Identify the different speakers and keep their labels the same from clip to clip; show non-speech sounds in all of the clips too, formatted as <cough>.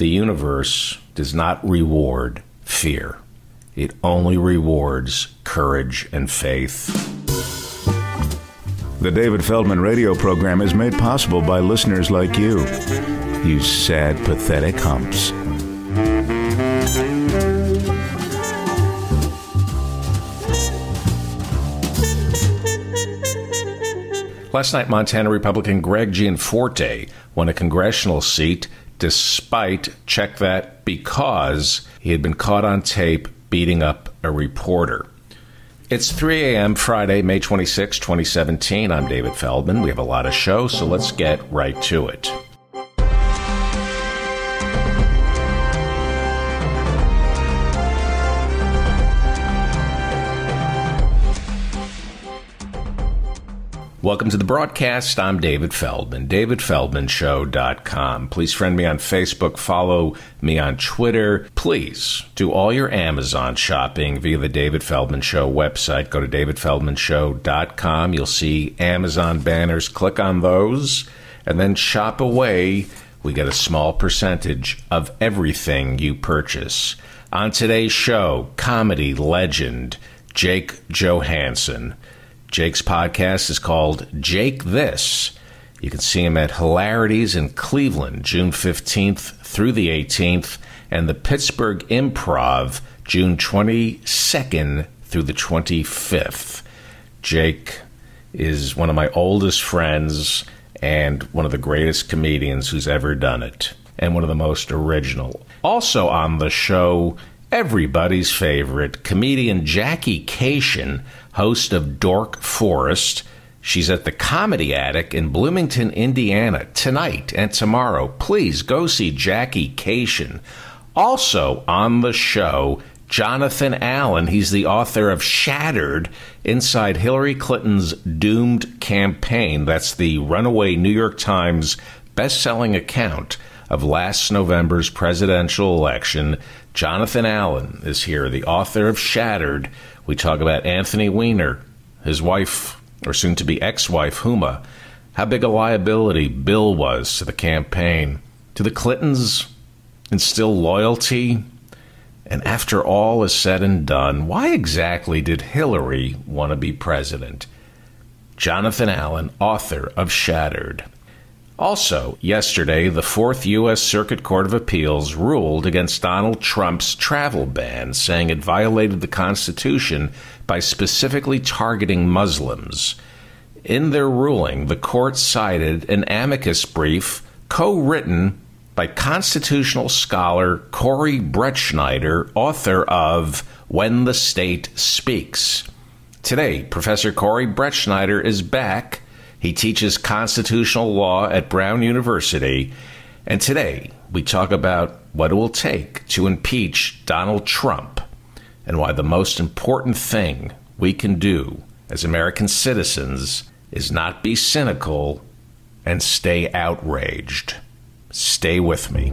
Speaker 1: the universe does not reward fear, it only rewards courage and faith.
Speaker 2: The David Feldman radio program is made possible by listeners like you. You sad, pathetic humps.
Speaker 1: Last night, Montana Republican Greg Gianforte won a congressional seat despite, check that, because he had been caught on tape beating up a reporter. It's 3 a.m. Friday, May 26, 2017. I'm David Feldman. We have a lot of show, so let's get right to it. Welcome to the broadcast. I'm David Feldman, davidfeldmanshow.com. Please friend me on Facebook, follow me on Twitter. Please do all your Amazon shopping via the David Feldman Show website. Go to davidfeldmanshow.com. You'll see Amazon banners. Click on those and then shop away. We get a small percentage of everything you purchase. On today's show, comedy legend Jake Johannsen. Jake's podcast is called Jake This. You can see him at Hilarities in Cleveland, June 15th through the 18th, and the Pittsburgh Improv, June 22nd through the 25th. Jake is one of my oldest friends and one of the greatest comedians who's ever done it, and one of the most original. Also on the show, everybody's favorite comedian Jackie Kashian host of Dork Forest. She's at the Comedy Attic in Bloomington, Indiana, tonight and tomorrow. Please go see Jackie Kashian. Also on the show, Jonathan Allen. He's the author of Shattered Inside Hillary Clinton's Doomed Campaign. That's the runaway New York Times best-selling account of last November's presidential election. Jonathan Allen is here, the author of Shattered. We talk about Anthony Weiner, his wife, or soon to be ex wife, Huma, how big a liability Bill was to the campaign. Do the Clintons instill loyalty? And after all is said and done, why exactly did Hillary want to be president? Jonathan Allen, author of Shattered. Also, yesterday, the Fourth U.S. Circuit Court of Appeals ruled against Donald Trump's travel ban, saying it violated the Constitution by specifically targeting Muslims. In their ruling, the court cited an amicus brief co written by constitutional scholar Corey Brettschneider, author of When the State Speaks. Today, Professor Corey Brettschneider is back he teaches constitutional law at Brown University. And today we talk about what it will take to impeach Donald Trump and why the most important thing we can do as American citizens is not be cynical and stay outraged. Stay with me.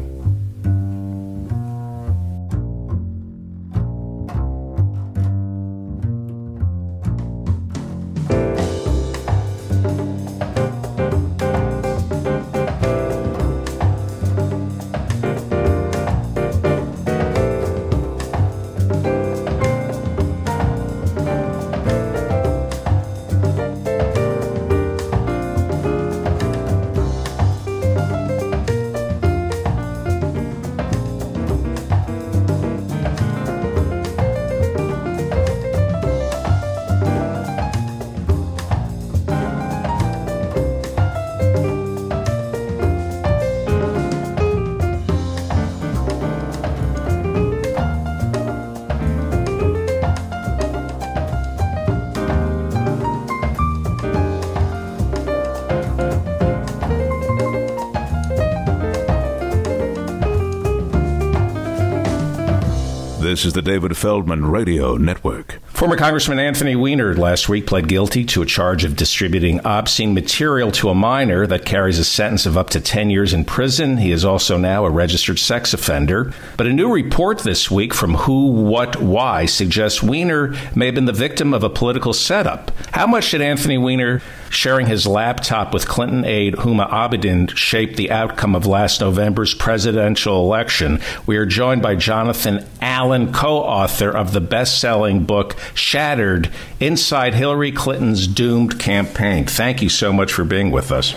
Speaker 2: David Feldman Radio Network.
Speaker 1: Former Congressman Anthony Weiner last week pled guilty to a charge of distributing obscene material to a minor that carries a sentence of up to 10 years in prison. He is also now a registered sex offender. But a new report this week from Who, What, Why suggests Weiner may have been the victim of a political setup. How much did Anthony Weiner sharing his laptop with Clinton aide Huma Abedin shape the outcome of last November's presidential election. We are joined by Jonathan Allen, co author of the best selling book Shattered Inside Hillary Clinton's Doomed Campaign. Thank you so much for being with us.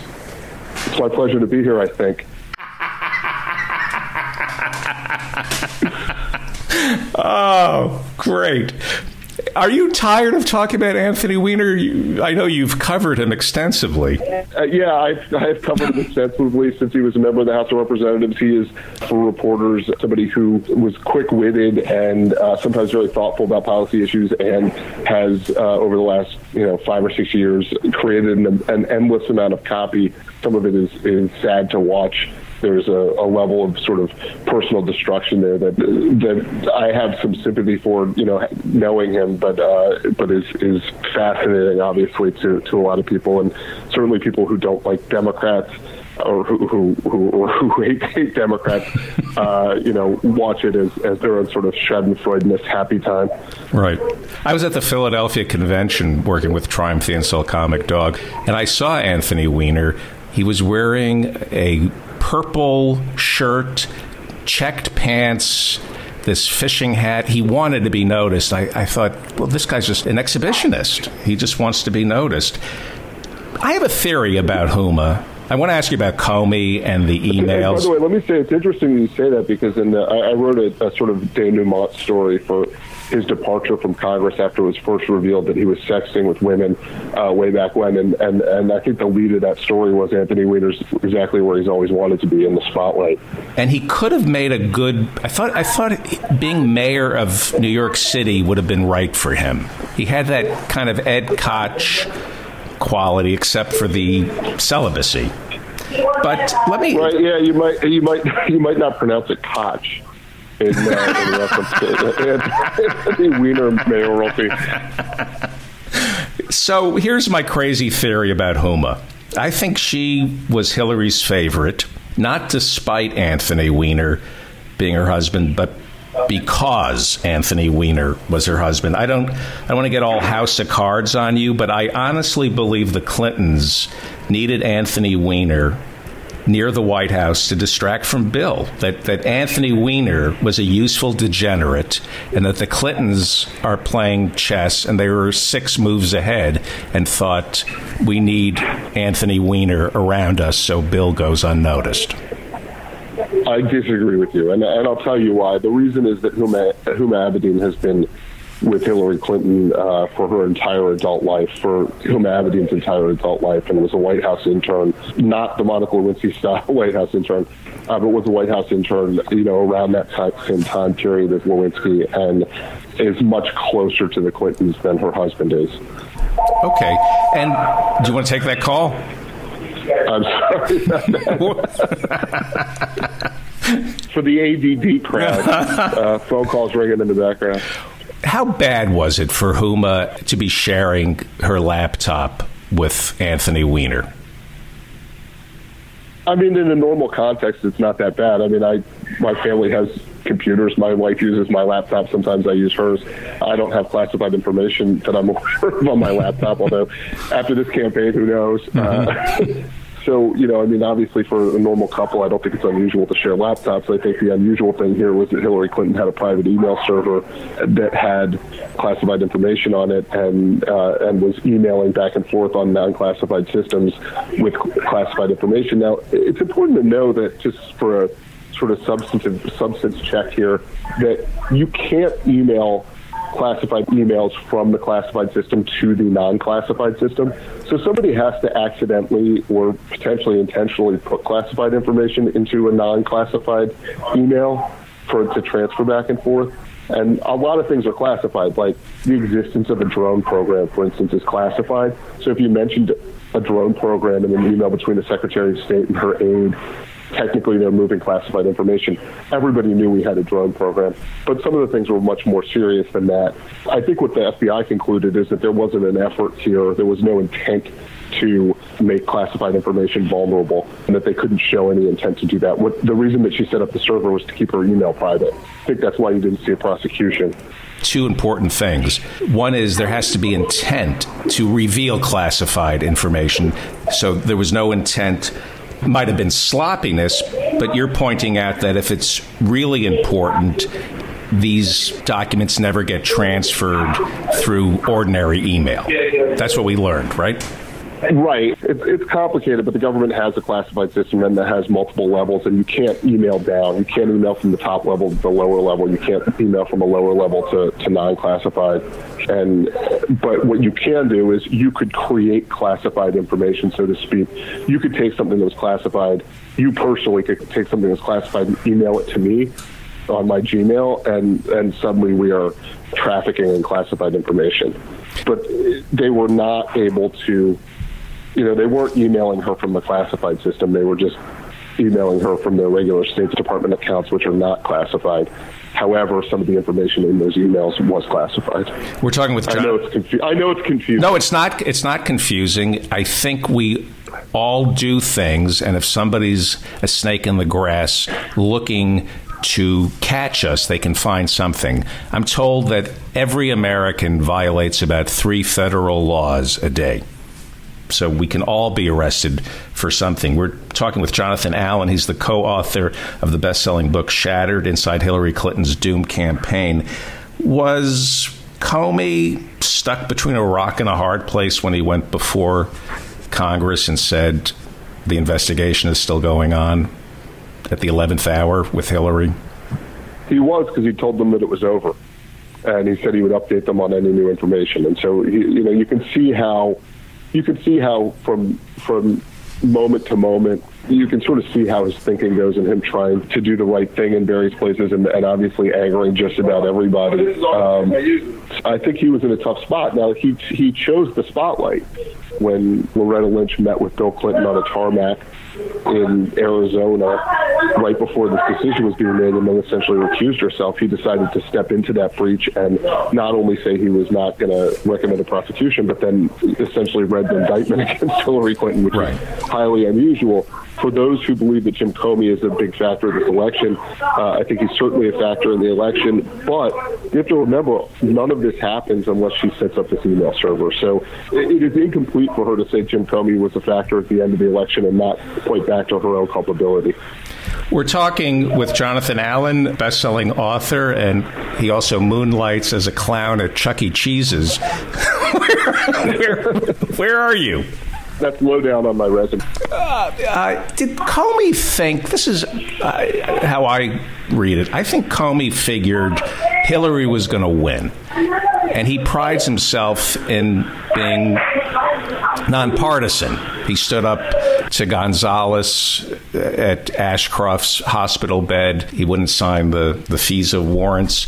Speaker 3: It's my pleasure to be here, I think. <laughs>
Speaker 1: oh, great. Are you tired of talking about Anthony Weiner? You, I know you've covered him extensively.
Speaker 3: Uh, yeah, I've, I've covered him extensively since he was a member of the House of Representatives. He is, for reporters, somebody who was quick witted and uh, sometimes very thoughtful about policy issues and has, uh, over the last you know five or six years, created an, an endless amount of copy. Some of it is, is sad to watch there's a, a, level of sort of personal destruction there that that I have some sympathy for, you know, knowing him, but uh, but is is fascinating, obviously, to to a lot of people, and certainly people who don't like Democrats or who who who, who <laughs> hate, hate Democrats, uh, you know, watch it as, as their own sort of Schadenfreude happy time.
Speaker 1: Right. I was at the Philadelphia convention working with Triumph the Insult Comic Dog, and I saw Anthony Weiner. He was wearing a purple shirt, checked pants, this fishing hat. He wanted to be noticed. I, I, thought, well, this guy's just an exhibitionist. He just wants to be noticed. I have a theory about Huma. I want to ask you about Comey and the emails.
Speaker 3: By the way, let me say it's interesting you say that because in the, I, I wrote a, a sort of denouement story for his departure from Congress after it was first revealed that he was sexting with women uh, way back when. And, and, and I think the lead of that story was Anthony Weiner's exactly where he's always wanted to be in the spotlight.
Speaker 1: And he could have made a good. I thought I thought being mayor of New York City would have been right for him. He had that kind of Ed Koch quality, except for the celibacy. But let me.
Speaker 3: Right? Yeah, you might you might <laughs> you might not pronounce it Koch in, uh, in reference to Anthony Weiner mayoralty.
Speaker 1: So here's my crazy theory about Huma. I think she was Hillary's favorite, not despite Anthony Weiner being her husband, but because Anthony Weiner was her husband. I don't I don't want to get all house of cards on you, but I honestly believe the Clintons needed Anthony Weiner near the White House to distract from Bill. That, that Anthony Weiner was a useful degenerate, and that the Clintons are playing chess and they were six moves ahead and thought, we need Anthony Weiner around us so Bill goes unnoticed.
Speaker 3: I disagree with you, and, and I'll tell you why. The reason is that Huma, Huma Abedin has been with Hillary Clinton uh, for her entire adult life, for Huma Abedin's entire adult life, and was a White House intern, not the Monica Lewinsky <laughs> style White House intern, uh, but was a White House intern, you know, around that time, same time period as Lewinsky, and is much closer to the Clintons than her husband is.
Speaker 1: Okay, and do you want to take that call?
Speaker 3: I'm sorry. <laughs> For the ADD crowd, <laughs> uh, phone calls ringing in the background.
Speaker 1: How bad was it for Huma to be sharing her laptop with Anthony Weiner?
Speaker 3: I mean, in a normal context, it's not that bad. I mean, I my family has computers. My wife uses my laptop. Sometimes I use hers. I don't have classified information that I'm <laughs> aware of on my laptop. Although, after this campaign, who knows? Mm-hmm. Uh, <laughs> So, you know, I mean, obviously for a normal couple, I don't think it's unusual to share laptops. I think the unusual thing here was that Hillary Clinton had a private email server that had classified information on it and uh, and was emailing back and forth on non-classified systems with classified information. Now, it's important to know that just for a sort of substantive substance check here, that you can't email classified emails from the classified system to the non-classified system. So somebody has to accidentally or potentially intentionally put classified information into a non-classified email for it to transfer back and forth. And a lot of things are classified, like the existence of a drone program, for instance, is classified. So if you mentioned a drone program in an email between the Secretary of State and her aide, technically they're moving classified information. Everybody knew we had a drone program, but some of the things were much more serious than that. I think what the FBI concluded is that there wasn't an effort here, there was no intent to make classified information vulnerable and that they couldn't show any intent to do that. What, the reason that she set up the server was to keep her email private. I think that's why you didn't see a prosecution
Speaker 1: two important things. One is there has to be intent to reveal classified information. So there was no intent might have been sloppiness, but you're pointing out that if it's really important, these documents never get transferred through ordinary email. That's what we learned, right?
Speaker 3: Right. It's, it's complicated, but the government has a classified system and that has multiple levels, and you can't email down. You can't email from the top level to the lower level. You can't email from a lower level to, to non-classified. And but what you can do is you could create classified information, so to speak. You could take something that was classified. You personally could take something that's classified and email it to me on my Gmail, and and suddenly we are trafficking in classified information. But they were not able to you know, they weren't emailing her from the classified system. They were just emailing her from their regular State Department accounts, which are not classified. However, some of the information in those emails was classified.
Speaker 1: We're talking with John.
Speaker 3: I know it's, confu- I know it's confusing.
Speaker 1: No, it's not. It's not confusing. I think we all do things, and if somebody's a snake in the grass looking to catch us, they can find something. I'm told that every American violates about three federal laws a day. So we can all be arrested for something. We're talking with Jonathan Allen. He's the co author of the best selling book Shattered Inside Hillary Clinton's Doom Campaign. Was Comey stuck between a rock and a hard place when he went before Congress and said the investigation is still going on at the 11th hour with Hillary?
Speaker 3: He was because he told them that it was over. And he said he would update them on any new information. And so, you know, you can see how you can see how from from moment to moment you can sort of see how his thinking goes and him trying to do the right thing in various places and, and obviously angering just about everybody. Um, I think he was in a tough spot. Now he he chose the spotlight when Loretta Lynch met with Bill Clinton on a tarmac in Arizona right before this decision was being made and then essentially recused herself, he decided to step into that breach and not only say he was not going to recommend a prosecution, but then essentially read the indictment <laughs> against Hillary Clinton, which right. is highly unusual for those who believe that Jim Comey is a big factor in this election, uh, I think he's certainly a factor in the election. But you have to remember, none of this happens unless she sets up this email server. So it, it is incomplete for her to say Jim Comey was a factor at the end of the election and not point back to her own culpability.
Speaker 1: We're talking with Jonathan Allen, best-selling author, and he also moonlights as a clown at Chuck E. Cheese's. <laughs> where, where, where are you?
Speaker 3: That's low down on my resume. Uh,
Speaker 1: uh, did Comey think this is uh, how I read it? I think Comey figured Hillary was going to win, and he prides himself in being nonpartisan. He stood up to Gonzales at Ashcroft's hospital bed. He wouldn't sign the the FISA warrants.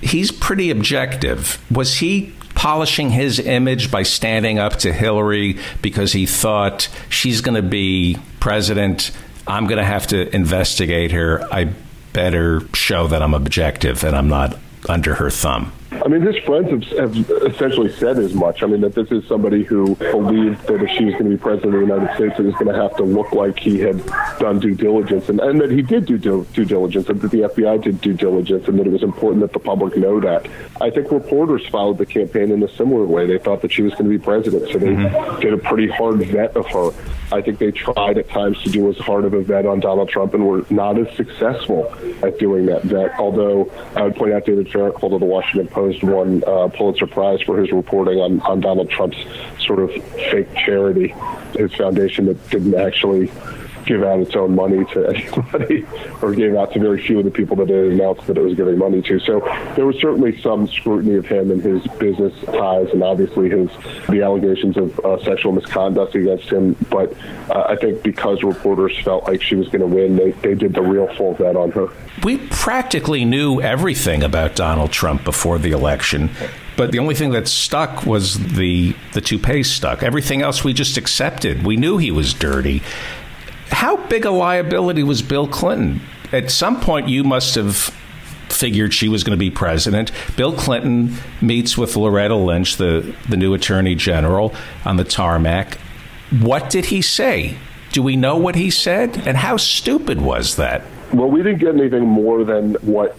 Speaker 1: He's pretty objective. Was he polishing his image by standing up to Hillary because he thought she's going to be president. I'm going to have to investigate her. I better show that I'm objective and I'm not under her thumb.
Speaker 3: I mean, his friends have, have, essentially said as much. I mean, that this is somebody who believed that if she was going to be president of the United States, it was going to have to look like he had done due diligence, and, and that he did do due, due diligence, and that the FBI did due diligence, and that it was important that the public know that. I think reporters followed the campaign in a similar way. They thought that she was going to be president, so they mm-hmm. did a pretty hard vet of her. I think they tried at times to do as hard of a vet on Donald Trump and were not as successful at doing that vet. Although I would point out David Fahrenthold of the Washington Post won uh, Pulitzer Prize for his reporting on, on Donald Trump's sort of fake charity, his foundation that didn't actually give out its own money to <laughs> anybody or gave out to very few of the people that it announced that it was giving money to. So there was certainly some scrutiny of him and his business ties and obviously his the allegations of uh, sexual misconduct against him. But uh, I think because reporters felt like she was going to win, they, they did the real full vet on her.
Speaker 1: We practically knew everything about Donald Trump before the election. But the only thing that stuck was the the toupee stuck. Everything else we just accepted. We knew he was dirty. How big a liability was Bill Clinton? At some point, you must have figured she was going to be president. Bill Clinton meets with Loretta Lynch, the, the new attorney general, on the tarmac. What did he say? Do we know what he said? And how stupid was that?
Speaker 3: Well, we didn't get anything more than what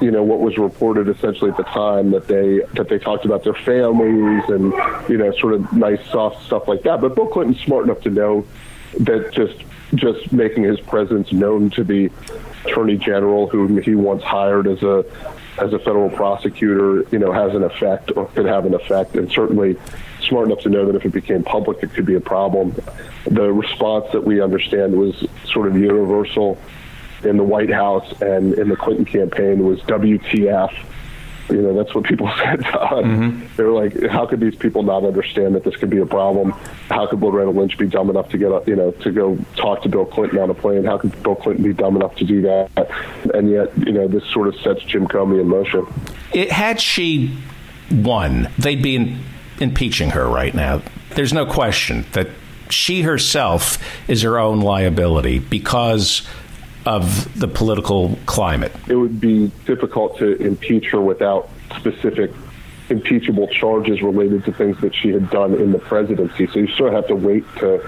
Speaker 3: you know what was reported essentially at the time that they that they talked about their families and you know sort of nice soft stuff like that. But Bill Clinton's smart enough to know that just just making his presence known to the attorney general, whom he once hired as a as a federal prosecutor, you know, has an effect or could have an effect, and certainly smart enough to know that if it became public, it could be a problem. The response that we understand was sort of universal in the White House and in the Clinton campaign was WTF. You know, that's what people <laughs> said to us. Mm-hmm. They were like, "How could these people not understand that this could be a problem? How could Loretta Lynch be dumb enough to get, up, you know, to go talk to Bill Clinton on a plane? How could Bill Clinton be dumb enough to do that?" And yet, you know, this sort of sets Jim Comey in motion.
Speaker 1: It, had she won, they'd be in, impeaching her right now. There's no question that she herself is her own liability because of the political climate?
Speaker 3: It would be difficult to impeach her without specific impeachable charges related to things that she had done in the presidency. So you sort of have to wait to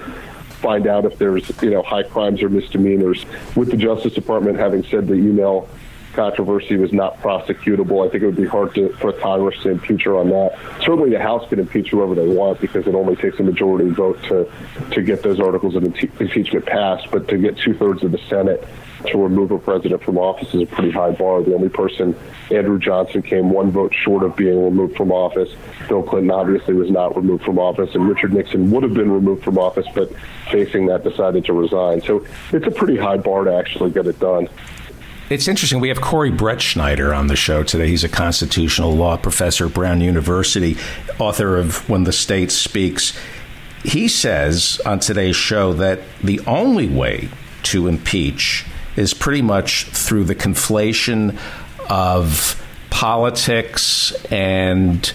Speaker 3: find out if there's, you know, high crimes or misdemeanors. With the Justice Department having said the email controversy was not prosecutable, I think it would be hard to, for Congress to impeach her on that. Certainly the House can impeach whoever they want because it only takes a majority vote to, to get those articles of impeachment passed, but to get two-thirds of the Senate to remove a president from office is a pretty high bar. The only person, Andrew Johnson, came one vote short of being removed from office. Bill Clinton obviously was not removed from office, and Richard Nixon would have been removed from office, but facing that decided to resign. So it's a pretty high bar to actually get it done.
Speaker 1: It's interesting. We have Corey Brettschneider on the show today. He's a constitutional law professor at Brown University, author of When the State Speaks. He says on today's show that the only way to impeach is pretty much through the conflation of politics and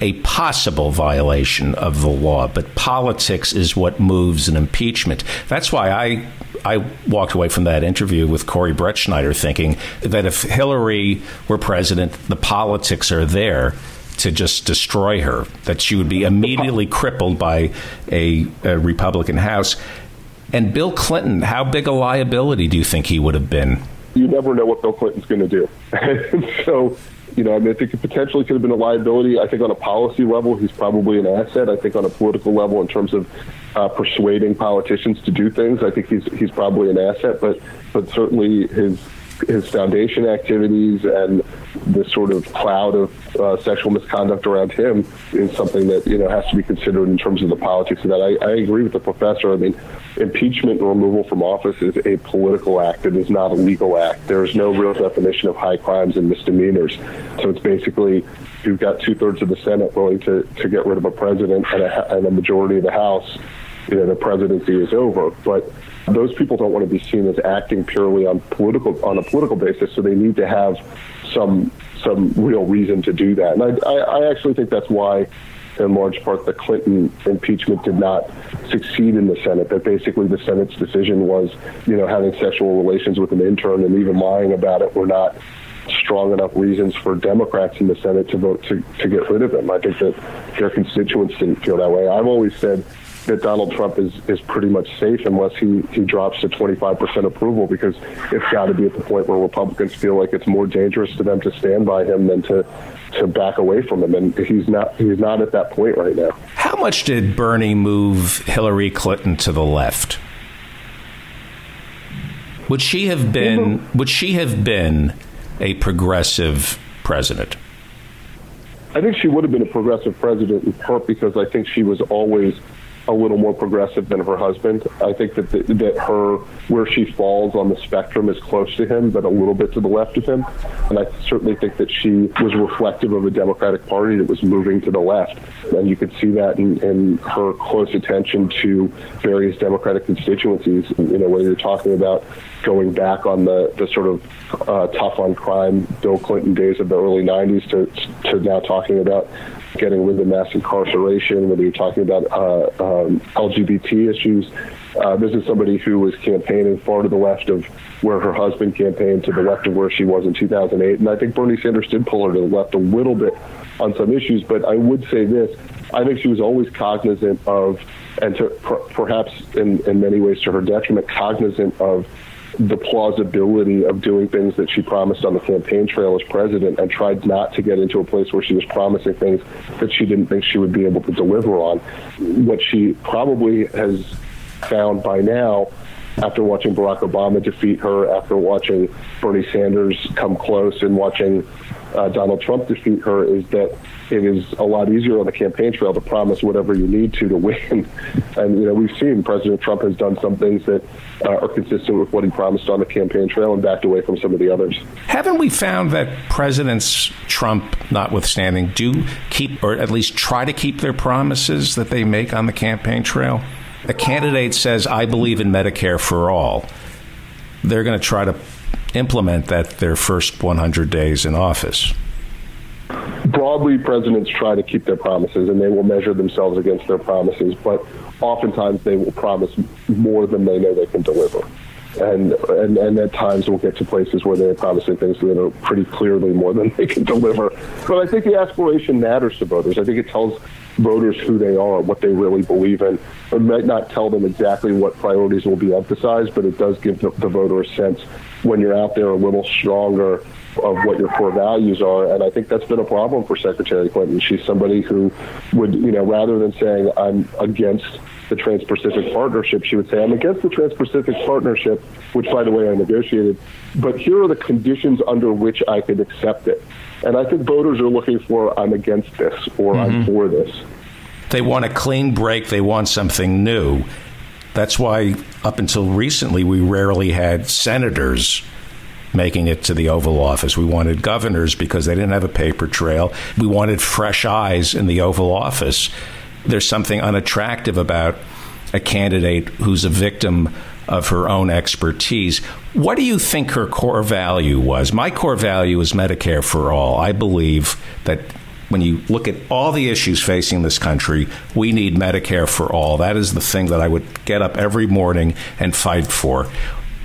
Speaker 1: a possible violation of the law, but politics is what moves an impeachment. That's why I I walked away from that interview with Corey Brettschneider thinking that if Hillary were president, the politics are there to just destroy her, that she would be immediately crippled by a, a Republican House. And Bill Clinton, how big a liability do you think he would have been?
Speaker 3: You never know what Bill Clinton's going to do. <laughs> so, you know, I mean, I think it potentially could have been a liability. I think on a policy level, he's probably an asset. I think on a political level, in terms of uh, persuading politicians to do things, I think he's he's probably an asset. But but certainly his his foundation activities and the sort of cloud of uh, sexual misconduct around him is something that you know has to be considered in terms of the politics of that. I, I agree with the professor. I mean, impeachment and removal from office is a political act. It is not a legal act. There is no real definition of high crimes and misdemeanors. So it's basically you've got two thirds of the Senate willing to, to get rid of a president and a, and a majority of the House. You know, the presidency is over. But those people don't want to be seen as acting purely on political on a political basis. So they need to have some some real reason to do that. And I, I, actually think that's why in large part the Clinton impeachment did not succeed in the Senate. That basically the Senate's decision was, you know, having sexual relations with an intern and even lying about it were not strong enough reasons for Democrats in the Senate to vote to, to get rid of him. I think that their constituents didn't feel that way. I've always said that Donald Trump is, is pretty much safe unless he, he drops to 25% approval because it's got to be at the point where Republicans feel like it's more dangerous to them to stand by him than to to back away from him and he's not he's not at that point right now.
Speaker 1: How much did Bernie move Hillary Clinton to the left? Would she have been would she have been a progressive president?
Speaker 3: I think she would have been a progressive president in part because I think she was always a little more progressive than her husband. I think that the, that her where she falls on the spectrum is close to him, but a little bit to the left of him. And I certainly think that she was reflective of a Democratic Party that was moving to the left, and you could see that in, in her close attention to various Democratic constituencies. You know, whether you're talking about going back on the, the sort of uh, tough on crime Bill Clinton days of the early 90s to, to now talking about getting rid of mass incarceration, whether you're talking about uh, um, LGBT issues. Uh, this is somebody who was campaigning far to the left of where her husband campaigned, to the left of where she was in 2008. And I think Bernie Sanders did pull her to the left a little bit on some issues. But I would say this I think she was always cognizant of, and to, perhaps in, in many ways to her detriment, cognizant of the plausibility of doing things that she promised on the campaign trail as president and tried not to get into a place where she was promising things that she didn't think she would be able to deliver on. What she probably has found by now after watching Barack Obama defeat her, after watching Bernie Sanders come close, and watching uh, Donald Trump defeat her, is that it is a lot easier on the campaign trail to promise whatever you need to to win. <laughs> And you know, we've seen President Trump has done some things that uh, are consistent with what he promised on the campaign trail and backed away from some of the others.
Speaker 1: Haven't we found that presidents, Trump notwithstanding, do keep or at least try to keep their promises that they make on the campaign trail? A candidate says, "I believe in Medicare for all." They're going to try to implement that their first 100 days in office
Speaker 3: broadly, presidents try to keep their promises and they will measure themselves against their promises, but oftentimes they will promise more than they know they can deliver. And, and and at times we'll get to places where they're promising things that are pretty clearly more than they can deliver. But I think the aspiration matters to voters. I think it tells voters who they are, what they really believe in. It might not tell them exactly what priorities will be emphasized, but it does give the, the voter a sense when you're out there a little stronger of what your core values are. And I think that's been a problem for Secretary Clinton. She's somebody who would, you know, rather than saying I'm against the Trans-Pacific Partnership, she would say I'm against the Trans-Pacific Partnership, which, by the way, I negotiated. But here are the conditions under which I could accept it. And I think voters are looking for I'm against this or mm-hmm. I'm for this.
Speaker 1: They want a clean break. They want something new. That's why, up until recently, we rarely had senators making it to the Oval Office. We wanted governors because they didn't have a paper trail. We wanted fresh eyes in the Oval Office. There's something unattractive about a candidate who's a victim of her own expertise. What do you think her core value was? My core value is Medicare for all. I believe that when you look at all the issues facing this country, we need Medicare for all. That is the thing that I would get up every morning and fight for.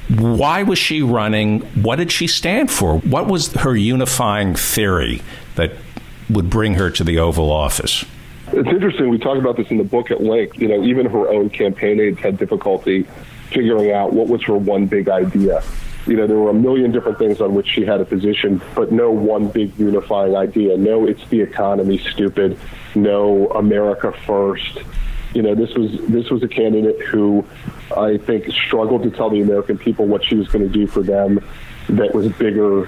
Speaker 1: Why was she running? What did she stand for? What was her unifying theory that would bring her to the Oval Office?
Speaker 3: It's interesting. We talk about this in the book at length. You know, even her own campaign aides had difficulty figuring out what was her one big idea. You know, there were a million different things on which she had a position, but no one big unifying idea. No, it's the economy, stupid. No, America first you know, this was this was a candidate who I think struggled to tell the American people what she was going to do for them that was bigger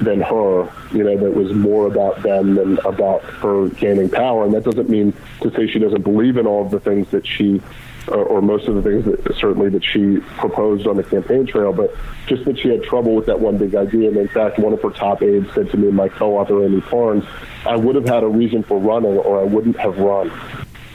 Speaker 3: than her, you know, that was more about them than about her gaining power. And that doesn't mean to say she doesn't believe in all of the things that she, or, or most of the things that certainly that she proposed on the campaign trail, but just that she had trouble with that one big idea. And in fact, one of her top aides said to me, my co-author, Amie Parnes, I would have had a reason for running or I wouldn't have run.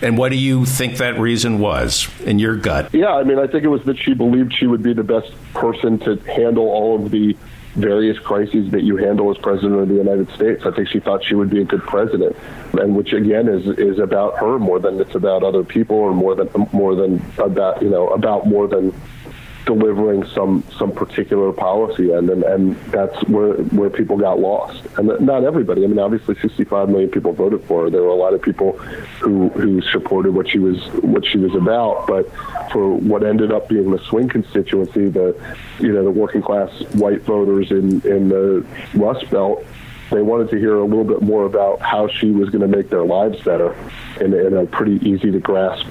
Speaker 1: And what do you think that reason was in your gut?
Speaker 3: Yeah, I mean, I think it was that she believed she would be the best person to handle all of the various crises that you handle as president of the United States. I think she thought she would be a good president, and which again is is about her more than it's about other people, or more than more than about you know about more than delivering some some particular policy and, and and that's where where people got lost. And not everybody. I mean obviously 65 million people voted for her. There were a lot of people who who supported what she was what she was about. But for what ended up being the swing constituency the you know the working class white voters in in the rust belt they wanted to hear a little bit more about how she was going to make their lives better in, in a pretty easy to grasp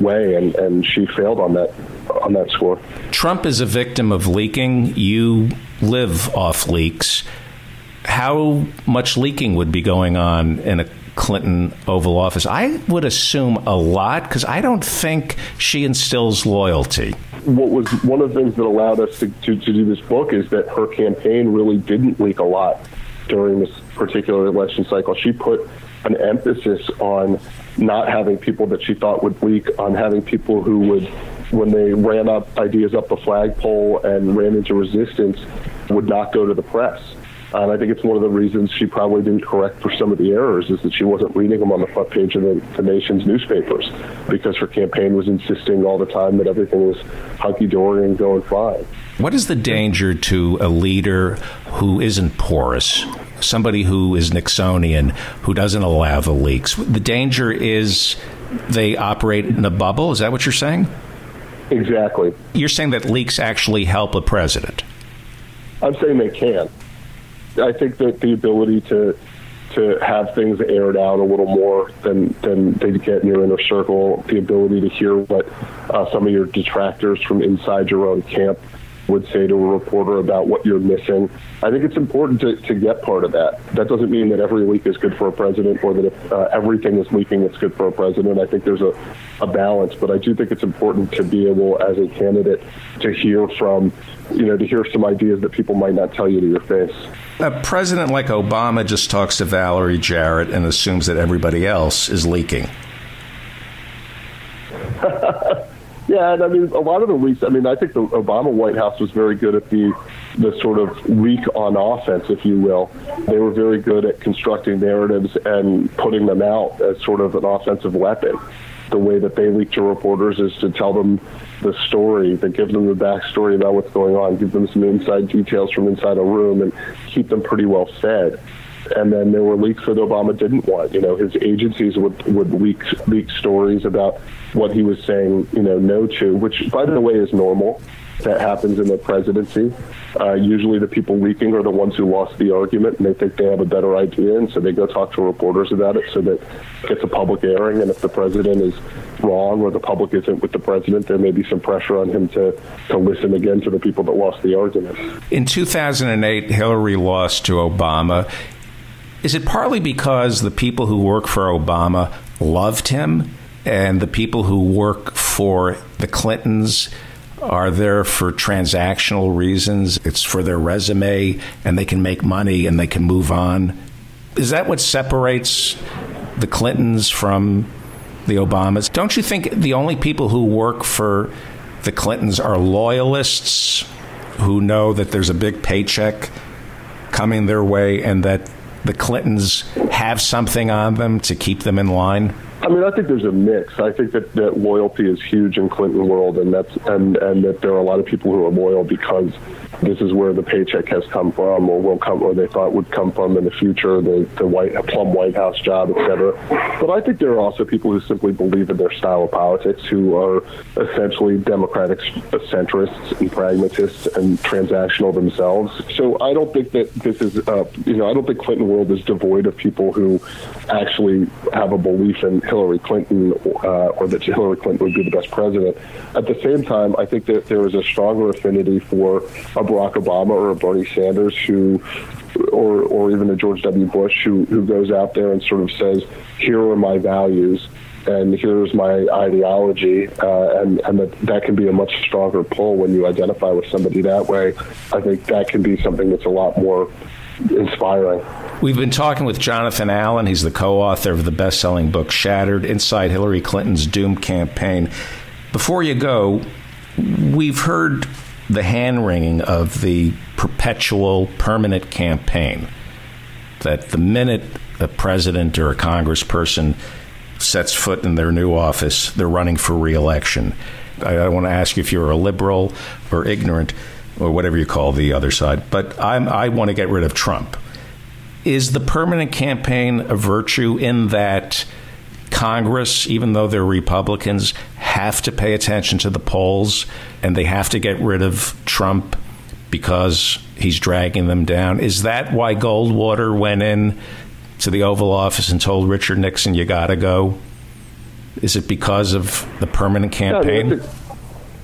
Speaker 3: way, and, and she failed on that on that score.
Speaker 1: Trump is a victim of leaking. You live off leaks. How much leaking would be going on in a Clinton Oval Office? I would assume a lot because I don't think she instills loyalty.
Speaker 3: What was one of the things that allowed us to, to, to do this book is that her campaign really didn't leak a lot during this particular election cycle. She put an emphasis on not having people that she thought would leak, on having people who would when they ran up ideas up the flagpole and ran into resistance, would not go to the press. And I think it's one of the reasons she probably didn't correct for some of the errors is that she wasn't reading them on the front page of the, the nation's newspapers because her campaign was insisting all the time that everything was hunky dory and going fine.
Speaker 1: What is the danger to a leader who isn't porous, somebody who is Nixonian, who doesn't allow the leaks? The danger is they operate in a bubble. Is that what you're saying?
Speaker 3: Exactly.
Speaker 1: You're saying that leaks actually help a president.
Speaker 3: I'm saying they can. I think that the ability to to have things aired out a little more than than they get in your inner circle, the ability to hear what uh, some of your detractors from inside your own camp would say to a reporter about what you're missing. I think it's important to, to get part of that. That doesn't mean that every leak is good for a president or that if uh, everything is leaking, it's good for a president. I think there's a, a balance, but I do think it's important to be able, as a candidate, to hear from, you know, to hear some ideas that people might not tell you to your face.
Speaker 1: A president like Obama just talks to Valerie Jarrett and assumes that everybody else is leaking. <laughs>
Speaker 3: Yeah, and I mean, a lot of the leaks. I mean, I think the Obama White House was very good at the the sort of leak on offense, if you will. They were very good at constructing narratives and putting them out as sort of an offensive weapon. The way that they leak to reporters is to tell them the story, that give them the backstory about what's going on, give them some inside details from inside a room, and keep them pretty well fed and then there were leaks that Obama didn't want. You know, his agencies would would leak leak stories about what he was saying, you know, no to, which by the way is normal. That happens in the presidency. Uh, usually, the people leaking are the ones who lost the argument, and they think they have a better idea, and so they go talk to reporters about it, so that it gets a public airing. And if the president is wrong or the public isn't with the president, there may be some pressure on him to to listen again to the people that lost the argument.
Speaker 1: In 2008, Hillary lost to Obama. Is it partly because the people who work for Obama loved him and the people who work for the Clintons are there for transactional reasons? It's for their resume and they can make money and they can move on. Is that what separates the Clintons from the Obamas? Don't you think the only people who work for the Clintons are loyalists who know that there's a big paycheck coming their way and that the Clintons have something on them to keep them in line?
Speaker 3: I mean, I think there's a mix. I think that, that loyalty is huge in Clinton world, and that's and and that there are a lot of people who are loyal because this is where the paycheck has come from, or will come, or they thought would come from in the future, the the white plum White House job, et cetera. But I think there are also people who simply believe in their style of politics, who are essentially democratic centrists and pragmatists and transactional themselves. So I don't think that this is, uh, you know, I don't think Clinton world is devoid of people who actually have a belief in Hillary Clinton uh, or that Hillary Clinton would be the best president. At the same time, I think that there is a stronger affinity for a Barack Obama or a Bernie Sanders who or or even a George W. Bush who who goes out there and sort of says, "Here are my values." And here's my ideology, uh, and and that that can be a much stronger pull when you identify with somebody that way. I think that can be something that's a lot more inspiring.
Speaker 1: We've been talking with Jonathan Allen. He's the co author of the best selling book Shattered Inside Hillary Clinton's Doom Campaign. Before you go, we've heard the hand wringing of the perpetual permanent campaign. That the minute a president or a congressperson sets foot in their new office, they're running for reelection. I, I want to ask you if you're a liberal or ignorant or whatever you call the other side, but I'm, I want to get rid of Trump. Is the permanent campaign a virtue in that Congress, even though they're Republicans, have to pay attention to the polls and they have to get rid of Trump because he's dragging them down? Is that why Goldwater went in to the Oval Office and told Richard Nixon, you got to go? Is it because of the permanent campaign?
Speaker 3: Yeah,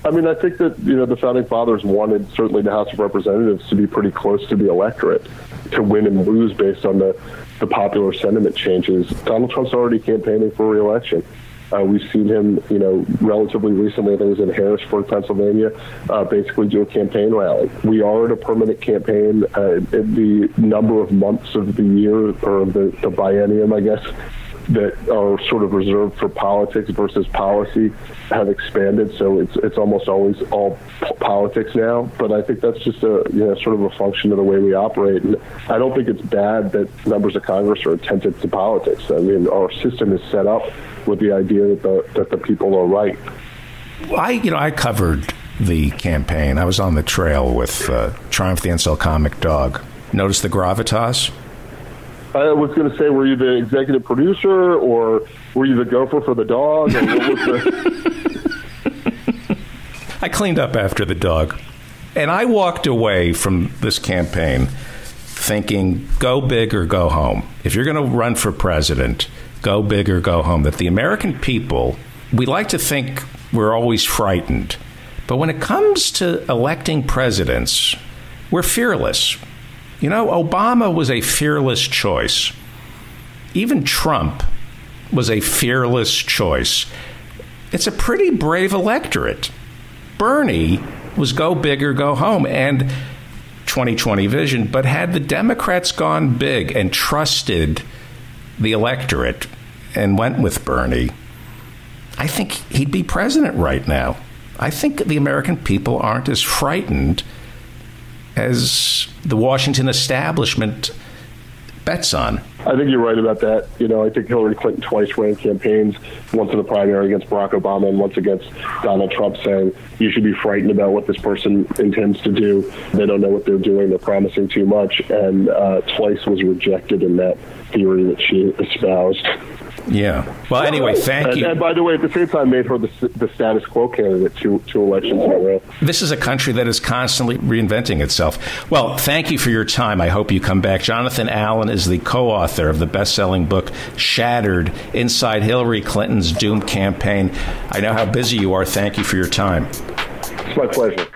Speaker 3: I mean, I think that you know the founding fathers wanted certainly the House of Representatives to be pretty close to the electorate to win and lose based on the the popular sentiment changes. Donald Trump's already campaigning for reelection. Uh, we've seen him, you know, relatively recently. I think it was in Harrisburg, Pennsylvania, uh, basically do a campaign rally. We are in a permanent campaign. Uh, the number of months of the year or the, the biennium, I guess, that are sort of reserved for politics versus policy have expanded. So it's it's almost always all p- politics now. But I think that's just a you know sort of a function of the way we operate. And I don't think it's bad that members of Congress are attentive to politics. I mean, our system is set up with the idea that the that the people are right.
Speaker 1: I you know I covered the campaign. I was on the trail with uh, Triumph the Insult Comic Dog. Notice the gravitas.
Speaker 3: I was going to say, were you the executive producer or were you the gopher for the dog? The... <laughs>
Speaker 1: I cleaned up after the dog. And I walked away from this campaign thinking go big or go home. If you're going to run for president, go big or go home. That the American people, we like to think we're always frightened. But when it comes to electing presidents, we're fearless. You know, Obama was a fearless choice. Even Trump was a fearless choice. It's a pretty brave electorate. Bernie was go big or go home and 2020 vision, but had the Democrats gone big and trusted the electorate and went with Bernie, I think he'd be president right now. I think the American people aren't as frightened as the Washington establishment bets on.
Speaker 3: I think you're right about that. You know, I think Hillary Clinton twice ran campaigns, once in the primary against Barack Obama and once against Donald Trump, saying you should be frightened about what this person intends to do. They don't know what they're doing. They're promising too much. And uh, twice was rejected in that theory that she espoused.
Speaker 1: Yeah. Well, anyway, thank
Speaker 3: and,
Speaker 1: you.
Speaker 3: And by the way, at the same time, made her the, the status quo candidate two, two elections in a row.
Speaker 1: This is a country that is constantly reinventing itself. Well, thank you for your time. I hope you come back. Jonathan Allen is the co author of the best selling book, Shattered Inside Hillary Clinton's Doomed Campaign. I know how busy you are. Thank you for your time.
Speaker 3: It's my pleasure.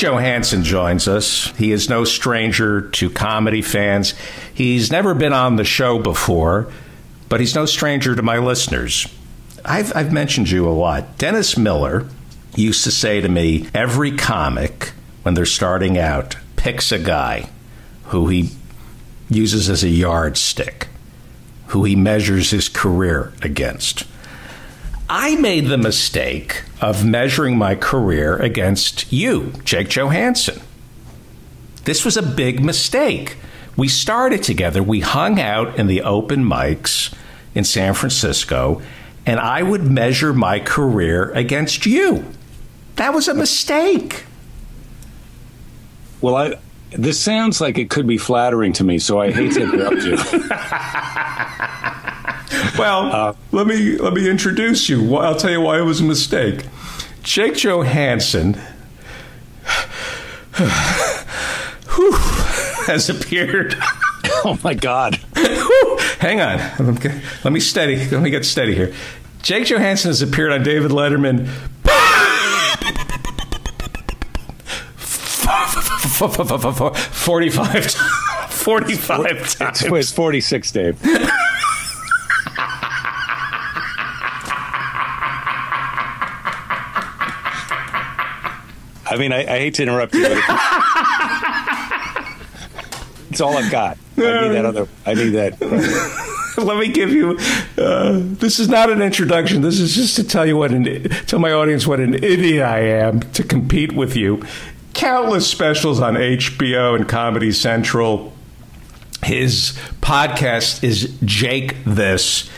Speaker 1: Johannsen joins us. He is no stranger to comedy fans. He's never been on the show before, but he's no stranger to my listeners. I've, I've mentioned you a lot. Dennis Miller used to say to me every comic, when they're starting out, picks a guy who he uses as a yardstick, who he measures his career against. I made the mistake of measuring my career against you, Jake Johannsen. This was a big mistake. We started together, we hung out in the open mics in San Francisco, and I would measure my career against you. That was a mistake.
Speaker 4: Well, I this sounds like it could be flattering to me, so I hate to interrupt you. <laughs>
Speaker 1: well, uh, let me let me introduce you. I'll tell you why it was a mistake. Jake Johannsen <sighs> has appeared. <laughs>
Speaker 4: oh my God!
Speaker 1: Hang on, let me steady. Let me get steady here. Jake Johannsen has appeared on David Letterman. <laughs> 45 45 times.
Speaker 4: It's 46, Dave. <laughs> I mean, I, I, hate to interrupt you. <laughs> it's all I've got. I need that other. I need that. <laughs>
Speaker 1: Let me give you. Uh, this is not an introduction. This is just to tell you what an tell my audience what an idiot I am to compete with you. Countless specials on HBO and Comedy Central. His podcast is Jake This,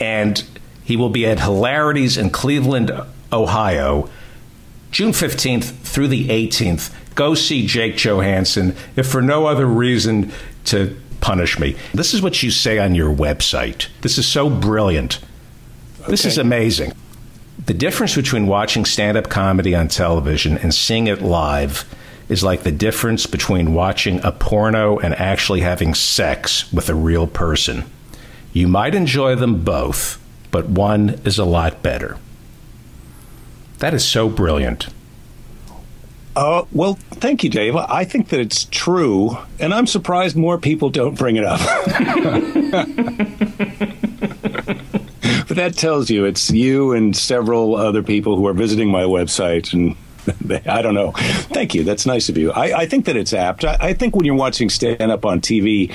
Speaker 1: and he will be at Hilarities in Cleveland, Ohio June 15th through the 18th. Go see Jake Johannsen, if for no other reason to punish me. This is what you say on your website. This is so brilliant. Okay. This is amazing. The difference between watching stand up comedy on television and seeing it live is like the difference between watching a porno and actually having sex with a real person. You might enjoy them both, but one is a lot better. That is so brilliant.
Speaker 4: Uh, well, thank you, Dave. I think that it's true, and I'm surprised more people don't bring it up. <laughs> but that tells you it's you and several other people who are visiting my website and <laughs> I don't know. Thank you. That's nice of you. I, I think that it's apt. I, I think when you're watching stand up on TV,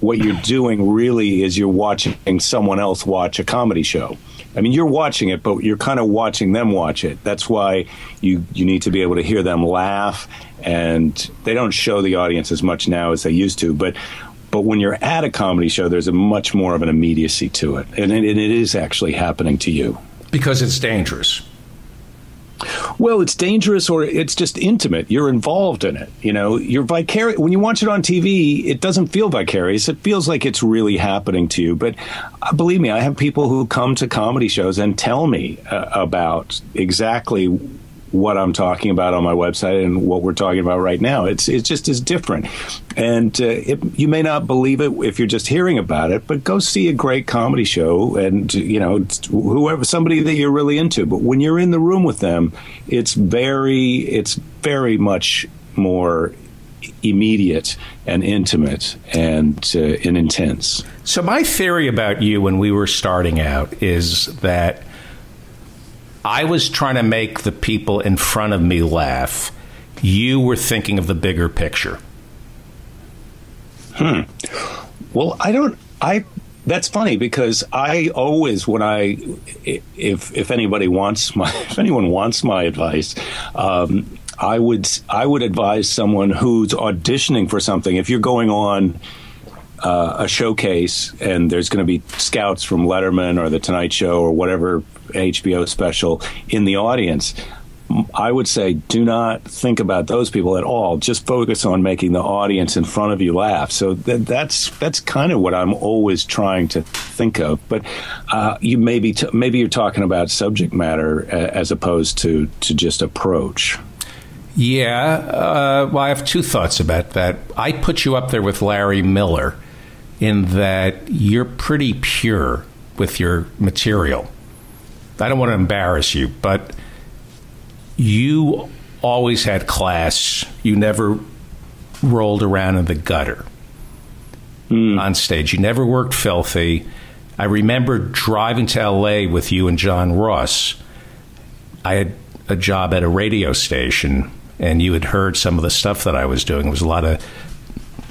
Speaker 4: what you're doing really is you're watching someone else watch a comedy show. I mean, you're watching it, but you're kind of watching them watch it. That's why you you need to be able to hear them laugh, and they don't show the audience as much now as they used to. But but when you're at a comedy show, there's a much more of an immediacy to it, and it, and it is actually happening to you
Speaker 1: because it's dangerous.
Speaker 4: Well, it's dangerous or it's just intimate. You're involved in it. You know, you're vicarious. When you watch it on TV, it doesn't feel vicarious. It feels like it's really happening to you. But uh, believe me, I have people who come to comedy shows and tell me uh, about exactly what I'm talking about on my website and what we're talking about right now. It's it just is different, and uh, it, you may not believe it if you're just hearing about it. But go see a great comedy show, and you know whoever somebody that you're really into. But when you're in the room with them, it's very it's very much more immediate and intimate and uh, and intense.
Speaker 1: So my theory about you when we were starting out is that I was trying to make the people in front of me laugh. You were thinking of the bigger picture.
Speaker 4: Hmm. Well, I don't. I. That's funny because I always, when I, if if anybody wants my, <laughs> if anyone wants my advice, um, I would I would advise someone who's auditioning for something. If you're going on uh, a showcase and there's going to be scouts from Letterman or The Tonight Show or whatever HBO special in the audience. I would say do not think about those people at all. Just focus on making the audience in front of you laugh. So th- that's that's kind of what I'm always trying to think of. But uh, you maybe t- maybe you're talking about subject matter a- as opposed to to just approach.
Speaker 1: Yeah, uh, well, I have two thoughts about that. I put you up there with Larry Miller in that you're pretty pure with your material. I don't want to embarrass you, but you always had class. You never rolled around in the gutter mm. on stage. You never worked filthy. I remember driving to LA with you and John Ross. I had a job at a radio station, and you had heard some of the stuff that I was doing. It was a lot of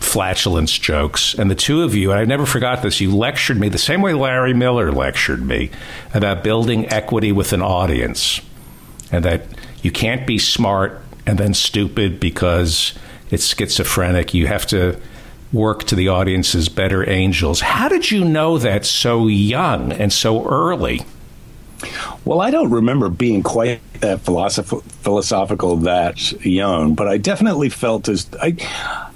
Speaker 1: flatulence jokes. And the two of you, and I never forgot this, you lectured me the same way Larry Miller lectured me about building equity with an audience. And that you can't be smart and then stupid because it's schizophrenic. You have to work to the audience's better angels. How did you know that so young and so early?
Speaker 4: Well, I don't remember being quite that philosoph- philosophical that young, but I definitely felt as I,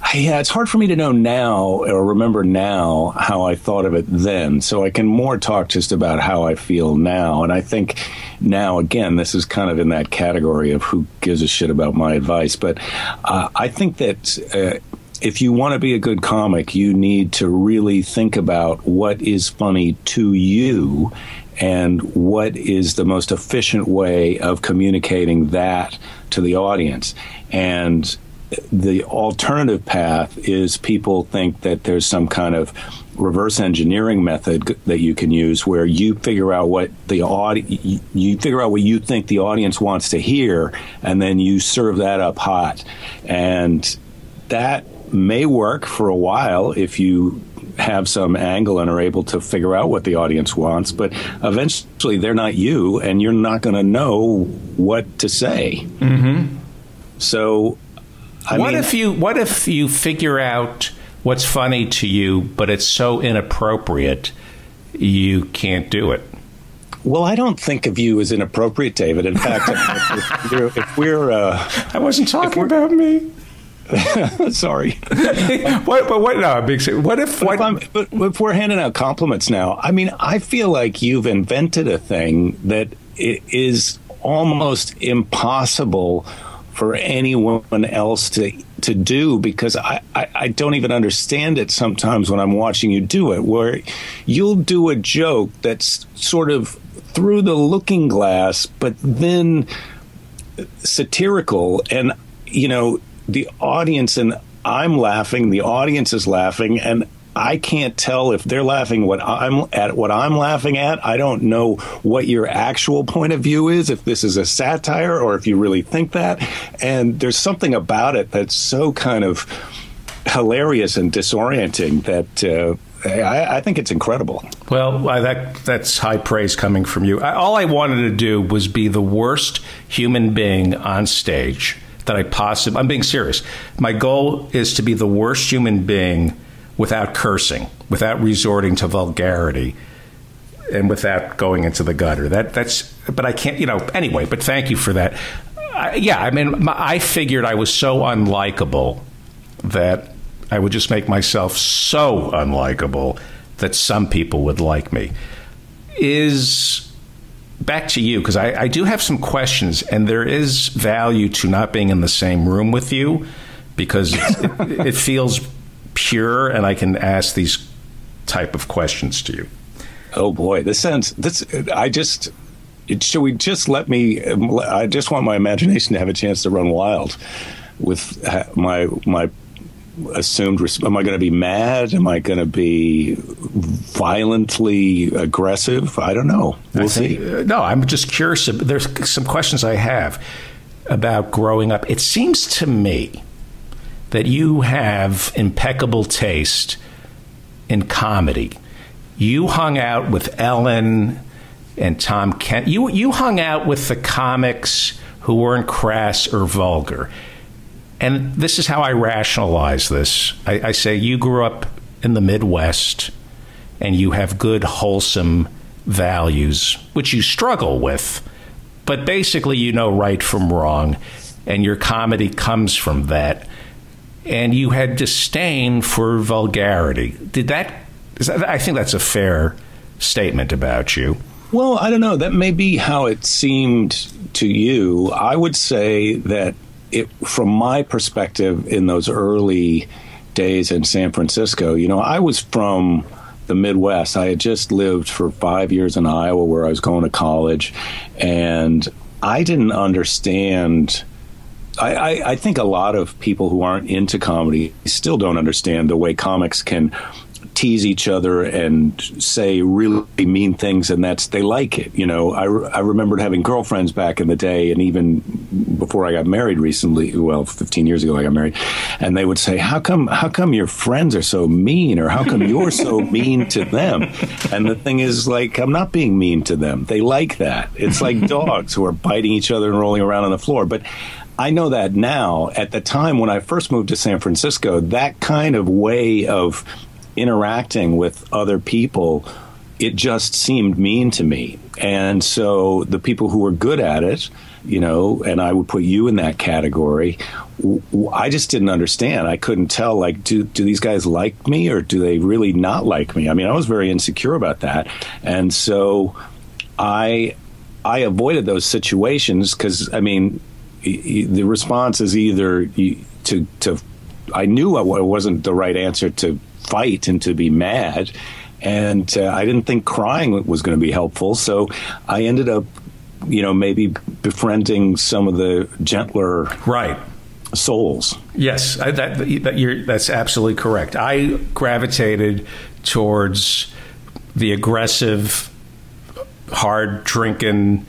Speaker 4: I, yeah, it's hard for me to know now or remember now how I thought of it then. So I can more talk just about how I feel now. And I think now, again, this is kind of in that category of who gives a shit about my advice. But uh, I think that. Uh, if you want to be a good comic, you need to really think about what is funny to you and what is the most efficient way of communicating that to the audience. And the alternative path is people think that there's some kind of reverse engineering method that you can use where you figure out what the audi- you figure out what you think the audience wants to hear and then you serve that up hot and that may work for a while if you have some angle and are able to figure out what the audience wants, but eventually they're not you, and you're not going to know what to say.
Speaker 1: Mm-hmm.
Speaker 4: So, I
Speaker 1: what
Speaker 4: mean,
Speaker 1: if you what if you figure out what's funny to you, but it's so inappropriate you can't do it?
Speaker 4: Well, I don't think of you as inappropriate, David. In fact, <laughs> if, we're, if we're uh,
Speaker 1: I wasn't talking about me. <laughs>
Speaker 4: Sorry. <laughs>
Speaker 1: what, but what? No, big. What if? What,
Speaker 4: but if, but if we're handing out compliments now, I mean, I feel like you've invented a thing that is almost impossible for anyone else to to do because I, I, I, don't even understand it sometimes when I'm watching you do it, where you'll do a joke that's sort of through the looking glass, but then satirical. And, you know, the audience and I'm laughing, the audience is laughing, and I can't tell if they're laughing what I'm at what I'm laughing at. I don't know what your actual point of view is, if this is a satire or if you really think that. And there's something about it that's so kind of hilarious and disorienting that uh, I, I, think it's incredible.
Speaker 1: Well, that that's high praise coming from you. I, all I wanted to do was be the worst human being on stage that I possibly. I'm being serious. My goal is to be the worst human being without cursing, without resorting to vulgarity, and without going into the gutter. That that's. But I can't. You know. Anyway. But thank you for that. I, yeah. I mean, my, I figured I was so unlikable that I would just make myself so unlikable that some people would like me. Is back to you because I, I, do have some questions, and there is value to not being in the same room with you because it, it, feels pure, and I can ask these type of questions to you.
Speaker 4: Oh boy, this sounds. This I just. Should we just let me? Um, I just want my imagination to have a chance to run wild with uh, my my assumed am i going to be mad? Am i going to be violently aggressive? I don't know. We'll think, see.
Speaker 1: uh, no i'm just curious there's some questions i have about growing up. It seems to me that you have impeccable taste in comedy. You hung out with ellen and tom kent you you hung out with the comics who weren't crass or vulgar and this is how I rationalize this. I, I say you grew up in the Midwest and you have good, wholesome values, which you struggle with, but basically you know right from wrong, and your comedy comes from that. And you had disdain for vulgarity. Did that, that I think that's a fair statement about you.
Speaker 4: Well, I don't know. That may be how it seemed to you. I would say that it, from my perspective, in those early days in San Francisco, you know, I was from the Midwest. I had just lived for five years in Iowa where I was going to college, and I didn't understand. I, I, I, think a lot of people who aren't into comedy still don't understand the way comics can tease each other and say really mean things, and that's they like it. You know, I, I remembered having girlfriends back in the day, and even before I got married recently. Well, 15 years ago, I got married, and they would say, "How come? How come your friends are so mean, or how come you're so <laughs> mean to them?" And the thing is, like, I'm not being mean to them. They like that. It's like <laughs> dogs who are biting each other and rolling around on the floor, but. I know that now. At the time when I first moved to San Francisco, that kind of way of interacting with other people, it just seemed mean to me. And so the people who were good at it, you know, and I would put you in that category. I just didn't understand. I couldn't tell, like, do, do these guys like me or do they really not like me? I mean, I was very insecure about that. And so I, I avoided those situations because, I mean, the response is either to to I knew it wasn't the right answer to fight and to be mad, and uh, I didn't think crying was going to be helpful. So I ended up, you know, maybe befriending some of the gentler
Speaker 1: right
Speaker 4: souls.
Speaker 1: Yes, I, that, that that's absolutely correct. I gravitated towards the aggressive, hard drinking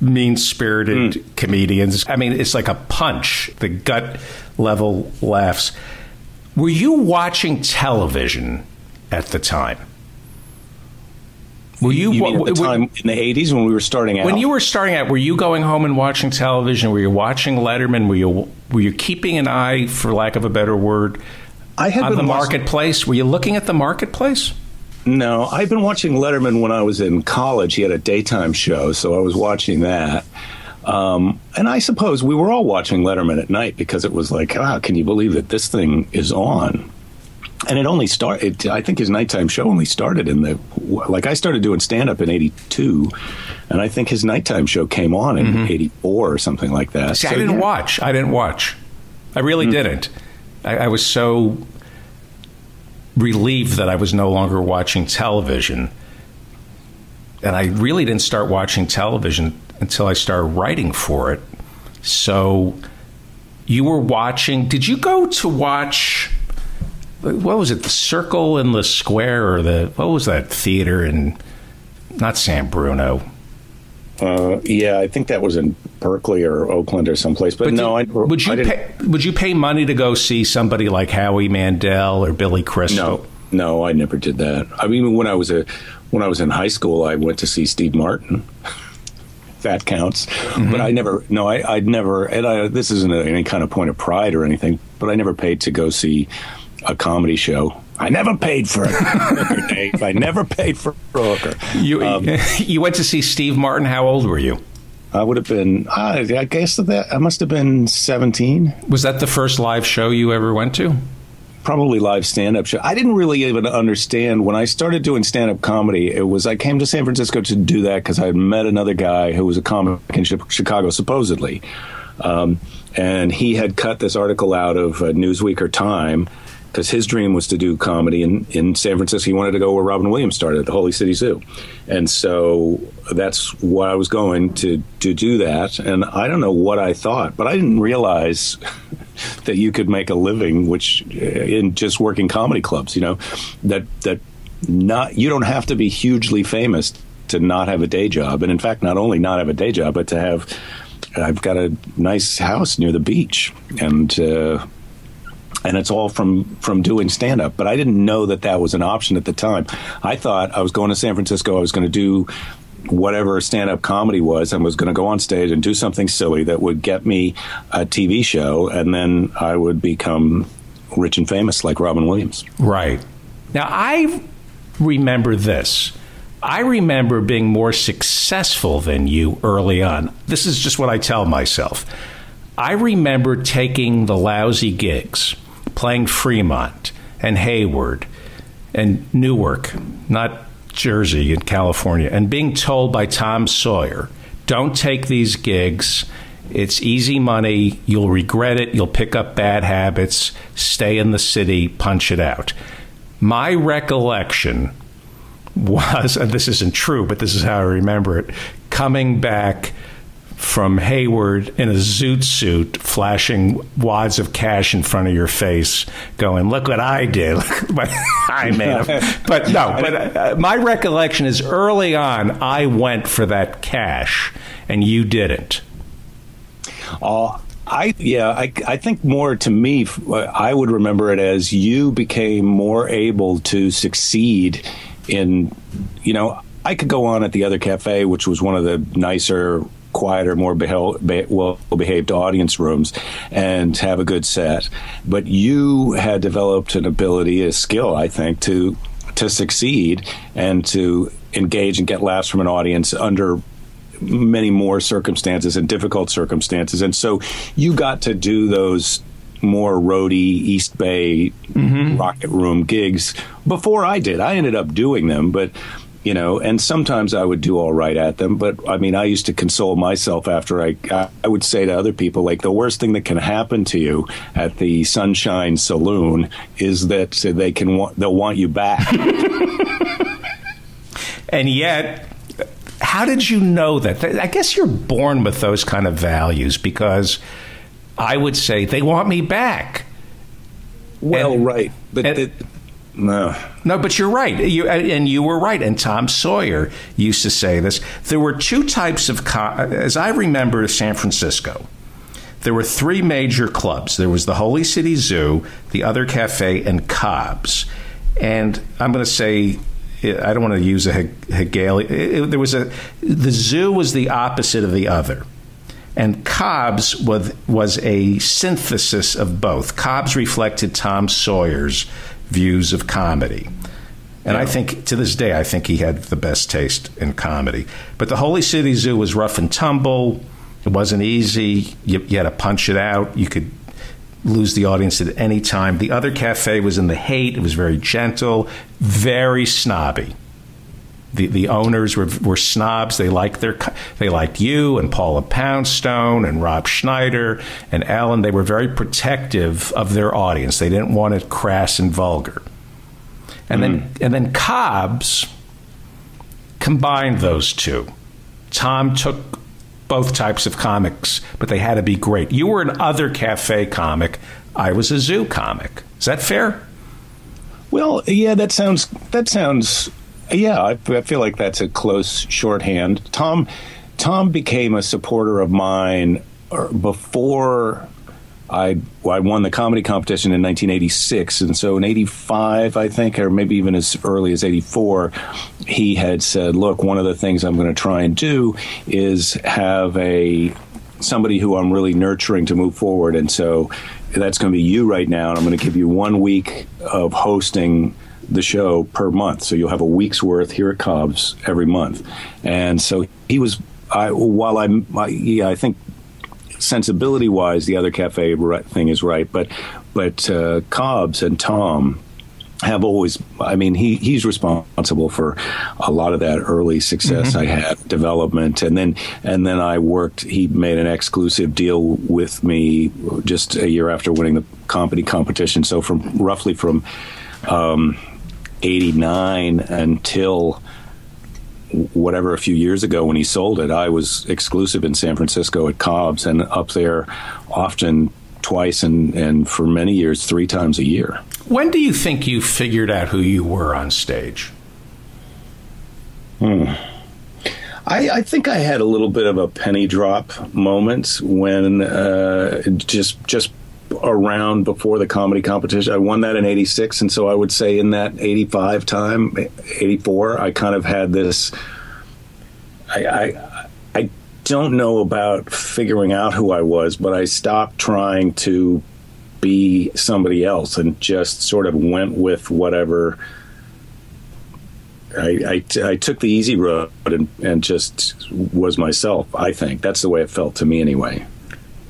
Speaker 1: mean spirited mm. comedians. I mean, it's like a punch, the gut level laughs. Were you watching television at the time?
Speaker 4: Were you, you at the time in the eighties when we were starting out?
Speaker 1: When you were starting out, were you going home and watching television? Were you watching Letterman? Were you were you keeping an eye, for lack of a better word,
Speaker 4: I had
Speaker 1: on the marketplace? Were you looking at the marketplace?
Speaker 4: No, I've been watching Letterman when I was in college. He had a daytime show, so I was watching that. Um, and I suppose we were all watching Letterman at night because it was like, ah, can you believe that this thing is on? And it only started, I think his nighttime show only started in the, like I started doing stand up in 82, and I think his nighttime show came on in mm-hmm. 84 or something like that.
Speaker 1: See, so, I didn't yeah. watch. I didn't watch. I really mm-hmm. didn't. I, I was so relieved that I was no longer watching television. And I really didn't start watching television until I started writing for it. So you were watching, did you go to watch what was it, the Circle in the Square or the what was that theater in not San Bruno?
Speaker 4: Uh, yeah, I think that was in Berkeley or Oakland or someplace. But, but no,
Speaker 1: did, I, would you I pay, would you pay money to go see somebody like Howie Mandel or Billy Crystal?
Speaker 4: No, no, I never did that. I mean, when I was a when I was in high school, I went to see Steve Martin. <laughs> that counts, mm-hmm. but I never. No, I, I'd never. And I, this isn't a, any kind of point of pride or anything, but I never paid to go see a comedy show. I never paid for it, Dave. <laughs> I never paid for a hooker.
Speaker 1: You um, <laughs> you went to see Steve Martin. How old were you?
Speaker 4: I would have been. I, I guess that I must have been seventeen.
Speaker 1: Was that the first live show you ever went to?
Speaker 4: Probably live stand up show. I didn't really even understand when I started doing stand up comedy. It was I came to San Francisco to do that because I had met another guy who was a comic in Chicago, supposedly. Um, and he had cut this article out of uh, Newsweek or Time because his dream was to do comedy in, in San Francisco. He wanted to go where Robin Williams started at the Holy City Zoo. And so that's what I was going to, to do that. And I don't know what I thought, but I didn't realize <laughs> that you could make a living, which uh, in just working comedy clubs, you know, that, that not, you don't have to be hugely famous to not have a day job. And in fact, not only not have a day job, but to have, I've got a nice house near the beach and, uh, and it's all from from doing stand up. But I didn't know that that was an option at the time. I thought I was going to San Francisco. I was going to do whatever stand up comedy was and was going to go on stage and do something silly that would get me a TV show, and then I would become rich and famous like Robin Williams.
Speaker 1: Right. Now I remember this. I remember being more successful than you early on. This is just what I tell myself. I remember taking the lousy gigs playing Fremont and Hayward and Newark, not Jersey in California, and being told by Tom Sawyer, don't take these gigs. It's easy money. You'll regret it. You'll pick up bad habits. Stay in the city, punch it out. My recollection was, and this isn't true, but this is how I remember it, coming back from Hayward in a zoot suit, flashing wads of cash in front of your face, going, "Look what I did! I made him." But no, <laughs> but uh, my recollection is early on, I went for that cash, and you didn't.
Speaker 4: Uh, I yeah, I, I think more to me, I would remember it as you became more able to succeed in, you know, I could go on at the other cafe, which was one of the nicer, quieter, more well behaved audience rooms, and have a good set. But you had developed an ability, a skill, I think, to to succeed and to engage and get laughs from an audience under many more circumstances and difficult circumstances. And so you got to do those more roadie East Bay mm-hmm. rocket room gigs before I did. I ended up doing them, but you know, and sometimes I would do all right at them. But I mean, I used to console myself after I, I would say to other people, like, the worst thing that can happen to you at the Sunshine Saloon is that they can, wa- they'll want you back. <laughs>
Speaker 1: and yet, how did you know that? I guess you're born with those kind of values because I would say they want me back.
Speaker 4: Well, and, right, but and, no,
Speaker 1: no, but you're right. You uh, and you were right. And Tom Sawyer used to say this. There were two types of, uh, as I remember, San Francisco. There were three major clubs. There was the Holy City Zoo, the Other Cafe, and Cobb's. And I'm going to say I don't want to use a Hegelian. There was a the zoo was the opposite of the other, and Cobb's was was a synthesis of both. Cobb's reflected Tom Sawyer's views of comedy. And yeah. I think to this day, I think he had the best taste in comedy. But the Holy City Zoo was rough and tumble. It wasn't easy. You, you had to punch it out. You could lose the audience at any time. The other cafe was in the Haight. It was very gentle, very snobby. The, the owners were, were snobs. They liked their they liked you and Paula Poundstone and Rob Schneider and Ellen. They were very protective of their audience. They didn't want it crass and vulgar. And mm. then and then Cobb's combined those two. Tom took both types of comics, but they had to be great. You were an other cafe comic. I was a zoo comic. Is that fair?
Speaker 4: Well, yeah, that sounds that sounds yeah. I, I feel like that's a close shorthand. Tom Tom became a supporter of mine uh, before I I won the comedy competition in 1986, and so in '85, I think, or maybe even as early as '84, he had said, "Look, one of the things I'm going to try and do is have a somebody who I'm really nurturing to move forward." And so that's going to be you right now, and I'm going to give you one week of hosting the show per month. So you'll have a week's worth here at Cobb's every month. And so he was. I, while I'm, I, yeah, I think sensibility wise, the other cafe thing is right, but but uh, Cobb's and Tom have always i mean he he's responsible for a lot of that early success mm-hmm. i had development and then and then i worked he made an exclusive deal with me just a year after winning the comedy competition so from roughly from um, 89 until whatever a few years ago when he sold it, I was exclusive in San Francisco at Cobb's and up there often twice and, and for many years three times a year.
Speaker 1: When do you think you figured out who you were on stage?
Speaker 4: Hmm. I, I, think I had a little bit of a penny drop moment when uh, just just around before the comedy competition. I won that in 86. And so I would say in that 85 time, 84, I kind of had this. I, I, I don't know about figuring out who I was, but I stopped trying to be somebody else and just sort of went with whatever. I, I, I took the easy road and, and just was myself, I think. That's the way it felt to me anyway.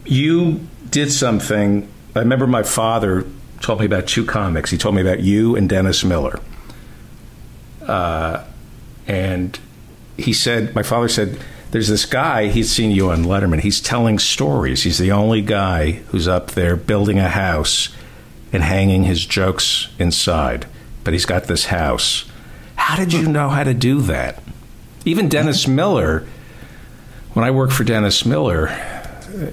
Speaker 1: You did something I remember my father told me about two comics. He told me about you and Dennis Miller. Uh, and he said, my father said, there's this guy, he's seen you on Letterman. He's telling stories. He's the only guy who's up there building a house and hanging his jokes inside. But he's got this house. How did you know how to do that? Even Dennis <laughs> Miller when I worked for Dennis Miller,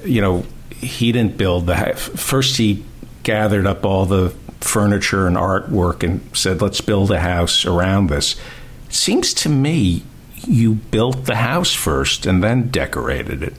Speaker 1: you know, he didn't build the. First, he gathered up all the furniture and artwork and said, let's build a house around this. Seems to me you built the house first and then decorated it.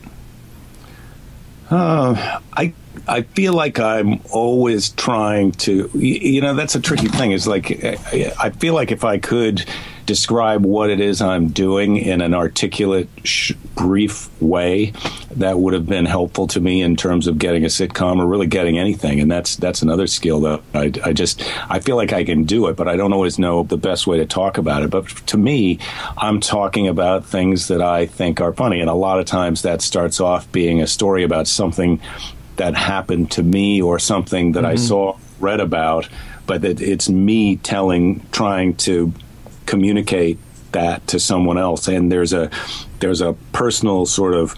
Speaker 4: Uh, I I feel like I'm always trying to. You know, that's a tricky thing. Is like eh, eh, I feel like if I could describe what it is I'm doing in an articulate, sh- brief way, that would have been helpful to me in terms of getting a sitcom or really getting anything. And that's that's another skill that I, I just I feel like I can do it, but I don't always know the best way to talk about it. But to me, I'm talking about things that I think are funny, and a lot of times that starts off being a story about something that happened to me or something that mm-hmm. I saw read about but that it's me telling trying to communicate that to someone else and there's a there's a personal sort of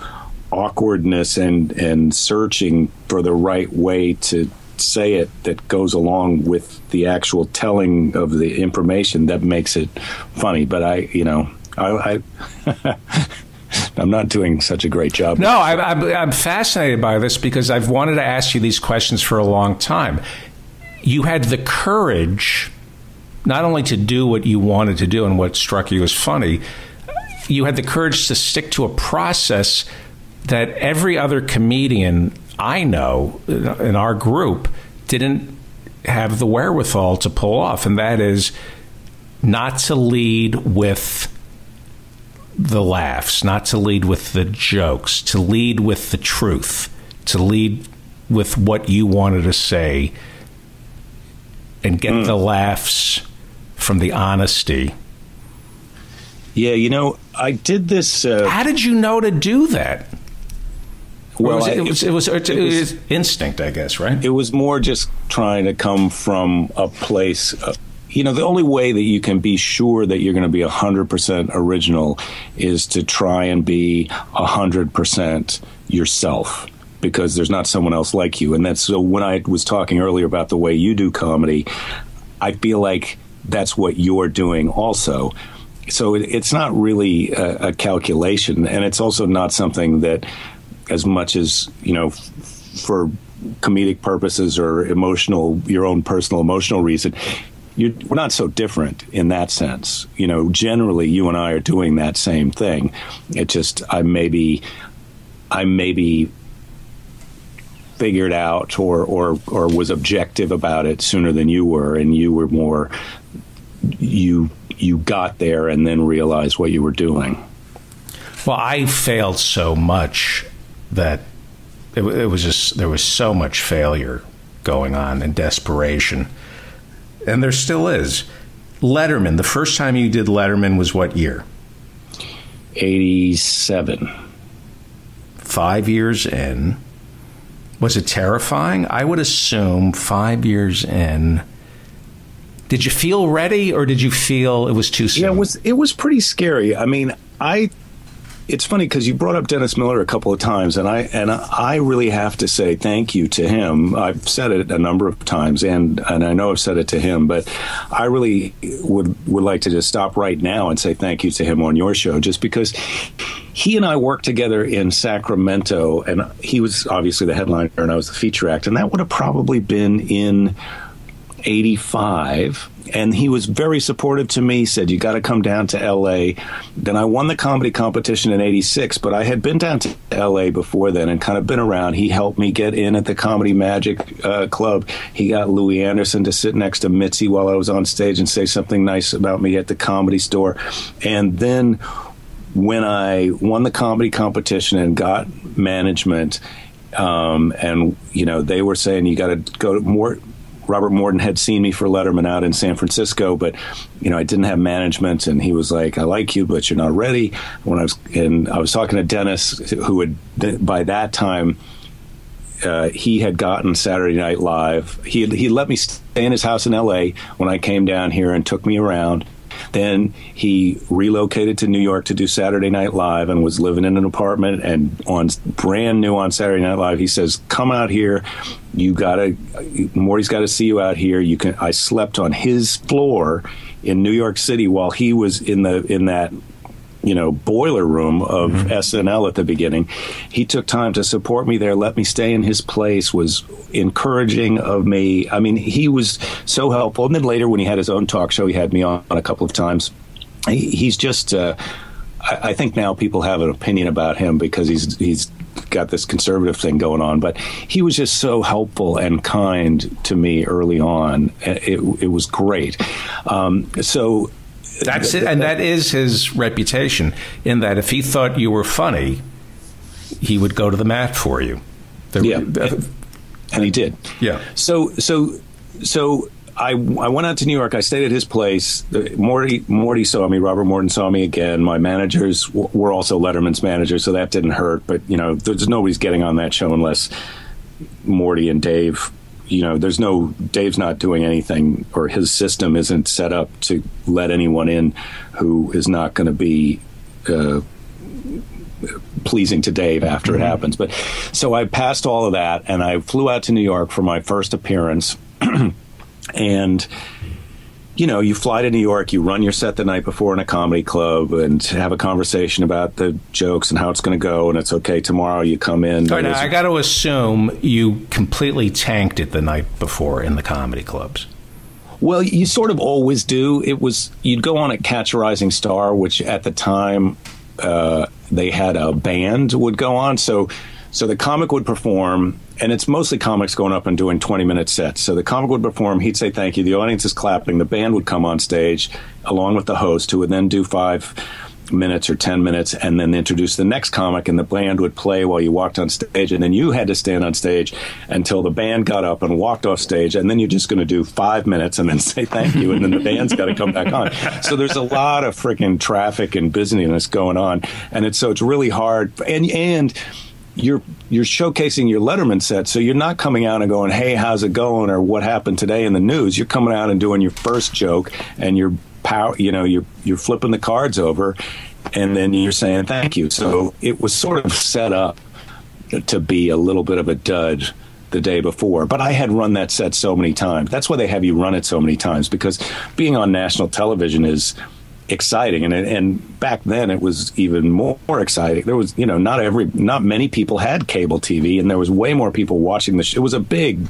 Speaker 4: awkwardness and and searching for the right way to say it that goes along with the actual telling of the information that makes it funny but i you know i, I <laughs> I'm not doing such a great job.
Speaker 1: No, I, I'm, I'm fascinated by this because I've wanted to ask you these questions for a long time. You had the courage not only to do what you wanted to do and what struck you as funny, you had the courage to stick to a process that every other comedian I know in our group didn't have the wherewithal to pull off, and that is not to lead with the laughs, not to lead with the jokes, to lead with the truth, to lead with what you wanted to say, and get mm. the laughs from the honesty.
Speaker 4: Yeah, you know, I did this. Uh,
Speaker 1: How did you know to do that? Well, was it, it, was, it, was, it, was, instinct, I guess, right?
Speaker 4: It was more just trying to come from a place. Uh, you know, the only way that you can be sure that you're going to be 100% original is to try and be 100% yourself because there's not someone else like you. And that's so when I was talking earlier about the way you do comedy, I feel like that's what you're doing also. So it, it's not really a, a, calculation, and it's also not something that, as much as you know, f- for comedic purposes or emotional, your own personal emotional reason, we're not so different in that sense. You know, generally, you and I are doing that same thing. It just I maybe I maybe figured out or or or was objective about it sooner than you were, and you were more you you got there and then realized what you were doing?
Speaker 1: Well, I failed so much that it, it, was just there was so much failure going on and desperation, and there still is. Letterman. The first time you did Letterman was what year?
Speaker 4: Eighty-seven.
Speaker 1: Five years in. Was it terrifying? I would assume five years in did you feel ready, or did you feel it was too soon?
Speaker 4: Yeah, it was. It was pretty scary. I mean, I. It's funny because you brought up Dennis Miller a couple of times, and I and I really have to say thank you to him. I've said it a number of times, and and I know I've said it to him, but I really would would like to just stop right now and say thank you to him on your show, just because he and I worked together in Sacramento, and he was obviously the headliner, and I was the feature act, and that would have probably been in 85 and he was very supportive to me. Said you got to come down to la then i won the comedy competition in 86 but i had been down to la before then and kind of been around. He helped me get in at the comedy magic uh, club. He got Louie Anderson to sit next to mitzi while i was on stage and say something nice about me at the comedy store. And then when i won the comedy competition and got management um, and you know they were saying you got to go to more Robert Morton had seen me for Letterman out in San Francisco, but you know I didn't have management, and he was like, "I like you, but you're not ready." When I was and I was talking to Dennis, who had by that time. Uh, he had gotten Saturday Night Live. He he let me stay in his house in L.A. when I came down here and took me around. Then he relocated to New York to do Saturday Night Live and was living in an apartment and on brand new on Saturday Night Live. He says, "Come out here. You gotta. Morty's got to see you out here. You can." I slept on his floor in New York City while he was in the in that you know boiler room of mm-hmm. SNL at the beginning. He took time to support me there, let me stay in his place, was encouraging of me. I mean, he was so helpful. And then later, when he had his own talk show, he had me on, on a couple of times. He, he's just. Uh, I, I think now people have an opinion about him because he's he's got this conservative thing going on, but he was just so helpful and kind to me early on. It, it was great. Um, so
Speaker 1: that's it, and that is his reputation. In that, if he thought you were funny, he would go to the mat for you.
Speaker 4: There, yeah, uh, and he did.
Speaker 1: Yeah.
Speaker 4: So so so I, I went out to New York. I stayed at his place. Morty Morty saw me. Robert Morton saw me again. My managers w- were also Letterman's managers, so that didn't hurt. But you know, there's nobody's getting on that show unless Morty and Dave. You know, there's no Dave's not doing anything, or his system isn't set up to let anyone in who is not going to be. Uh, pleasing to Dave after mm-hmm. it happens. But so I passed all of that and I flew out to New York for my first appearance. <clears throat> and you know, you fly to New York, you run your set the night before in a comedy club, and have a conversation about the jokes and how it's going to go. And it's okay. Tomorrow you come in.
Speaker 1: Right, now, I got to assume you completely tanked it the night before in the comedy clubs.
Speaker 4: Well, you sort of always do. It was you'd go on at Catch a Rising Star, which at the time uh, they had a band would go on. So so the comic would perform, and it's mostly comics going up and doing 20 minute sets. So the comic would perform, he'd say thank you, the audience is clapping, the band would come on stage along with the host, who would then do five minutes or 10 minutes and then introduce the next comic and the band would play while you walked on stage and then you had to stand on stage until the band got up and walked off stage and then you're just going to do five minutes and then <laughs> say thank you and then the band's got to come back on so there's a lot of freaking traffic and busyness going on and it's so it's really hard and and you're you're showcasing your Letterman set, so you're not coming out and going, "Hey, how's it going?" or "What happened today in the news." You're coming out and doing your first joke, and you're power, you know, you're you're flipping the cards over, and then you're saying thank you. So it was sort of set up to be a little bit of a dud the day before. But I had run that set so many times. That's why they have you run it so many times because being on national television is exciting. And and back then it was even more exciting. There was you know not every not many people had cable TV and there was way more people watching the show it was a big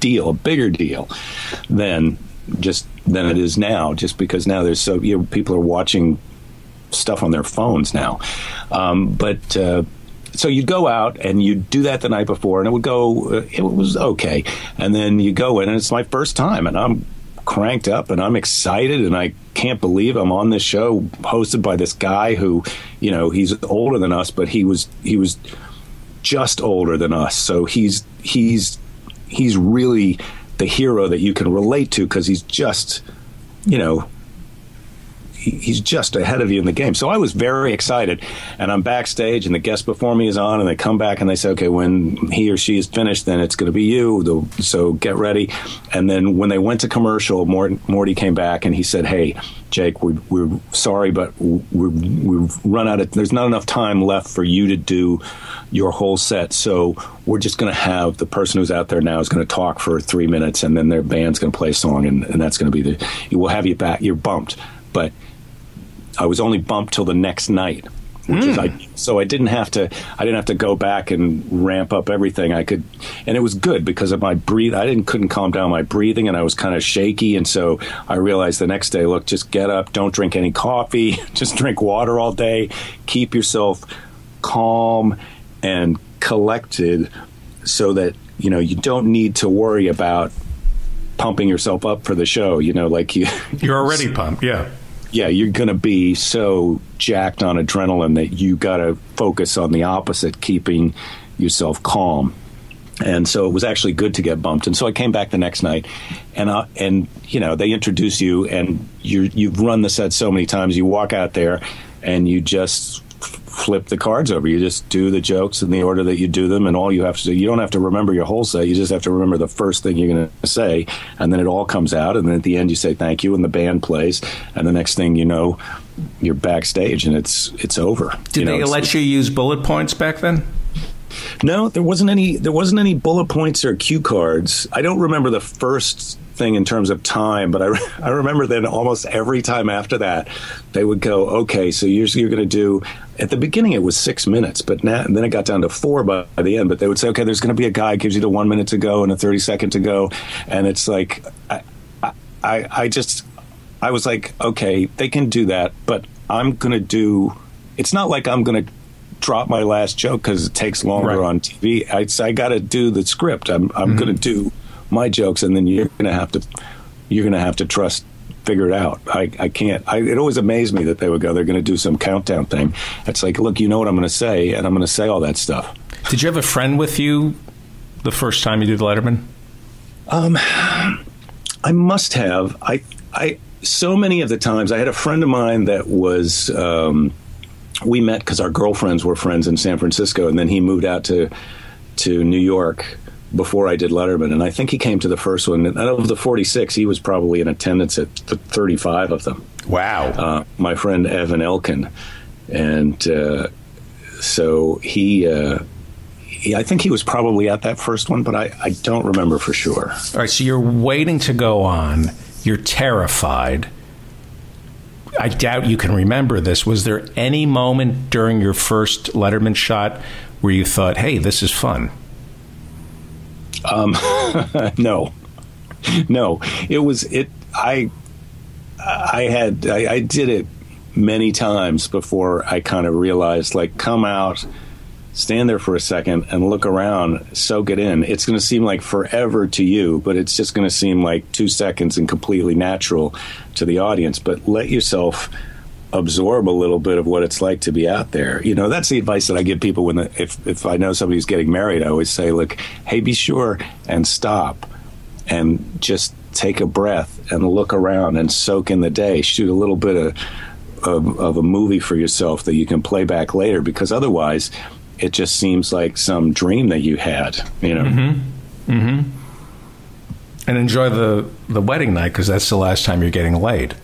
Speaker 4: deal a bigger deal than just than it is now just because now there's so you know people are watching stuff on their phones now. Um, but uh, so you'd go out and you'd do that the night before and it would go uh, it was okay. And then you go in and it's my first time and i'm cranked up and I'm excited and I can't believe I'm on this show hosted by this guy who, you know, he's older than us, but he was he was just older than us. So he's he's he's really the hero that you can relate to because he's just, you know, he's just ahead of you in the game. So I was very excited, and I'm backstage, and the guest before me is on, and they come back and they say, okay, when he or she is finished, then it's going to be you. So get ready. And then when they went to commercial, Morty came back and he said, hey, Jake, we, we're sorry, but we we've run out of. There's not enough time left for you to do your whole set. So we're just going to have the person who's out there now is going to talk for three minutes, and then their band's going to play a song, and, and that's going to be the. We'll have you back. You're bumped, but I was only bumped till the next night. Which mm. is I, hmm. so I didn't have to I didn't have to go back and ramp up everything I could and it was good because of my breathe I didn't couldn't calm down my breathing and I was kind of shaky and so I realized the next day look just get up don't drink any coffee <laughs> just drink water all day keep yourself calm and collected so that you know you don't need to worry about pumping yourself up for the show you know like you
Speaker 1: you're already <laughs> pumped yeah
Speaker 4: yeah, you're going to be so jacked on adrenaline that you got to focus on the opposite, keeping yourself calm. And so it was actually good to get bumped. And so I came back the next night, and uh, and you know they introduce you, and you you've run the set so many times. You walk out there, and you just flip the cards over. You just do the jokes in the order that you do them, and all you have to do, you don't have to remember your whole set. You just have to remember the first thing you're going to say, and then it all comes out. And then at the end, you say thank you, and the band plays, and the next thing you know, you're backstage, and it's it's over.
Speaker 1: Did
Speaker 4: you
Speaker 1: know, they let you use bullet points back then?
Speaker 4: No, there wasn't any. There wasn't any bullet points or cue cards. I don't remember the first thing in terms of time, but I, <laughs> I remember then almost every time after that, they would go, okay, so you're, you're going to do, at the beginning it was six minutes, but now, then it got down to four by, by the end. But they would say, okay, there's going to be a guy gives you the one minute to go and a 30 second to go. And it's like, I, I, I just, I was like, okay, they can do that, but I'm going to do, it's not like I'm going to drop my last joke because it takes longer
Speaker 1: Right.
Speaker 4: on TV. I, I got to do the script. I'm, I'm mm-hmm. going to do my jokes, and then you're going to have to, you're going to have to trust, figure it out. I, I can't. I, it always amazed me that they would go, they're going to do some countdown thing. It's like, look, you know what I'm going to say, and I'm going to say all that stuff.
Speaker 1: Did you have a friend with you the first time you did the Letterman?
Speaker 4: I must have. I, I, so many of the times, I had a friend of mine that was, um, we met because our girlfriends were friends in San Francisco, and then he moved out to, to New York before I did Letterman. And I think he came to the first one. And out of the 46, he was probably in attendance at th- 35 of them.
Speaker 1: Wow.
Speaker 4: Uh, my friend Evan Elkin. And uh, so he, uh, he, I think he was probably at that first one, but I, I don't remember for sure.
Speaker 1: All right, so you're waiting to go on. You're terrified. I doubt you can remember this. Was there any moment during your first Letterman shot where you thought, "Hey, this is fun"?
Speaker 4: Um, <laughs> no, no. It was it. I I had I, I did it many times before I kind of realized like come out, stand there for a second and look around, soak it in. It's going to seem like forever to you, but it's just going to seem like two seconds and completely natural to the audience. But let yourself absorb a little bit of what it's like to be out there. You know, that's the advice that I give people when the, if if I know somebody's getting married, I always say, look, hey, be sure and stop and just take a breath and look around and soak in the day. Shoot a little bit of of, of a movie for yourself that you can play back later because otherwise it just seems like some dream that you had, you know.
Speaker 1: mm-hmm And enjoy the the wedding night because that's the last time you're getting laid.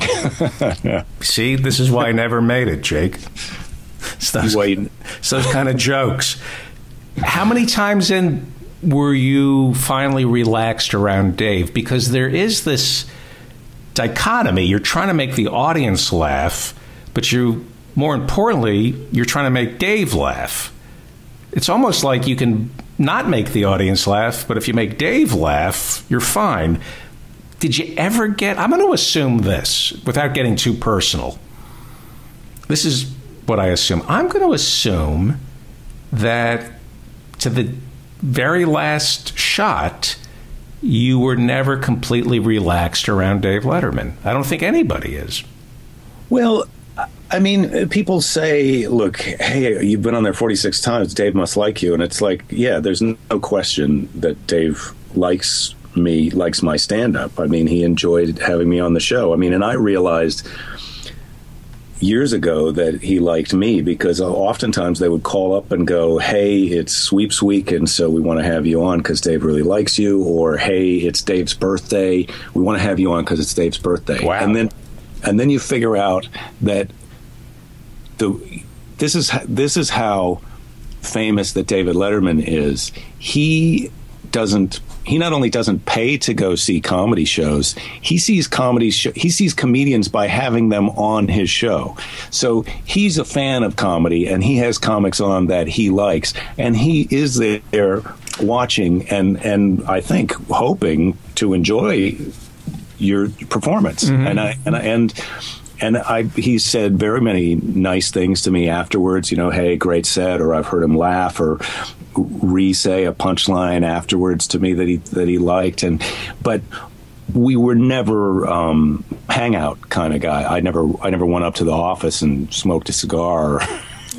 Speaker 1: <laughs> <laughs> See, this is why I never made it, Jake. It's those, it's those kind of jokes. How many times in were you finally relaxed around Dave? Because there is this dichotomy. You're trying to make the audience laugh, but you, more importantly, you're trying to make Dave laugh. It's almost like you can not make the audience laugh, but if you make Dave laugh, you're fine. Did you ever get? I'm going to assume this without getting too personal. This is what I assume. I'm going to assume that to the very last shot, you were never completely relaxed around Dave Letterman. I don't think anybody is.
Speaker 4: Well, I mean, people say, look, hey, you've been on there 46 times. Dave must like you. And it's like, yeah, there's no question that Dave likes me, likes my stand up. I mean, he enjoyed having me on the show. I mean, and I realized years ago that he liked me because oftentimes they would call up and go, "Hey, it's sweeps week, and so we want to have you on because Dave really likes you," or "Hey, it's Dave's birthday, we want to have you on because it's Dave's birthday."
Speaker 1: Wow.
Speaker 4: And then, and then you figure out that the this is this is how famous that David Letterman is. He doesn't he not only doesn't pay to go see comedy shows, he sees comedy sh- he sees comedians by having them on his show. So he's a fan of comedy and he has comics on that he likes and he is there watching and and I think hoping to enjoy your performance. Mm-hmm. And I and I, and and I he said very many nice things to me afterwards. You know, hey, great set, or I've heard him laugh, or re-say a punchline afterwards to me that he that he liked. And but we were never um, hangout kind of guy. I never I never went up to the office and smoked a cigar. Or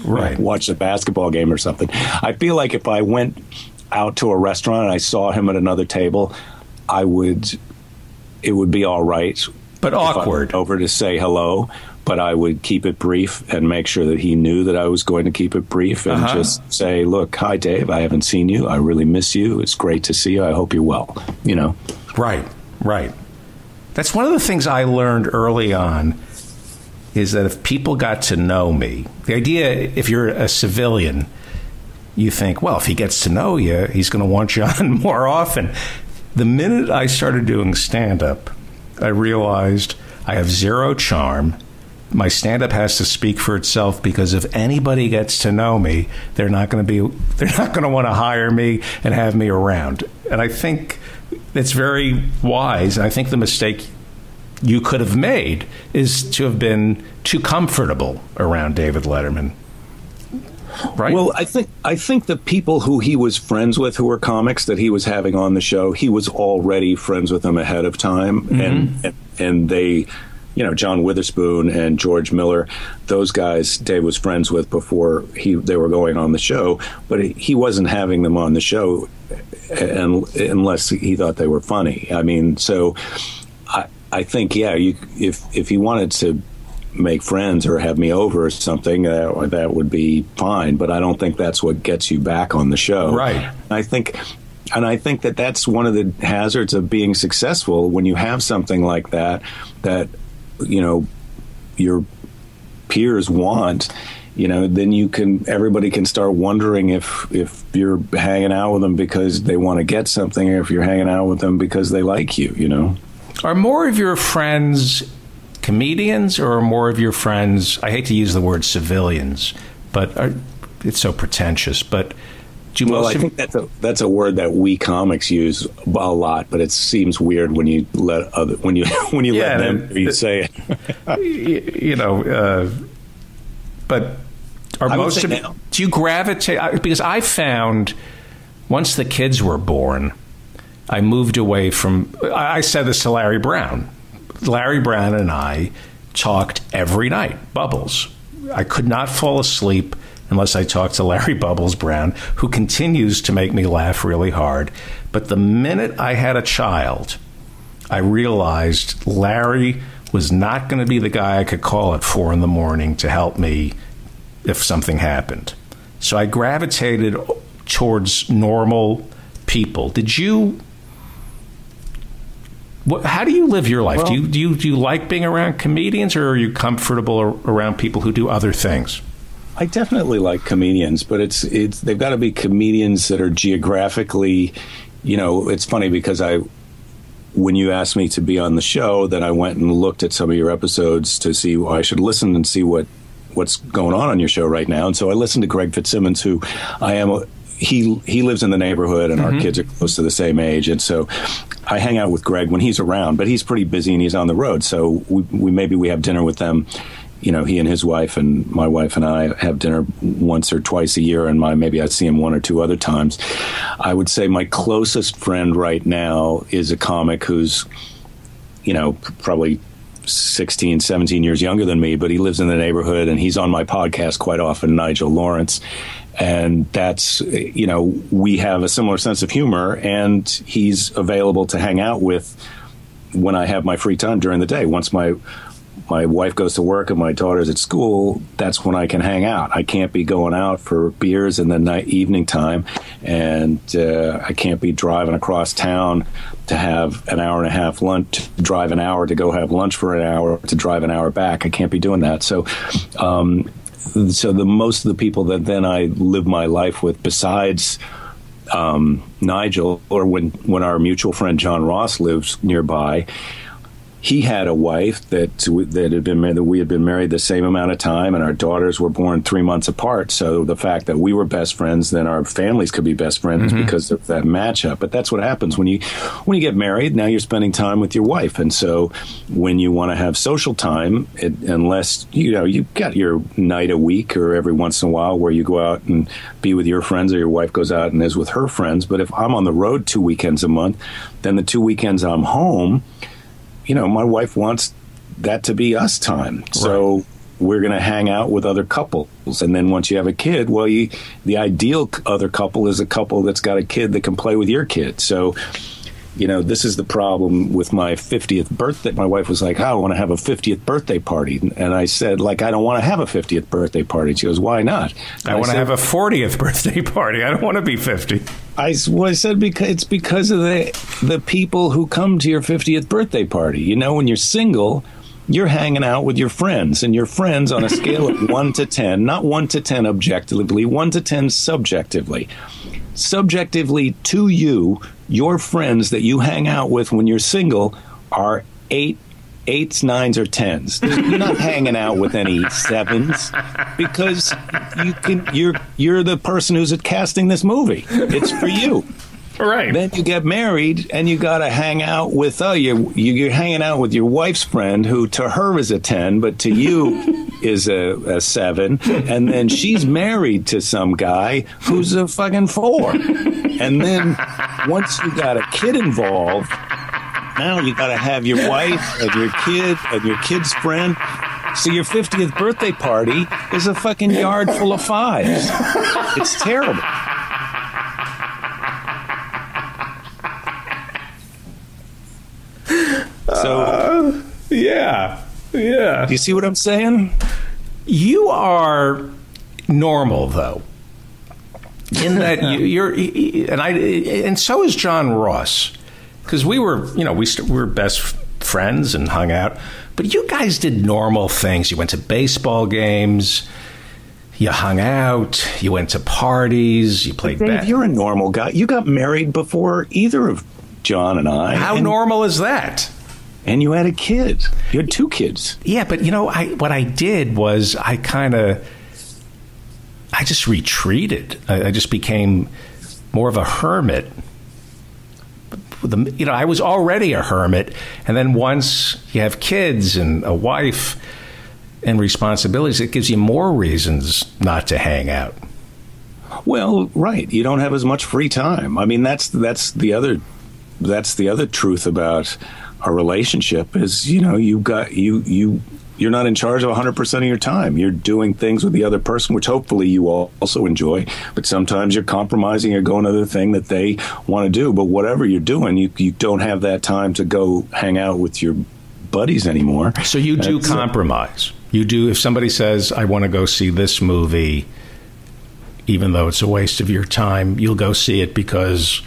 Speaker 1: Right. <laughs>
Speaker 4: watched a basketball game or something. I feel like if I went out to a restaurant and I saw him at another table, I would it would be all right.
Speaker 1: But awkward.
Speaker 4: over to say hello, but I would keep it brief and make sure that he knew that I was going to keep it brief and
Speaker 1: Uh-huh.
Speaker 4: just say, "Look, hi Dave, I haven't seen you. I really miss you. It's great to see you. I hope you're well." You know.
Speaker 1: Right, right. That's one of the things I learned early on is that if people got to know me, the idea if you're a civilian, you think, well, if he gets to know you, he's going to want you <laughs> on more often. the minute I started doing stand up, I realized I have zero charm. My stand up has to speak for itself because if anybody gets to know me, they're not going to be <laughs> they're not going to want to hire me and have me around. And I think it's very wise. And I think the mistake you could have made is to have been too comfortable around David Letterman. Right?
Speaker 4: Well, I think I think the people who he was friends with, who were comics that he was having on the show, he was already friends with them ahead of time, mm-hmm. and, and and they, you know, John Witherspoon and George Miller, those guys Dave was friends with before he they were going on the show, but he wasn't having them on the show, and unless he thought they were funny. I mean, so I I think yeah, you if if he wanted to make friends or have me over or something, uh, that would be fine. But I don't think that's what gets you back on the show.
Speaker 1: Right.
Speaker 4: I think. And I think that that's one of the hazards of being successful when you have something like that, that, you know, your peers want you know, then you can everybody can start wondering if if you're hanging out with them because they want to get something, or if you're hanging out with them because they like you. You know,
Speaker 1: are more of your friends comedians or are more of your friends? I hate to use the word civilians, but are, it's so pretentious. But
Speaker 4: do you well, I think that's a that's a word that we comics use a lot, but it seems weird when you let other when you <laughs> when you yeah, let them you say
Speaker 1: it. <laughs> you know, uh, but are I most of now. do you gravitate? Because I found once the kids were born, I moved away from. I said this to Larry Brown Larry Brown and I talked every night, Bubbles. I could not fall asleep unless I talk to Larry Bubbles Brown, who continues to make me laugh really hard. But the minute I had a child, I realized Larry was not going to be the guy I could call at four in the morning to help me if something happened. So I gravitated towards normal people. Did you what, how do you live your life? Well, do you do you do you like being around comedians, or are you comfortable around people who do other things?
Speaker 4: I definitely like comedians, but it's it's they've got to be comedians that are geographically, you know. It's funny because I, when you asked me to be on the show, then I went and looked at some of your episodes to see. Well, I should listen and see what what's going on on your show right now. And so I listened to Greg Fitzsimmons, who I am he he lives in the neighborhood, and mm-hmm. our kids are close to the same age, and so I hang out with Greg when he's around, but he's pretty busy and he's on the road. So we, we maybe we have dinner with them. You know, he and his wife and my wife and I have dinner once or twice a year, and my maybe I see him one or two other times. I would say my closest friend right now is a comic who's, you know, probably 16, 17 years younger than me, but he lives in the neighborhood and he's on my podcast quite often, Nigel Lawrence and that's you know we have a similar sense of humor and he's available to hang out with when I have my free time during the day once my my wife goes to work and my daughter's at school that's when I can hang out. I can't be going out for beers in the night evening time and uh, I can't be driving across town to have an hour and a half lunch drive an hour to go have lunch for an hour to drive an hour back. I can't be doing that. So um, so the most of the people that then I live my life with, besides um, Nigel, or when when our mutual friend John Ross lives nearby, he had a wife that that had been married, that we had been married the same amount of time, and our daughters were born three months apart. So the fact that we were best friends, then our families could be best friends mm-hmm. because of that matchup. But that's what happens when you when you get married. Now you're spending time with your wife, and so when you want to have social time, it, unless you know you've got your night a week or every once in a while where you go out and be with your friends, or your wife goes out and is with her friends. But if I'm on the road two weekends a month, then the two weekends I'm home you know, my wife wants that to be us time. So right. we're going to hang out with other couples. And then once you have a kid, well, you, the ideal other couple is a couple that's got a kid that can play with your kid. So you know, this is the problem with my 50th birthday. My wife was like, oh, I want to have a 50th birthday party. And I said, like, I don't want to have a 50th birthday party. She goes, why not?
Speaker 1: I, I want to have a 40th <laughs> birthday party. I don't want to be 50.
Speaker 4: I, well, I said because it's because of the the people who come to your 50th birthday party. You know, when you're single, you're hanging out with your friends, and your friends on a scale of <laughs> 1 to 10, not 1 to 10 objectively, 1 to 10 subjectively. Subjectively to you, your friends that you hang out with when you're single are eight eights, nines, or tens. You're not hanging out with any sevens because you can. You're you're the person who's at casting this movie. It's for you.
Speaker 1: Right.
Speaker 4: Then you get married and you got to hang out with uh, you, you're hanging out with your wife's friend who to her is a 10 but to you is a, a 7 and then she's married to some guy who's a fucking 4. And then once you got a kid involved now you got to have your wife and your kid and your kid's friend. So your 50th birthday party is a fucking yard full of fives. It's terrible. So,
Speaker 1: Uh, yeah. Yeah.
Speaker 4: do you see what I'm saying?
Speaker 1: You are normal, though. In that <laughs> you, you're, and I, and so is John Ross, because we were, you know, we, st- we were best friends and hung out. But you guys did normal things. You went to baseball games. You hung out. You went to parties. You played.
Speaker 4: Dave,
Speaker 1: ba-
Speaker 4: you're a normal guy. You got married before either of John and I.
Speaker 1: How
Speaker 4: and,
Speaker 1: normal is that?
Speaker 4: And you had a kid. You had two kids.
Speaker 1: Yeah, but you know, I what I did was I kind of I just retreated. I, I just became more of a hermit. The, you know, I was already a hermit, and then once you have kids and a wife and responsibilities, it gives you more reasons not to hang out.
Speaker 4: Well, right. You don't have as much free time. I mean, that's that's the other that's the other truth about a relationship is you know you got you you you're not in charge of 100% of your time. You're doing things with the other person which hopefully you all also enjoy but sometimes you're compromising you're going to the thing that they want to do. But whatever you're doing you, you don't have that time to go hang out with your buddies anymore.
Speaker 1: So you do
Speaker 4: That's, uh,
Speaker 1: compromise. You do if somebody says, "I want to go see this movie," even though it's a waste of your time, you'll go see it because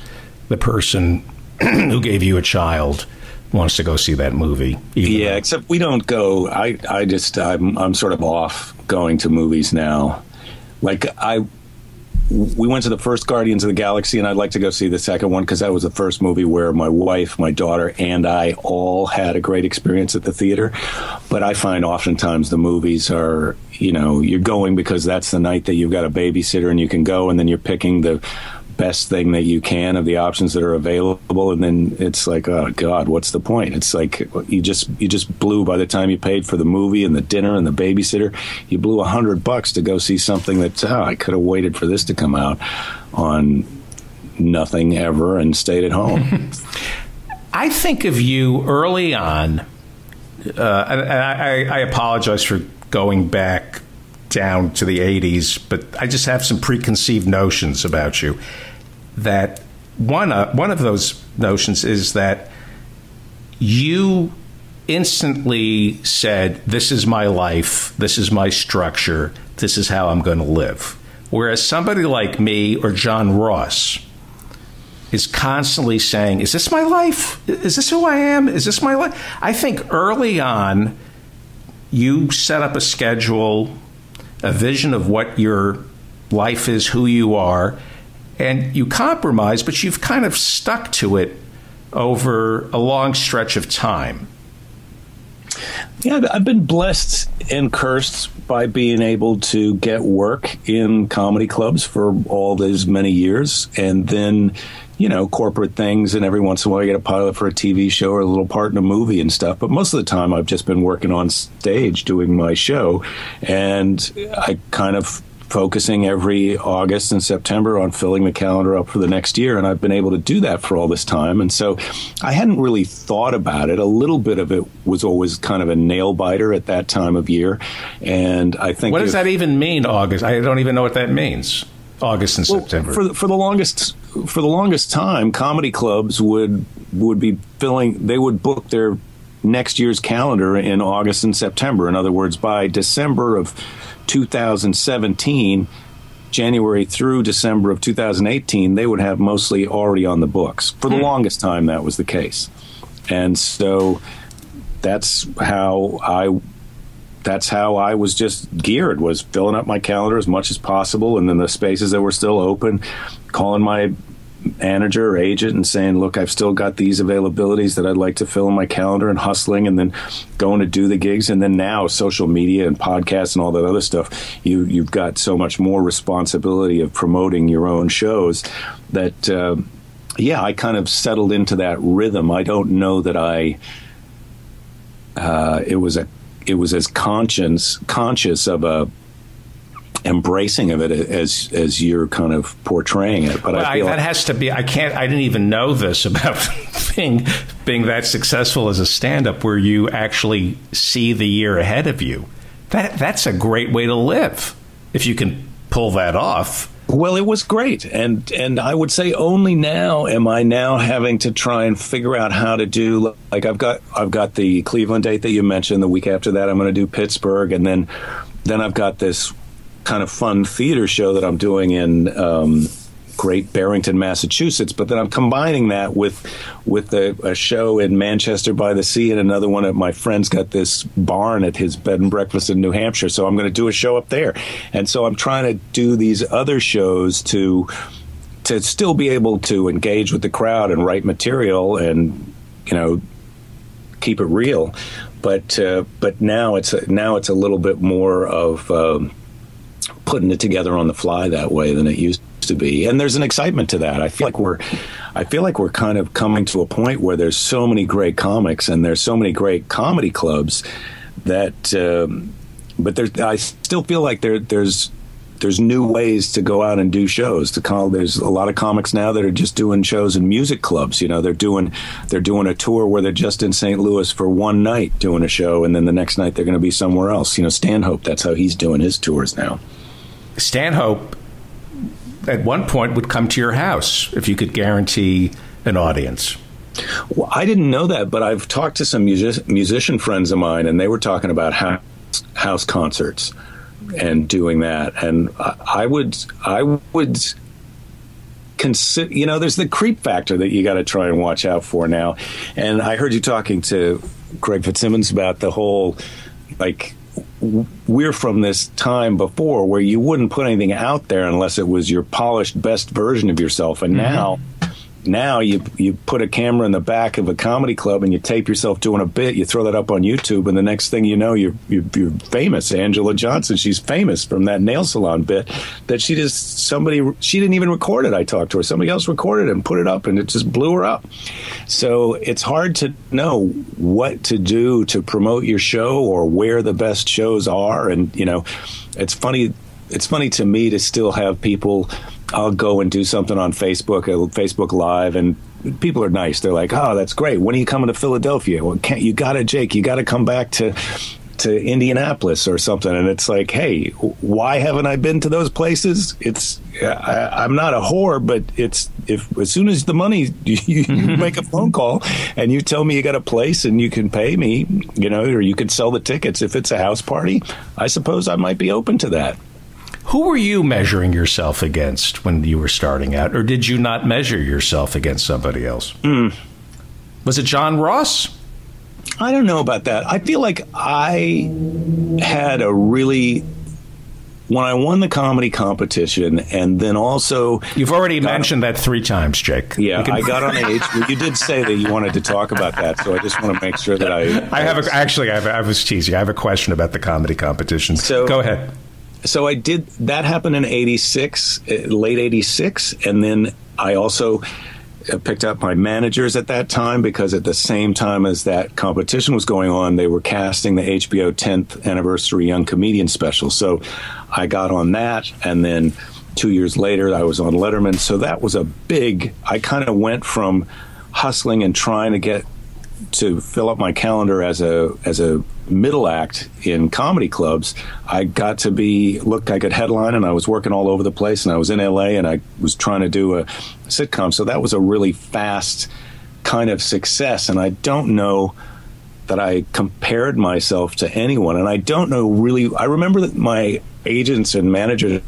Speaker 1: the person <clears throat> who gave you a child wants to go see that movie.
Speaker 4: Yeah,
Speaker 1: though-
Speaker 4: except we don't go. I I just I'm I'm sort of off going to movies now. Like I, we went to the first Guardians of the Galaxy, and I'd like to go see the second one because that was the first movie where my wife, my daughter, and I all had a great experience at the theater. But I find oftentimes the movies are, you know, you're going because that's the night that you've got a babysitter and you can go, and then you're picking the best thing that you can of the options that are available. And then it's like oh god what's the point? It's like you just you just blew by the time you paid for the movie and the dinner and the babysitter. You blew a hundred bucks to go see something that oh, i could have waited for this to come out on nothing ever and stayed at home. <laughs>
Speaker 1: I think of you early on, uh, and and I, I apologize for going back down to the 80s, but I just have some preconceived notions about you. That one, uh, one of those notions is that you instantly said, This is my life, this is my structure, this is how I'm going to live. Whereas somebody like me or John Ross, is constantly saying, Is this my life? Is this who I am? Is this my life? I think early on, you set up a schedule, a vision of what your life is, who you are, and you compromise, but you've kind of stuck to it over a long stretch of time.
Speaker 4: Yeah, I've been blessed and cursed by being able to get work in comedy clubs for all these many years, and then, you know, corporate things. And every once in a while, I get a pilot for a TV show or a little part in a movie and stuff. But most of the time, I've just been working on stage doing my show, and I kind of focusing every August and September on filling the calendar up for the next year. And I've been able to do that for all this time. And so I hadn't really thought about it. A little bit of it was always kind of a nail biter at that time of year. And I think.
Speaker 1: What does
Speaker 4: if-
Speaker 1: that even mean, August? I don't even know what that means. August and
Speaker 4: well,
Speaker 1: September.
Speaker 4: For the, for the longest for the longest time, comedy clubs would would be filling. They would book their next year's calendar in August and September. In other words, by December of 2017, January through December of 2018, they would have mostly already on the books. For the hmm. longest time, that was the case, and so that's how I that's how I was just geared was filling up my calendar as much as possible, and then the spaces that were still open, calling my manager or agent and saying, "Look, I've still got these availabilities that I'd like to fill in my calendar," and hustling, and then going to do the gigs, and then now social media and podcasts and all that other stuff. You you've got so much more responsibility of promoting your own shows that. Uh, yeah, I kind of settled into that rhythm. I don't know that I. Uh, it was a it was as conscious conscious of a embracing of it as as you're kind of portraying it.
Speaker 1: But well, I, I that like has to be. I can't. I didn't even know this <laughs> about being being that successful as a stand up, where you actually see the year ahead of you. That that's a great way to live if you can pull that off.
Speaker 4: Well, it was great, and and I would say only now am I now having to try and figure out how to do like I've got I've got the Cleveland date that you mentioned. The week after that, I'm going to do Pittsburgh, and then then I've got this kind of fun theater show that I'm doing in um, Great Barrington, Massachusetts. But then I'm combining that with with a, a, show in Manchester by the Sea and another one at my friend's got this barn at his bed and breakfast in New Hampshire. So I'm going to do a show up there, and so I'm trying to do these other shows to to still be able to engage with the crowd and write material and you know keep it real. But uh, but now it's a, now it's a little bit more of um, putting it together on the fly that way than it used to be. And there's an excitement to that. I feel like we're I feel like we're kind of coming to a point where there's so many great comics and there's so many great comedy clubs that um, but there's I still feel like there there's there's new ways to go out and do shows to call there's a lot of comics now that are just doing shows in music clubs you know they're doing they're doing a tour where they're just in St. Louis for one night doing a show and then the next night they're going to be somewhere else you know Stanhope that's how he's doing his tours now
Speaker 1: Stanhope at one point would come to your house if you could guarantee an audience.
Speaker 4: Well, I didn't know that, but I've talked to some music- musician friends of mine, and they were talking about house, house concerts and doing that. And I, I would, I would consider, you know, there's the creep factor that you got to try and watch out for now. And I heard you talking to Greg Fitzsimmons about the whole, like, we're from this time before where you wouldn't put anything out there unless it was your polished best version of yourself and mm-hmm. now now you you put a camera in the back of a comedy club and you tape yourself doing a bit. You throw that up on YouTube, and the next thing you know, you're you're, you're famous. Angela Johnson, she's famous from that nail salon bit that she just somebody she didn't even record it. I talked to her. Somebody else recorded it and put it up, and it just blew her up. So it's hard to know what to do to promote your show or where the best shows are, and you know, it's funny. It's funny to me to still have people I'll go and do something on Facebook, uh, Facebook Live, and people are nice. They're like, "Oh, that's great. When are you coming to Philadelphia? Well, can't you got to Jake? You got to come back to." to Indianapolis or something, and it's like, hey, why haven't I been to those places? It's I, am not a whore, but it's if as soon as the money you, <laughs> you mm-hmm. make a phone call and you tell me you got a place and you can pay me, you know, or you can sell the tickets if it's a house party. I suppose I might be open to that.
Speaker 1: Who were you measuring yourself against when you were starting out, or did you not measure yourself against somebody else?
Speaker 4: Mm.
Speaker 1: Was it John Ross?
Speaker 4: I don't know about that. I feel like I had a really when I won the comedy competition, and then also
Speaker 1: you've already mentioned that three times, Jake.
Speaker 4: Yeah, can... I got on age. you did say that you wanted to talk about that, so I just want to make sure that I.
Speaker 1: I, have a, actually. I, have, I was teasing. I have a question about the comedy competition. So go ahead
Speaker 4: so I did that happened in 86, uh, late 86. And then I also uh, picked up my managers at that time because at the same time as that competition was going on, they were casting the HBO 10th anniversary Young Comedian special. So I got on that. And then two years later, I was on Letterman. So that was a big, I kind of went from hustling and trying to get to fill up my calendar as a as a middle act in comedy clubs, I got to be look I could headline and I was working all over the place and I was in LA and I was trying to do a sitcom. So that was a really fast kind of success and I don't know that I compared myself to anyone and I don't know really I remember that my agents and managers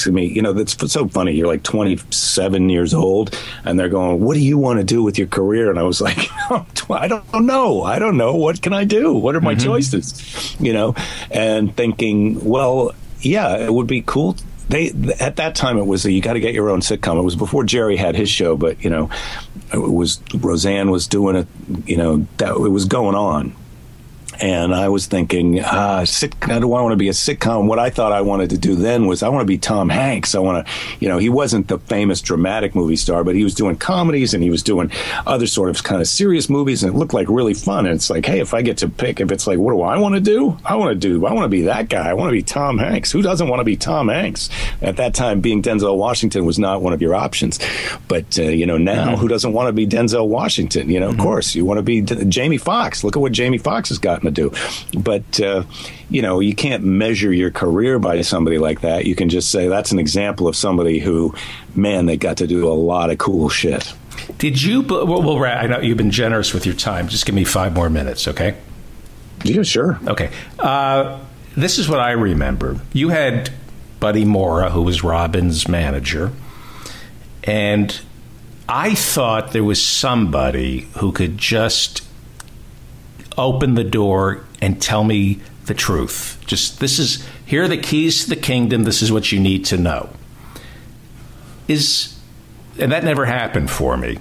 Speaker 4: asking me, you know, that's so funny. You're like 27 years old, and they're going, "What do you want to do with your career?" And I was like, <laughs> "I don't know. I don't know. What can I do? What are my mm-hmm. choices?" You know, and thinking, well, yeah, it would be cool they at that time it was a, you got to get your own sitcom. It was before Jerry had his show, but you know, it was Roseanne was doing it. You know, that it was going on, and I was thinking, ah, sit, I don't want to be a sitcom. What I thought I wanted to do then was I want to be Tom Hanks. I want to, you know, he wasn't the famous dramatic movie star, but he was doing comedies and he was doing other sort of kind of serious movies, and it looked like really fun. And it's like, hey, if I get to pick, if it's like, what do I want to do? I want to do, I want to be that guy. I want to be Tom Hanks. Who doesn't want to be Tom Hanks? At that time, being Denzel Washington was not one of your options, but uh, you know, now mm-hmm. who doesn't want to be Denzel Washington? You know, mm-hmm. of course, you want to be D- Jamie Foxx. Look at what Jamie Foxx has to do. But, uh, you know, you can't measure your career by somebody like that. You can just say that's an example of somebody who, man, they got to do a lot of cool shit.
Speaker 1: Did you, well, well I know you've been generous with your time. Just give me five more minutes, okay?
Speaker 4: Yeah, sure.
Speaker 1: Okay. Uh, this is what I remember. You had Buddy Morra, who was Robin's manager, and I thought there was somebody who could just open the door and tell me the truth. Just this is here are the keys to the kingdom. This is what you need to know. Is and that never happened for me.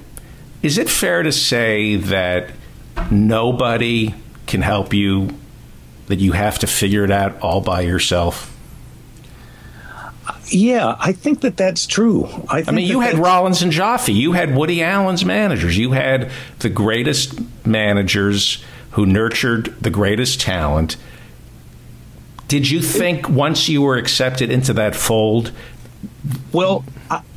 Speaker 1: Is it fair to say that nobody can help you that you have to figure it out all by yourself?
Speaker 4: Yeah, I think that that's true.
Speaker 1: I, I mean, you had Rollins and Joffe. You had Woody Allen's managers. You had the greatest managers who nurtured the greatest talent. Did you think once you were accepted into that fold?
Speaker 4: Well,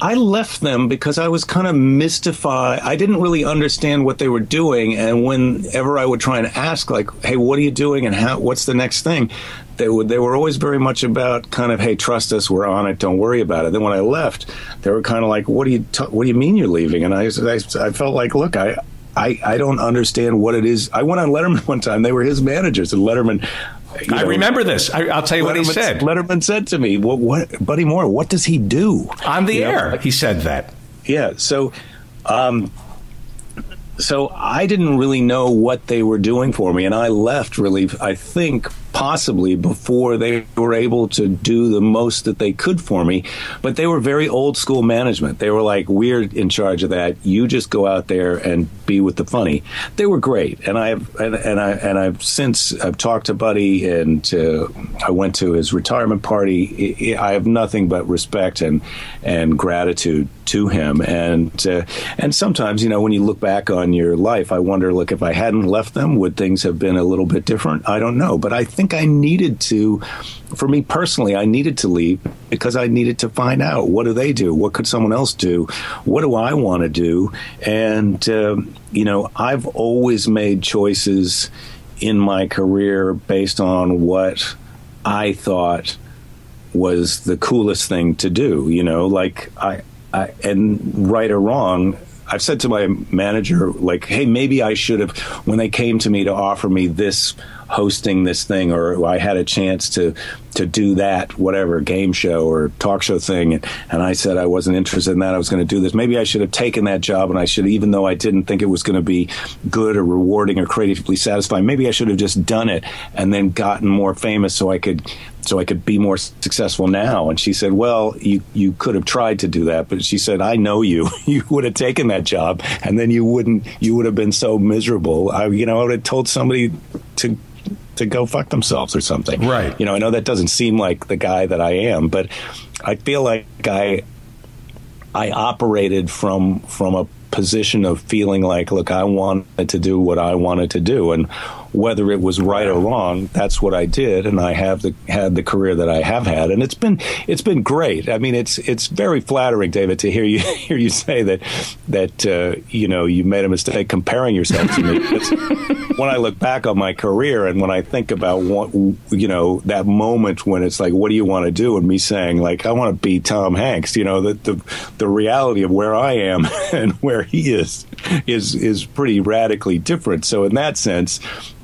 Speaker 4: I, left them because I was kind of mystified. I didn't really understand what they were doing, and whenever I would try and ask, like, "Hey, what are you doing?" and "How? What's the next thing?" they would they were always very much about kind of hey trust us we're on it don't worry about it then when i left they were kind of like what do you what do you mean you're leaving and I, I, I felt like look i I, I don't understand what it is. I went on Letterman <laughs> one time. They were his managers, and Letterman.
Speaker 1: I know, remember this. I, will tell you Letterman, what he said.
Speaker 4: Letterman said to me, "What, what, Buddy Morra? What does he do
Speaker 1: on the you air?" Know? He said that.
Speaker 4: Yeah. So, um, so I didn't really know what they were doing for me, and I left really. I think possibly before they were able to do the most that they could for me. But they were very old school management. They were like, "We're in charge of that. You just go out there and be with the funny." They were great, and I've and, and I and I've since I've talked to Buddy, and I went to his retirement party. I have nothing but respect and and gratitude to him. And uh, and sometimes, you know, when you look back on your life, I wonder, look, if I hadn't left them, would things have been a little bit different? I don't know, but I think think I needed to, for me personally, I needed to leave because I needed to find out what do they do? What could someone else do? What do I want to do? And, uh, you know, I've always made choices in my career based on what I thought was the coolest thing to do. You know, like I, I and right or wrong, I've said to my manager, like, hey, maybe I should have, when they came to me to offer me this hosting this thing or I had a chance to to do that whatever game show or talk show thing and, and I said I wasn't interested in that I was going to do this. Maybe I should have taken that job and I should even though I didn't think it was going to be good or rewarding or creatively satisfying maybe I should have just done it and then gotten more famous so I could so I could be more successful now. And she said, well, you, you could have tried to do that, but she said, I know you, <laughs> you would have taken that job and then you wouldn't, you would have been so miserable. I, you know, I would have told somebody to to go fuck themselves or something.
Speaker 1: Right.
Speaker 4: You know, I know that doesn't seem like the guy that I am, but I feel like I I operated from from a position of feeling like, look, I wanted to do what I wanted to do, and whether it was right or wrong, that's what I did, and I have the had the career that I have had, and it's been it's been great. I mean, it's it's very flattering, David, to hear you <laughs> hear you say that that uh, you know you made a mistake comparing yourself to me. when I look back on my career and when I think about what you know that moment when it's like, what do you want to do, and me saying like, I want to be Tom Hanks. You know, that the the reality of where I am <laughs> and where he is is is pretty radically different. So in that sense,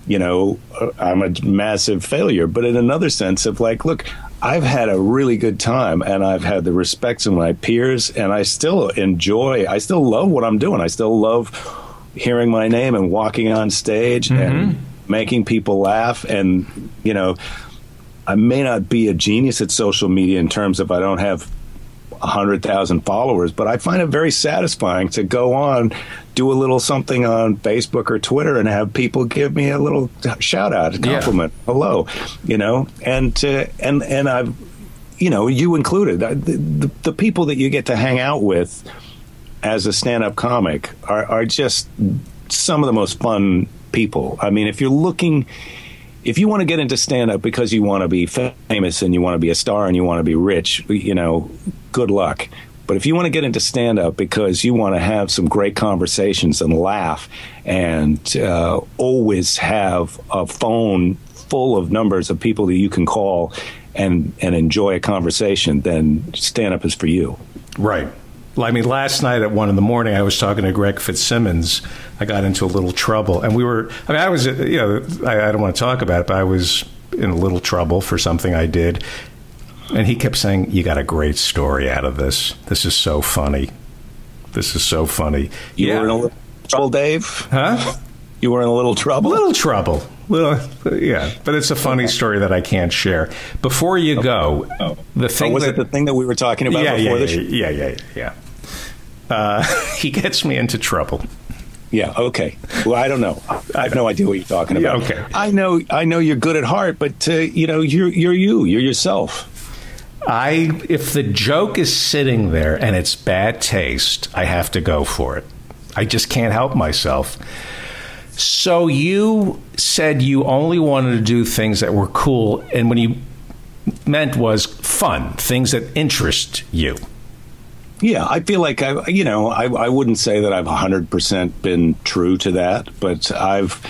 Speaker 4: you know, I'm a massive failure. But in another sense of like, look, I've had a really good time and I've had the respect of my peers and I still enjoy I still love what I'm doing. I still love hearing my name and walking on stage mm-hmm. and making people laugh and you know I may not be a genius at social media in terms of I don't have 100,000 followers, but I find it very satisfying to go on, do a little something on Facebook or Twitter and have people give me a little shout out, a compliment, yeah. hello, you know, and, uh, and, and I've, you know, you included, the, the, the people that you get to hang out with as a stand up comic are, are just some of the most fun people. I mean, if you're looking, if you want to get into stand up because you want to be famous and you want to be a star and you want to be rich, you know, good luck. But if you want to get into stand up because you want to have some great conversations and laugh and uh, always have a phone full of numbers of people that you can call and, and enjoy a conversation, then stand up is for you.
Speaker 1: Right. I mean, last night at one in the morning, I was talking to Greg Fitzsimmons. I got into a little trouble, and we were. I mean, I was. You know, I, I don't want to talk about it, but I was in a little trouble for something I did, and he kept saying, "You got a great story out of this. This is so funny. This is so funny."
Speaker 4: You yeah. were in a little trouble, Dave.
Speaker 1: Huh?
Speaker 4: You were in a little trouble.
Speaker 1: Little trouble. Little, yeah, but it's a funny okay. story that I can't share. Before you go,
Speaker 4: oh. the thing oh, was that, it the thing that we were talking about
Speaker 1: yeah,
Speaker 4: before
Speaker 1: yeah,
Speaker 4: the show?
Speaker 1: Yeah, yeah, yeah. Uh, <laughs> he gets me into trouble.
Speaker 4: Yeah. Okay. Well, I don't know. I have no idea what you're talking about.
Speaker 1: Yeah, okay.
Speaker 4: I know. I know you're good at heart, but uh, you know, you're you're you. You're yourself.
Speaker 1: I if the joke is sitting there and it's bad taste, I have to go for it. I just can't help myself. So you said you only wanted to do things that were cool, and when you meant was fun, things that interest you.
Speaker 4: Yeah, I feel like I, you know, I, I wouldn't say that I've 100% been true to that, but I've,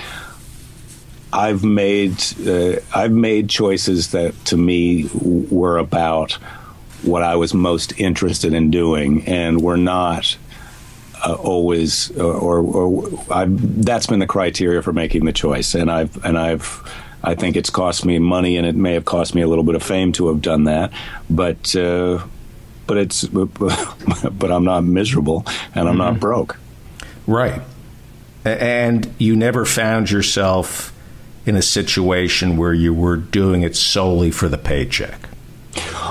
Speaker 4: I've made, uh, I've made choices that to me were about what I was most interested in doing, and were not uh, always, or, or, or that's been the criteria for making the choice, and I've, and I've. I think it's cost me money, and it may have cost me a little bit of fame to have done that. But uh, but it's <laughs> but I'm not miserable and I'm mm-hmm. not broke.
Speaker 1: Right. And you never found yourself in a situation where you were doing it solely for the paycheck.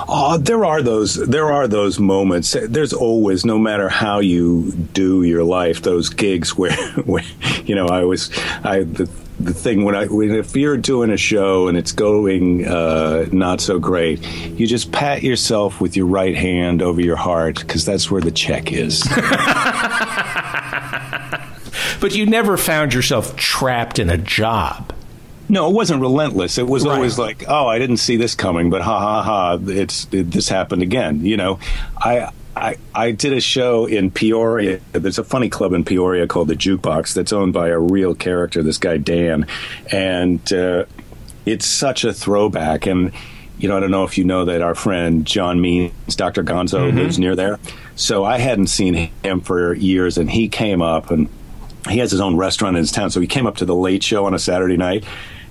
Speaker 4: Oh, there are those. There are those moments. There's always, no matter how you do your life, those gigs <laughs> where, where you know, I was, I the the thing when I when if you're doing a show and it's going uh, not so great, you just pat yourself with your right hand over your heart because that's where the check is. <laughs>
Speaker 1: but you never found yourself trapped in a job.
Speaker 4: No, it wasn't relentless. It was right. always like, oh, I didn't see this coming, but ha ha ha, it's it, this happened again. You know, I I, I did a show in Peoria. There's a funny club in Peoria called the Jukebox that's owned by a real character, this guy Dan, and uh, it's such a throwback. And you know, I don't know if you know that our friend John Means, Dr. Gonzo, mm-hmm. lives near there. So I hadn't seen him for years, and he came up and he has his own restaurant in his town. So he came up to the late show on a Saturday night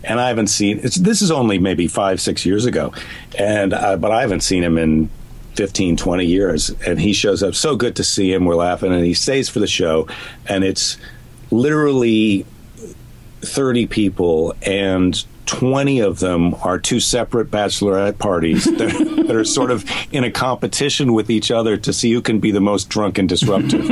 Speaker 4: and I haven't seen. this is only maybe five, six years ago, and uh, but I haven't seen him in 15, 20 years. And he shows up. So good to see him. We're laughing. And he stays for the show. And it's literally 30 people, and 20 of them are two separate bachelorette parties <laughs> that, that, are sort of in a competition with each other to see who can be the most drunk and disruptive.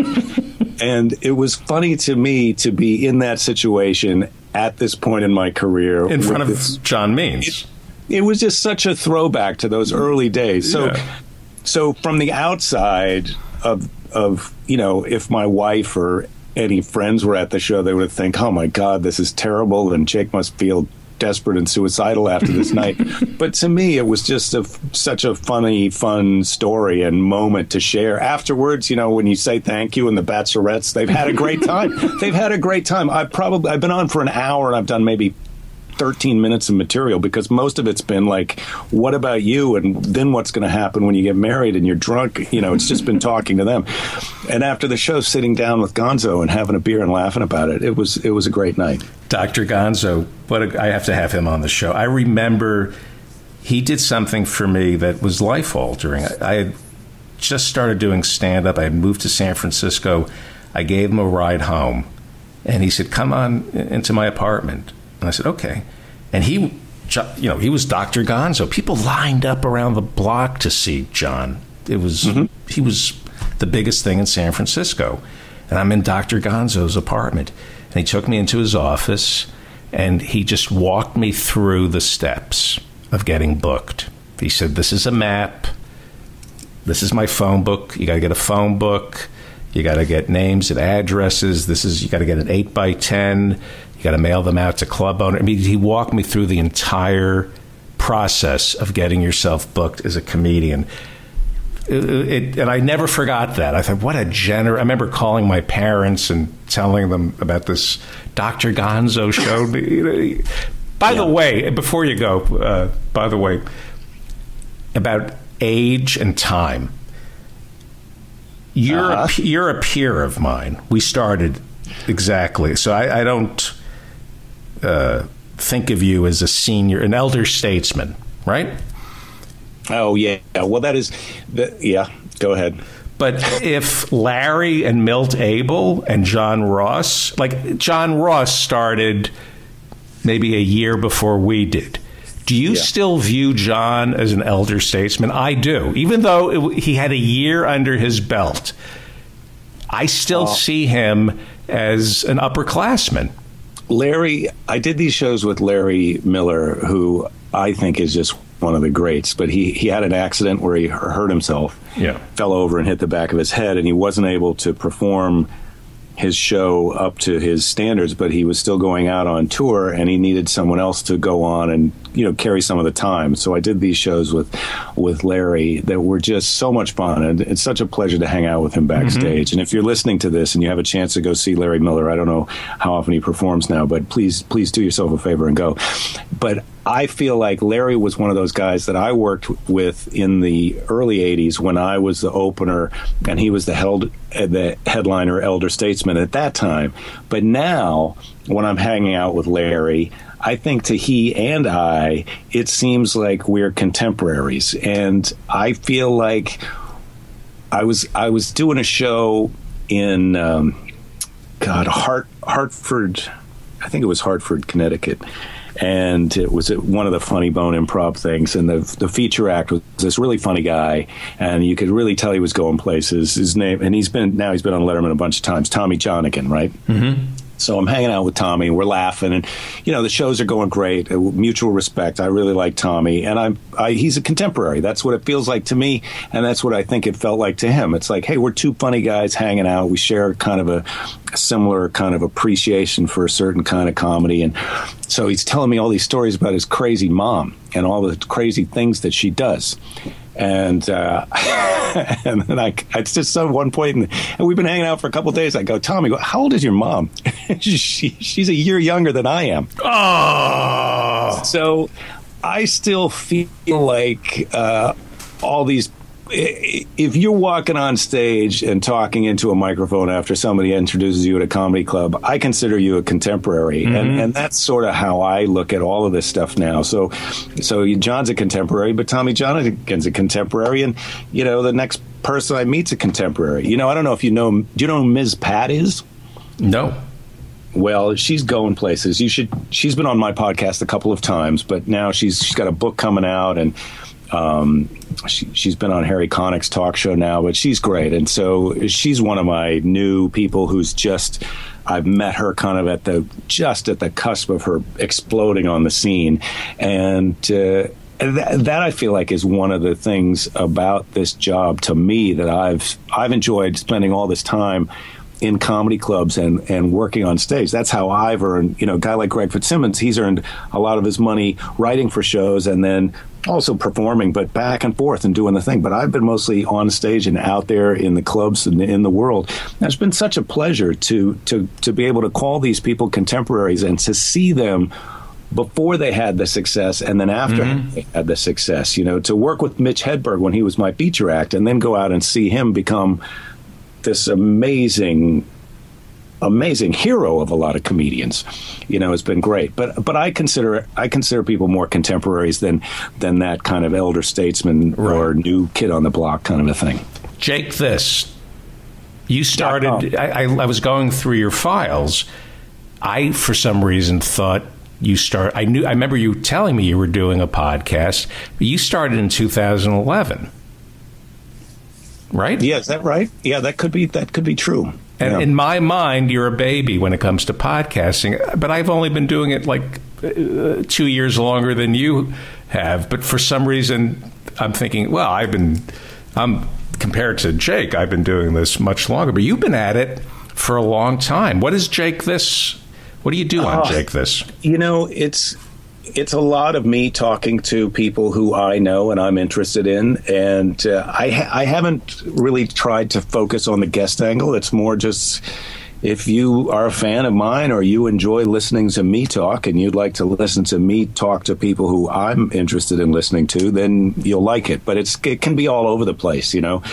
Speaker 4: <laughs> and it was funny to me to be in that situation at this point in my career.
Speaker 1: In front of this, John Means.
Speaker 4: It, it was just such a throwback to those early days. So yeah so from the outside of of you know, if my wife or any friends were at the show, they would think, "Oh my God, this is terrible," and Jake must feel desperate and suicidal after this <laughs> night. But to me, it was just a, such a funny, fun story and moment to share. Afterwards, you know, when you say thank you and the Bachelorettes, they've had a great time. <laughs> they've had a great time. I've probably I've been on for an hour and I've done maybe 13 minutes of material because most of it's been like, what about you? And then what's going to happen when you get married and you're drunk? You know, it's just been talking to them. And after the show, sitting down with Gonzo and having a beer and laughing about it, it was, it was a great night.
Speaker 1: Dr. Gonzo, what a, I have to have him on the show. I remember he did something for me that was life altering. I, I had just started doing stand up. I moved to San Francisco. I gave him a ride home, and he said, "Come on into my apartment." And I said, "Okay." And he, you know, he was Dr. Gonzo. People lined up around the block to see John. It was mm-hmm. he was the biggest thing in San Francisco, and I'm in Dr. Gonzo's apartment, and he took me into his office, and he just walked me through the steps of getting booked. He said, This is a map. This is my phone book. You got to get a phone book. You got to get names and addresses. This is, you got to get an 8 by 10 You got to mail them out to club owner. I mean, he walked me through the entire process of getting yourself booked as a comedian. It, it, and I never forgot that. I thought, what a generous. I remember calling my parents and telling them about this Dr. Gonzo show. <laughs> By yeah. the way, before you go, uh, by the way, about age and time. You're uh-huh. a, you're a peer of mine. We started exactly, so I, I don't uh, think of you as a senior, an elder statesman, right?
Speaker 4: Oh yeah. Well, that is, the, yeah. Go ahead.
Speaker 1: But if Larry and Milt Abel and John Ross, like John Ross started maybe a year before we did. Do you yeah. still view John as an elder statesman? I do. Even though it, he had a year under his belt, I still see him as an upperclassman.
Speaker 4: Larry, I did these shows with Larry Miller, who I think is just one of the greats. But he, he had an accident where he hurt himself,
Speaker 1: yeah.
Speaker 4: fell over and hit the back of his head, and he wasn't able to perform his show up to his standards, but he was still going out on tour and he needed someone else to go on and you know carry some of the time. So I did these shows with with Larry that were just so much fun and it's such a pleasure to hang out with him backstage. Mm-hmm. And if you're listening to this and you have a chance to go see Larry Miller, I don't know how often he performs now, but please please do yourself a favor and go. But I feel like Larry was one of those guys that I worked with in the early 80s when I was the opener and he was the held the headliner elder statesman at that time. But now when I'm hanging out with Larry, I think to he and I, it seems like we're contemporaries, and I feel like I was I was doing a show in um, God Hart Hartford, I think it was Hartford, Connecticut, and it was one of the funny bone improv things. And the the feature act was this really funny guy, and you could really tell he was going places. His name, and he's been now he's been on Letterman a bunch of times. Tommy Johnagin, right?
Speaker 1: Mm-hmm.
Speaker 4: So I'm hanging out with Tommy, we're laughing, and you know the shows are going great. Uh, mutual respect. I really like Tommy, and I'm I, he's a contemporary. That's what it feels like to me, and that's what I think it felt like to him. It's like, hey, we're two funny guys hanging out. We share kind of a, a similar kind of appreciation for a certain kind of comedy, and so he's telling me all these stories about his crazy mom and all the crazy things that she does and uh, <laughs> and then I, it's just some one point, and, and we've been hanging out for a couple days. I go, Tommy, go, how old is your mom? <laughs> she, she's a year younger than I am.
Speaker 1: Oh,
Speaker 4: so I still feel like uh, all these if you're walking on stage and talking into a microphone after somebody introduces you at a comedy club, I consider you a contemporary, mm-hmm. and, and that's sort of how I look at all of this stuff now. So, so John's a contemporary, but Tommy Johnagins a contemporary, and you know the next person I meet's a contemporary. You know, I don't know if you know. Do you know who Ms. Pat is?
Speaker 1: No.
Speaker 4: Well, she's going places. You should. She's been on my podcast a couple of times, but now she's she's got a book coming out and um, she, has been on Harry Connick's talk show now, but she's great. And so she's one of my new people who's just, I've met her kind of at the, just at the cusp of her exploding on the scene. And, uh, that, that, I feel like is one of the things about this job to me that I've I've enjoyed spending all this time in comedy clubs and, and working on stage. That's how I've earned, you know, a guy like Greg Fitzsimmons, he's earned a lot of his money writing for shows and then also performing, but back and forth and doing the thing. But I've been mostly on stage and out there in the clubs and in the world. And it's been such a pleasure to to to be able to call these people contemporaries and to see them before they had the success and then after mm-hmm. they had the success. You know, to work with Mitch Hedberg when he was my feature act and then go out and see him become this amazing amazing hero of a lot of comedians. You know, has been great. But but I consider I consider people more contemporaries than than that kind of elder statesman
Speaker 1: Right.
Speaker 4: or new kid on the block kind of a thing.
Speaker 1: Jake, this you started. I, I, I was going through your files. I, for some reason, thought you start. I knew. I remember you telling me you were doing a podcast. But you started in 2011, right?
Speaker 4: Yeah, is that right? Yeah, that could be that could be true.
Speaker 1: And
Speaker 4: Yeah.
Speaker 1: in my mind, you're a baby when it comes to podcasting. But I've only been doing it like uh, two years longer than you have. But for some reason, I'm thinking, well, I've been, I'm compared to Jake, I've been doing this much longer. But you've been at it for a long time. What is Jake this? What do you do on
Speaker 4: Oh.
Speaker 1: Jake this?
Speaker 4: you know, it's it's a lot of me talking to people who I know and I'm interested in, and uh, I ha- I haven't really tried to focus on the guest angle. It's more just if you are a fan of mine or you enjoy listening to me talk and you'd like to listen to me talk to people who I'm interested in listening to, then you'll like it. But it's it can be all over the place, you know.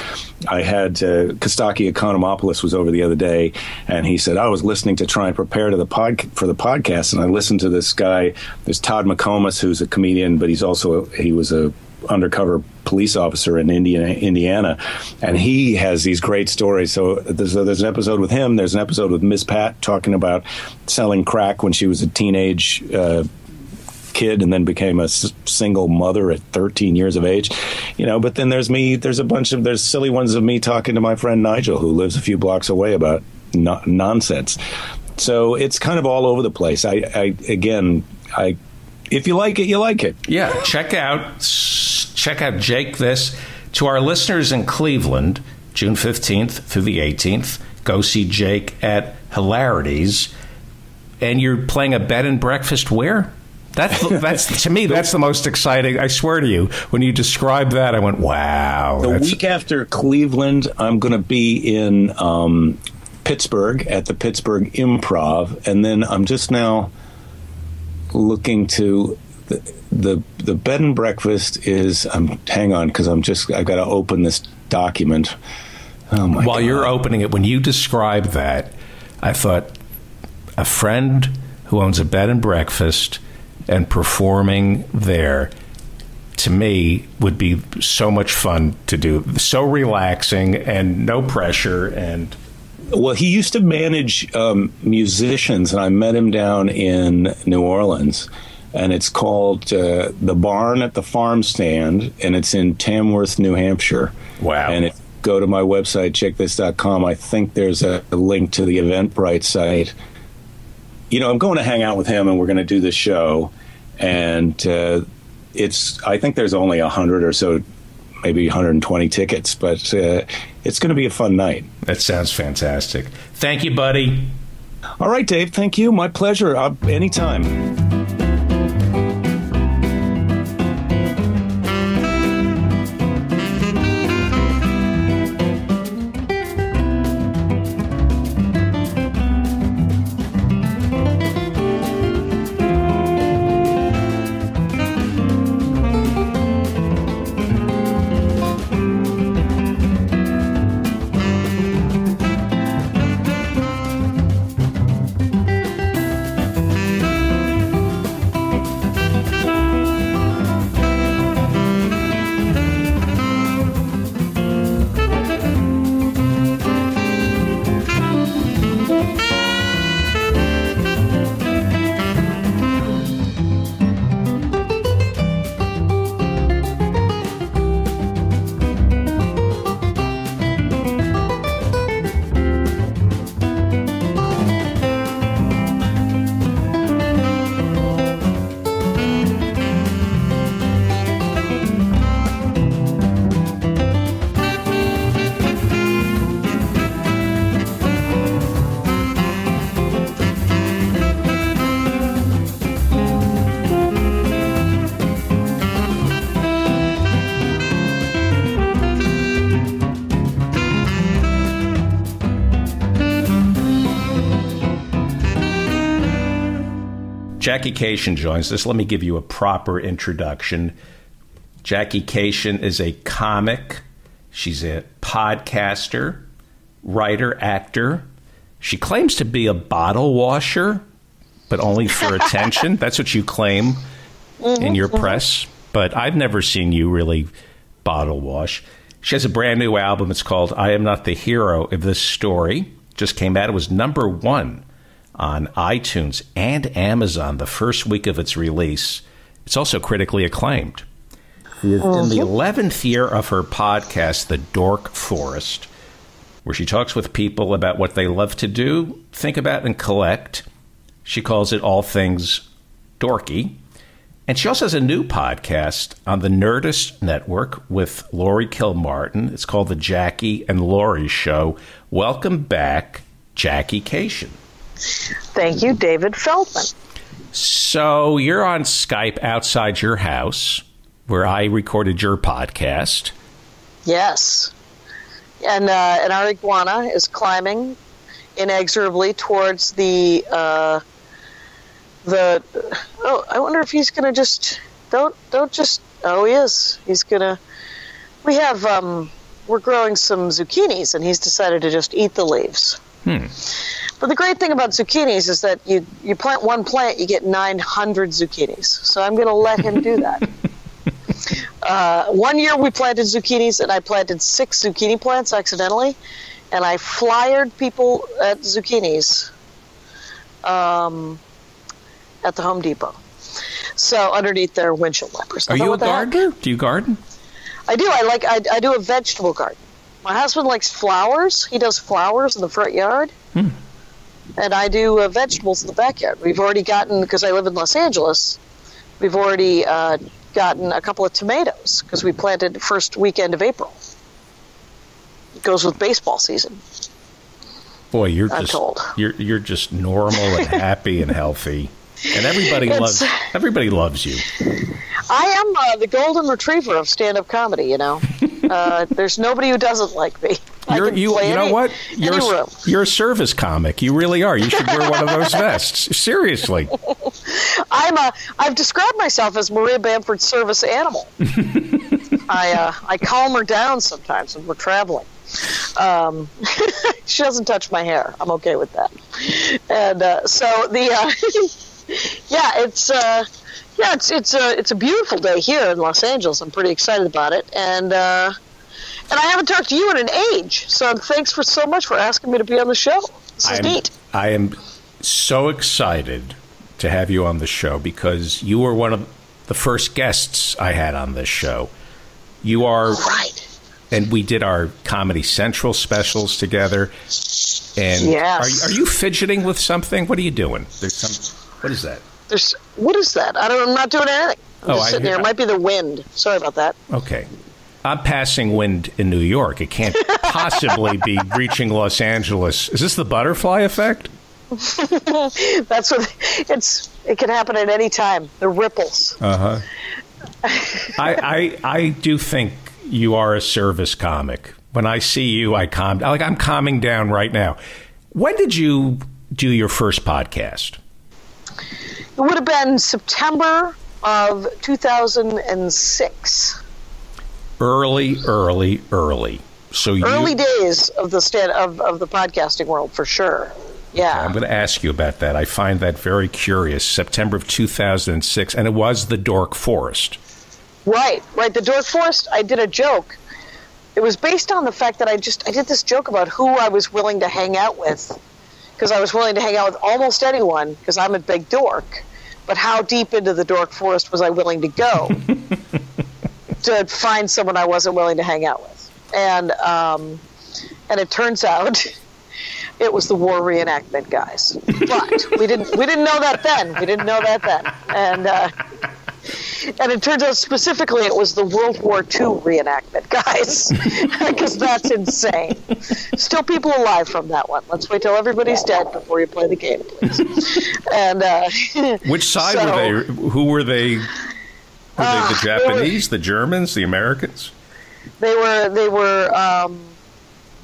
Speaker 4: I had uh, Kostaki Economopoulos was over the other day, and he said I was listening to try and prepare to the pod for the podcast, and I listened to this guy. There's Todd McComas, who's a comedian, but he's also he was a undercover police officer in Indiana, Indiana, and he has these great stories. So there's, there's an episode with him. There's an episode with Miss Pat talking about selling crack when she was a teenage. Uh, kid and then became a s- single mother at 13 years of age you know but then there's me there's a bunch of there's silly ones of me talking to my friend nigel who lives a few blocks away about no- nonsense so it's kind of all over the place i i again i if you like it you like it
Speaker 1: Yeah, check out check out Jake this to our listeners in Cleveland, June 15th through the 18th. Go see Jake at Hilarities and you're playing a bed and breakfast where? That's that's to me <laughs> that's the most exciting. I swear to you, when you described that, I went, "Wow!"
Speaker 4: the week after cleveland i'm going to be in um, pittsburgh at the pittsburgh improv and then i'm just now looking to the the, the bed and breakfast is um, hang on because i'm just i've got to open this document oh my
Speaker 1: While
Speaker 4: God.
Speaker 1: you're opening it, when you describe that, I thought a friend who owns a bed and breakfast and performing there to me would be so much fun to do. So relaxing and no pressure and
Speaker 4: Well, he used to manage um, musicians, and I met him down in New Orleans. And it's called uh, The Barn at the Farm Stand, and it's in Tamworth, New Hampshire.
Speaker 1: Wow.
Speaker 4: And if go to my website, checkthis.com, I think there's a, a link to the Eventbrite site. You know, I'm going to hang out with him, and we're going to do this show. And uh, it's, I think there's only 100 or so, maybe 120 tickets, but uh, it's going to be a fun night.
Speaker 1: that sounds fantastic. Thank you, buddy.
Speaker 4: All right, Dave. Thank you. My pleasure. Uh, anytime.
Speaker 1: Kashian joins us. Let me give you a proper introduction. Jackie Kashian is a comic. She's a podcaster, writer, actor. She claims to be a bottle washer, but only for <laughs> attention. That's what you claim mm-hmm, in your mm-hmm. press. But I've never seen you really bottle wash. She has a brand new album. It's called I Am Not the Hero of This Story. Just came out. It was number one on iTunes and Amazon the first week of its release. It's also critically acclaimed. In the mm-hmm. 11th year of her podcast, The Dork Forest, where she talks with people about what they love to do, think about, and collect. She calls it All Things Dorky. And she also has a new podcast on the Nerdist Network with Lori Kilmartin. It's called The Jackie and Lori Show. Welcome back, Jackie Kashian.
Speaker 5: Thank you, David Feldman.
Speaker 1: So you're on Skype outside your house where I recorded your podcast.
Speaker 5: Yes. And, uh, and our iguana is climbing inexorably towards the. Uh, the oh, I wonder if he's gonna just don't don't just oh he is he's gonna we have um we're growing some zucchinis and he's decided to just eat the leaves.
Speaker 1: Hmm.
Speaker 5: But the great thing about zucchinis is that you you plant one plant you get 900 zucchinis. So I'm going to let him do that. <laughs> uh, one year we planted zucchinis and I planted six zucchini plants accidentally, and I flyered people at zucchinis. Um, at the Home Depot. So underneath their windshield wipers.
Speaker 1: Are you a
Speaker 5: what the heck?
Speaker 1: gardener? Do you garden?
Speaker 5: I do. I like. I, I do a vegetable garden. My husband likes flowers. He does flowers in the front yard,
Speaker 1: Hmm.
Speaker 5: And I do uh, vegetables in the backyard. We've already gotten because I live in Los Angeles. We've already uh, gotten a couple of tomatoes because we planted first weekend of April. It goes with baseball season.
Speaker 1: Boy, you're
Speaker 5: I'm
Speaker 1: just
Speaker 5: told.
Speaker 1: you're you're just normal and <laughs> happy and healthy, and everybody
Speaker 5: It's-
Speaker 1: loves everybody loves you.
Speaker 5: I am uh, the golden retriever of stand-up comedy. You know, <laughs> uh, there's nobody who doesn't like me.
Speaker 1: You're, you you know
Speaker 5: any-
Speaker 1: what? You're a, you're a service comic. You really are. You should wear one of those vests. Seriously. <laughs>
Speaker 5: I'm a. I've described myself as Maria Bamford's service animal. <laughs> I uh, I calm her down sometimes when we're traveling. Um, <laughs> she doesn't touch my hair. I'm okay with that. And uh, so the uh, yeah, it's uh, yeah, it's it's a it's a beautiful day here in Los Angeles. I'm pretty excited about it, and uh, and I haven't talked to you in an age. So thanks for so much for asking me to be on the show. This is
Speaker 1: I'm,
Speaker 5: neat.
Speaker 1: I am so excited to have you on the show because you were one of the first guests I had on this show. You are
Speaker 5: Right.
Speaker 1: and we did our Comedy Central specials together. And
Speaker 5: Yes.
Speaker 1: are, are you fidgeting with something? What are you doing? There's some. What is that?
Speaker 5: There's what is that? I don't. I'm not doing anything. I'm
Speaker 1: Oh,
Speaker 5: just sitting
Speaker 1: hear-
Speaker 5: here. It might be the wind. Sorry about that.
Speaker 1: Okay. I'm passing wind in New York. It can't <laughs> possibly be reaching Los Angeles. Is this the butterfly effect? <laughs>
Speaker 5: That's what it's. It can happen at any time. The ripples.
Speaker 1: Uh huh. I, I I do think you are a service comic. When I see you, I calm. Like I'm calming down right now. When did you do your first podcast?
Speaker 5: It would have been September of 2006.
Speaker 1: Early, early, early. So you.
Speaker 5: Early days of the stand of, of the podcasting world for sure. Yeah.
Speaker 1: I'm going to ask you about that. I find that very curious. September of 2006, and it was the Dork Forest.
Speaker 5: Right, right. The Dork Forest, I did a joke. It was based on the fact that I just I did this joke about who I was willing to hang out with, because I was willing to hang out with almost anyone because I'm a big dork. But how deep into the Dork Forest was I willing to go <laughs> to find someone I wasn't willing to hang out with? And um, and it turns out <laughs> it was the war reenactment guys. But we didn't we didn't know that then. We didn't know that then. And uh, and it turns out specifically it was the World War II reenactment guys, <laughs> because that's insane. Still people alive from that one. Let's wait till everybody's dead before you play the game, please. <laughs> And uh,
Speaker 1: Which side
Speaker 5: So-
Speaker 1: were they? Who were they? Were they the
Speaker 5: Ah, they were-
Speaker 1: Japanese, the Germans, the Americans?
Speaker 5: they were they were. Um,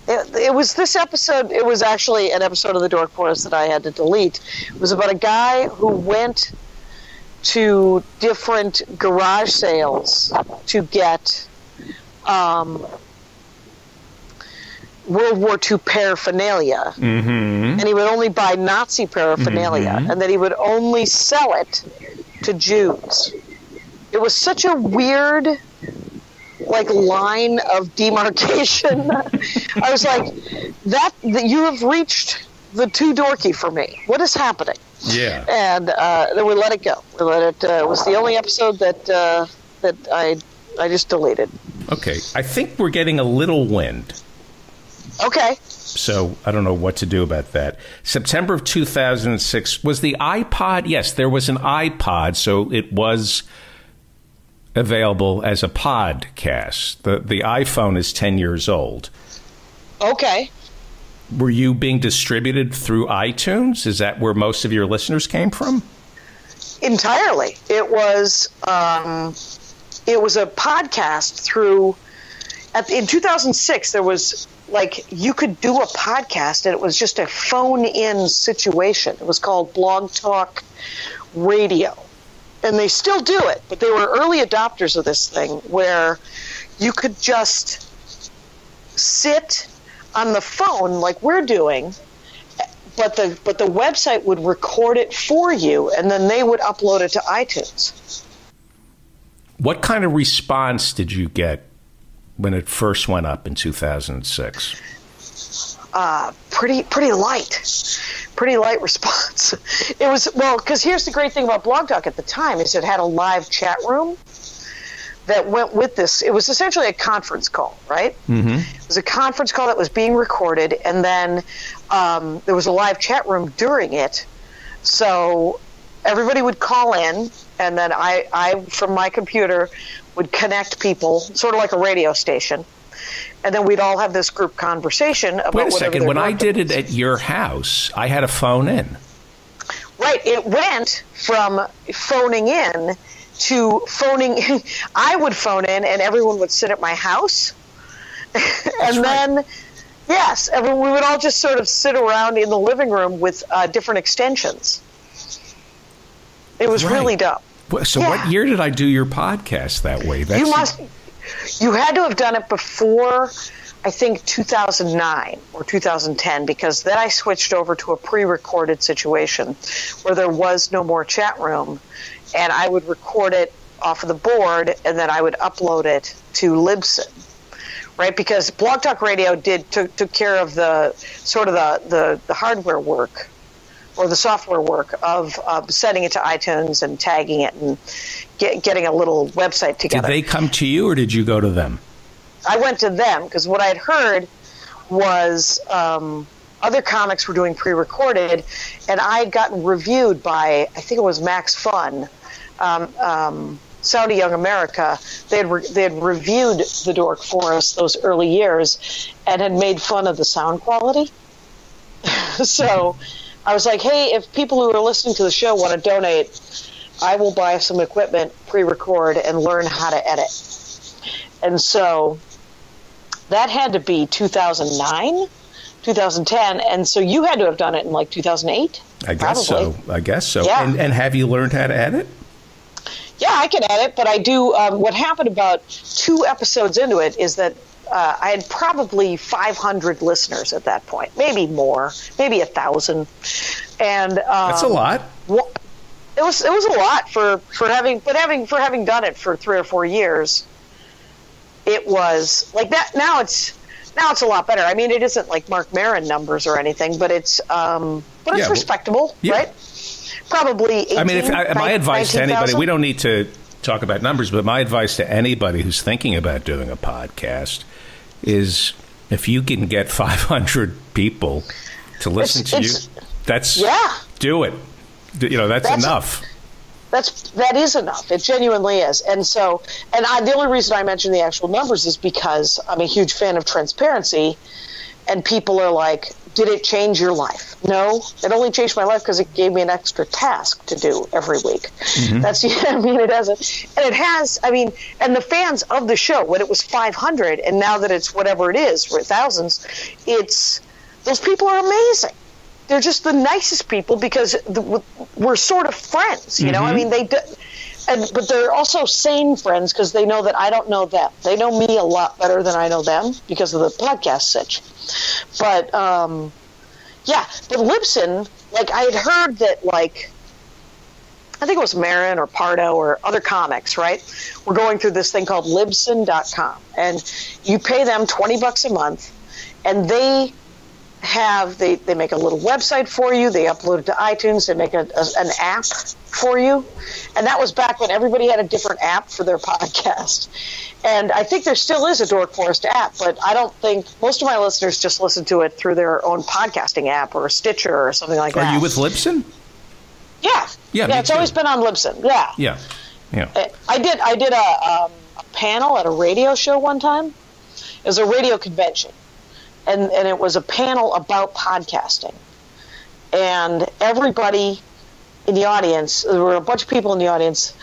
Speaker 5: it, it was this episode. It was actually an episode of the Dork Forest that I had to delete. It was about a guy who went to different garage sales to get um, World War II paraphernalia, and he would only buy Nazi paraphernalia, and that he would only sell it to Jews. It was such a weird, like line of demarcation. <laughs> I was like, that, that you have reached the too dorky for me. What is happening?
Speaker 1: Yeah.
Speaker 5: and uh, then we let it go. We let it. Uh, it was the only episode that uh, that I I just deleted.
Speaker 1: Okay. I think we're getting a little wind.
Speaker 5: Okay.
Speaker 1: So I don't know what to do about that. September of 2006 was the iPod. Yes, there was an iPod, so it was available as a podcast. The the iPhone is 10 years old.
Speaker 5: Okay.
Speaker 1: Were you being distributed through iTunes? Is that where most of your listeners came from?
Speaker 5: Entirely. It was um, it was a podcast through. At, in 2006, there was like you could do a podcast, and it was just a phone-in situation. It was called Blog Talk Radio, and they still do it, but they were early adopters of this thing, where you could just sit on the phone like we're doing but the but the website would record it for you and then they would upload it to iTunes.
Speaker 1: What kind of response did you get when it first went up in 2006?
Speaker 5: Uh, pretty pretty light, pretty light <laughs> response. It was well because here's the great thing about Blog Talk at the time is it had a live chat room that went with this. It was essentially a conference call, right? Mm-hmm. It was a conference call that was being recorded, and then um, there was a live chat room during it. So everybody would call in, and then I, I from my computer, would connect people, sort of like a radio station. And then we'd all have this group conversation about
Speaker 1: Wait a second. When I did it at your house, I had a phone in.
Speaker 5: Right. It went from phoning in to phoning. <laughs> I would phone in, and everyone would sit at my house, <laughs> and then. Yes, and we would all just sort of sit around in the living room with uh, different extensions. It was
Speaker 1: Right.
Speaker 5: really dumb.
Speaker 1: So
Speaker 5: Yeah.
Speaker 1: what year did I do your podcast that way? That's
Speaker 5: you must. You had to have done it before, I think 2009 or 2010, because then I switched over to a pre-recorded situation where there was no more chat room, and I would record it off of the board, and then I would upload it to Libsyn. Right, because Blog Talk Radio did took, took care of the sort of the, the, the hardware work or the software work of uh, sending it to iTunes and tagging it and get, getting a little website together.
Speaker 1: Did they come to you or did you go to them?
Speaker 5: I went to them because what I had heard was um, other comics were doing pre-recorded, and I had gotten reviewed by I think it was Max Fun, um, um, of Young America. They had re- they had reviewed the Dork Forest those early years, and had made fun of the sound quality. <laughs> so I was like, hey, if people who are listening to the show want to donate, I will buy some equipment, pre-record, and learn how to edit. And so that had to be 2009, 2010, and so you had to have done it in like 2008.
Speaker 1: I guess
Speaker 5: Probably.
Speaker 1: so. I guess so.
Speaker 5: Yeah.
Speaker 1: And, and have you learned how to edit?
Speaker 5: Yeah, I can edit, but I do. Um, what happened about two episodes into it is that uh, I had probably 500 listeners at that point, maybe more, maybe a thousand, and um,
Speaker 1: That's a lot.
Speaker 5: wha- It was it was a lot for for having, but having for having done it for three or four years, it was like that. Now it's now it's a lot better. I mean, it isn't like Marc Maron numbers or anything, but it's um, but it's
Speaker 1: Yeah, well,
Speaker 5: respectable,
Speaker 1: yeah.
Speaker 5: right? Probably. 18,
Speaker 1: I mean, if I, my
Speaker 5: 19,
Speaker 1: advice to anybody,
Speaker 5: 19,000?
Speaker 1: we don't need to talk about numbers, but my advice to anybody who's thinking about doing a podcast is if you can get <laughs> 500 people to listen
Speaker 5: It's-
Speaker 1: to you, that's
Speaker 5: Yeah.
Speaker 1: do it. You know, that's,
Speaker 5: That's-
Speaker 1: enough.
Speaker 5: that's that is enough. It genuinely is. And so, and I, the only reason I mention the actual numbers is because I'm a huge fan of transparency, and people are like, "Did it change your life?" No, it only changed my life because it gave me an extra task to do every week. Mm-hmm. That's <laughs> I mean, it hasn't, and it has. I mean, and the fans of the show when it was 500, and now that it's whatever it is, for thousands, it's those people are amazing they're just the nicest people because the, we're sort of friends, you know. I mm-hmm. mean, they do, and but they're also sane friends because they know that I don't know them. They know me a lot better than I know them because of the podcast sitch. But um, yeah, but Libsyn, like I had heard that like I think it was Maron or Pardo or other comics, right? We're going through this thing called Libsyn.com, and you pay them twenty bucks a month, and they have they, they make a little website for you they upload it to itunes they make a, a, an app for you and that was back when everybody had a different app for their <laughs> podcast and i think there still is a dork forest app but i don't think most of my listeners just listen to it through their own podcasting app or stitcher or something like that.
Speaker 1: Are you with Libsyn?
Speaker 5: yeah
Speaker 1: Yeah,
Speaker 5: yeah it's
Speaker 1: too.
Speaker 5: always been on libsyn yeah
Speaker 1: Yeah. Yeah.
Speaker 5: Uh, I did. I did a, um, a panel at a radio show one time. It was a radio convention, and and it was a panel about podcasting. And everybody in the audience, there were a bunch of people in the audience,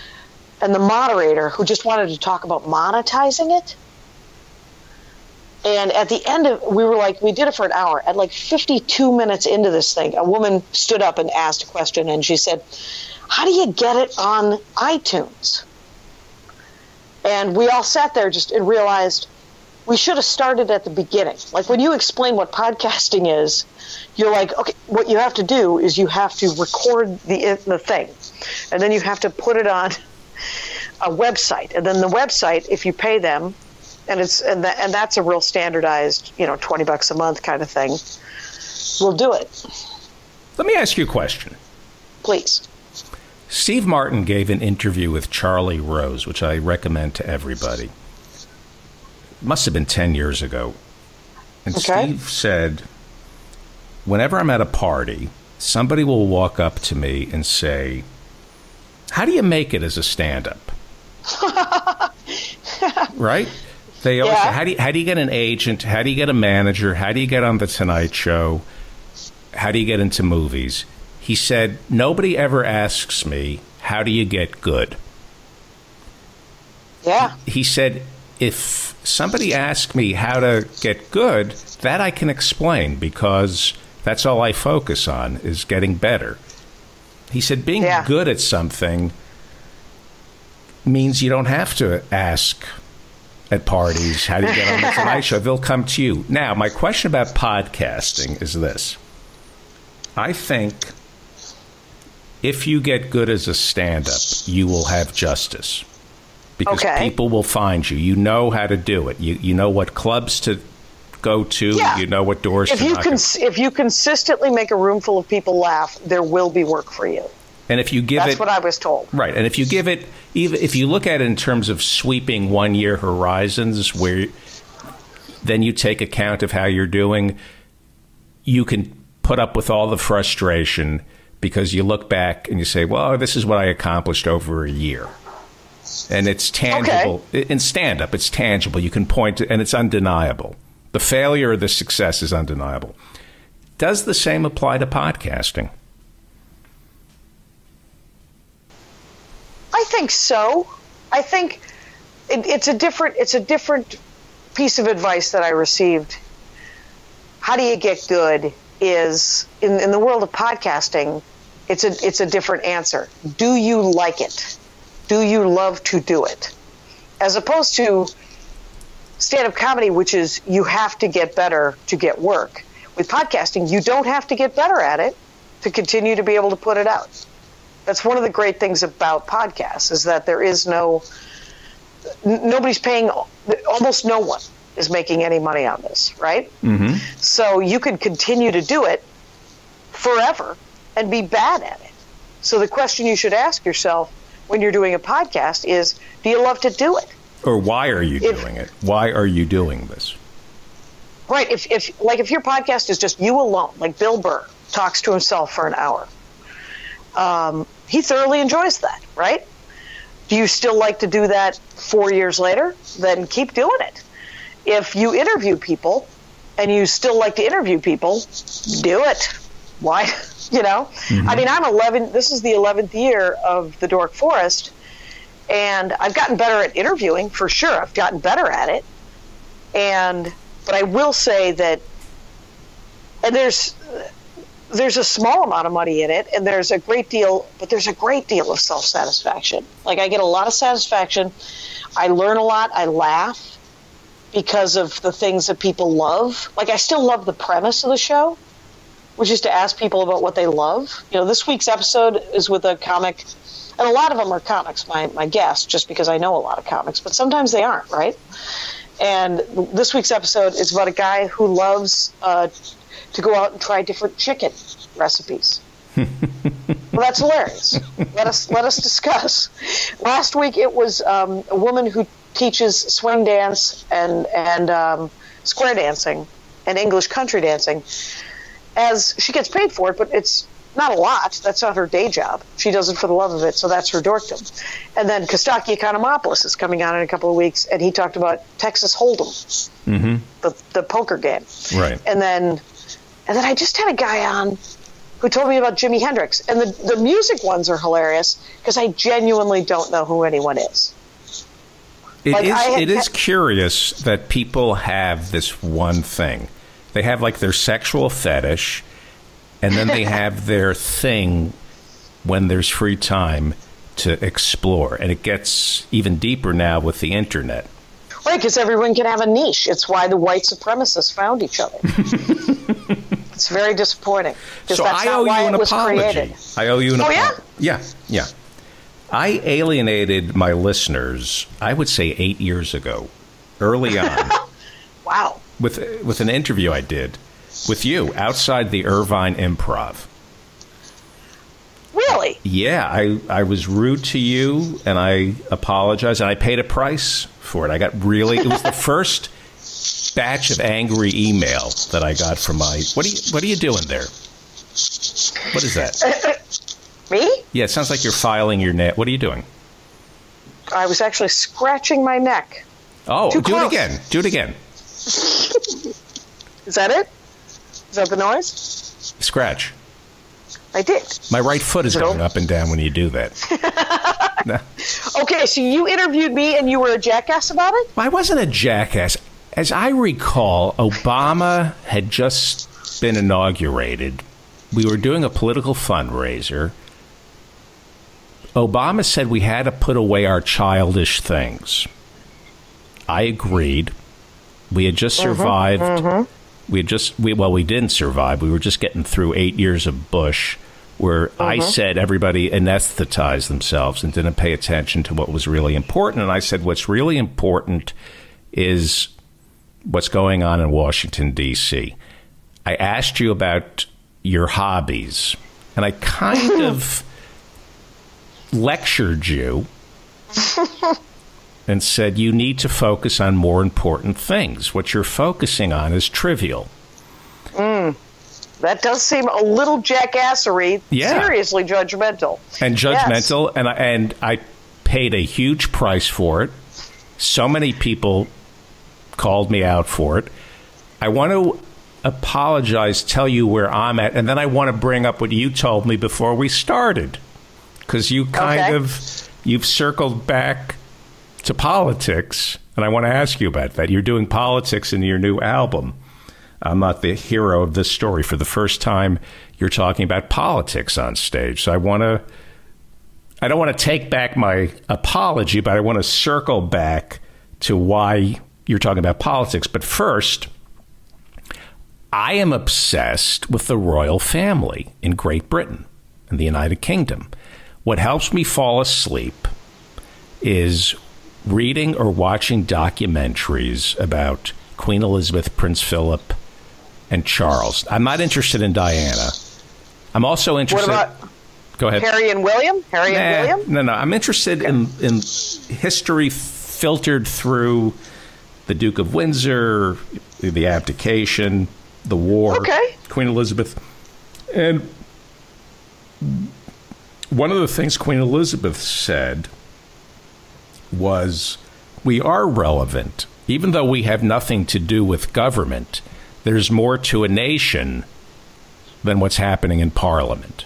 Speaker 5: and the moderator who just wanted to talk about monetizing it. And at the end of, we were like, we did it for an hour. At like 52 minutes into this thing, a woman stood up and asked a question, and she said, "How do you get it on iTunes?" And we all sat there just and realized we should have started at the beginning. Like when you explain what podcasting is, you're like, okay, what you have to do is you have to record the the thing, and then you have to put it on a website, and then the website, if you pay them, and it's and that and that's a real standardized, you know, twenty bucks a month kind of thing. We'll do it,
Speaker 1: Let me ask you a question.
Speaker 5: please.
Speaker 1: Steve Martin gave an interview with Charlie Rose, which I recommend to everybody. Must have been 10 years ago. And
Speaker 5: Okay.
Speaker 1: Steve said, Whenever I'm at a party, somebody will walk up to me and say, How do you make it as a stand up? <laughs> right? They always
Speaker 5: Yeah.
Speaker 1: say, how do, you, how do you get an agent? How do you get a manager? How do you get on The Tonight Show? How do you get into movies? He said, Nobody ever asks me, How do you get good?
Speaker 5: Yeah,
Speaker 1: He said, If somebody asks me how to get good, that I can explain because that's all I focus on is getting better. He said, Being
Speaker 5: Yeah.
Speaker 1: good at something means you don't have to ask at parties, how do you get on the <laughs> Tonight Show? They'll come to you. Now, my question about podcasting is this I think if you get good as a stand up, you will have justice because
Speaker 5: Okay.
Speaker 1: people will find you. You know how to do it. You, you know what clubs to go to,
Speaker 5: Yeah.
Speaker 1: you know what doors
Speaker 5: if
Speaker 1: to
Speaker 5: you cons- if you consistently make a room full of people laugh, there will be work for you.
Speaker 1: And if you give
Speaker 5: That's
Speaker 1: it
Speaker 5: what I was told.
Speaker 1: Right, and if you give it, even if you look at it in terms of sweeping one-year horizons, where then you take account of how you're doing, you can put up with all the frustration because you look back and you say, "Well, this is what I accomplished over a year," and it's tangible. In stand-up, it's tangible. You can point to, and it's undeniable. The failure or the success is undeniable. Does the same apply to podcasting?
Speaker 5: I think so. I think it, it's a different it's a different piece of advice that I received. How do you get good? Is in, in the world of podcasting, it's a it's a different answer. Do you like it? Do you love to do it? As opposed to stand up comedy, which is you have to get better to get work. With podcasting, you don't have to get better at it to continue to be able to put it out. That's one of the great things about podcasts is that there is no nobody's paying almost no one is making any money on this, right? Mm-hmm. So you can continue to do it forever and be bad at it. So the question you should ask yourself when you're doing a podcast is, do you love to do it?
Speaker 1: Or why are you
Speaker 5: If-
Speaker 1: doing it? Why are you doing this?
Speaker 5: Right. If, if like if your podcast is just you alone, like Bill Burr talks to himself for an hour, um, he thoroughly enjoys that, right? Do you still like to do that four years later? Then keep doing it. If you interview people and you still like to interview people, do it. Why? <laughs> You know, I mm-hmm. mean, I'm 11. This is the 11th year of the Dork Forest, and I've gotten better at interviewing for sure. I've gotten better at it, and but I will say that, and there's there's a small amount of money in it, and there's a great deal, but there's a great deal of self satisfaction. Like I get a lot of satisfaction. I learn a lot. I laugh because of the things that people love. Like I still love the premise of the show, which is to ask people about what they love. You know, this week's episode is with a comic, and a lot of them are comics. My my guess, just because I know a lot of comics, but sometimes they aren't, right? And this week's episode is about a guy who loves uh, to go out and try different chicken recipes. <laughs> well, that's hilarious. Let us let us discuss. Last week it was um, a woman who teaches swing dance and and um, square dancing and English country dancing. As she gets paid for it, but it's not a lot. That's not her day job. She does it for the love of it, so that's her dorkdom. And then Kostaki Economopoulos is coming on in a couple of weeks, and he talked about Texas Hold'em,
Speaker 1: Mm-hmm.
Speaker 5: the the poker game.
Speaker 1: Right.
Speaker 5: And then and then I just had a guy on who told me about Jimi Hendrix. And the, the music ones are hilarious because I genuinely don't know who anyone is.
Speaker 1: It
Speaker 5: Like,
Speaker 1: is-
Speaker 5: had-
Speaker 1: it is curious that people have this one thing. They have like their sexual fetish, and then they <laughs> have their thing when there's free time to explore. And it gets even deeper now with the internet.
Speaker 5: Right, because everyone can have a niche. It's why the white supremacists found each other. <laughs> it's very disappointing. Because
Speaker 1: So
Speaker 5: that's
Speaker 1: I owe you an apology.
Speaker 5: created.
Speaker 1: I owe you an
Speaker 5: Oh, yeah?
Speaker 1: Yeah, yeah. I alienated my listeners, I would say eight years ago, early on. <laughs>
Speaker 5: Wow.
Speaker 1: With with an interview I did with you outside the Irvine Improv.
Speaker 5: Really?
Speaker 1: Yeah, I I was rude to you and I apologized and I paid a price for it. I got really it was the first batch of angry email that I got from my What are you what are you doing there? What is that? <laughs>
Speaker 5: Me?
Speaker 1: Yeah, it sounds like you're filing your net. What are you doing?
Speaker 5: I was actually scratching my neck.
Speaker 1: Oh,
Speaker 5: Too
Speaker 1: do
Speaker 5: close.
Speaker 1: it again. Do it again. <laughs>
Speaker 5: Is that it? Is that the noise?
Speaker 1: Scratch.
Speaker 5: I did.
Speaker 1: My right foot is
Speaker 5: it
Speaker 1: going up and down when you do that. <laughs>
Speaker 5: Okay, so you interviewed me and you were a jackass about it?
Speaker 1: I wasn't a jackass. As I recall, Obama had just been inaugurated. We were doing a political fundraiser. Obama said we had to put away our childish things. I agreed. We had just mm-hmm. survived. Mm-hmm. We had just we well we didn't survive. We were just getting through 8 years of Bush where I mm-hmm. said everybody anesthetized themselves and didn't pay attention to what was really important and I said what's really important is what's going on in Washington D.C. I asked you about your hobbies and I kind <laughs> of lectured you <laughs> and said you need to focus on more important things. What you're focusing on is trivial. Hmm.
Speaker 5: That does seem a little jackassery.
Speaker 1: Yeah.
Speaker 5: Seriously judgmental.
Speaker 1: and judgmental and I, and I paid a huge price for it. So many people called me out for it. I want to apologize, tell you where I'm at, and then I want to bring up what you told me before we started. Cuz you kind
Speaker 5: Okay.
Speaker 1: of you've circled back to politics, and I want to ask you about that. You're doing politics in your new album. I'm not the hero of this story. For the first time, you're talking about politics on stage. So I want to. I don't want to take back my apology, but I want to circle back to why you're talking about politics. But first, I am obsessed with the royal family in Great Britain and the United Kingdom. What helps me fall asleep is reading or watching documentaries about Queen Elizabeth, Prince Philip, and Charles. I'm not interested in Diana. I'm also interested.
Speaker 5: What about
Speaker 1: go ahead.
Speaker 5: Harry and William? Harry
Speaker 1: Nah,
Speaker 5: and William?
Speaker 1: No, no. I'm interested in in history filtered through the Duke of Windsor, the abdication, the war,
Speaker 5: Okay.
Speaker 1: Queen Elizabeth, and one of the things Queen Elizabeth said was, "We are relevant, even though we have nothing to do with government. There's more to a nation than what's happening in Parliament."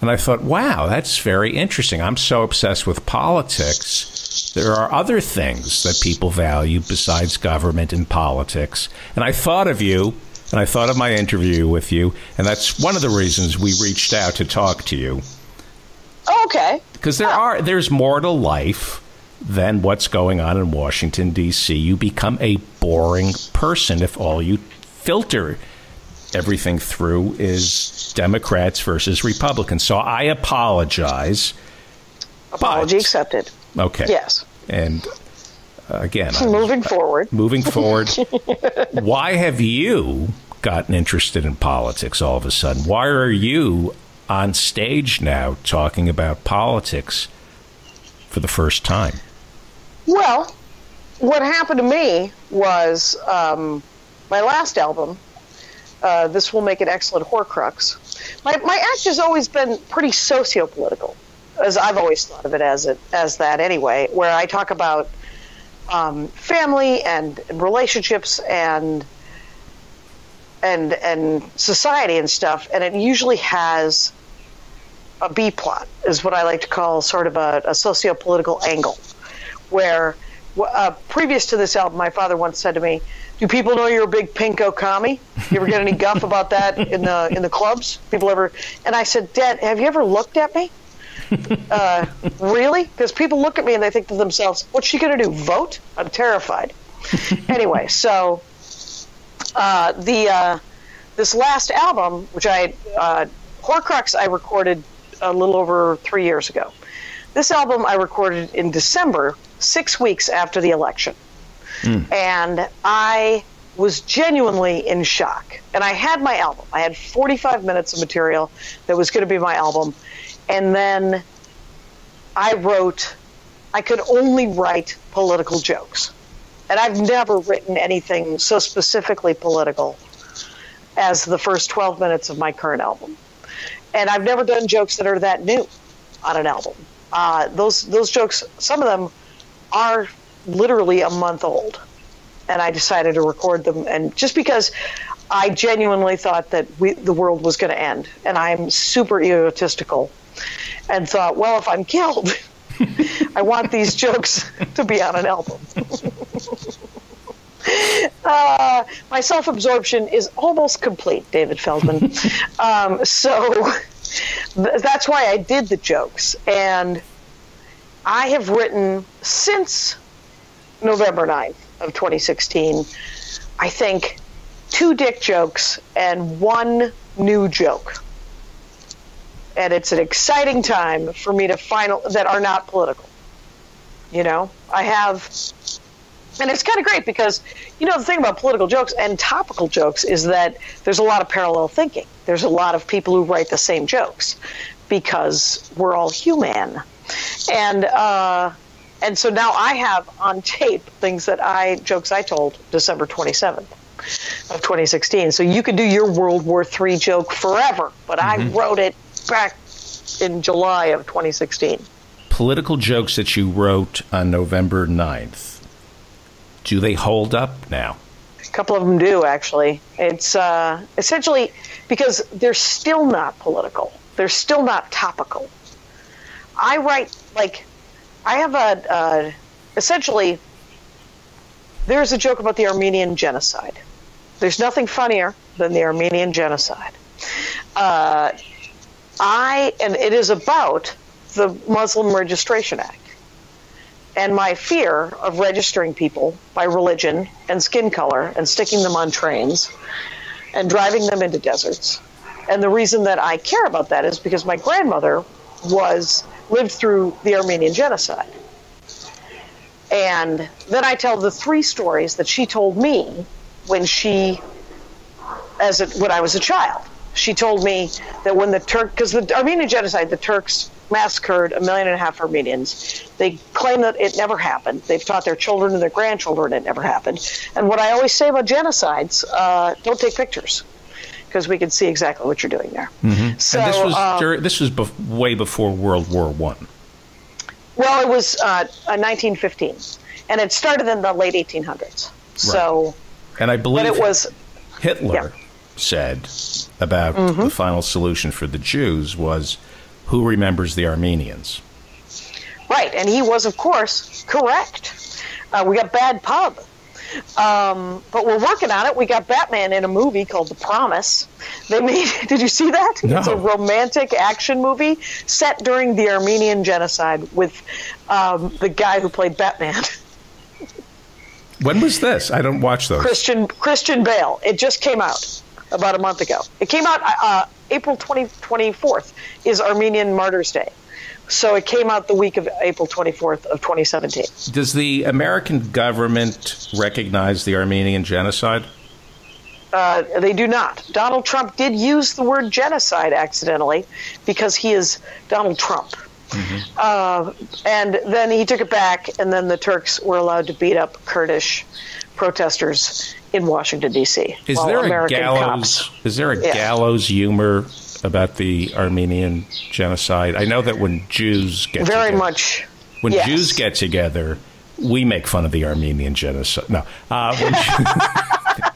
Speaker 1: And I thought, wow, that's very interesting. I'm so obsessed with politics. There are other things that people value besides government and politics. And I thought of you and I thought of my interview with you, and that's one of the reasons we reached out to talk to you.
Speaker 5: Okay.
Speaker 1: Because there uh, are there's more to life than what's going on in Washington D.C. You become a boring person if all you filter everything through is Democrats versus Republicans. So I apologize.
Speaker 5: Apology
Speaker 1: but-
Speaker 5: accepted.
Speaker 1: Okay.
Speaker 5: Yes.
Speaker 1: And uh, again,
Speaker 5: Moving forward.
Speaker 1: moving forward, <laughs> why have you gotten interested in politics all of a sudden? Why are you on stage now talking about politics for the first time?
Speaker 5: Well, what happened to me was um, my last album. Uh, this will make an excellent Horcrux. My my act has always been pretty socio-political, as I've always thought of it as it as that anyway. Where I talk about um, family and relationships and and and society and stuff, and it usually has a B plot, is what I like to call sort of a, a socio-political angle where uh, previous to this album, my father once said to me, "Do people know you're a big pinko commie? You ever get any guff about that in the in the clubs? People ever?" And I said, "Dad, have you ever looked at me? Uh, really? Because people look at me and they think to themselves, what's she going to do? Vote? I'm terrified." anyway, so uh, the uh, this last album, which I uh, Horcrux, I recorded a little over three years ago. This album I recorded in December, six weeks after the election. Hmm. And I was genuinely in shock. And I had my album. I had 45 minutes of material that was going to be my album. And then I wrote, I could only write political jokes. And I've never written anything so specifically political as the first 12 minutes of my current album. And I've never done jokes that are that new on an album. Uh, those those jokes, some of them are literally a month old, and I decided to record them. And just because I genuinely thought that we, the world was going to end, and I'm super egotistical, and thought, well, if I'm killed, <laughs> I want these jokes to be on an album. <laughs> <laughs> uh, my self absorption is almost complete, David Feldman. <laughs> um, so th- that's why I did the jokes. And I have written since November 9th of 2016, I think, two dick jokes and one new joke. And it's an exciting time for me to final that are not political. You know, I have and it's kind of great because you know the thing about political jokes and topical jokes is that there's a lot of parallel thinking. There's a lot of people who write the same jokes because we're all human. And uh, and so now i have on tape things that i jokes i told december 27th of 2016 so you could do your world war iii joke forever but i wrote it back in july of 2016
Speaker 1: Political jokes that you wrote on November 9th, do they hold up now?
Speaker 5: A couple of them do actually. It's uh, essentially because they're still not political. They're still not topical. I write like I have a uh, essentially. There's a joke about the Armenian genocide. There's nothing funnier than the Armenian genocide. Uh, I and it is about the Muslim Registration Act and my fear of registering people by religion and skin color and sticking them on trains and driving them into deserts. And the reason that I care about that is because my grandmother was lived through the Armenian genocide. And then I tell the three stories that she told me when she as a, when I was a child. She told me that when the Turk, because the Armenian genocide, the Turks massacred a million and a half Armenians. They claim that it never happened. They've taught their children and their grandchildren it never happened. And what I always say about genocides, uh, don't take pictures because we can see exactly what you're doing there. So
Speaker 1: and this was
Speaker 5: um,
Speaker 1: dur- this was way before World War One.
Speaker 5: Well, it was uh, uh, 1915, and it started in the late 1800s. So,
Speaker 1: And I believe
Speaker 5: it was
Speaker 1: Hitler
Speaker 5: yeah.
Speaker 1: said about
Speaker 5: Mm-hmm.
Speaker 1: the final solution for the Jews was who remembers the Armenians?
Speaker 5: Right, and he was, of course, correct. Uh, we got bad pub. Um, but we're working on it. We got Batman in a movie called The Promise. They made. <laughs> Did you see that?
Speaker 1: No.
Speaker 5: It's a romantic action movie set during the Armenian genocide with um, the guy who played Batman, <laughs>
Speaker 1: When was this? I don't watch those.
Speaker 5: Christian Christian Bale. It just came out about a month ago. It came out uh, April 20, 24th is Armenian Martyrs Day. So it came out the week of April 24th of 2017.
Speaker 1: Does the American government recognize the Armenian genocide?
Speaker 5: Uh, they do not. Donald Trump did use the word genocide accidentally because he is Donald Trump. Uh, and then he took it back, and then the Turks were allowed to beat up Kurdish protesters in Washington D.C.
Speaker 1: Is there
Speaker 5: American
Speaker 1: a gallows?
Speaker 5: cops-
Speaker 1: Is there a
Speaker 5: Yeah.
Speaker 1: gallows humor about the Armenian genocide? I know that when Jews get
Speaker 5: Very
Speaker 1: together,
Speaker 5: much.
Speaker 1: when
Speaker 5: yes.
Speaker 1: Jews get together, we make fun of the Armenian genocide. No, uh, when,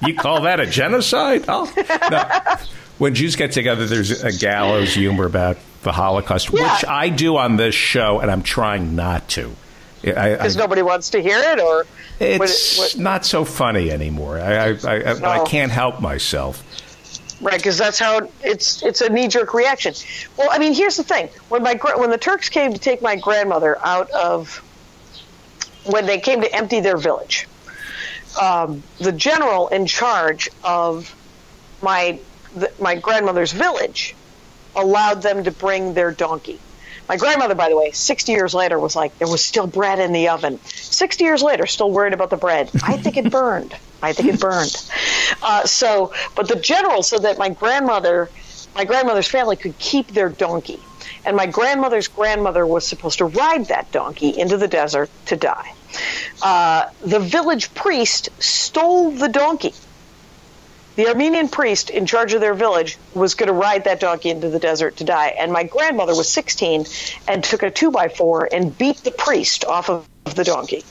Speaker 1: <laughs> you call that a genocide? Oh, no. When Jews get together, there's a gallows humor about the Holocaust,
Speaker 5: Yeah.
Speaker 1: which I do on this show, and I'm trying not to.
Speaker 5: Because nobody wants to hear it, or
Speaker 1: it's
Speaker 5: what- what-
Speaker 1: not so funny anymore. I, I, I, I, I can't help myself.
Speaker 5: Right, because that's how it's it's a knee jerk reaction. Well, I mean, here's the thing: when my when the Turks came to take my grandmother out of when they came to empty their village, um, the general in charge of my the, my grandmother's village allowed them to bring their donkey. My grandmother, by the way, 60 years later was like, there was still bread in the oven. 60 years later, still worried about the bread. I think it burned. I think it burned. Uh, so, but the general said that my grandmother, my grandmother's family could keep their donkey. And my grandmother's grandmother was supposed to ride that donkey into the desert to die. Uh, the village priest stole the donkey. The Armenian priest in charge of their village was going to ride that donkey into the desert to die. And my grandmother was 16 and took a two by four and beat the priest off of the donkey.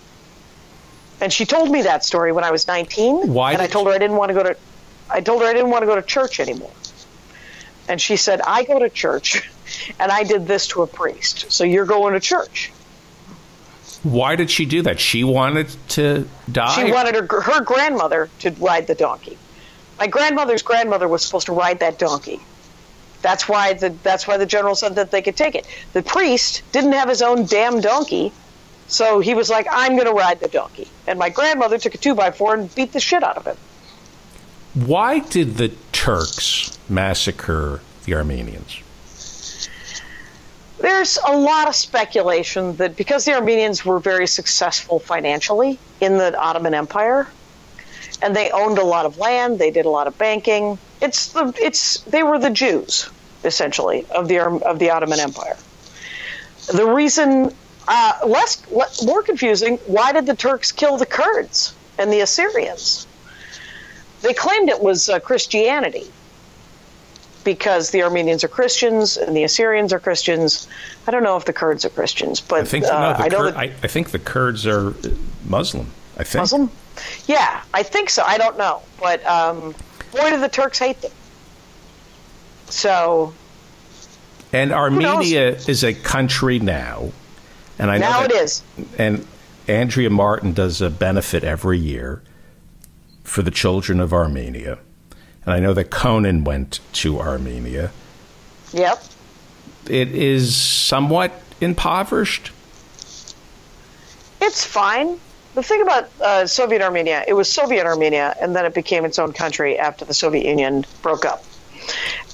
Speaker 5: And she told me that story when I was 19.
Speaker 1: Why
Speaker 5: And I told her I didn't want to go to. I told her I didn't want to go to church anymore. And she said, "I go to church, and I did this to a priest. So you're going to church."
Speaker 1: Why did she do that? She wanted to die.
Speaker 5: She wanted her her grandmother to ride the donkey. My grandmother's grandmother was supposed to ride that donkey. That's why the that's why the general said that they could take it. The priest didn't have his own damn donkey, so he was like, "I'm going to ride the donkey." And my grandmother took a two by four and beat the shit out of him.
Speaker 1: Why did the Turks massacre the Armenians?
Speaker 5: There's a lot of speculation that because the Armenians were very successful financially in the Ottoman Empire, and they owned a lot of land, they did a lot of banking. It's the it's they were the Jews essentially of the of the Ottoman Empire. The reason uh, less le- more confusing, why did the Turks kill the Kurds and the Assyrians? They claimed it was uh, Christianity because the Armenians are Christians and the Assyrians are Christians. I don't know if the Kurds are Christians, but
Speaker 1: I think
Speaker 5: uh,
Speaker 1: no, the
Speaker 5: I know
Speaker 1: Kur-
Speaker 5: that
Speaker 1: I, I think the Kurds are Muslim. I think
Speaker 5: Muslim. Yeah, I think so. I don't know, but um, boy, do the Turks hate them. So
Speaker 1: And Armenia is a country now, and I know that-
Speaker 5: it is.
Speaker 1: And Andrea Martin does a benefit every year for the children of Armenia, and I know that Conan went to Armenia.
Speaker 5: Yep.
Speaker 1: It is somewhat impoverished.
Speaker 5: It's fine. The thing about uh, Soviet Armenia, it was Soviet Armenia, and then it became its own country after the Soviet Union broke up.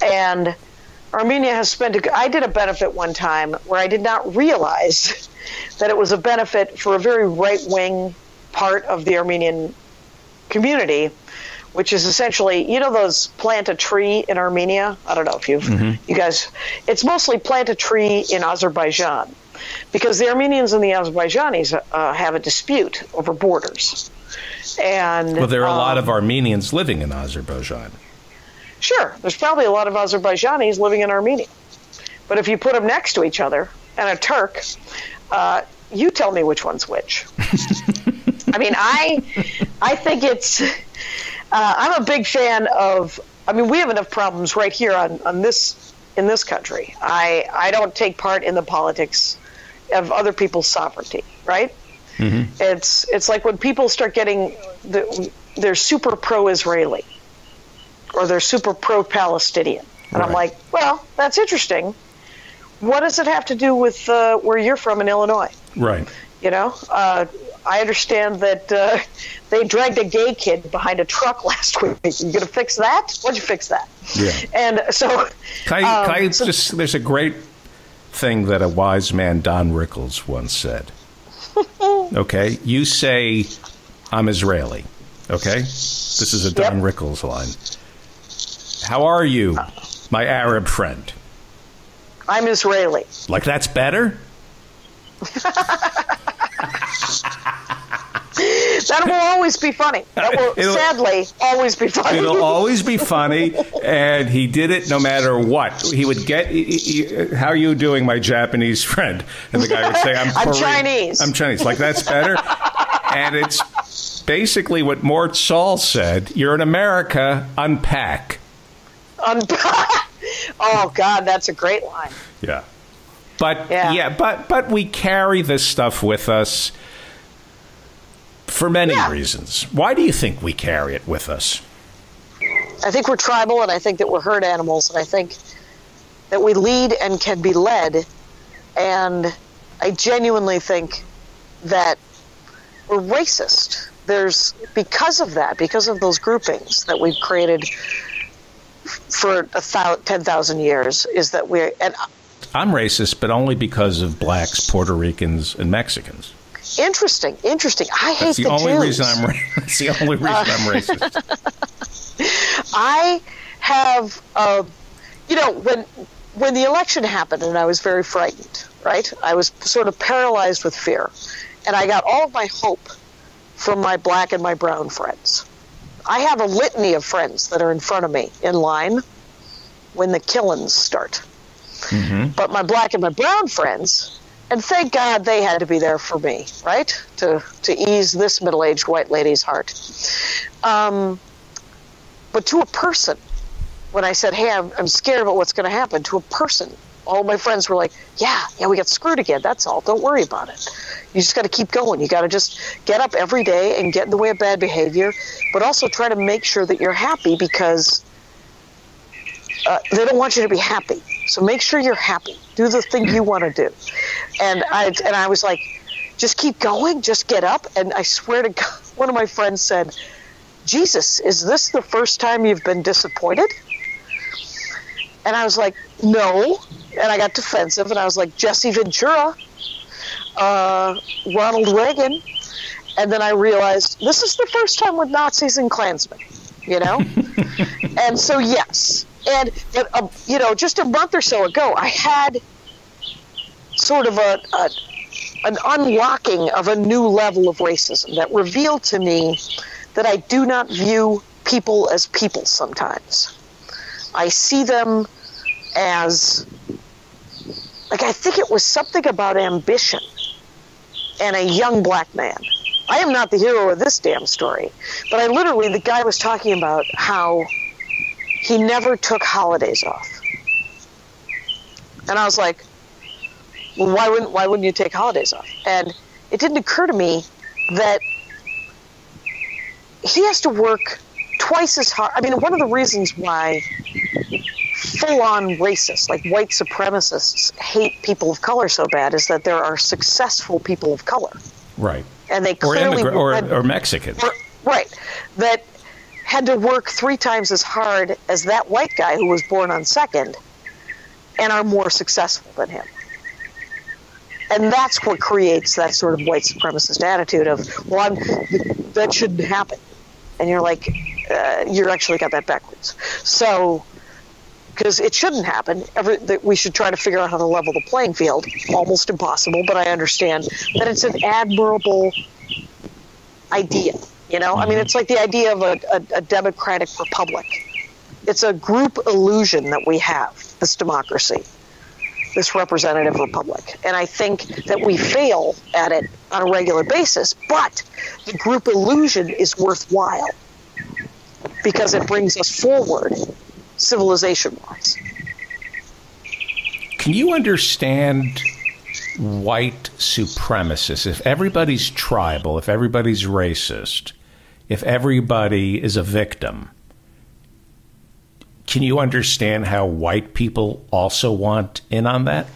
Speaker 5: And Armenia has spent. A, I did a benefit one time where I did not realize <laughs> that it was a benefit for a very right wing part of the Armenian community, which is essentially, you know, those plant a tree in Armenia. I don't know if you've, you guys. It's mostly plant a tree in Azerbaijan because the Armenians and the Azerbaijanis uh, have a dispute over borders. And
Speaker 1: Well, there are a lot
Speaker 5: um,
Speaker 1: of Armenians living in Azerbaijan.
Speaker 5: Sure, there's probably a lot of Azerbaijanis living in Armenia. But if you put them next to each other and a Turk, uh, you tell me which one's which. <laughs> I mean, I, I think it's. Uh, I'm a big fan of. I mean, we have enough problems right here on, on this in this country. I I don't take part in the politics of other people's sovereignty, right? It's it's like when people start getting the, they're super pro-Israeli or they're super pro-Palestinian, and I'm like, well, that's interesting. What does it have to do with uh, where you're from in Illinois?
Speaker 1: Right.
Speaker 5: You know, uh, I understand that uh, <laughs> they dragged a gay kid behind a truck <laughs> last week. You gonna fix that? Why'd you fix that?
Speaker 1: Yeah.
Speaker 5: And so,
Speaker 1: Can I,
Speaker 5: um,
Speaker 1: can I
Speaker 5: so-
Speaker 1: just, there's a great thing that a wise man, Don Rickles, once said. <laughs> okay? You say, I'm Israeli. Okay? This is a Don
Speaker 5: Yep.
Speaker 1: Rickles line. How are you, my Arab friend?
Speaker 5: I'm Israeli.
Speaker 1: Like, that's better? <laughs> <laughs>
Speaker 5: That will always be funny. That will
Speaker 1: It'll-
Speaker 5: sadly always be funny.
Speaker 1: It'll always be funny, <laughs> and he did it no matter what. He would get, he- he- "How are you doing, my Japanese friend?" And the guy would say, "I'm, <laughs>
Speaker 5: I'm Chinese."
Speaker 1: I'm Chinese." Like that's better, and it's basically what Mort Sahl said: "You're in America, unpack."
Speaker 5: Un- oh God, that's a great line.
Speaker 1: Yeah, but
Speaker 5: Yeah.
Speaker 1: yeah, but but we carry this stuff with us for many
Speaker 5: Yeah.
Speaker 1: reasons. Why do you think we carry it with us?
Speaker 5: I think we're tribal, and I think that we're herd animals, and I think that we lead and can be led. And I genuinely think that we're racist. There's because of that, because of those groupings that we've created for a thou- ten thousand years, is that we're and
Speaker 1: I'm racist, but only because of blacks, Puerto Ricans, and Mexicans.
Speaker 5: Interesting, interesting. I hate
Speaker 1: That's the,
Speaker 5: the
Speaker 1: only
Speaker 5: Jews.
Speaker 1: reason I'm. <laughs> That's the only reason I'm racist. <laughs>
Speaker 5: I have, uh, you know, when when the election happened, and I was very frightened. Right, I was sort of paralyzed with fear, and I got all of my hope from my black and my brown friends. I have a litany of friends that are in front of me in line when the killings start. But my black and my brown friends, and thank God they had to be there for me, right, to to ease this middle-aged white lady's heart. Um, but to a person, when I said, "Hey, I'm, I'm scared about what's going to happen," to a person, all my friends were like, "Yeah, yeah, we got screwed again. That's all. Don't worry about it. You just got to keep going. You got to just get up every day and get in the way of bad behavior, but also try to make sure that you're happy because uh, they don't want you to be happy. So make sure you're happy. Do the thing you want to do." And I and I was like, "Just keep going. Just get up." And I swear to God, <laughs> one of my friends said. Jesus, is this the first time you've been disappointed? And I was like, no. And I got defensive and I was like, Jesse Ventura, uh, Ronald Reagan. And then I realized this is the first time with Nazis and Klansmen, you know? <laughs> and so, yes. And, but, uh, you know, just a month or so ago, I had sort of a, a an unlocking of a new level of racism that revealed to me that I do not view people as people sometimes. I see them as, like, I think it was something about ambition and a young black man. I am not the hero of this damn story, but I literally, the guy was talking about how he never took holidays off. And I was like, well, why wouldn't why wouldn't you take holidays off? And it didn't occur to me that he has to work twice as hard. I mean, one of the reasons why full-on racists, like white supremacists, hate people of color so bad is that there are successful people of color,
Speaker 1: Right.
Speaker 5: and they
Speaker 1: Or
Speaker 5: clearly
Speaker 1: or,
Speaker 5: had-
Speaker 1: or Mexican.
Speaker 5: or- right that had to work three times as hard as that white guy who was born on second, and are more successful than him. And that's what creates that sort of white supremacist attitude of, well, I'm, that shouldn't happen. And you're like, uh, you're actually got that backwards. So, because it shouldn't happen, every, that we should try to figure out how to level the playing field. Almost impossible, but I understand that it's an admirable idea. You know, I mean, mm-hmm. it's like the idea of a, a, a democratic republic. It's a group illusion that we have, this democracy, this representative republic. And I think that we fail at it on a regular basis, but the group illusion is worthwhile because it brings us forward civilization wise.
Speaker 1: Can you understand white supremacists, if everybody's tribal, if everybody's racist, if everybody is a victim, can you understand how white people also want in on that?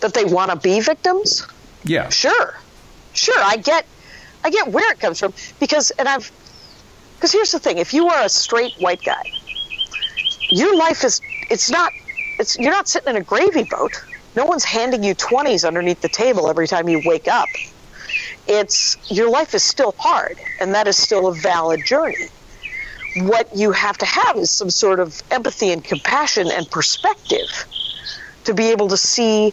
Speaker 5: That they want to be victims?
Speaker 1: Yeah.
Speaker 5: Sure. Sure, I get I get where it comes from because and I've because here's the thing, if you are a straight white guy, your life is it's not it's you're not sitting in a gravy boat. No one's handing you 20s underneath the table every time you wake up. It's your life is still hard and that is still a valid journey. What you have to have is some sort of empathy and compassion and perspective to be able to see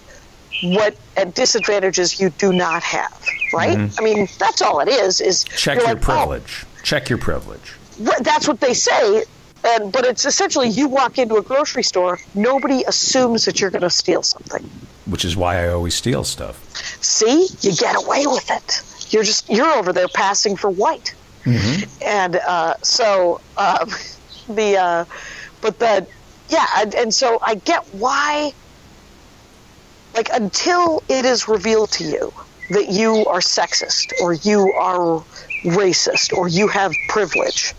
Speaker 5: what disadvantages you do not have, right? Mm-hmm. I mean, that's all it is. Is
Speaker 1: check your like, privilege. Oh, check your privilege.
Speaker 5: That's what they say, and but it's essentially you walk into a grocery store, nobody assumes that you're going to steal something.
Speaker 1: Which is why I always steal stuff.
Speaker 5: See, you get away with it. You're just you're over there passing for white, mm-hmm. and uh, so uh, <laughs> the uh, but the yeah, and, and so I get why like until it is revealed to you that you are sexist or you are racist or you have privilege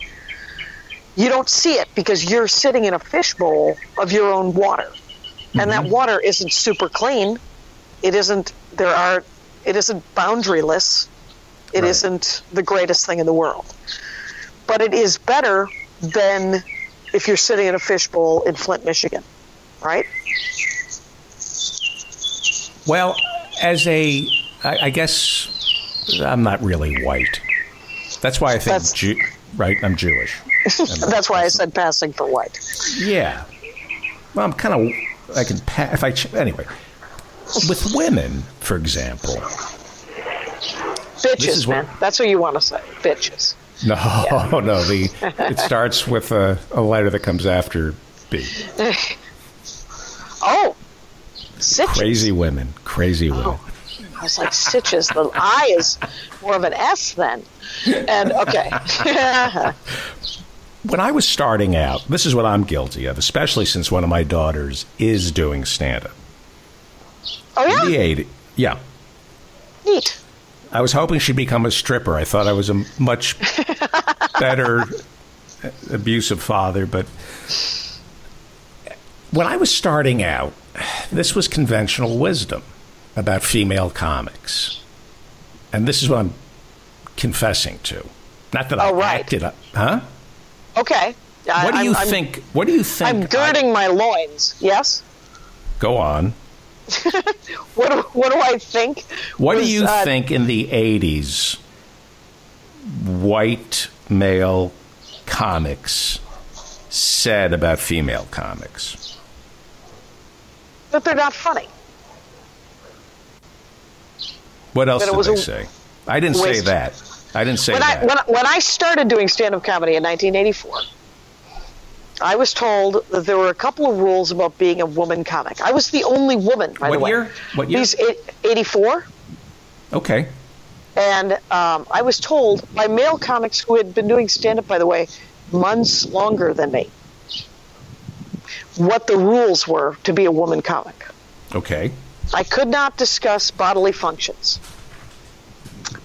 Speaker 5: you don't see it because you're sitting in a fishbowl of your own water mm-hmm. and that mm-hmm. water isn't super clean it isn't there are it isn't boundaryless It right. not the greatest thing in the world but it is better than if you're sitting in a fishbowl in flint michigan right
Speaker 1: well, as a, I, I guess I'm not really white. That's why I think, Jew, right? I'm Jewish. <laughs>
Speaker 5: That's why I said passing for white.
Speaker 1: Yeah. Well, I'm kind of, I can pass, if I, anyway. With women, for example.
Speaker 5: Bitches, man. What, That's what you want to say. Bitches.
Speaker 1: No, yeah. <laughs> no. The <laughs> it starts with a, a letter that comes after B. <laughs>
Speaker 5: oh, Stitches.
Speaker 1: Crazy women. Crazy women. Oh,
Speaker 5: I was like, stitches. The I is more of an S then. And okay.
Speaker 1: when I was starting out, this is what I'm guilty of, especially since one of my daughters is doing stand up.
Speaker 5: Oh, yeah?
Speaker 1: In the 80s. Yeah.
Speaker 5: Neat.
Speaker 1: I was hoping she'd become a stripper. I thought I was a much <laughs> better uh, abusive father, but when I was starting out, this was conventional wisdom about female comics. And this is what I'm confessing to. Not that I oh, right. acted up, huh?
Speaker 5: Okay.
Speaker 1: What do you I'm, think? What do you think?
Speaker 5: I'm girding I, my loins. Yes.
Speaker 1: Go on. <laughs>
Speaker 5: what do, what do I think?
Speaker 1: What was, do you uh, think in the '80s? White male comics said about female comics
Speaker 5: that they're not funny.
Speaker 1: What else did they say? I didn't say that. I didn't say
Speaker 5: when
Speaker 1: that.
Speaker 5: I, when, when I started doing stand-up comedy in 1984, I was told that there were a couple of rules about being a woman comic. I was the only woman, by
Speaker 1: what
Speaker 5: the way.
Speaker 1: Year? What year?
Speaker 5: 84.
Speaker 1: Okay.
Speaker 5: And um, I was told by male comics who had been doing stand-up, by the way, months longer than me what the rules were to be a woman comic.
Speaker 1: Okay.
Speaker 5: I could not discuss bodily functions.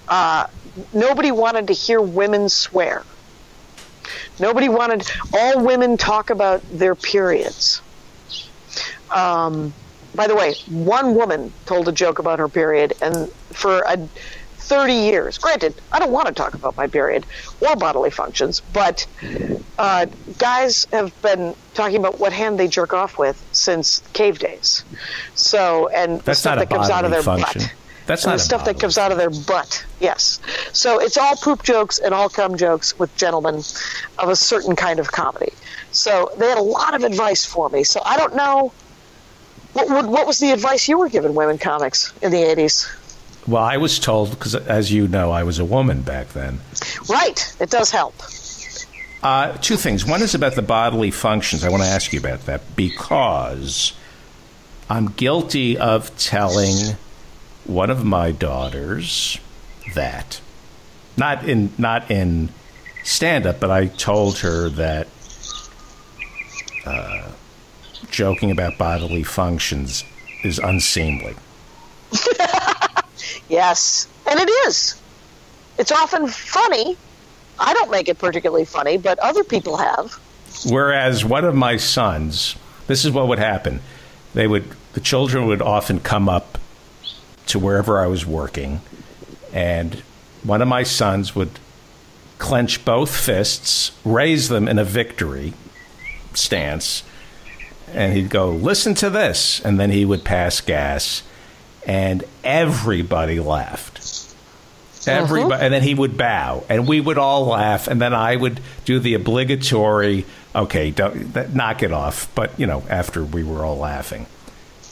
Speaker 5: Uh, nobody wanted to hear women swear. Nobody wanted, all women talk about their periods. Um, by the way, one woman told a joke about her period, and for a 30 years. Granted, I don't want to talk about my period or bodily functions, but uh, guys have been talking about what hand they jerk off with since cave days. So, and
Speaker 1: That's
Speaker 5: the stuff that comes out of their
Speaker 1: function.
Speaker 5: butt.
Speaker 1: That's
Speaker 5: and
Speaker 1: not
Speaker 5: the stuff that comes out of their butt. Yes. So it's all poop jokes and all cum jokes with gentlemen of a certain kind of comedy. So they had a lot of advice for me. So I don't know. What, what, what was the advice you were given women comics in the 80s?
Speaker 1: Well, I was told because, as you know, I was a woman back then.
Speaker 5: Right. It does help.
Speaker 1: Uh, two things. One is about the bodily functions. I want to ask you about that because I'm guilty of telling one of my daughters that not in not in stand up, but I told her that uh, joking about bodily functions is unseemly. <laughs>
Speaker 5: Yes, and it is. It's often funny. I don't make it particularly funny, but other people have.
Speaker 1: Whereas one of my sons, this is what would happen. They would the children would often come up to wherever I was working, and one of my sons would clench both fists, raise them in a victory stance, and he'd go, "Listen to this," and then he would pass gas, and everybody laughed. Uh-huh. Everybody, and then he would bow, and we would all laugh, and then I would do the obligatory, "Okay, don't th- knock it off," but you know, after we were all laughing.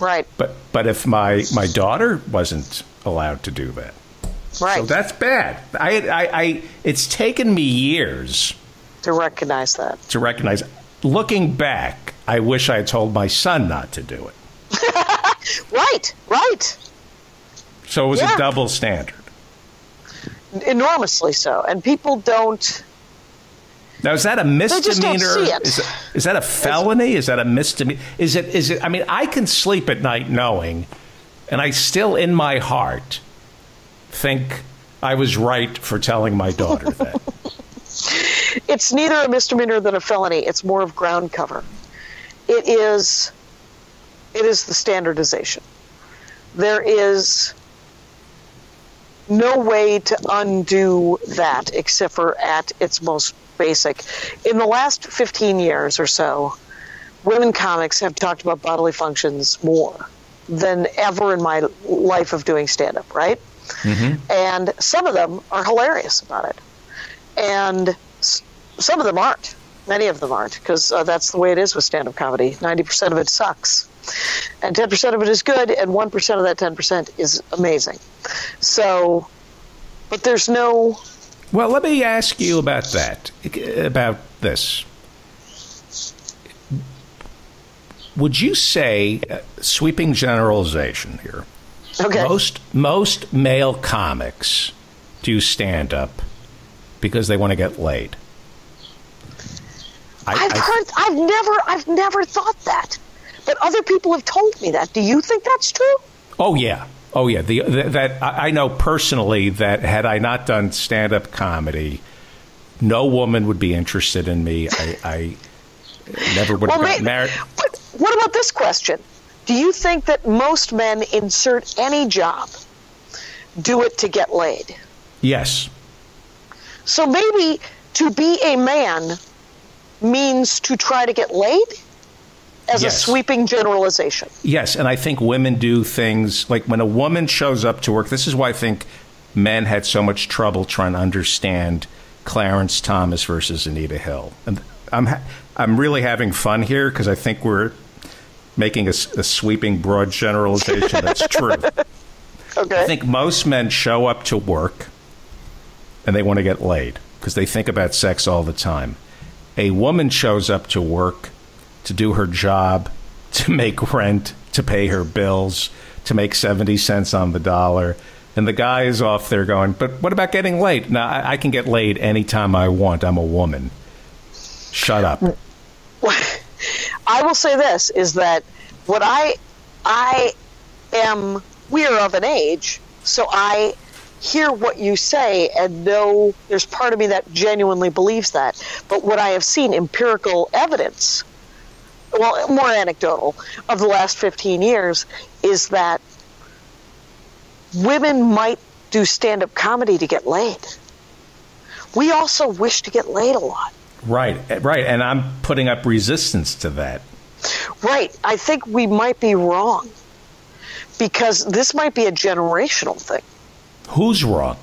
Speaker 5: Right,
Speaker 1: But but if my my daughter wasn't allowed to do that,
Speaker 5: right.
Speaker 1: so that's bad. I, I, I it's taken me years
Speaker 5: to recognize that.
Speaker 1: to recognize. Looking back, I wish I had told my son not to do it. <laughs>
Speaker 5: Right, right.
Speaker 1: So it was
Speaker 5: Yeah.
Speaker 1: a double standard.
Speaker 5: Enormously so. And people don't.
Speaker 1: Now is that a misdemeanor?
Speaker 5: see it.
Speaker 1: Is, that- is that a felony? Is that a misdemeanor? Is it? Is it? I mean, I can sleep at night knowing, and I still, in my heart, think I was right for telling my daughter that. <laughs>
Speaker 5: It's neither a misdemeanor than a felony. It's more of ground cover. It is. It is the standardization. There is no way to undo that except for at its most basic. In the last 15 years or so, women comics have talked about bodily functions more than ever in my life of doing stand up, right? And some of them are hilarious about it. And some of them aren't. Many of them aren't, because uh, that's the way it is with stand up comedy. 90% of it sucks. And 10% of it is good, and 1% of that 10% is amazing. So, but there's no.
Speaker 1: Well, let me ask you about that. About this. Would you say, uh, sweeping generalization here,
Speaker 5: Okay.
Speaker 1: most most male comics do stand up because they want to get laid? I,
Speaker 5: I've
Speaker 1: I-
Speaker 5: heard. I've never. I've never thought that. But other people have told me that. Do you think that's true?
Speaker 1: Oh yeah, oh yeah. The, the that I know personally that had I not done stand up comedy, no woman would be interested in me. I, I never would have gotten married.
Speaker 5: But what about this question? Do you think that most men insert any job do it to get laid?
Speaker 1: Yes,
Speaker 5: So maybe to be a man means to try to get laid as
Speaker 1: Yes.
Speaker 5: a sweeping generalization.
Speaker 1: yes, and I think women do things like when a woman shows up to work. This is why I think men had so much trouble trying to understand Clarence Thomas versus Anita Hill. And I'm ha- I'm really having fun here because I think we're making a sweeping broad generalization that's true. <laughs>
Speaker 5: Okay.
Speaker 1: I think most men show up to work and they want to get laid because they think about sex all the time. A woman shows up to work to do her job, <laughs> to make rent, to pay her bills, to make 70 cents on the dollar. And the guy is off there going, But what about getting laid? Now, I, I can get laid anytime I want. I'm a woman. Shut up. <laughs>
Speaker 5: I will say this is that what I I am we're of an age, so I hear what you say and know there's part of me that genuinely believes that. But what I have seen empirical evidence, well, more anecdotal, of the last 15 years is that women might do stand up comedy to get laid. We also wish to get laid a lot.
Speaker 1: Right, right. And I'm putting up resistance to that.
Speaker 5: Right. I think we might be wrong because this might be a generational thing.
Speaker 1: Who's wrong?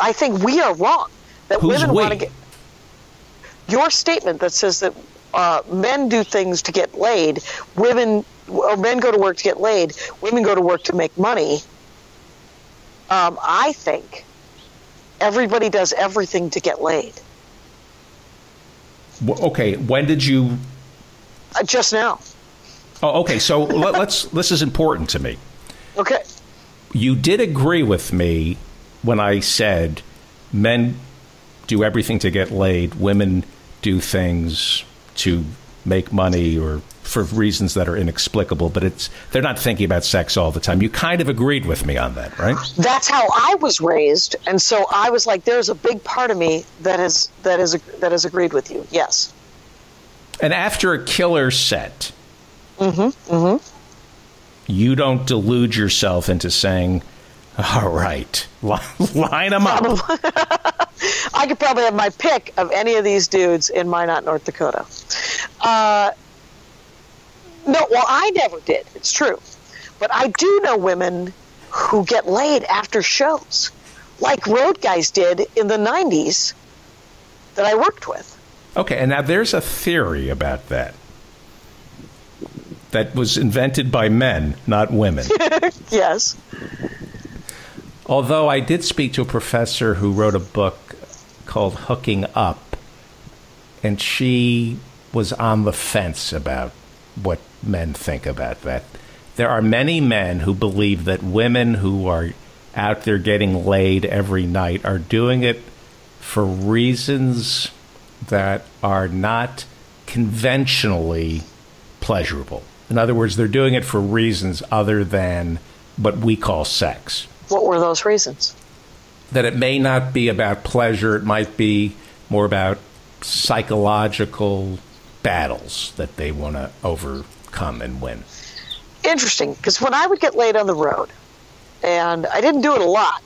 Speaker 5: I think we are wrong that
Speaker 1: Who's
Speaker 5: women want to get your statement that says that uh, men do things to get laid, women or men go to work to get laid, women go to work to make money. Um, I think everybody does everything to get laid.
Speaker 1: Okay, when did you
Speaker 5: Uh, just now.
Speaker 1: Oh, okay. So <laughs> let, let's. This is important to me.
Speaker 5: Okay.
Speaker 1: You did agree with me when I said men do everything to get laid, women do things to make money or for reasons that are inexplicable, but it's they're not thinking about sex all the time. You kind of agreed with me on that, right?
Speaker 5: That's how I was raised, and so I was like, "There's a big part of me that has that is that has agreed with you." Yes.
Speaker 1: And after a killer set, mm-hmm, mm-hmm. you don't delude yourself into saying, <laughs> "All right, <laughs> line them up." <laughs>
Speaker 5: I could probably have my pick of any of these dudes in Minot, North Dakota. Uh, no, well, I never did. It's true. But I do know women who get laid after shows, like road guys did in the 90s that I worked with.
Speaker 1: Okay, and now there's a theory about that that was invented by men, not women.
Speaker 5: yes.
Speaker 1: Although I did speak to a professor who wrote a book called Hooking Up, and she was on the fence about what men think about that. There are many men who believe that women who are out there getting laid every night are doing it for reasons that are not conventionally pleasurable. In other words, they're doing it for reasons other than what we call sex.
Speaker 5: What were those reasons?
Speaker 1: That it may not be about pleasure, it might be more about psychological battles that they want to overcome and win.
Speaker 5: Interesting, because when I would get laid on the road, and I didn't do it a lot,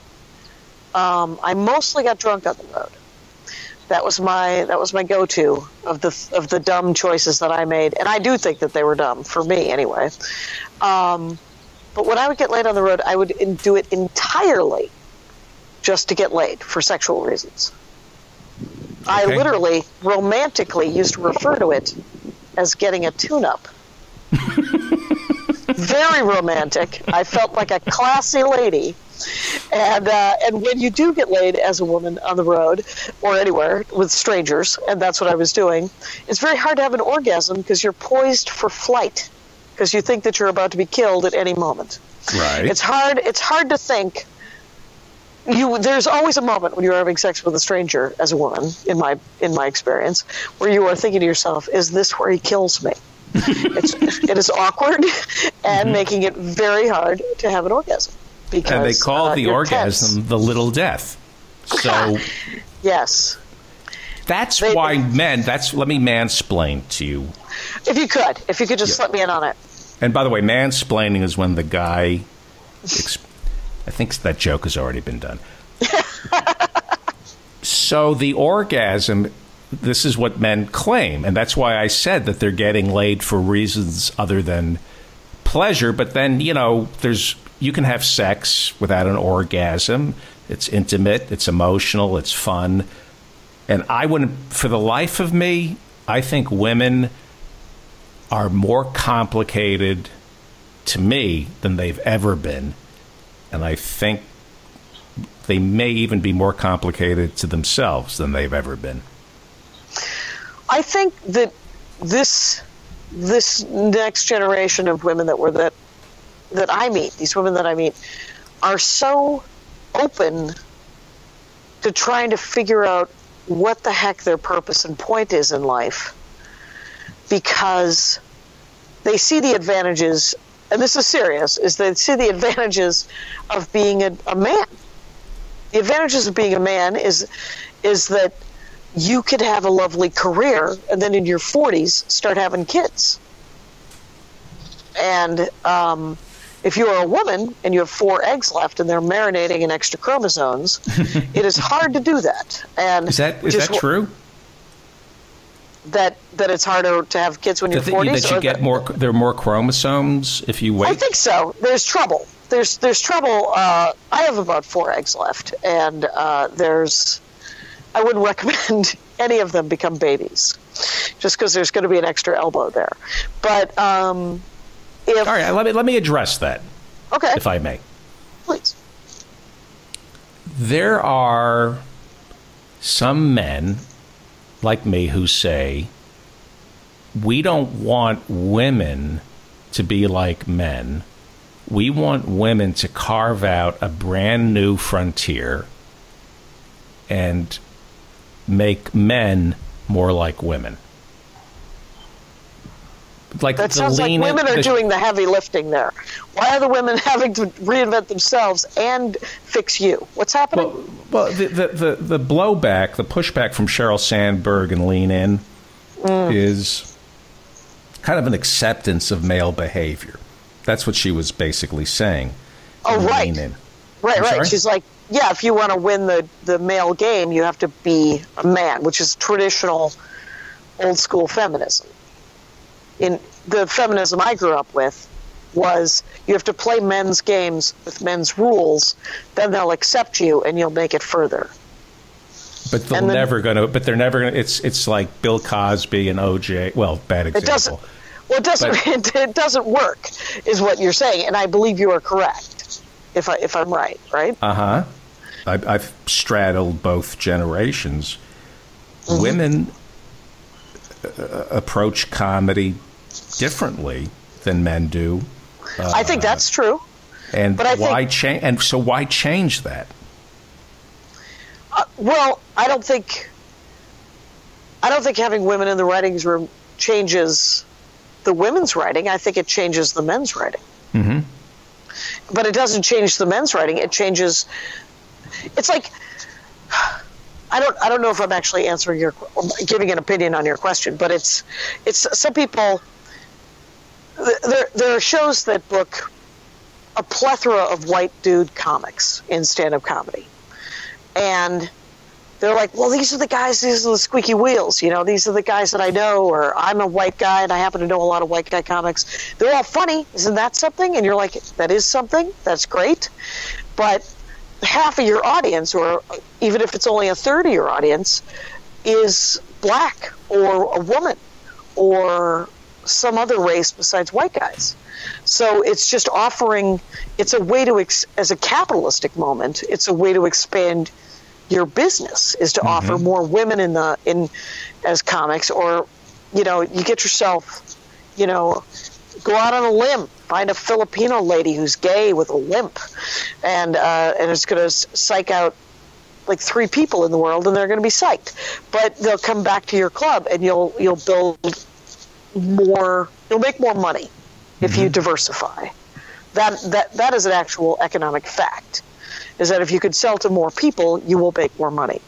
Speaker 5: um, I mostly got drunk on the road. That was my that was my go-to of the of the dumb choices that I made, and I do think that they were dumb for me anyway. Um, but when I would get laid on the road, I would do it entirely just to get laid for sexual reasons. I literally, romantically, used to refer to it as getting a tune-up. <laughs> Very romantic. I felt like a classy lady. And uh, and when you do get laid as a woman on the road or anywhere with strangers, and that's what I was doing, it's very hard to have an orgasm because you're poised for flight because you think that you're about to be killed at any moment.
Speaker 1: Right.
Speaker 5: It's hard. It's hard to think you there's always a moment when you're having sex with a stranger as a woman in my in my experience where you are thinking to yourself is this where he kills me <laughs> it's, it is awkward and mm-hmm. making it very hard to have an orgasm because
Speaker 1: and they call
Speaker 5: uh,
Speaker 1: the orgasm
Speaker 5: tense.
Speaker 1: the little death so <laughs>
Speaker 5: yes
Speaker 1: that's they, why men that's let me mansplain to you
Speaker 5: if you could if you could just yeah. let me in on it
Speaker 1: and by the way mansplaining is when the guy I think that joke has already been done. <laughs> so the orgasm, this is what men claim, and that's why I said that they're getting laid for reasons other than pleasure. But then you know, there's you can have sex without an orgasm. It's intimate, it's emotional, it's fun, and I wouldn't, for the life of me, I think women are more complicated to me than they've ever been and I think they may even be more complicated to themselves than they've ever been.
Speaker 5: I think that this this next generation of women that were that that I meet, these women that I meet, are so open to trying to figure out what the heck their purpose and point is in life because they see the advantages and this is serious, is they see the advantages of being a, a man. The advantages of being a man is is that you could have a lovely career and then in your 40s start having kids. And um, if you are a woman and you have four eggs left and they're marinating in extra chromosomes, <laughs> it is hard to do that. And
Speaker 1: is that is that true?
Speaker 5: That that it's harder to have kids when you're 40.
Speaker 1: That you get more, there are more chromosomes if you wait.
Speaker 5: I think so. There's trouble. There's there's trouble. Uh, I have about four eggs left, and uh, there's. I wouldn't <laughs> recommend any of them become babies, just because there's going to be an extra elbow there. But um, if
Speaker 1: all right, let me let me address that.
Speaker 5: Okay,
Speaker 1: if I may,
Speaker 5: please.
Speaker 1: There are some men like me who say, we don't want women to be like men. We want women to carve out a brand new frontier and make men more like women. Like
Speaker 5: That
Speaker 1: the
Speaker 5: sounds like
Speaker 1: lean in-
Speaker 5: women are
Speaker 1: the-
Speaker 5: doing the heavy lifting there. Why are the women <laughs> having to reinvent themselves and fix you? What's happening?
Speaker 1: Well, well the, the, the, the blowback, the pushback from Sheryl Sandberg and Lean In
Speaker 5: Mm.
Speaker 1: is kind of an acceptance of male behavior. That's what she was basically saying.
Speaker 5: Oh, right.
Speaker 1: Lean In.
Speaker 5: right,
Speaker 1: I'm
Speaker 5: right.
Speaker 1: sorry?
Speaker 5: She's like, yeah, if you want to win the, the male game, you have to be a man, which is traditional old school feminism. In the feminism I grew up with was you have to play men's games with men's rules, then they'll accept you and you'll make it further.
Speaker 1: But they're
Speaker 5: then-
Speaker 1: never going to. But they're never going to. It's it's like Bill Cosby and O.J. Well, bad example.
Speaker 5: It doesn't. Well, it doesn't.
Speaker 1: But-
Speaker 5: It, <laughs> it doesn't work, is what you're saying, and I believe you are correct. If I if I'm right, right?
Speaker 1: Uh huh. I've straddled both generations.
Speaker 5: Mm-hmm.
Speaker 1: Women uh, approach comedy differently than men do,
Speaker 5: I think that's true.
Speaker 1: and
Speaker 5: But I
Speaker 1: why change? And so why change that?
Speaker 5: Well, I don't think. I don't think having women in the writings room changes the women's writing. I think it changes the men's writing. Mm-hmm. But it doesn't change the men's writing. It changes. It's like. I don't. I don't know if I'm actually answering your, or giving an opinion on your question, but it's, it's some people. There, there are shows that book a plethora of white dude comics in stand-up comedy, and they're like, well, these are the guys, these are the squeaky wheels, you know, these are the guys that I know, or I'm a white guy and I happen to know a lot of white guy comics. They're all funny. Isn't that something? And you're like, that is something. That's great. But half of your audience, or even if it's only a third of your audience, is black or a woman or some other race besides white guys. So it's just offering, it's a way to, ex, as a capitalistic moment, it's a way to expand your business is to offer more women in the in as comics or you know you get yourself you know go out on a limb find a filipino lady who's gay with a limp and uh, and it's going to psych out like three people in the world and they're going to be psyched but they'll come back to your club and you'll you'll build more you'll make more money if you mm-hmm. diversify that that that is an actual economic fact is that if you could sell to more people, you will make more money.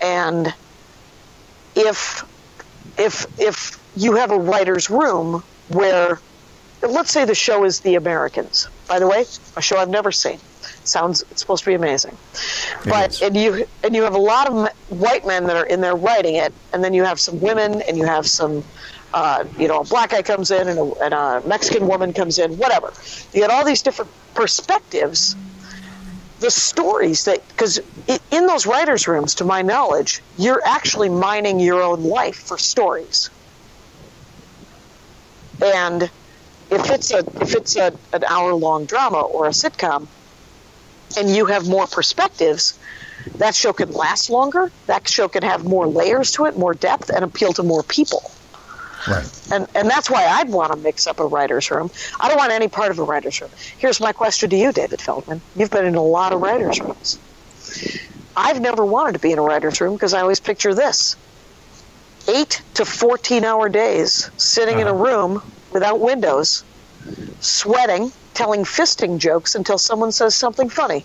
Speaker 5: And if if if you have a writer's room where let's say the show is The Americans. By the way, a show I've never seen. Sounds it's supposed to be amazing. but
Speaker 1: is.
Speaker 5: and you and you have a lot of white men that are in there writing it, and then you have some women, and you have some. Uh, you know, a black guy comes in and a, and a Mexican woman comes in, whatever. You get all these different perspectives. The stories that because in those writers rooms to my knowledge you're actually mining your own life for stories. And if it's a if it's a, an hour long drama or a sitcom and you have more perspectives that show can last longer. That show can have more layers to it more depth and appeal to more people
Speaker 1: Right.
Speaker 5: and and that's why I'd want to mix up a writer's room. I don't want any part of a writer's room. Here's my question to you, David Feldman. You've been in a lot of writers' rooms. I've never wanted to be in a writer's room because I always picture this: eight to fourteen hour days sitting in a uh-huh. room without windows, sweating, telling fisting jokes until someone says something funny.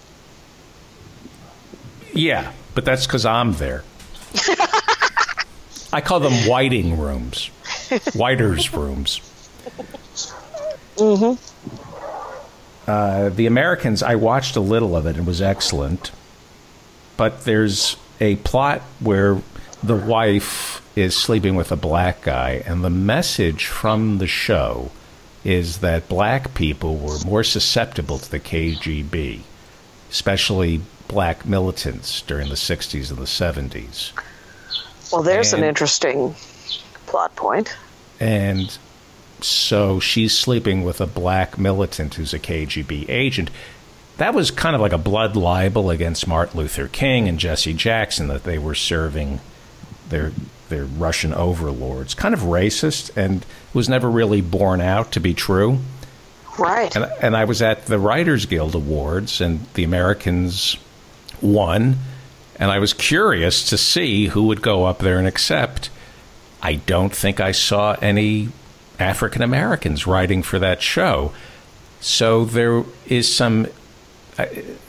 Speaker 1: Yeah, but that's because I'm there. <laughs> I call them whiting rooms, whiters rooms. Mm-hmm. Uh, the Americans, I watched a little of it. It was excellent, but there's a plot where the wife is sleeping with a black guy, and the message from the show is that black people were more susceptible to the KGB especially black militants during the 60s and the 70s.
Speaker 5: Well, there's an interesting plot point.
Speaker 1: And so she's sleeping with a black militant who's a KGB agent. That was kind of like a blood libel against Martin Luther King and Jesse Jackson that they were serving their their Russian overlords. Kind of racist and was never really borne out to be true.
Speaker 5: Right.
Speaker 1: And, and I was at the Writers Guild Awards, and the Americans won. And I was curious to see who would go up there and accept. I don't think I saw any African Americans writing for that show. So there is some.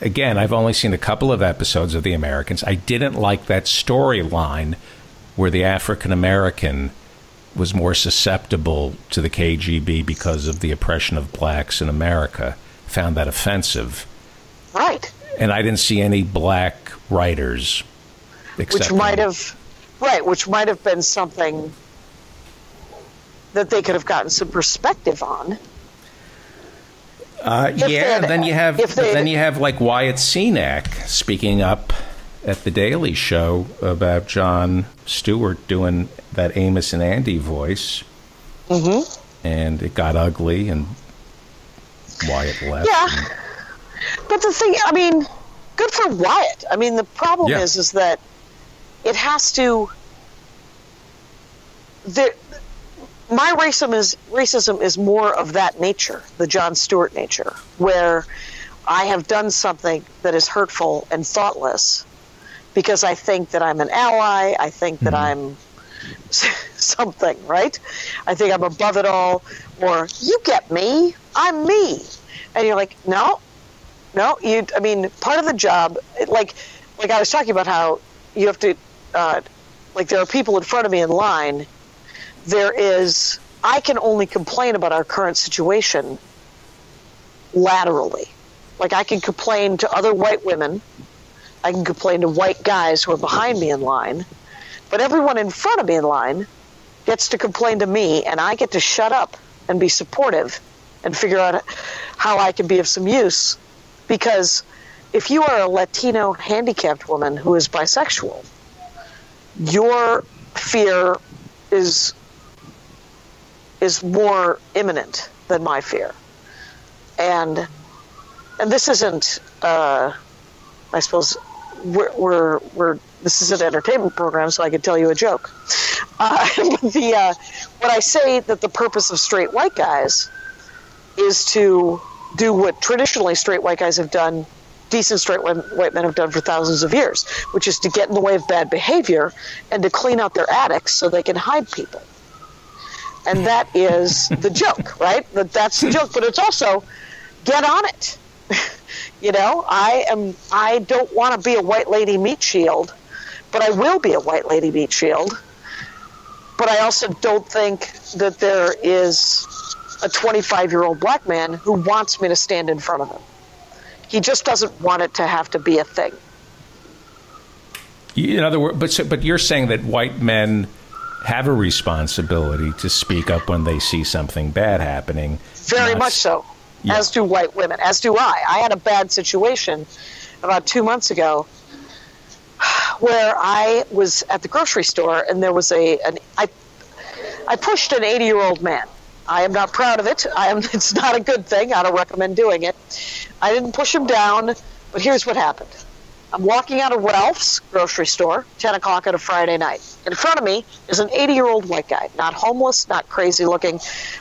Speaker 1: Again, I've only seen a couple of episodes of The Americans. I didn't like that storyline where the African American was more susceptible to the KGB because of the oppression of blacks in America. Found that offensive.
Speaker 5: Right.
Speaker 1: And I didn't see any black writers.
Speaker 5: Which might have, right, which might have been something that they could have gotten some perspective on.
Speaker 1: Uh, yeah, then you have then you have like Wyatt Cenac speaking up at the Daily Show about Jon Stewart doing that Amos and Andy voice,
Speaker 5: mm-hmm.
Speaker 1: and it got ugly, and Wyatt left.
Speaker 5: Yeah,
Speaker 1: and...
Speaker 5: but the thing, I mean, good for Wyatt. I mean, the problem yeah. is, is that it has to. There, my racism is racism is more of that nature, the Jon Stewart nature, where I have done something that is hurtful and thoughtless because I think that I'm an ally, I think that mm-hmm. I'm <laughs> something, right? I think I'm above it all, or you get me, I'm me. And you're like, no, no, you, I mean, part of the job, like, like I was talking about how you have to, uh, like, there are people in front of me in line there is I can only complain about our current situation laterally. Like I can complain to other white women, I can complain to white guys who are behind me in line, but everyone in front of me in line gets to complain to me, and I get to shut up and be supportive and figure out how I can be of some use. Because if you are a Latino handicapped woman who is bisexual, your fear is is more imminent than my fear. And and this isn't, uh, I suppose, we're, we're, we're, this is an entertainment program, so I could tell you a joke. Uh, <laughs> the uh, when I say that the purpose of straight white guys is to do what traditionally straight white guys have done, decent straight white men have done for thousands of years, which is to get in the way of bad behavior and to clean out their attics so they can hide people and hmm. that is the joke, <laughs> right? That that's the joke, but it's also get on it. <laughs> you know, I am I don't want to be a white lady meat shield, but I will be a white lady meat shield. But I also don't think that there is a 25 year old black man who wants me to stand in front of him. He just doesn't want it to have to be a thing.
Speaker 1: In other words, but but you're saying that white men have a responsibility to speak up when they see something bad happening.
Speaker 5: Very much so. Yeah. As do white women. As do I. I had a bad situation about two months ago where I was at the grocery store and there was a an I I pushed an 80 year old man. I am not proud of it. I am. <laughs> It's not a good thing. I don't recommend doing it. I didn't push him down, but here's what happened. I'm walking out of Ralph's grocery store, 10 o'clock on a Friday night. In front of me is an 80 year old white guy, not homeless, not crazy looking,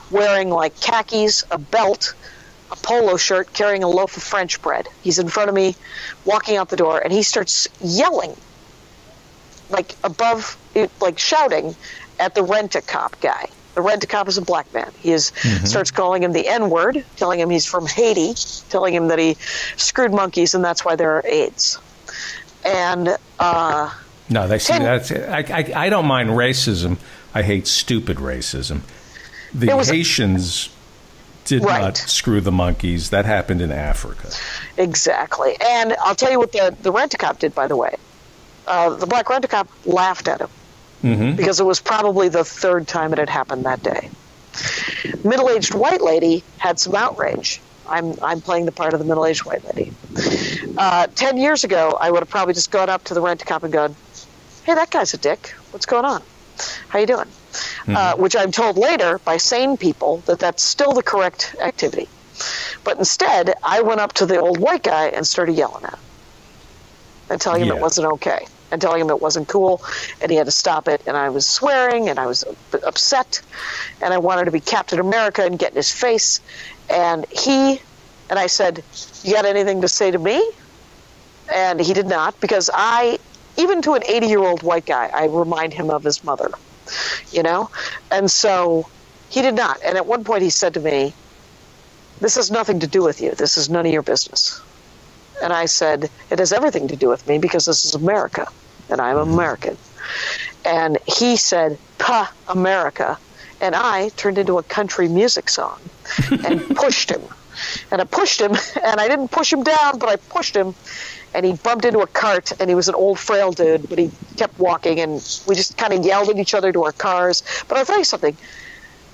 Speaker 5: wearing like khakis, a belt, a polo shirt, carrying a loaf of French bread. He's in front of me, walking out the door, and he starts yelling, like above, like shouting at the rent a cop guy. The rent a cop is a black man. He is mm-hmm. starts calling him the N word, telling him he's from Haiti, telling him that he screwed monkeys and that's why there are AIDS and uh,
Speaker 1: no, they see that's I, I, I don't mind racism. I hate stupid racism. The Haitians did right. not screw the monkeys. That happened in Africa.
Speaker 5: Exactly, and I'll tell you what the the rent a cop did. By the way, uh, the black rent a cop laughed at him
Speaker 1: mm-hmm.
Speaker 5: because it was probably the third time it had happened that day. Middle aged white lady had some outrage I'm I'm playing the part of the middle-aged white lady. Uh, Ten years ago, I would have probably just gone up to the rent-a-cop and gone, "Hey, that guy's a dick. What's going on? How you doing?" Mm-hmm. Uh, which I'm told later by sane people that that's still the correct activity. But instead, I went up to the old white guy and started yelling at him and telling him yeah. it wasn't okay and telling him it wasn't cool and he had to stop it and I was swearing and I was upset and I wanted to be Captain America and get in his face and he and I said, "You got anything to say to me?" And he did not because I even to an 80-year-old white guy, I remind him of his mother. You know? And so He did not. And at one point, he said to me, "This has nothing to do with you. This is none of your business." And I said, "It has everything to do with me because this is America, and I'm American." And he said, "Pa, America." And I turned into a country music song and <laughs> pushed him. And I pushed him, and I didn't push him down, but I pushed him, and he bumped into a cart, and he was an old, frail dude, but he kept walking, and we just kind of yelled at each other to our cars. But I'll tell you something.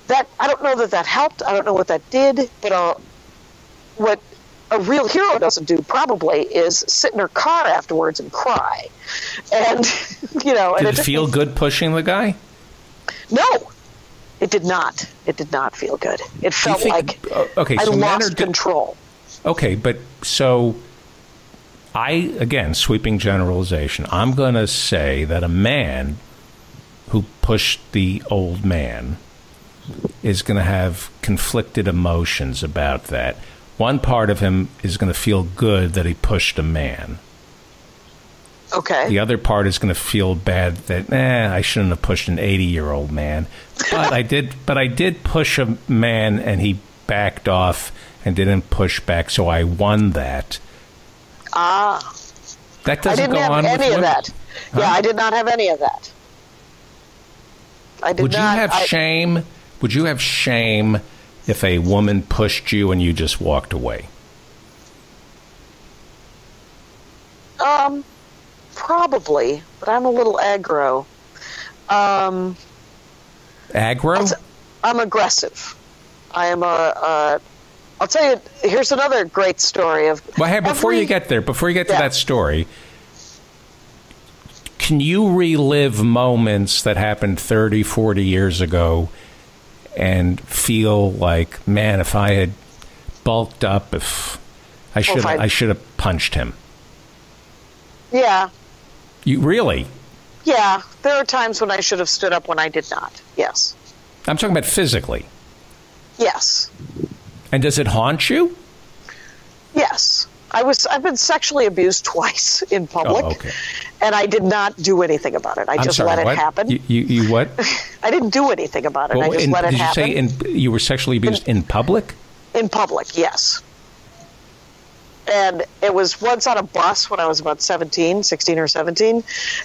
Speaker 5: That I don't know that that helped. I don't know what that did, but uh, what a real hero doesn't do probably is sit in her car afterwards and cry. And <laughs> you know, and
Speaker 1: Did it feel good pushing the guy?
Speaker 5: No, it did not. It did not feel good. It felt
Speaker 1: think-
Speaker 5: like
Speaker 1: uh, okay,
Speaker 5: I
Speaker 1: so
Speaker 5: lost control.
Speaker 1: Okay, but so I again sweeping generalization. I'm going to say that a man who pushed the old man is going to have conflicted emotions about that. One part of him is going to feel good that he pushed a man.
Speaker 5: Okay.
Speaker 1: The other part is going to feel bad that eh, I shouldn't have pushed an 80 year old man, but I did. But I did push a man, and he backed off and didn't push back, so I won that.
Speaker 5: Ah,
Speaker 1: That doesn't I
Speaker 5: didn't
Speaker 1: go
Speaker 5: have
Speaker 1: on
Speaker 5: any of
Speaker 1: women.
Speaker 5: that. Yeah, I did not have any of that. I did
Speaker 1: Would you have
Speaker 5: I,
Speaker 1: shame? Would you have shame if a woman pushed you and you just walked away?
Speaker 5: Um, probably, but I'm a little aggro. Um,
Speaker 1: Aggro?
Speaker 5: I'm aggressive. I am a. a I'll tell you. Here's another great story of.
Speaker 1: Well, hey, before
Speaker 5: every-
Speaker 1: you get there, before you get to
Speaker 5: Yeah.
Speaker 1: that story, can you relive moments that happened 30, 40 years ago and feel like, man, if I had bulked up, if I should,
Speaker 5: I-
Speaker 1: I should have punched him.
Speaker 5: Yeah,
Speaker 1: You really?
Speaker 5: yeah. There are times when I should have stood up when I did not. Yes,
Speaker 1: I'm talking about physically.
Speaker 5: yes,
Speaker 1: And does it haunt you?
Speaker 5: yes. I was. I've been sexually abused twice in public,
Speaker 1: Oh, okay.
Speaker 5: and I did not do anything about it. I
Speaker 1: I'm
Speaker 5: just
Speaker 1: sorry,
Speaker 5: let it happen.
Speaker 1: You, you, you what? <laughs>
Speaker 5: I didn't do anything about it. I just
Speaker 1: in-
Speaker 5: let it
Speaker 1: did
Speaker 5: happen
Speaker 1: you say in, you were sexually abused in public?
Speaker 5: in public. Yes. And it was once on a bus when I was about 17, 16 or 17,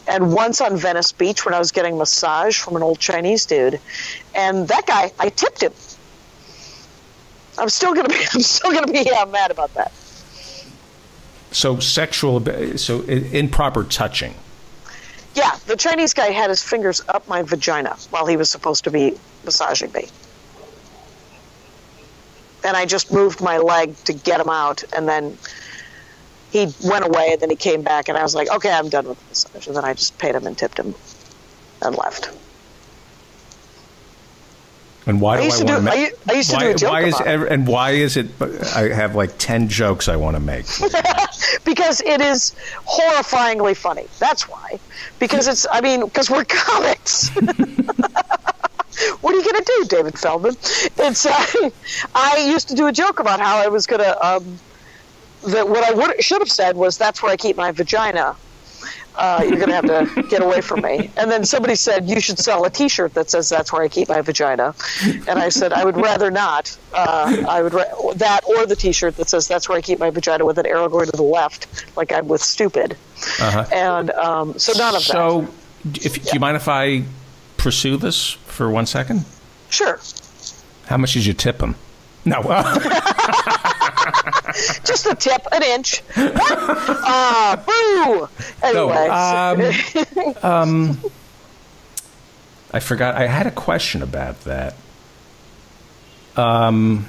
Speaker 5: and once on Venice Beach when I was getting massage from an old Chinese dude. And that guy, I tipped him. I'm still gonna be, <laughs> I'm still gonna be uh, mad about that.
Speaker 1: So sexual, so improper touching.
Speaker 5: Yeah, the Chinese guy had his fingers up my vagina while he was supposed to be massaging me. And I just moved my leg to get him out, and then he went away, and then he came back, and I was like, okay, I'm done with the massage. And then I just paid him and tipped him and left.
Speaker 1: And why
Speaker 5: I
Speaker 1: do I
Speaker 5: to do-
Speaker 1: want to
Speaker 5: I
Speaker 1: make?
Speaker 5: used to
Speaker 1: why,
Speaker 5: do a joke
Speaker 1: why is
Speaker 5: it.
Speaker 1: and why is it? I have like ten jokes I want to make. <laughs>
Speaker 5: because it is horrifyingly funny. That's why. Because it's, I mean, because we're comics. <laughs> what are you going to do, David Feldman? It's, uh, <laughs> I used to do a joke about how I was going to, um, that what I would should have said was, that's where I keep my vagina. Uh, you're going to have to get away from me. And then somebody said, you should sell a T-shirt that says, that's where I keep my vagina. And I said, I would rather not. Uh, I would ra- that or the T-shirt that says, that's where I keep my vagina with an arrow going to the left, like I'm with stupid.
Speaker 1: Uh-huh.
Speaker 5: And um, so none of that.
Speaker 1: So, if, do you mind if I pursue this for one second?
Speaker 5: Sure.
Speaker 1: How much did you tip him? No. <laughs> <laughs>
Speaker 5: Just a tip, an inch. What? <laughs> Ah, boo! Anyway.
Speaker 1: um, <laughs> um, I forgot. I had a question about that. Um,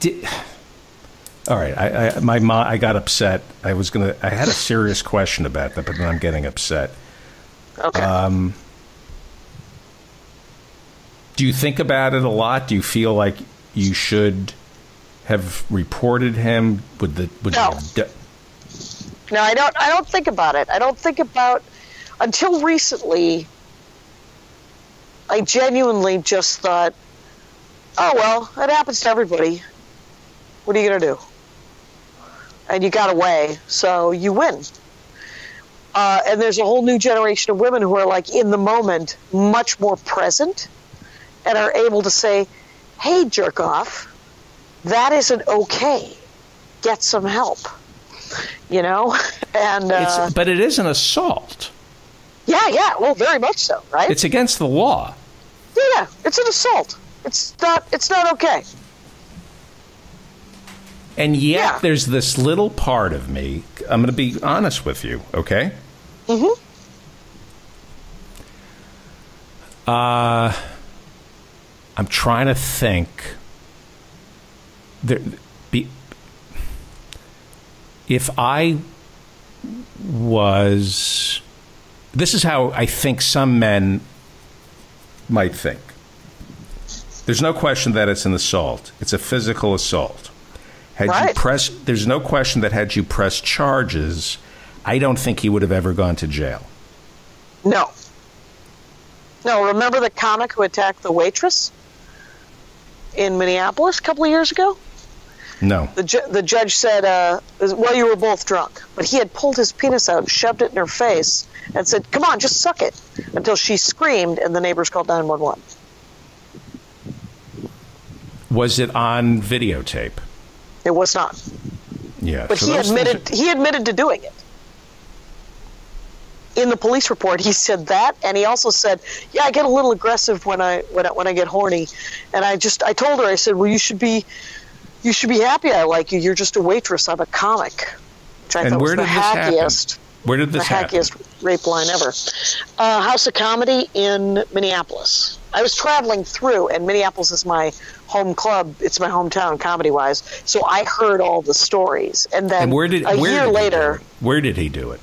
Speaker 1: did, all right. I, I my mo- I got upset. I was gonna. I had a serious question about that, but then I'm getting upset.
Speaker 5: okay.
Speaker 1: Um, do you think about it a lot? Do you feel like you should have reported him? Would the would
Speaker 5: No.
Speaker 1: you
Speaker 5: No, I don't. I don't think about it. I don't think about until recently. I genuinely just thought, "Oh well, it happens to everybody. What are you gonna do?" And you got away, so you win. Uh, and there's a whole new generation of women who are like in the moment, much more present, and are able to say, "Hey, jerk off, that isn't okay. Get some help." You know, <laughs> and uh,
Speaker 1: It's, but it is an assault.
Speaker 5: yeah, yeah, well, very much so, right?
Speaker 1: It's against the law.
Speaker 5: yeah, yeah, it's an assault. It's not. It's not okay.
Speaker 1: And yet
Speaker 5: Yeah.
Speaker 1: there's this little part of me. I'm going to be honest with you, okay?
Speaker 5: Mm-hmm.
Speaker 1: Uh, I'm trying to think. There, be, if I was, this is how I think some men might think. There's no question that it's an assault. It's a physical assault. Had you
Speaker 5: Right.
Speaker 1: pressed, there's no question that had you pressed charges, I don't think he would have ever gone to jail.
Speaker 5: No. No, remember the comic who attacked the waitress in Minneapolis a couple of years ago?
Speaker 1: No.
Speaker 5: The, ju- the judge said, uh, well, you were both drunk. But he had pulled his penis out, and shoved it in her face, and said, come on, just suck it. Until she screamed, and the neighbors called 911.
Speaker 1: Was it on videotape?
Speaker 5: It was not.
Speaker 1: Yeah.
Speaker 5: But
Speaker 1: so
Speaker 5: he admitted he admitted to doing it. In the police report, he said that, and he also said, "Yeah, I get a little aggressive when I when I, when I get horny," and I just I told her I said, "Well, you should be you should be happy I like you. You're just a waitress. I'm a comic," which I
Speaker 1: And
Speaker 5: thought was the
Speaker 1: this happen?
Speaker 5: hackiest
Speaker 1: Where did
Speaker 5: the
Speaker 1: this happen?
Speaker 5: hackiest rape line ever. Uh, House of Comedy in Minneapolis. I was traveling through, and Minneapolis is my home club. It's my hometown, comedy wise. So I heard all the stories, and then
Speaker 1: And where did
Speaker 5: a
Speaker 1: where
Speaker 5: year
Speaker 1: did
Speaker 5: later.
Speaker 1: Where did he do it?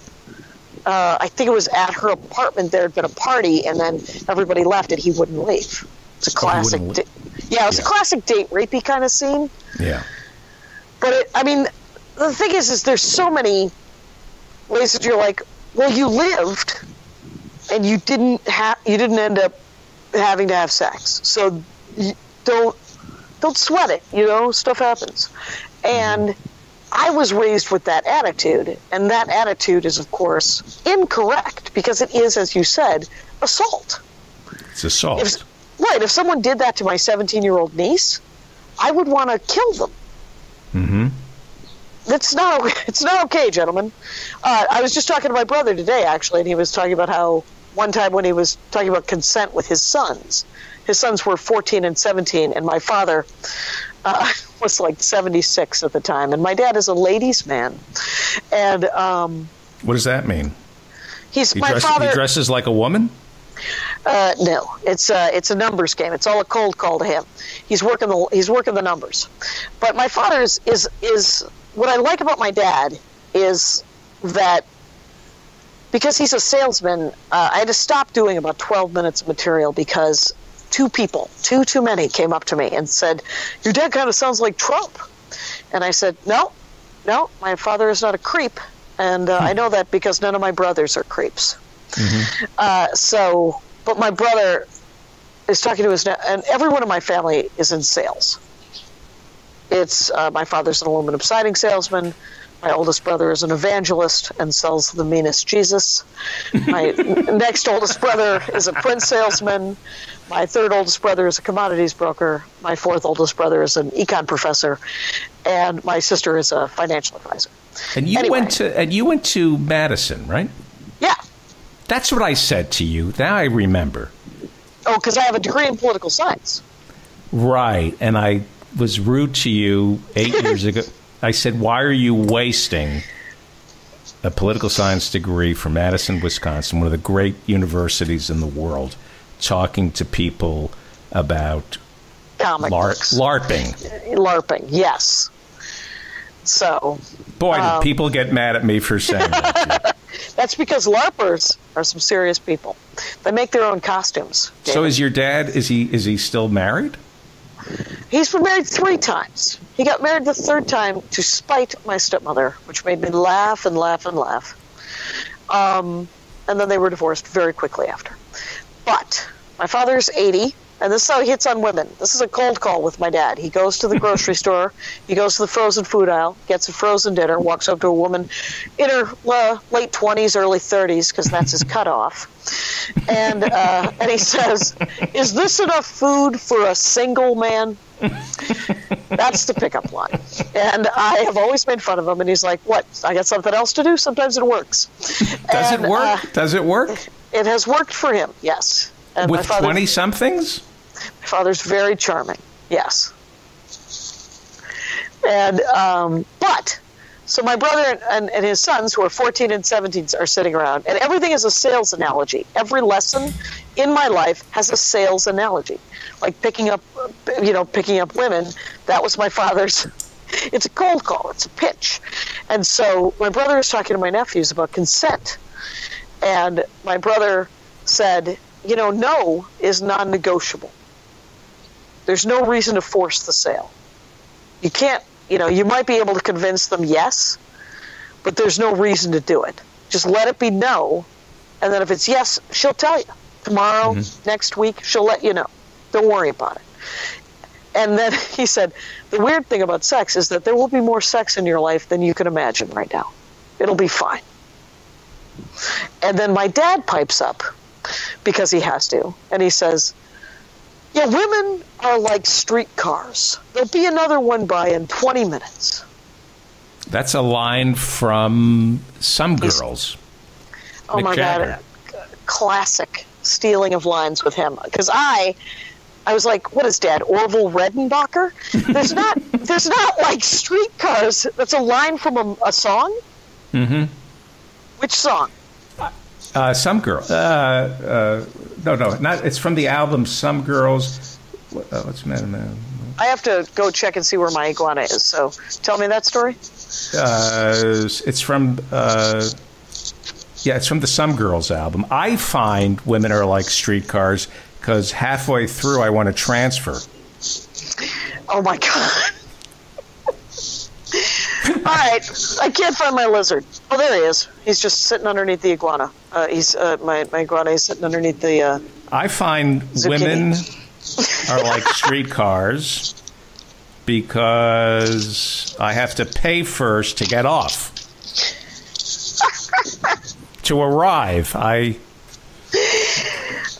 Speaker 5: Uh, I think it was at her apartment. There had been a party, and then everybody left, and he wouldn't leave. It's a classic.
Speaker 1: Oh,
Speaker 5: da- yeah, it was
Speaker 1: Yeah.
Speaker 5: a classic date rapey kind of scene.
Speaker 1: Yeah.
Speaker 5: But it, I mean, the thing is, is there's so many ways that you're like, well, you lived, and you didn't have, you didn't end up having to have sex, so don't don't sweat it. You know, stuff happens, and. I was raised with that attitude, and that attitude is, of course, incorrect because it is, as you said, assault.
Speaker 1: It's assault.
Speaker 5: If, right, if someone did that to my 17 year old niece, I would want to kill them.
Speaker 1: mm-hmm.
Speaker 5: That's not <laughs> it's not okay, gentlemen. Uh, I was just talking to my brother today, actually, and he was talking about how one time when he was talking about consent with his sons, his sons were 14 and 17, and my father uh, <laughs> was like 76 at the time, and my dad is a ladies' man, and um,
Speaker 1: What does that mean?
Speaker 5: he's
Speaker 1: He,
Speaker 5: my
Speaker 1: dress,
Speaker 5: father.
Speaker 1: he dresses like a woman?
Speaker 5: Uh, no, it's uh, it's a numbers game. It's all a cold call to him. He's working the he's working the numbers. But my father is is, is what I like about my dad is that because he's a salesman, uh, I had to stop doing about 12 minutes of material because two people, two too many, came up to me and said, "Your dad kind of sounds like Trump," and I said, "No, no, my father is not a creep." And uh, I know that because none of my brothers are creeps. Uh, so, but my brother is talking to his, ne- and everyone in my family is in sales. It's uh, my father's an aluminum siding salesman. My oldest brother is an evangelist and sells the meanest Jesus. My <laughs> next oldest brother is a print salesman. My third oldest brother is a commodities broker. My fourth oldest brother is an econ professor, and my sister is a financial advisor.
Speaker 1: And you
Speaker 5: Anyway.
Speaker 1: went to and you went to Madison, right?
Speaker 5: Yeah.
Speaker 1: That's what I said to you. Now I remember.
Speaker 5: Oh, because I have a degree in political science.
Speaker 1: Right. And I was rude to you eight <laughs> years ago. I said, Why are you wasting a political science degree from Madison, Wisconsin, one of the great universities in the world, talking to people about
Speaker 5: Comic
Speaker 1: lar-. LARPing? <laughs>
Speaker 5: LARPing, yes. So
Speaker 1: Boy,
Speaker 5: Um,
Speaker 1: people get mad at me for saying that. <laughs>
Speaker 5: that's because LARPers are some serious people. They make their own costumes.
Speaker 1: so is your dad is he is he still married?
Speaker 5: He's been married three times. He got married the third time to spite my stepmother, which made me laugh and laugh and laugh. Um, and then they were divorced very quickly after. But my father's 80, And this is how he hits on women. This is a cold call with my dad. He goes to the <laughs> grocery store, he goes to the frozen food aisle, gets a frozen dinner, walks up to a woman in her uh, late 20s, early 30s, because that's his cutoff. And, uh, and he says, Is this enough food for a single man? That's the pickup line. And I have always made fun of him, and he's like, What? I got something else to do? Sometimes it works.
Speaker 1: Does
Speaker 5: And,
Speaker 1: it work?
Speaker 5: uh,
Speaker 1: Does it work?
Speaker 5: It has worked for him, yes. And
Speaker 1: With 20 somethings?
Speaker 5: my father's very charming. Yes. And um, but so my brother and, and his sons, who are 14 and 17, are sitting around, and everything is a sales analogy. Every lesson in my life has a sales analogy, like picking up, you know, picking up women. That was my father's. <laughs> It's a cold call. It's a pitch, and so my brother is talking to my nephews about consent, and my brother said, you know, no is non-negotiable. There's no reason to force the sale. You can't, you know, you might be able to convince them yes, but there's no reason to do it. Just let it be no, and then if it's yes, she'll tell you. Tomorrow, mm-hmm. next week, she'll let you know. Don't worry about it. And then <laughs> he said, the weird thing about sex is that there will be more sex in your life than you can imagine right now. It'll be fine. And then my dad pipes up because he has to, and he says, yeah, women are like streetcars. There'll be another one by in 20 minutes.
Speaker 1: That's a line from some girls.
Speaker 5: Oh
Speaker 1: Mick
Speaker 5: my
Speaker 1: Jagger.
Speaker 5: god, classic stealing of lines with him. Because I, I was like, what is Dad Orville Redenbacher? There's not, there's not like streetcars. That's a line from a, a song. Mm-hmm. Which song?
Speaker 1: Uh, some girl. Uh, uh, no, no, not. It's from the album Some Girls. What, uh, what's the matter, man?
Speaker 5: I have to go check and see where my iguana is. So tell me that story.
Speaker 1: Uh, it's from. Uh, yeah, it's from the Some Girls album. I find women are like streetcars because halfway through I want to transfer.
Speaker 5: Oh my god. <laughs> All right, I can't find my lizard. Oh, there he is. He's just sitting underneath the iguana. Uh, he's uh, my my iguana is sitting underneath the. Uh,
Speaker 1: I find
Speaker 5: Zucchini.
Speaker 1: women <laughs> are like streetcars because I have to pay first to get off. <laughs> to arrive, I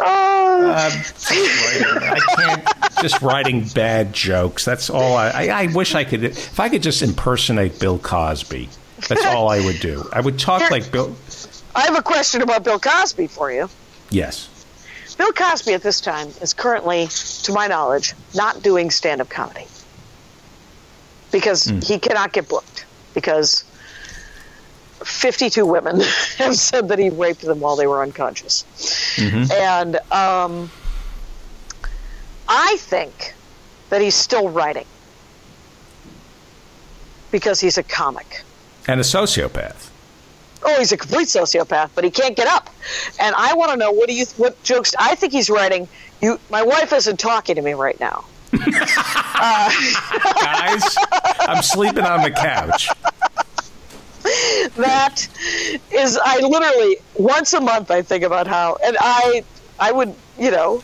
Speaker 5: oh,
Speaker 1: uh, I can't just writing bad jokes. That's all. I, I, I wish I could. If I could just impersonate Bill Cosby, that's all I would do. I would talk like Bill.
Speaker 5: I have a question about Bill Cosby for you.
Speaker 1: Yes.
Speaker 5: Bill Cosby at this time is currently, to my knowledge, not doing stand-up comedy because he cannot get booked because 52 women <laughs> have said that he raped them while they were unconscious. And um, I think that he's still writing because he's a comic.
Speaker 1: And a sociopath.
Speaker 5: Oh, he's a complete sociopath, but he can't get up. And I want to know what do you what jokes? I think he's writing. You, my wife isn't talking to me right now. <laughs>
Speaker 1: Uh, Guys, I'm sleeping on the couch.
Speaker 5: That is, I literally once a month I think about how, and I, I would, you know,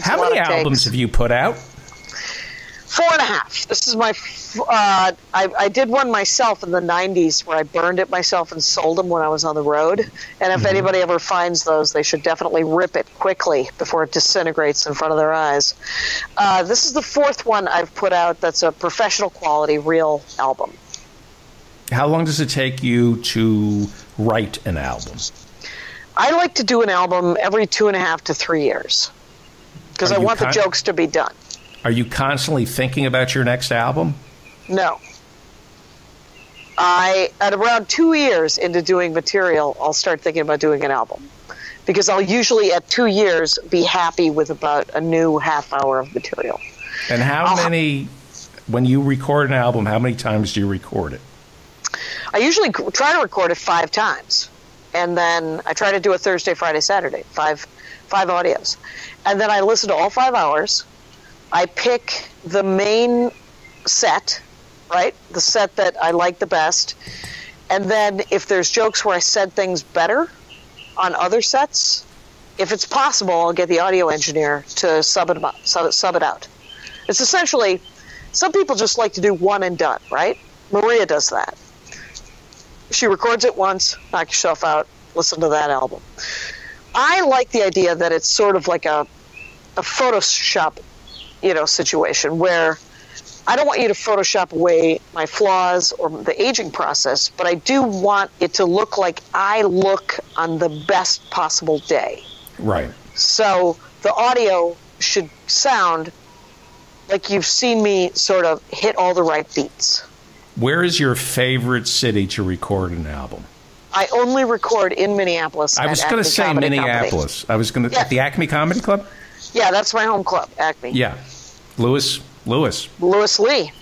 Speaker 1: How many
Speaker 5: takes.
Speaker 1: albums have you put out?
Speaker 5: four and a half. This is my. Uh, I, I did one myself in the '90s where I burned it myself and sold them when I was on the road. And if anybody ever finds those, they should definitely rip it quickly before it disintegrates in front of their eyes. Uh, this is the fourth one I've put out. That's a professional quality, real album.
Speaker 1: How long does it take you to write an album?
Speaker 5: I like to do an album every two and a half to three years because I want the jokes to be done.
Speaker 1: Are you constantly thinking about your next album?
Speaker 5: No. I at around two years into doing material, I'll start thinking about doing an album because I'll usually at two years be happy with about a new half hour of material.
Speaker 1: And how
Speaker 5: I'll-
Speaker 1: many, when you record an album, how many times do you record it?
Speaker 5: I usually try to record it five times, and then I try to do a Thursday, Friday, Saturday, five five audios, and then I listen to all five hours. I pick the main set, right? The set that I like the best, and then if there's jokes where I said things better on other sets, if it's possible, I'll get the audio engineer to sub it, sub it out. It's essentially, some people just like to do one and done, right? Maria does that. She records it once, knock yourself out, listen to that album. I like the idea that it's sort of like a, a Photoshop, you know, situation where I don't want you to Photoshop away my flaws or the aging process, but I do want it to look like I look on the best possible day.
Speaker 1: Right.
Speaker 5: So the audio should sound like you've seen me sort of hit all the right beats.
Speaker 1: Where is your favorite city to record an album?
Speaker 5: I only record in Minneapolis.
Speaker 1: I was going to say
Speaker 5: Comedy.
Speaker 1: Minneapolis. I was going to
Speaker 5: Yeah.
Speaker 1: at the Acme Comedy Club.
Speaker 5: Yeah, that's my home club, Acme.
Speaker 1: Yeah, Louis. Louis.
Speaker 5: Louis Lee,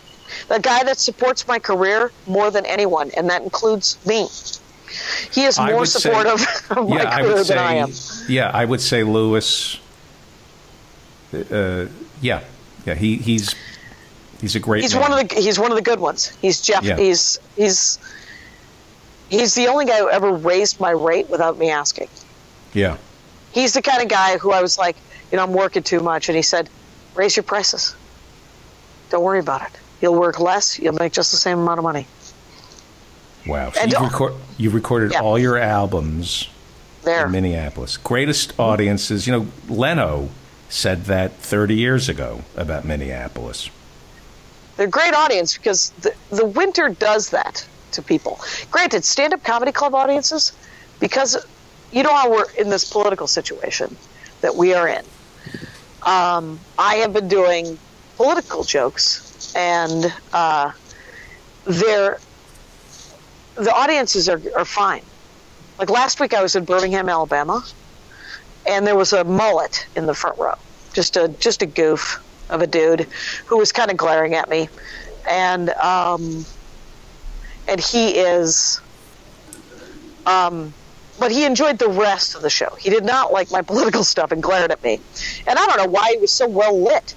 Speaker 5: the guy that supports my career more than anyone, and that includes me. He is more
Speaker 1: would say-
Speaker 5: supportive of my
Speaker 1: yeah, I
Speaker 5: career
Speaker 1: would say.
Speaker 5: than I am.
Speaker 1: Yeah, I would say Louis. Uh, yeah, yeah. He he's he's a great.
Speaker 5: He's
Speaker 1: man.
Speaker 5: one of the he's one of the good ones. He's Jeff.
Speaker 1: Yeah.
Speaker 5: He's he's he's the only guy who ever raised my rate without me asking.
Speaker 1: Yeah.
Speaker 5: He's the kind of guy who I was like, you know, I'm working too much, and he said, raise your prices. Don't worry about it. You'll work less. You'll make just the same amount of money.
Speaker 1: Wow. So
Speaker 5: And-
Speaker 1: you've, uh, record, you've recorded
Speaker 5: Yeah.
Speaker 1: all your albums
Speaker 5: There.
Speaker 1: in Minneapolis. Greatest audiences. You know, Leno said that 30 years ago about Minneapolis.
Speaker 5: They're a great audience because the, the winter does that to people. Granted, stand up comedy club audiences, because you know how we're in this political situation that we are in. Um, I have been doing political jokes, and uh, the audiences are, are fine. Like last week, I was in Birmingham, Alabama, and there was a mullet in the front row, just a just a goof of a dude who was kind of glaring at me, and um, and he is, um, but he enjoyed the rest of the show. He did not like my <laughs> political stuff and glared at me, and I don't know why he was so well lit.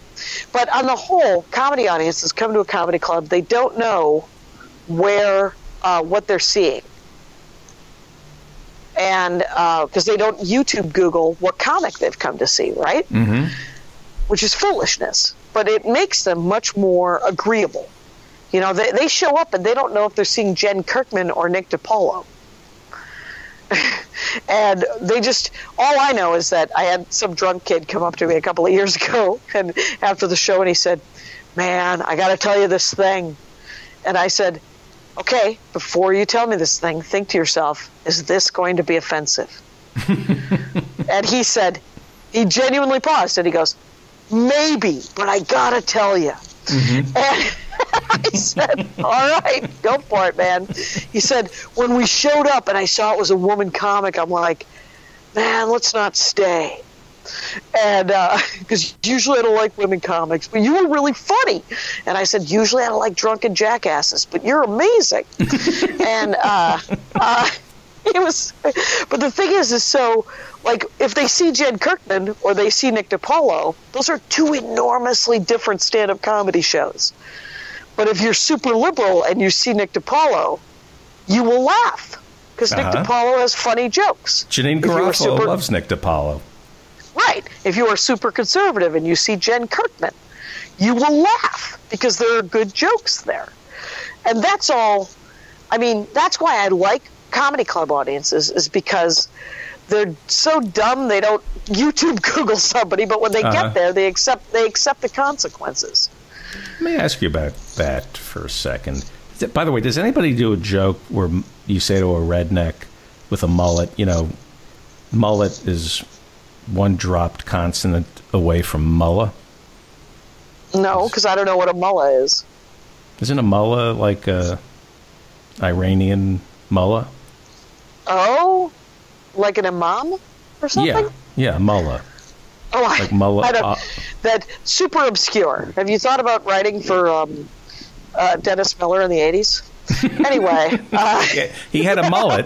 Speaker 5: But on the whole, comedy audiences come to a comedy club. They don't know where uh, what they're seeing and because they don't YouTube Google what comic they've come to see, right? Mm-hmm. Which is foolishness, but it makes them much more agreeable. You know, they, they show up and they don't know if they're seeing Jen Kirkman or Nick DiPaolo. <laughs> and they just, all I know is that I had some drunk kid come up to me a couple of years <laughs> ago and after the show and he said, Man, I got to tell you this thing. And I said, okay, before you tell me this thing, think to yourself, is this going to be offensive? <laughs> and he said, he genuinely paused and he goes, maybe, but I gotta tell you. Mm-hmm. And <laughs> I said, all right, go for it, man. He said, when we showed up and I saw it was a woman comic, I'm like, man, let's not stay. And <laughs> because usually I don't like women comics, but you were really funny. And I said, usually I don't like drunken jackasses, but you're amazing. <laughs> and uh, uh, it was, but the thing is, is so like if they see Jen Kirkman or they see Nick DiPaolo, those are two enormously different stand-up comedy shows. But if you're super liberal and you see Nick DiPaolo, you will laugh because Nick
Speaker 1: Uh-huh.
Speaker 5: DiPaolo has funny jokes. Janeane
Speaker 1: Garofalo
Speaker 5: super-
Speaker 1: loves Nick DiPaolo.
Speaker 5: Right. If you are super conservative and you see Jen Kirkman, you will laugh because there are good jokes there. And that's all. I mean, that's why I like comedy club audiences, is because they're so dumb they don't <laughs> YouTube Google somebody, but when they
Speaker 1: Uh-huh.
Speaker 5: get there, they accept they accept the consequences.
Speaker 1: Let me ask you about that for a second. By the way, does anybody do a joke where you say to a redneck with a mullet, you know, mullet is one dropped consonant away from mullah?
Speaker 5: No, because I don't know what a mullah is.
Speaker 1: Isn't a mullah like a Iranian mullah?
Speaker 5: Oh, like an imam or something?
Speaker 1: Yeah, yeah, mullah.
Speaker 5: Oh,
Speaker 1: Like mullah-
Speaker 5: I don't,
Speaker 1: uh,
Speaker 5: that super obscure. Have you thought about writing for um, uh, Dennis Miller in the '80s? anyway, <laughs> uh,
Speaker 1: Yeah, he had a mullet.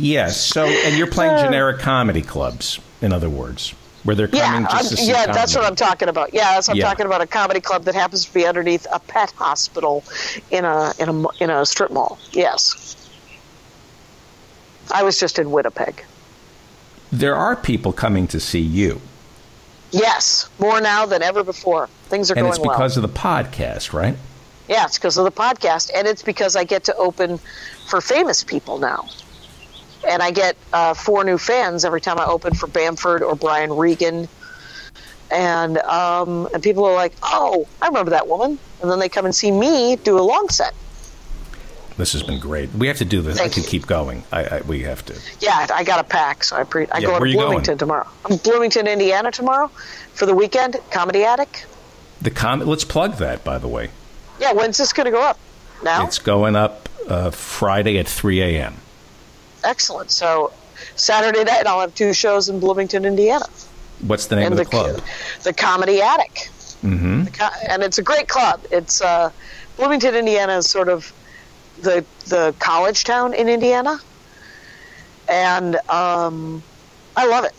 Speaker 1: yes. So, and you're playing generic comedy clubs, in other words, where they're
Speaker 5: yeah,
Speaker 1: coming
Speaker 5: I'm,
Speaker 1: just to see
Speaker 5: yeah, that's what I'm talking about. Yeah, that's what I'm
Speaker 1: Yeah.
Speaker 5: talking about. A comedy club that happens to be underneath a pet hospital in a in a in a strip mall. Yes, I was just in Winnipeg.
Speaker 1: there are people coming to see you.
Speaker 5: Yes, more now than ever before. Things are
Speaker 1: and
Speaker 5: going
Speaker 1: it's because
Speaker 5: well.
Speaker 1: of the podcast, right?
Speaker 5: Yeah, it's because of the podcast, and it's because I get to open for famous people now. And I get uh, four new fans every time I open for Bamford or Brian Regan. And um, and people are like, "Oh, I remember that woman," and then they come and see me do a long set.
Speaker 1: This has been great. We have to do this.
Speaker 5: Thank
Speaker 1: I could
Speaker 5: you.
Speaker 1: keep going. I, I, we have to.
Speaker 5: Yeah, I got a pack, so I pre- I
Speaker 1: Yeah,
Speaker 5: go to
Speaker 1: you going?
Speaker 5: Bloomington tomorrow. I'm Bloomington, Indiana tomorrow for the weekend. Comedy Attic.
Speaker 1: The com- Let's plug that, by the way.
Speaker 5: Yeah, when's this going to go up? Now.
Speaker 1: It's going up uh, Friday at 3 a.m.
Speaker 5: Excellent. So Saturday night I'll have two shows in Bloomington, Indiana.
Speaker 1: What's the name of the club?
Speaker 5: the Comedy Attic. Mm-hmm. and it's a great club. It's uh, Bloomington, Indiana is sort of the the college town in Indiana, and um, I love it.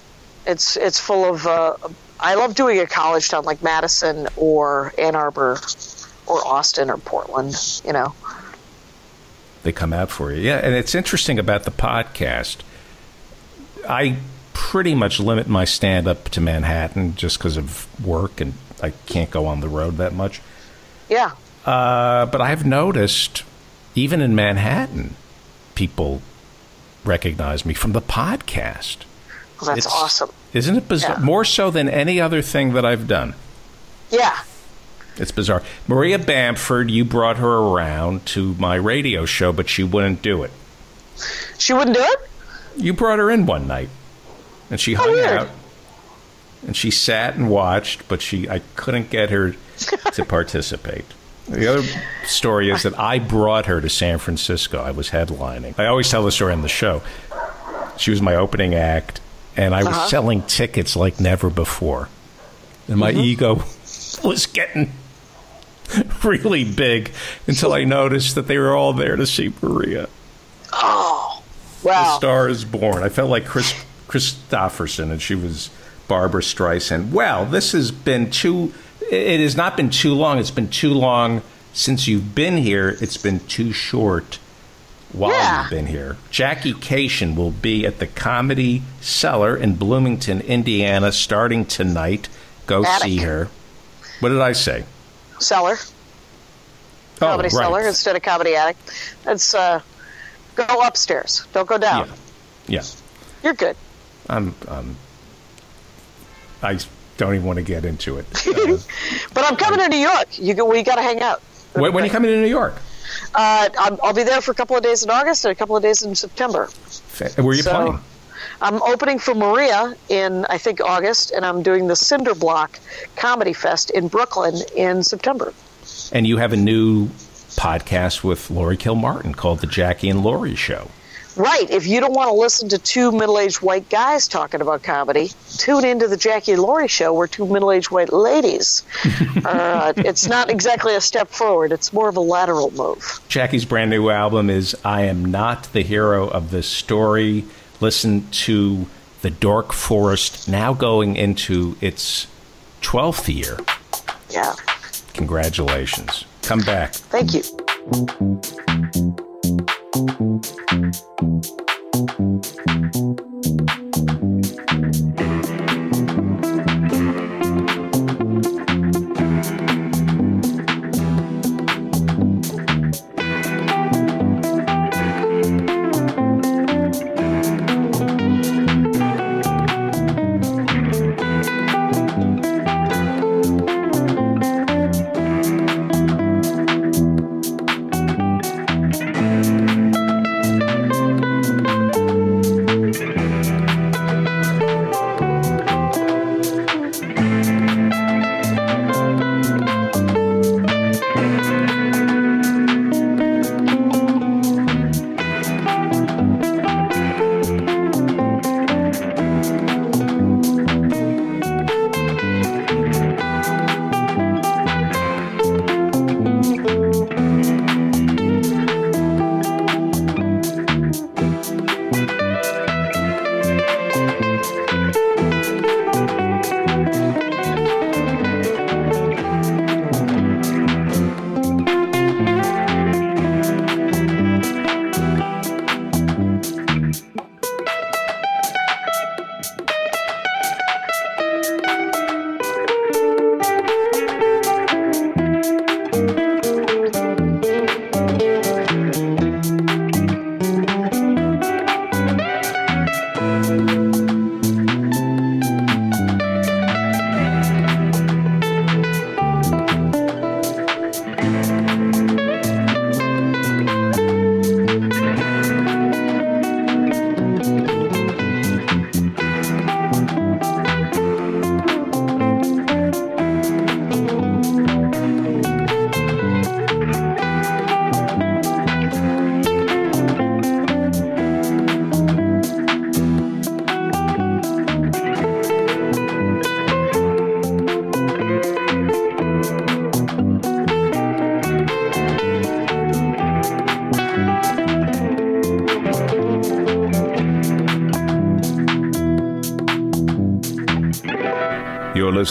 Speaker 5: It's it's full of. Uh, I love doing a college town like Madison or Ann Arbor or Austin or Portland. You know.
Speaker 1: They come out for you. Yeah, and it's interesting about the podcast. I pretty much limit my stand up to Manhattan just because of work and I can't go on the road that much.
Speaker 5: Yeah.
Speaker 1: Uh, but I've noticed, even in Manhattan, people recognize me from the podcast.
Speaker 5: Well, that's
Speaker 1: It's-
Speaker 5: awesome.
Speaker 1: Isn't it bizarre?
Speaker 5: Yeah.
Speaker 1: More so than any other thing that I've done.
Speaker 5: Yeah.
Speaker 1: It's bizarre. Maria Bamford, you brought her around to my radio show, but she wouldn't do it.
Speaker 5: She wouldn't do it.
Speaker 1: You brought her in one night, and she hung
Speaker 5: weird.
Speaker 1: out, and she sat and watched, but she I couldn't get her to <laughs> participate. The other story is that I brought her to San Francisco. I was headlining. I always tell the story on the show. She was my opening act, and I was
Speaker 5: Uh-huh.
Speaker 1: selling tickets like never before. And my ego <laughs> was getting <laughs> really big until I noticed that they were all there to see Maria.
Speaker 5: Oh. wow!
Speaker 1: The Star is Born. I felt like Kris Kristofferson, and she was Barbra Streisand. Well, this has been too. It has not been too long. It's been too long since you've been here. It's been too short while
Speaker 5: Yeah.
Speaker 1: you've been here. Jackie Kashian will be at the Comedy Cellar in Bloomington, Indiana, starting tonight. Go
Speaker 5: Attic.
Speaker 1: see her. What did I say?
Speaker 5: Cellar. Comedy
Speaker 1: oh, right.
Speaker 5: Cellar instead of Comedy Attic. That's uh, go upstairs. Don't go down.
Speaker 1: Yeah. yeah.
Speaker 5: You're good.
Speaker 1: I'm. Um, I don't even want to get into it. <laughs> Uh,
Speaker 5: But I'm coming to New York. You we got to hang out.
Speaker 1: when, when are you coming to New York?
Speaker 5: Uh, I'm, I'll be there for a couple of days in August and a couple of days in September.
Speaker 1: Where are you
Speaker 5: So-
Speaker 1: playing?
Speaker 5: I'm opening for Maria in I think August, and I'm doing the Cinder Block Comedy Fest in Brooklyn in September.
Speaker 1: And you have a new podcast with Lori Kilmartin called The Jackie and Lori Show.
Speaker 5: Right. If you don't want to listen to two middle-aged white guys talking about comedy, tune into the Jackie and Lori show where two middle-aged white ladies. <laughs> are, uh, it's not exactly a step forward; it's more of a lateral move.
Speaker 1: Jackie's brand new album is I Am Not the Hero of This Story. Listen to The Dork Forest, now going into its 12th year.
Speaker 5: Yeah.
Speaker 1: Congratulations. Come back.
Speaker 5: Thank you.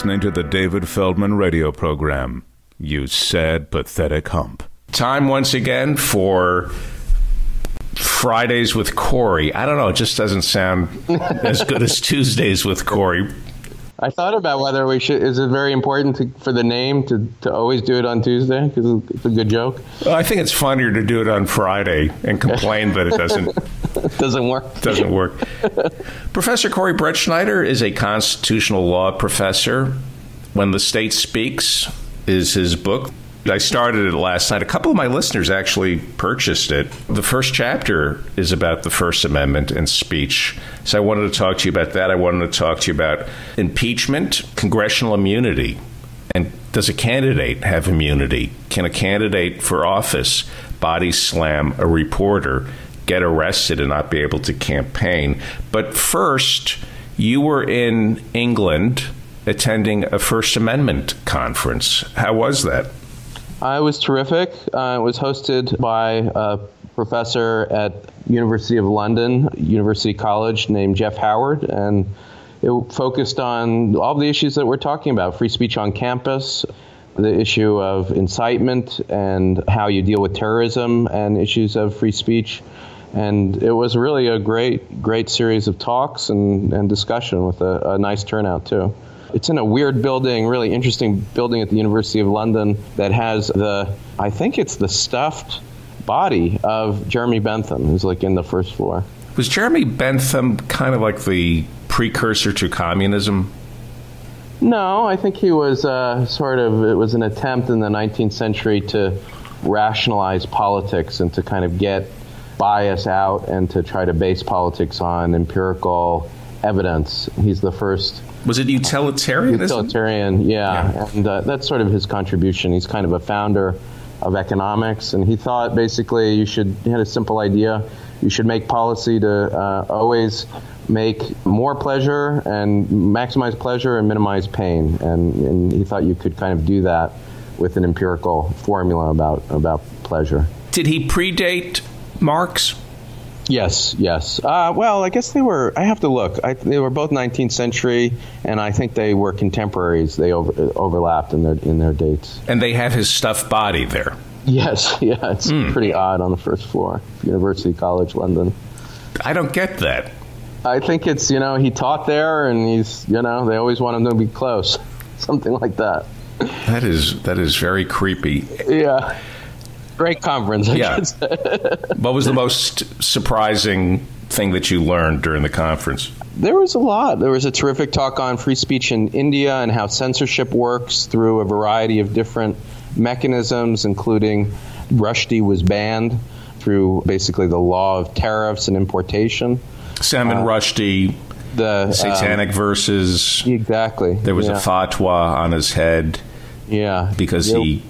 Speaker 2: Listening to the David Feldman radio program. You sad, pathetic hump.
Speaker 1: Time once again for Fridays with Corey. I don't know, it just doesn't sound <laughs> as good as Tuesdays with Corey.
Speaker 6: I thought about whether we should. Is it very important to, for the name to, to always do it on Tuesday because it's a good joke?
Speaker 1: Well, I think it's funnier to do it on Friday and complain that it doesn't
Speaker 6: It <laughs> <laughs> doesn't work.
Speaker 1: doesn't work. professor Corey Brettschneider is a constitutional law professor. When the State Speaks is his book. I started it last night. A couple of my listeners actually purchased it. The first chapter is about the First Amendment and speech. So I wanted to talk to you about that. I wanted to talk to you about impeachment, congressional immunity. And does a candidate have immunity? Can a candidate for office body slam a reporter, get arrested, and not be able to campaign? But first, you were in England attending a First Amendment conference. How was that?
Speaker 6: I was terrific. Uh, it was hosted by a professor at University of London, University College, named Jeff Howard, and it focused on all the issues that we're talking about: free speech on campus, the issue of incitement, and how you deal with terrorism, and issues of free speech. And it was really a great, great series of talks and, and discussion with a, a nice turnout too. It's in a weird building, really interesting building at the University of London that has the, I think it's the stuffed body of Jeremy Bentham, who's like in the first floor.
Speaker 1: Was Jeremy Bentham kind of like the precursor to communism?
Speaker 6: No, I think he was uh, sort of, it was an attempt in the 19th century to rationalize politics and to kind of get bias out and to try to base politics on empirical evidence. He's the first
Speaker 1: Was it utilitarian?
Speaker 6: utilitarian, yeah,
Speaker 1: Yeah.
Speaker 6: and uh, that's sort of his contribution. He's kind of a founder of economics, and he thought basically you should he had a simple idea: you should make policy to uh, always make more pleasure and maximize pleasure and minimize pain, and, and he thought you could kind of do that with an empirical formula about about pleasure.
Speaker 1: Did he predate Marx?
Speaker 6: Yes, yes. Uh, well, I guess they were. I have to look. I, they were both 19th century, and I think they were contemporaries. They over, overlapped in their in their dates.
Speaker 1: And they have his stuffed body there.
Speaker 6: Yes, <laughs> yeah. It's pretty odd on the first floor, University College London.
Speaker 1: I don't get that.
Speaker 6: I think it's you know he taught there, and he's you know they always want him to be close, <laughs> something like that.
Speaker 1: That is that is very creepy.
Speaker 6: Yeah. Great conference. I
Speaker 1: Yeah. <laughs> What was the most surprising thing that you learned during the conference?
Speaker 6: There was a lot. There was a terrific talk on free speech in India and how censorship works through a variety of different mechanisms, including Rushdie was banned through basically the law of tariffs and importation.
Speaker 1: Salman Rushdie,
Speaker 6: The um,
Speaker 1: satanic verses.
Speaker 6: exactly.
Speaker 1: There was
Speaker 6: yeah.
Speaker 1: a fatwa on his head
Speaker 6: yeah
Speaker 1: because he,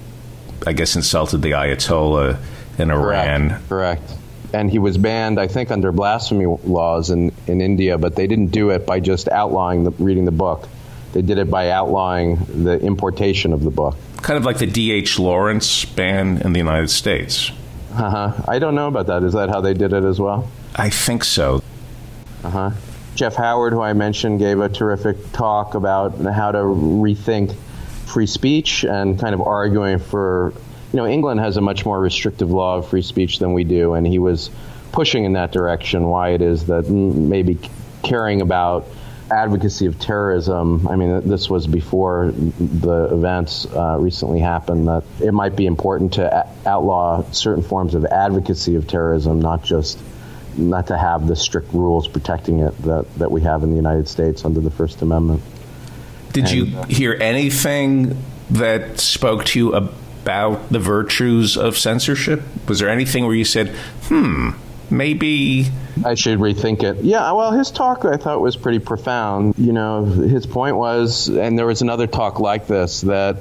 Speaker 1: I guess, insulted the Ayatollah in Iran.
Speaker 6: Correct. Correct. And he was banned, I think, under blasphemy laws in, in India, but they didn't do it by just outlawing the reading the book. They did it by outlawing the importation of the book.
Speaker 1: Kind of like the D.H. Lawrence ban in the United States.
Speaker 6: Uh-huh. I don't know about that. Is that how they did it as well?
Speaker 1: I think so.
Speaker 6: Uh-huh. Jeff Howard, who I mentioned, gave a terrific talk about how to rethink free speech and kind of arguing for, you know, England has a much more restrictive law of free speech than we do, and he was pushing in that direction why it is that maybe caring about advocacy of terrorism. I mean, this was before the events uh, recently happened. That it might be important to outlaw certain forms of advocacy of terrorism, not just not to have the strict rules protecting it that, that we have in the United States under the First Amendment.
Speaker 1: Did you hear anything that spoke to you about the virtues of censorship? Was there anything where you said, hmm, maybe
Speaker 6: I should rethink it. Yeah, well, his talk I thought was pretty profound. You know, his point was, and there was another talk like this, that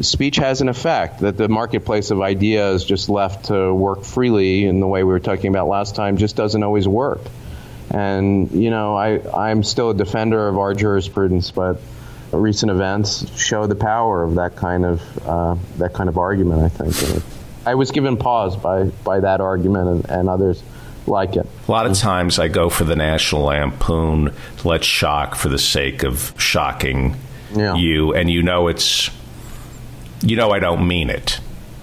Speaker 6: speech has an effect, that the marketplace of ideas just left to work freely in the way we were talking about last time just doesn't always work. And, you know, I, I'm still a defender of our jurisprudence, but recent events show the power of that kind of, uh, that kind of argument, I think. And I was given pause by, by that argument and, and others like it.
Speaker 1: A lot of times I go for the National Lampoon, let's shock for the sake of shocking.
Speaker 6: Yeah.
Speaker 1: you, and you know it's, you know, I don't mean it.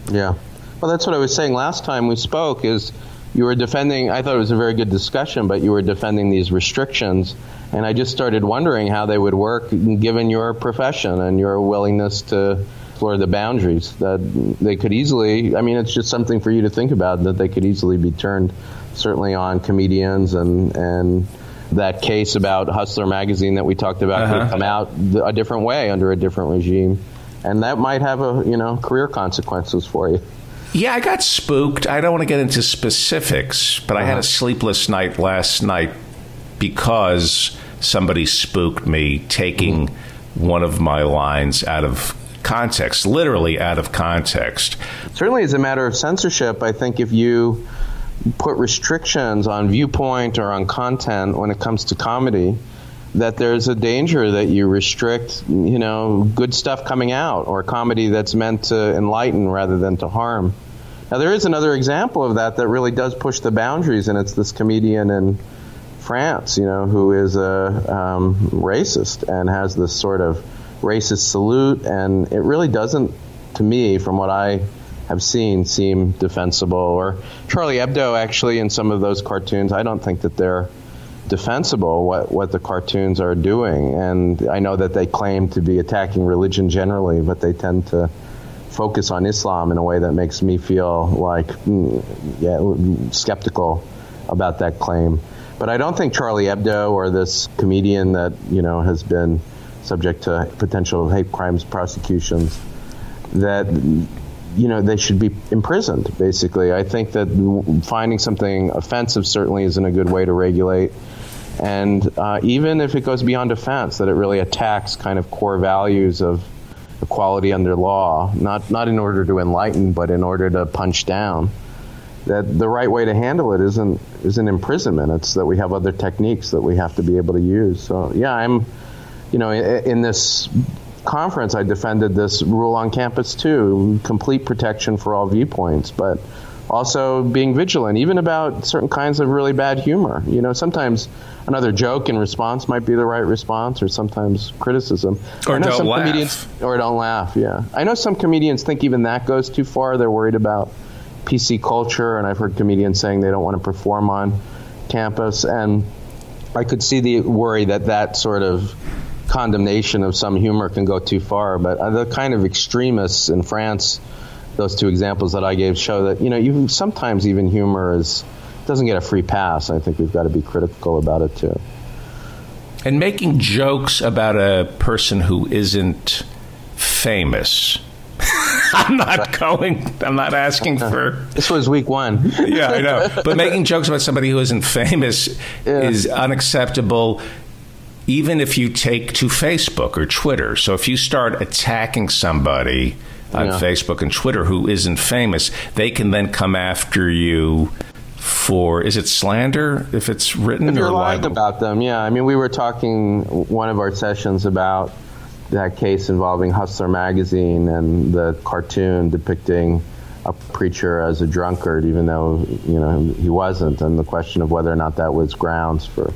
Speaker 6: Yeah. Well, that's what I was saying last time we spoke. Is you were defending. I thought it was a very good discussion, but you were defending these restrictions, and I just started wondering how they would work, given your profession and your willingness to explore the boundaries. That they could easily. I mean, it's just something for you to think about. That they could easily be turned, certainly on comedians and and that case about Hustler magazine that we talked about
Speaker 1: Uh-huh.
Speaker 6: could come out a different way under a different regime, and that might have a you know career consequences for you.
Speaker 1: Yeah, I got spooked. I don't want to get into specifics, but I had a uh-huh. sleepless night last night because somebody spooked me taking mm-hmm. one of my lines out of context, literally out of context.
Speaker 6: Certainly, as a matter of censorship, I think if you put restrictions on viewpoint or on content when it comes to comedy, that there's a danger that you restrict, you know, good stuff coming out or comedy that's meant to enlighten rather than to harm. Now, there is another example of that that really does push the boundaries, and it's this comedian in France, you know, who is a um, racist and has this sort of racist salute, and it really doesn't, to me, from what I have seen, seem defensible. Or Charlie Hebdo, actually, in some of those cartoons, I don't think that they're defensible what what the cartoons are doing, and I know that they claim to be attacking religion generally, but they tend to focus on Islam in a way that makes me feel like mm, yeah skeptical about that claim. But I don't think Charlie Hebdo or this comedian that you know has been subject to potential hate crimes prosecutions that you know they should be imprisoned. Basically, I think that finding something offensive certainly isn't a good way to regulate. And uh, even if it goes beyond offense, that it really attacks kind of core values of equality under law, not not in order to enlighten, but in order to punch down. That the right way to handle it isn't isn't imprisonment. It's that we have other techniques that we have to be able to use. So yeah, I'm, you know, in, in this conference, I defended this rule on campus too, complete protection for all viewpoints, but also being vigilant, even about certain kinds of really bad humor. You know, sometimes another joke in response might be the right response, or sometimes criticism.
Speaker 1: Or don't
Speaker 6: some
Speaker 1: laugh.
Speaker 6: comedians, or don't laugh. Yeah, I know some comedians think even that goes too far. They're worried about PC culture, and I've heard comedians saying they don't want to perform on campus, and I could see the worry that that sort of condemnation of some humor can go too far. But the kind of extremists in France, those two examples that I gave show that you know you sometimes even humor is doesn't get a free pass. I think we've got to be critical about it too.
Speaker 1: And making jokes about a person who isn't famous. <laughs> I'm not going, I'm not asking for. <laughs>
Speaker 6: This was week one.
Speaker 1: Yeah, I know. But making <laughs> jokes about somebody who isn't famous
Speaker 6: Yeah.
Speaker 1: is unacceptable, even if you take to Facebook or Twitter. So if you start attacking somebody on
Speaker 6: Yeah.
Speaker 1: Facebook and Twitter who isn't famous, they can then come after you for is it slander if it's written
Speaker 6: If you're
Speaker 1: or
Speaker 6: lying
Speaker 1: libel?
Speaker 6: about them, yeah. I mean, we were talking one of our sessions about that case involving Hustler magazine and the cartoon depicting a preacher as a drunkard, even though you know he wasn't, and the question of whether or not that was grounds for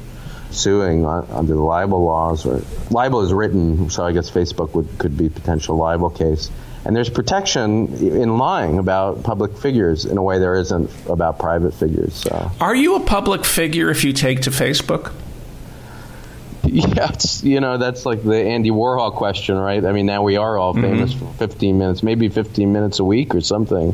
Speaker 6: suing under the libel laws. Or libel is written, so I guess Facebook would could be potential libel case. And there's protection in lying about public figures in a way there isn't about private figures. So.
Speaker 1: Are you a public figure if you take to Facebook? <laughs>
Speaker 6: Yeah, it's, you know, that's like the Andy Warhol question, right? I mean, now we are all mm-hmm. famous for 15 minutes, maybe 15 minutes a week or something.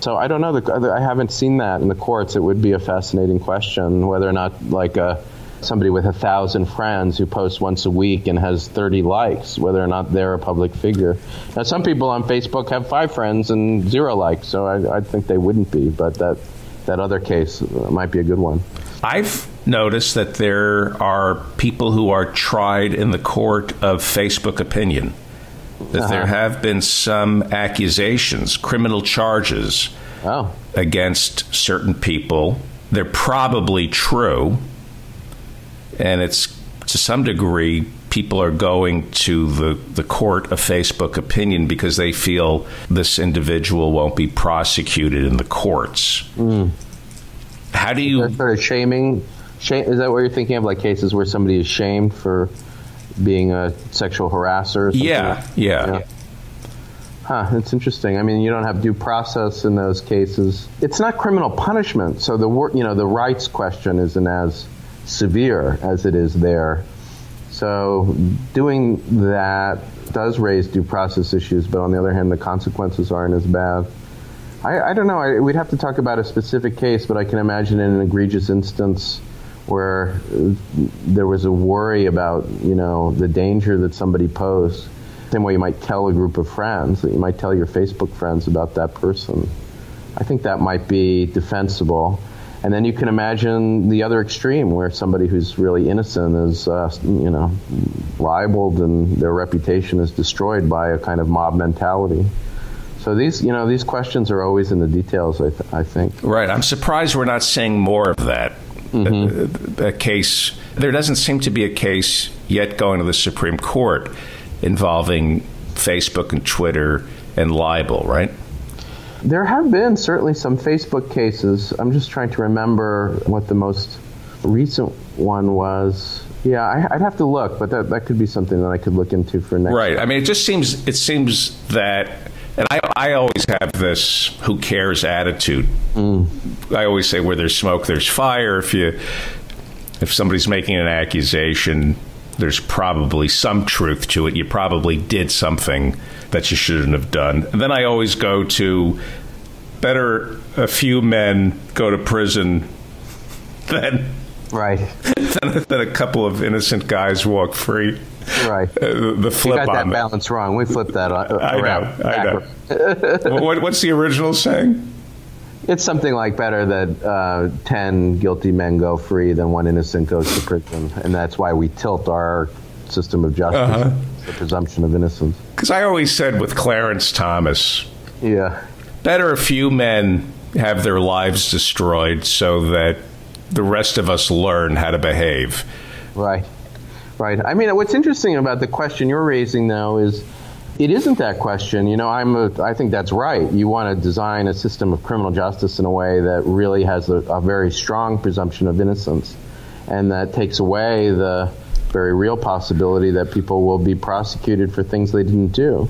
Speaker 6: So I don't know. The, I haven't seen that in the courts. It would be a fascinating question whether or not, like, a, somebody with a thousand friends who posts once a week and has 30 likes, whether or not they're a public figure. Now, some people on Facebook have five friends and zero likes, so I, I think they wouldn't be. But that that other case might be a good one.
Speaker 1: I've noticed that there are people who are tried in the court of Facebook opinion. That there uh-huh. have been some accusations, criminal charges
Speaker 6: Oh,
Speaker 1: against certain people. They're probably true. And it's to some degree, people are going to the, the court of Facebook opinion because they feel this individual won't be prosecuted in the courts. Hmm. How do you
Speaker 6: sort of shaming. Shame, is that what you're thinking of, like cases where somebody is shamed for being a sexual harasser.
Speaker 1: yeah, yeah, yeah.
Speaker 6: Huh, it's interesting. I mean, you don't have due process in those cases. It's not criminal punishment, so the you know the rights question isn't as severe as it is there. So doing that does raise due process issues, but on the other hand, the consequences aren't as bad. I, I don't know. I, we'd have to talk about a specific case, but I can imagine in an egregious instance where uh, there was a worry about, you know, the danger that somebody posed. Same way you might tell a group of friends, that you might tell your Facebook friends about that person. I think that might be defensible. And then you can imagine the other extreme, where somebody who's really innocent is, uh, you know, libeled and their reputation is destroyed by a kind of mob mentality. So these, you know, these questions are always in the details. I, th- I think.
Speaker 1: Right. I'm surprised we're not seeing more of that. Mm-hmm. A, a, case. There doesn't seem to be a case yet going to the Supreme Court involving Facebook and Twitter and libel. Right.
Speaker 6: There have been certainly some Facebook cases. I'm just trying to remember what the most recent one was. Yeah, I, would have to look, but that, that could be something that I could look into for next.
Speaker 1: Right. I mean, it just seems it seems that and I, I always have this who cares attitude. Mm. I always say where there's smoke, there's fire. If you if somebody's making an accusation, there's probably some truth to it. You probably did something that you shouldn't have done. And then I always go to better a few men go to prison <laughs> than
Speaker 6: right
Speaker 1: than, than a couple of innocent guys walk free.
Speaker 6: Right.
Speaker 1: Uh, the flip
Speaker 6: you got
Speaker 1: that
Speaker 6: balance wrong. We flipped that uh, I
Speaker 1: around. Know, I know. what, what's the original saying?
Speaker 6: It's something like better that uh, 10 guilty men go free than one innocent goes to prison. And that's why we tilt our system of justice, uh-huh. The presumption of innocence.
Speaker 1: Because I always said with Clarence Thomas,
Speaker 6: yeah,
Speaker 1: better a few men have their lives destroyed so that the rest of us learn how to behave.
Speaker 6: Right. Right. I mean, what's interesting about the question you're raising, though, is it isn't that question. You know, I'm a, I think that's right. You want to design a system of criminal justice in a way that really has a, a very strong presumption of innocence, and that takes away the very real possibility that people will be prosecuted for things they didn't do.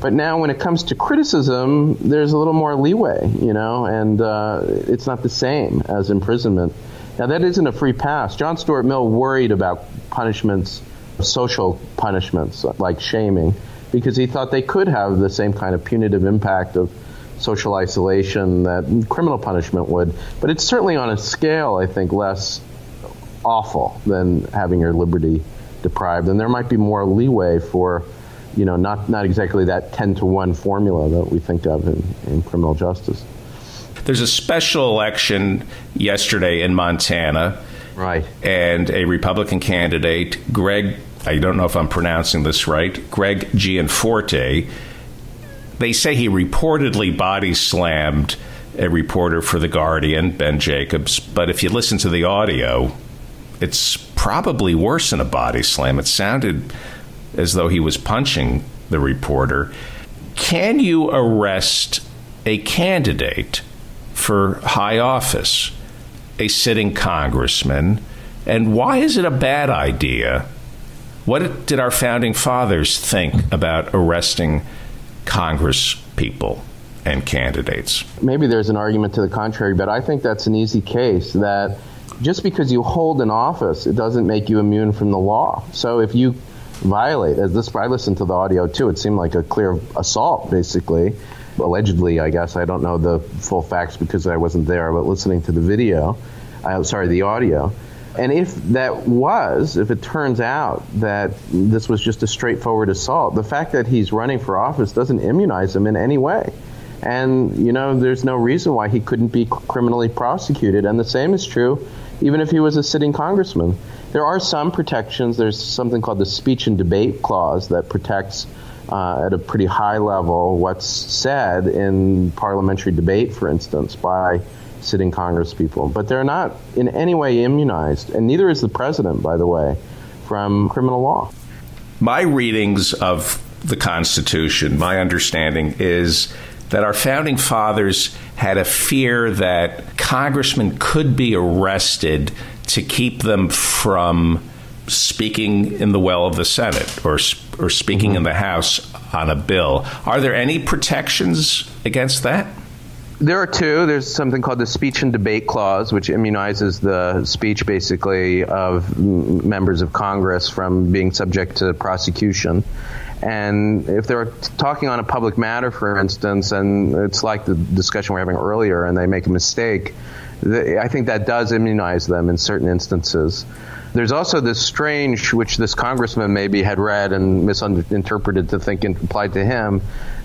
Speaker 6: But now, when it comes to criticism, there's a little more leeway, you know, and uh, it's not the same as imprisonment. Now, that isn't a free pass. John Stuart Mill worried about punishments, social punishments like shaming, because he thought they could have the same kind of punitive impact of social isolation that criminal punishment would. But it's certainly on a scale, I think, less awful than having your liberty deprived. And there might be more leeway for, you know, not, not exactly that 10 to 1 formula that we think of in, in criminal justice.
Speaker 1: There's a special election yesterday in Montana.
Speaker 6: Right.
Speaker 1: And a Republican candidate, Greg, I don't know if I'm pronouncing this right, Greg Gianforte, they say he reportedly body slammed a reporter for The Guardian, Ben Jacobs. But if you listen to the audio, it's probably worse than a body slam. It sounded as though he was punching the reporter. Can you arrest a candidate for high office, a sitting congressman, and why is it a bad idea? What did our founding fathers think about arresting Congress people and candidates?
Speaker 6: Maybe there's an argument to the contrary, but I think that's an easy case that just because you hold an office, it doesn't make you immune from the law. So if you violate, as this, I listened to the audio too, it seemed like a clear assault, basically allegedly, I guess. I don't know the full facts because I wasn't there, but listening to the video, uh, sorry, the audio. And if that was, if it turns out that this was just a straightforward assault, the fact that he's running for office doesn't immunize him in any way. And, you know, there's no reason why he couldn't be criminally prosecuted. And the same is true even if he was a sitting congressman. There are some protections. There's something called the speech and debate clause that protects uh, at a pretty high level what's said in parliamentary debate, for instance, by sitting congresspeople. But they're not in any way immunized, and neither is the president, by the way, from criminal law.
Speaker 1: My readings of the Constitution, my understanding is that our founding fathers had a fear that congressmen could be arrested to keep them from speaking in the well of the Senate or or speaking in the House on a bill. Are there any protections against that?
Speaker 6: There are two. There's something called the speech and debate clause, which immunizes the speech basically of members of Congress from being subject to prosecution. And if they're talking on a public matter, for instance, and it's like the discussion we are having earlier, and they make a mistake, I think that does immunize them in certain instances. There's also this strange, which this congressman maybe had read and misinterpreted to think it applied to him,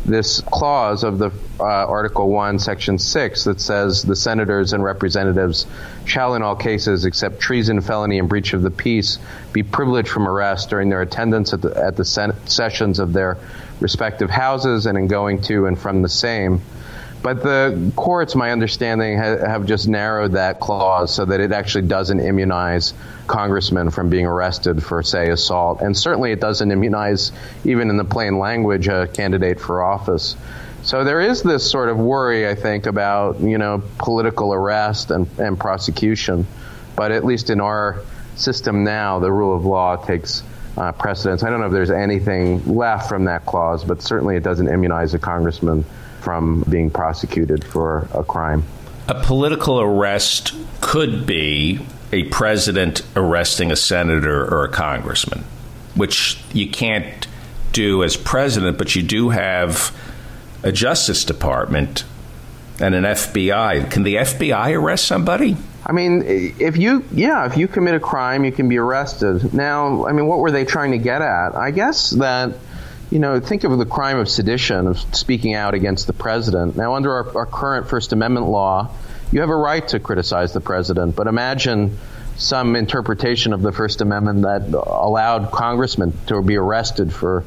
Speaker 6: this clause of the uh, Article 1, Section 6 that says the senators and representatives shall in all cases except treason, felony, and breach of the peace be privileged from arrest during their attendance at the, at the sessions of their respective houses and in going to and from the same. But the courts, my understanding, have just narrowed that clause so that it actually doesn't immunize congressmen from being arrested for, say, assault. And certainly it doesn't immunize, even in the plain language, a candidate for office. So there is this sort of worry, I think, about, you know, political arrest and, and prosecution. But at least in our system now, the rule of law takes uh, precedence. I don't know if there's anything left from that clause, but certainly it doesn't immunize a congressman from being prosecuted for a crime.
Speaker 1: A political arrest could be a president arresting a senator or a congressman, which you can't do as president, but you do have a Justice Department and an FBI. Can the FBI arrest somebody?
Speaker 6: I mean, if you, yeah, if you commit a crime, you can be arrested. Now, I mean, what were they trying to get at? I guess that you know, think of the crime of sedition, of speaking out against the president. Now, under our, our, current First Amendment law, you have a right to criticize the president, but imagine some interpretation of the First Amendment that allowed congressmen to be arrested for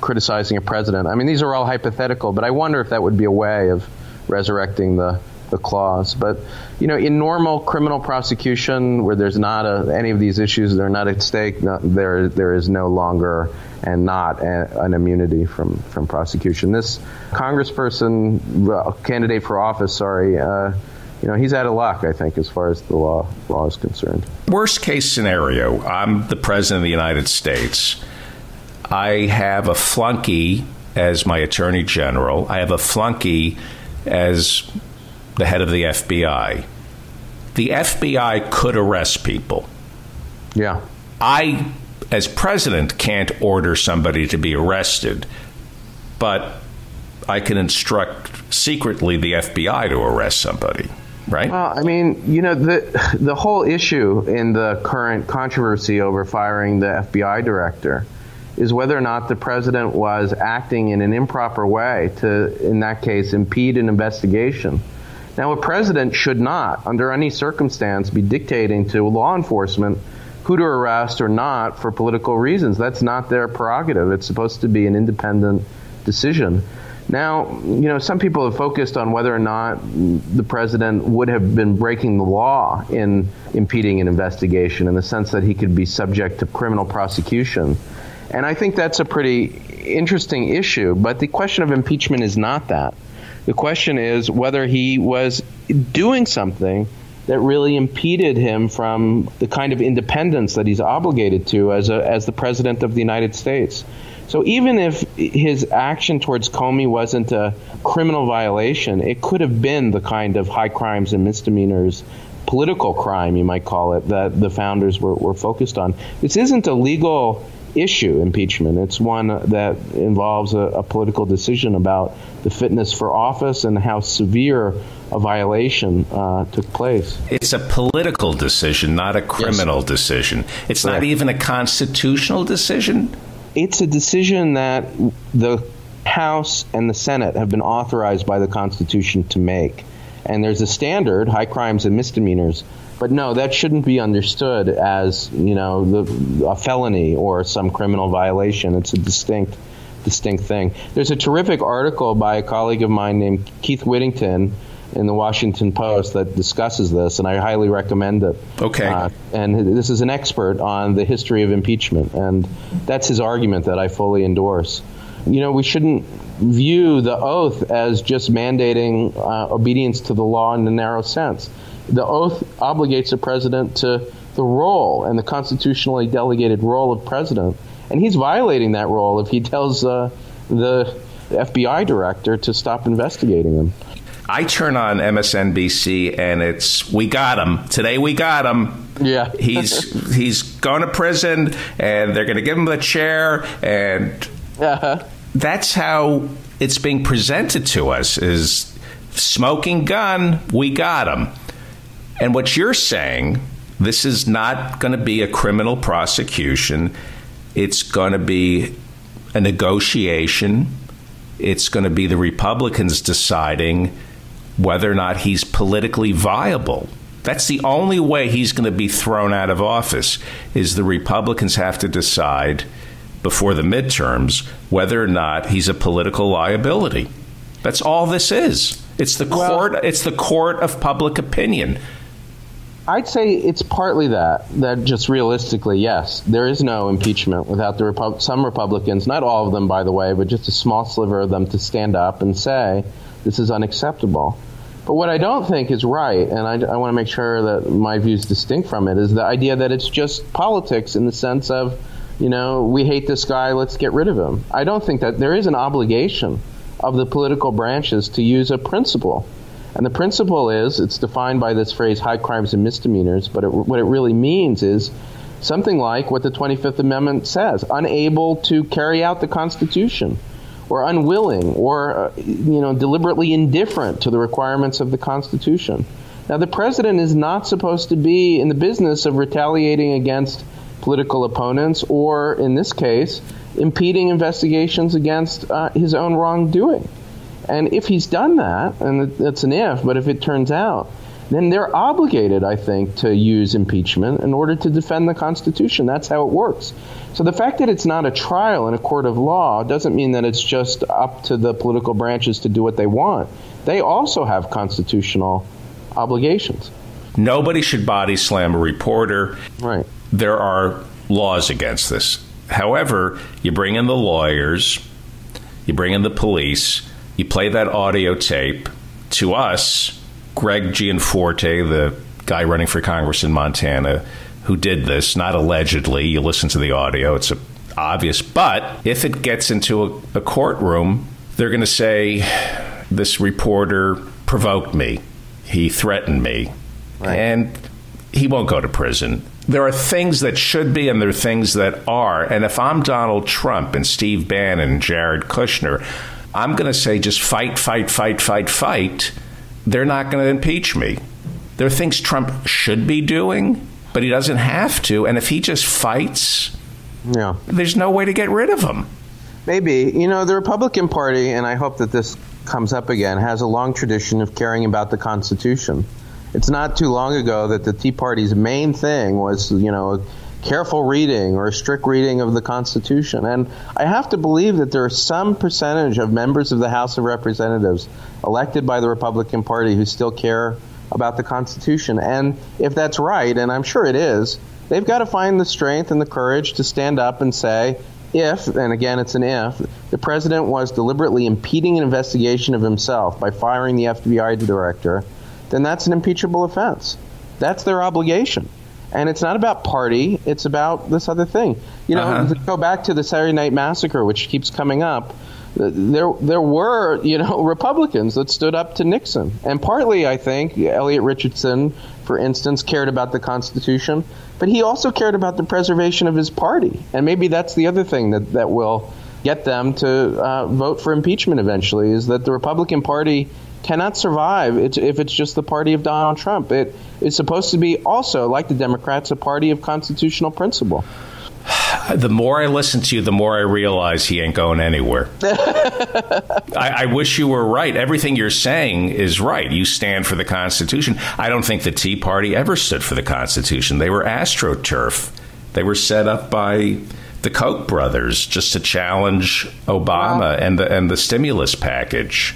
Speaker 6: criticizing a president. I mean, these are all hypothetical, but I wonder if that would be a way of resurrecting the the clause. But you know, in normal criminal prosecution, where there's not a, any of these issues, they're not at stake. There, there is no longer and not a, an immunity from from prosecution. This congressperson, well, candidate for office, sorry. Uh, you know, he's out of luck, I think, as far as the law law is concerned.
Speaker 1: Worst case scenario: I'm the president of the United States. I have a flunky as my attorney general. I have a flunky as the head of the FBI. The FBI could arrest people.
Speaker 6: Yeah.
Speaker 1: I, as president, can't order somebody to be arrested, but I can instruct secretly the FBI to arrest somebody. Right.
Speaker 6: Well, I mean, you know, the the whole issue in the current controversy over firing the FBI director is whether or not the president was acting in an improper way to, in that case, impede an investigation. Now, a president should not, under any circumstance, be dictating to law enforcement who to arrest or not for political reasons. That's not their prerogative. It's supposed to be an independent decision. Now, you know, some people have focused on whether or not the president would have been breaking the law in impeding an investigation in the sense that he could be subject to criminal prosecution. And I think that's a pretty interesting issue, but the question of impeachment is not that. The question is whether he was doing something that really impeded him from the kind of independence that he's obligated to as a, as the president of the United States. So even if his action towards Comey wasn't a criminal violation, it could have been the kind of high crimes and misdemeanors, political crime, you might call it, that the founders were, were focused on. This isn't a legal issue, impeachment. It's one that involves a, a, political decision about the fitness for office and how severe a violation uh, took place.
Speaker 1: It's a political decision, not a criminal yes. decision. It's Correct. not even a constitutional decision.
Speaker 6: It's a decision that the House and the Senate have been authorized by the Constitution to make. And there's a standard, high crimes and misdemeanors, but no, that shouldn't be understood as you know the, a felony or some criminal violation. It's a distinct, distinct thing. There's a terrific article by a colleague of mine named Keith Whittington in the Washington Post that discusses this, and I highly recommend it.
Speaker 1: Okay. Uh,
Speaker 6: and this is an expert on the history of impeachment, and that's his argument that I fully endorse. You know, we shouldn't view the oath as just mandating uh, obedience to the law in the narrow sense the oath obligates the president to the role and the constitutionally delegated role of president. And he's violating that role if he tells uh, the FBI director to stop investigating him.
Speaker 1: I turn on MSNBC and it's we got him today. We got him.
Speaker 6: Yeah, <laughs>
Speaker 1: he's he's going to prison and they're going to give him the chair and uh-huh. that's how it's being presented to us is smoking gun. We got him. And what you're saying, this is not going to be a criminal prosecution. It's going to be a negotiation. It's going to be the Republicans deciding whether or not he's politically viable. That's the only way he's going to be thrown out of office is the Republicans have to decide before the midterms whether or not he's a political liability. That's all this is. It's the well, court it's the court of public opinion.
Speaker 6: I'd say it's partly that. That just realistically, yes, there is no impeachment without the Repu- some Republicans, not all of them, by the way, but just a small sliver of them to stand up and say this is unacceptable. But what I don't think is right, and I, I want to make sure that my view is distinct from it, is the idea that it's just politics in the sense of, you know, we hate this guy, let's get rid of him. I don't think that there is an obligation of the political branches to use a principle and the principle is it's defined by this phrase high crimes and misdemeanors, but it, what it really means is something like what the 25th Amendment says unable to carry out the Constitution or unwilling or uh, you know deliberately indifferent to the requirements of the Constitution. Now the president is not supposed to be in the business of retaliating against political opponents or in this case impeding investigations against uh, his own wrongdoing. And if he's done that, and that's an if, but if it turns out, then they're obligated, I think, to use impeachment in order to defend the Constitution. That's how it works. So the fact that it's not a trial in a court of law doesn't mean that it's just up to the political branches to do what they want. They also have constitutional obligations.
Speaker 1: Nobody should body slam a reporter.
Speaker 6: Right.
Speaker 1: There are laws against this. However, you bring in the lawyers, you bring in the police, you play that audio tape to us, Greg Gianforte, the guy running for Congress in Montana, who did this, not allegedly. You listen to the audio, it's obvious. But if it gets into a, a courtroom, they're going to say, This reporter provoked me, he threatened me, right. and he won't go to prison. There are things that should be and there are things that are. And if I'm Donald Trump and Steve Bannon and Jared Kushner, I'm going to say just fight, fight, fight, fight, fight. They're not going to impeach me. There are things Trump should be doing, but he doesn't have to. And if he just fights, yeah. there's no way to get rid of him.
Speaker 6: Maybe. You know, the Republican Party, and I hope that this comes up again, has a long tradition of caring about the Constitution. It's not too long ago that the Tea Party's main thing was, you know, careful reading or a strict reading of the Constitution. And I have to believe that there are some percentage of members of the House of Representatives elected by the Republican Party who still care about the Constitution. And if that's right, and I'm sure it is, they've got to find the strength and the courage to stand up and say, if, and again it's an if, the president was deliberately impeding an investigation of himself by firing the FBI director, then that's an impeachable offense. That's their obligation and it's not about party; it's about this other thing. You know, uh-huh. go back to the Saturday Night Massacre, which keeps coming up. There, there were you know <laughs> Republicans that stood up to Nixon, and partly I think Elliot Richardson, for instance, cared about the Constitution, but he also cared about the preservation of his party, and maybe that's the other thing that that will get them to uh, vote for impeachment eventually is that the Republican Party cannot survive if it's just the party of Donald Trump. It is supposed to be also, like the Democrats, a party of constitutional principle. <sighs>
Speaker 1: The more I listen to you, the more I realize he ain't going anywhere. <laughs> I, I, wish you were right. Everything you're saying is right. You stand for the Constitution. I don't think the Tea Party ever stood for the Constitution. They were astroturf. They were set up by the Koch brothers just to challenge Obama wow. and the and the stimulus package.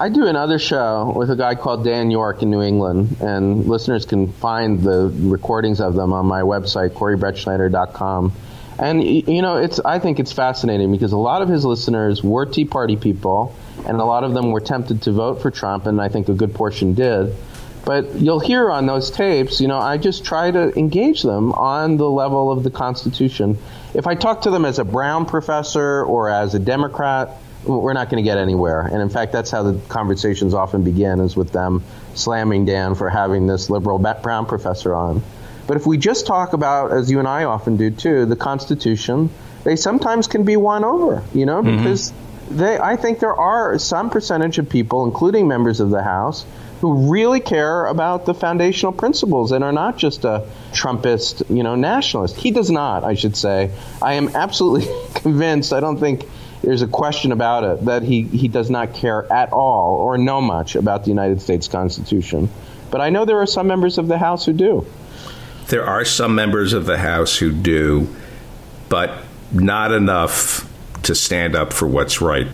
Speaker 6: I do another show with a guy called Dan Yorke in New England, and listeners can find the recordings of them on my website, CoreyBrettschneider.com. And you know, it's I think it's fascinating because a lot of his listeners were Tea Party people, and a lot of them were tempted to vote for Trump, and I think a good portion did. But you'll hear on those tapes, you know, I just try to engage them on the level of the Constitution. If I talk to them as a Brown professor or as a Democrat, we're not going to get anywhere. And in fact, that's how the conversations often begin, is with them slamming Dan for having this liberal Brown professor on. But if we just talk about, as you and I often do too, the Constitution, they sometimes can be won over, you know,
Speaker 1: Mm-hmm.
Speaker 6: because they, I think there are some percentage of people, including members of the House, who really care about the foundational principles and are not just a Trumpist, you know, nationalist. He does not, I should say. I am absolutely <laughs> convinced. I don't think there's a question about it that he, he does not care at all or know much about the United States Constitution. But I know there are some members of the House who do.
Speaker 1: There are some members of the House who do, but not enough to stand up for what's right.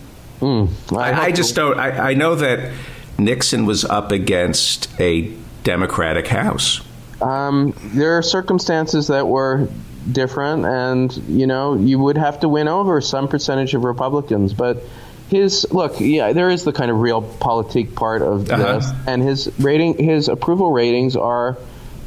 Speaker 6: I,
Speaker 1: I, I just don't. I, I know that Nixon was up against a Democratic House.
Speaker 6: Um, there are circumstances that were different, and you know you would have to win over some percentage of Republicans. But his look, yeah, there is the kind of realpolitik part of
Speaker 1: Uh-huh.
Speaker 6: this, and his rating, his approval ratings are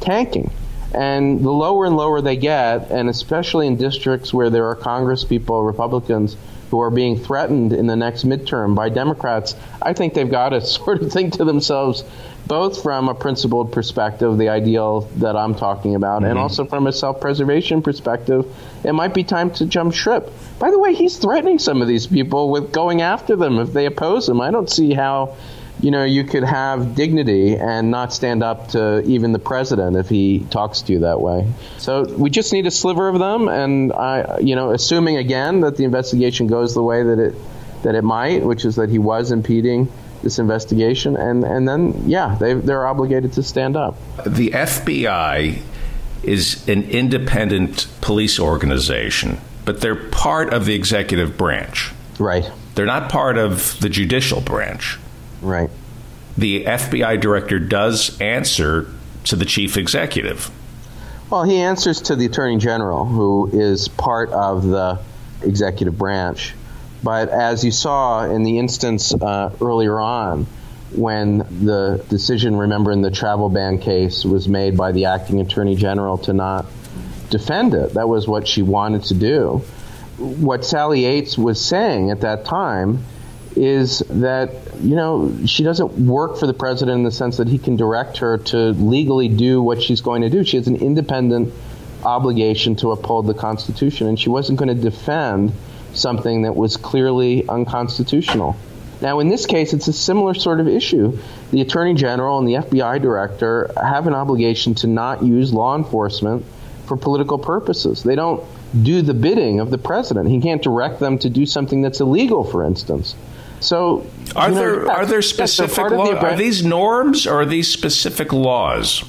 Speaker 6: tanking. And the lower and lower they get, and especially in districts where there are Congress people, Republicans, who are being threatened in the next midterm by Democrats, I think they've got to <laughs> sort of think to themselves, both from a principled perspective, the ideal that I'm talking about, and mm-hmm. also from a self preservation perspective, it might be time to jump ship. By the way, he's threatening some of these people with going after them if they oppose him. I don't see how you know, you could have dignity and not stand up to even the president if he talks to you that way. So we just need a sliver of them, and I, you know, assuming again that the investigation goes the way that it that it might, which is that he was impeding this investigation, and and then yeah, they they're obligated to stand up.
Speaker 1: The FBI is an independent police organization, but they're part of the executive branch.
Speaker 6: Right,
Speaker 1: They're not part of the judicial branch.
Speaker 6: right.
Speaker 1: The FBI director does answer to the chief executive.
Speaker 6: Well, he answers to the Attorney General, who is part of the executive branch. But as you saw in the instance uh, earlier on, when the decision, remember, in the travel ban case was made by the acting Attorney General to not defend it, that was what she wanted to do. What Sally Yates was saying at that time is that you know she doesn't work for the president in the sense that he can direct her to legally do what she's going to do. She has an independent obligation to uphold the Constitution, and she wasn't going to defend something that was clearly unconstitutional. Now, in this case, it's a similar sort of issue. The Attorney General and the FBI Director have an obligation to not use law enforcement for political purposes. They don't do the bidding of the president. He can't direct them to do something that's illegal, for instance. So,
Speaker 1: Are
Speaker 6: you know,
Speaker 1: there are there specific
Speaker 6: of the?
Speaker 1: Are these norms or are these specific laws?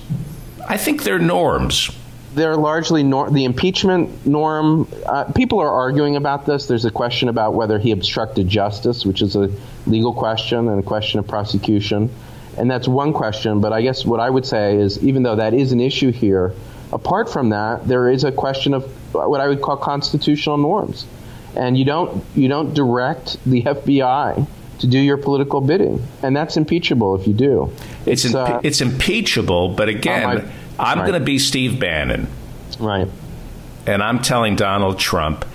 Speaker 1: I think they're norms.
Speaker 6: They're largely nor- the impeachment norm. Uh, people are arguing about this. There's a question about whether he obstructed justice, which is a legal question and a question of prosecution. And that's one question. But I guess what I would say is, even though that is an issue here, apart from that, there is a question of what I would call constitutional norms. And you don't you don't direct the FBI to do your political bidding, and that's impeachable if you do.
Speaker 1: It's
Speaker 6: It's,
Speaker 1: impe-
Speaker 6: uh,
Speaker 1: it's impeachable, but again,
Speaker 6: Oh, my-
Speaker 1: I'm
Speaker 6: right.
Speaker 1: going to be Steve Bannon,
Speaker 6: Right.
Speaker 1: and I'm telling Donald Trump,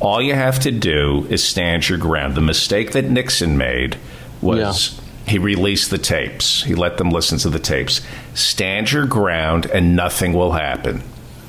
Speaker 1: all you have to do is stand your ground. The mistake that Nixon made was he released the tapes. He let them listen to the tapes. Stand your ground, and nothing will happen.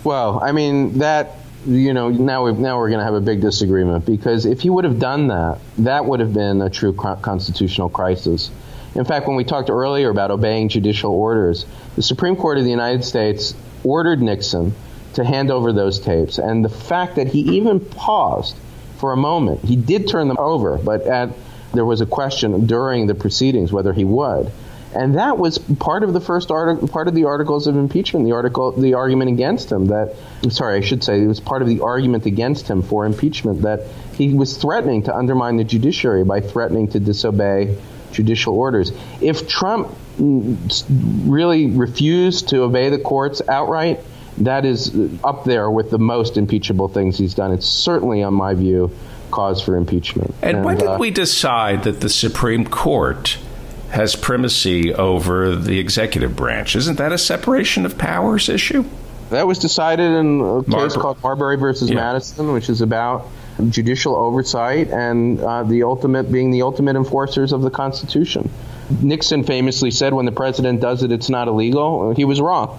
Speaker 6: Well, I mean that you know now we now we're going to have a big disagreement because if he would have done that, that would have been a true constitutional crisis. In fact, when we talked earlier about obeying judicial orders, the Supreme Court of the United States ordered Nixon to hand over those tapes, and the fact that he even paused for a moment, he did turn them over, but at there was a question during the proceedings whether he would. And that was part of the first article, part of the articles of impeachment, the article, the argument against him that, I'm sorry, I should say, it was part of the argument against him for impeachment that he was threatening to undermine the judiciary by threatening to disobey judicial orders. If Trump really refused to obey the courts outright, that is up there with the most impeachable things he's done. It's certainly, on my view, cause for impeachment.
Speaker 1: And, when did
Speaker 6: uh,
Speaker 1: we decide that the Supreme Court has primacy over the executive branch. Isn't that a separation of powers issue?
Speaker 6: That was decided in a case called Marbury versus
Speaker 1: Yeah.
Speaker 6: Madison, which is about judicial oversight and uh, the ultimate being the ultimate enforcers of the Constitution. Nixon famously said, "When the president does it, it's not illegal." He was wrong.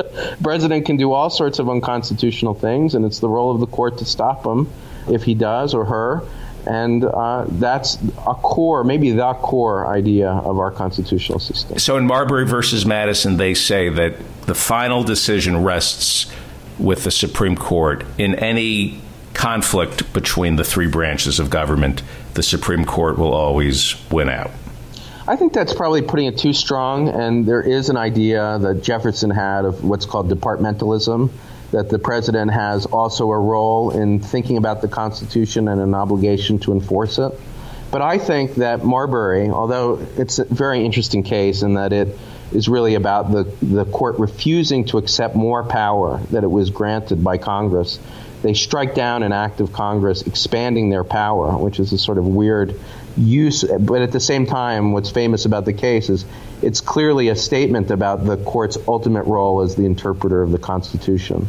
Speaker 6: <laughs> president can do all sorts of unconstitutional things, and it's the role of the court to stop him if he does or her. And uh, that's a core, maybe the core idea of our constitutional system.
Speaker 1: So in Marbury versus Madison, they say that the final decision rests with the Supreme Court. In any conflict between the three branches of government, the Supreme Court will always win out.
Speaker 6: I think that's probably putting it too strong, and there is an idea that Jefferson had of what's called departmentalism, that the president has also a role in thinking about the Constitution and an obligation to enforce it. But I think that Marbury, although it's a very interesting case in that it is really about the, the court refusing to accept more power that it was granted by Congress, they strike down an act of Congress expanding their power, which is a sort of weird use. But at the same time, what's famous about the case is it's clearly a statement about the court's ultimate role as the interpreter of the Constitution.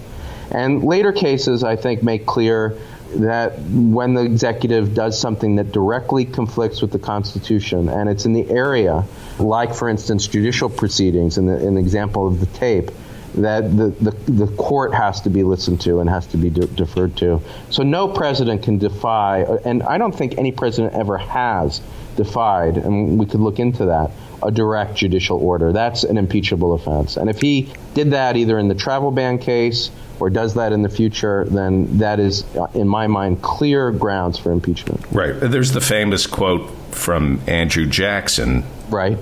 Speaker 6: And later cases, I think, make clear that when the executive does something that directly conflicts with the Constitution, and it's in the area, like, for instance, judicial proceedings, in the, in the example of the tape, that the, the, the court has to be listened to and has to be de- deferred to. So no president can defy, and I don't think any president ever has defied, and we could look into that, a direct judicial order. That's an impeachable offense. And if he did that either in the travel ban case or does that in the future, then that is, in my mind, clear grounds for impeachment.
Speaker 1: Right. There's the famous quote from Andrew Jackson,
Speaker 6: Right.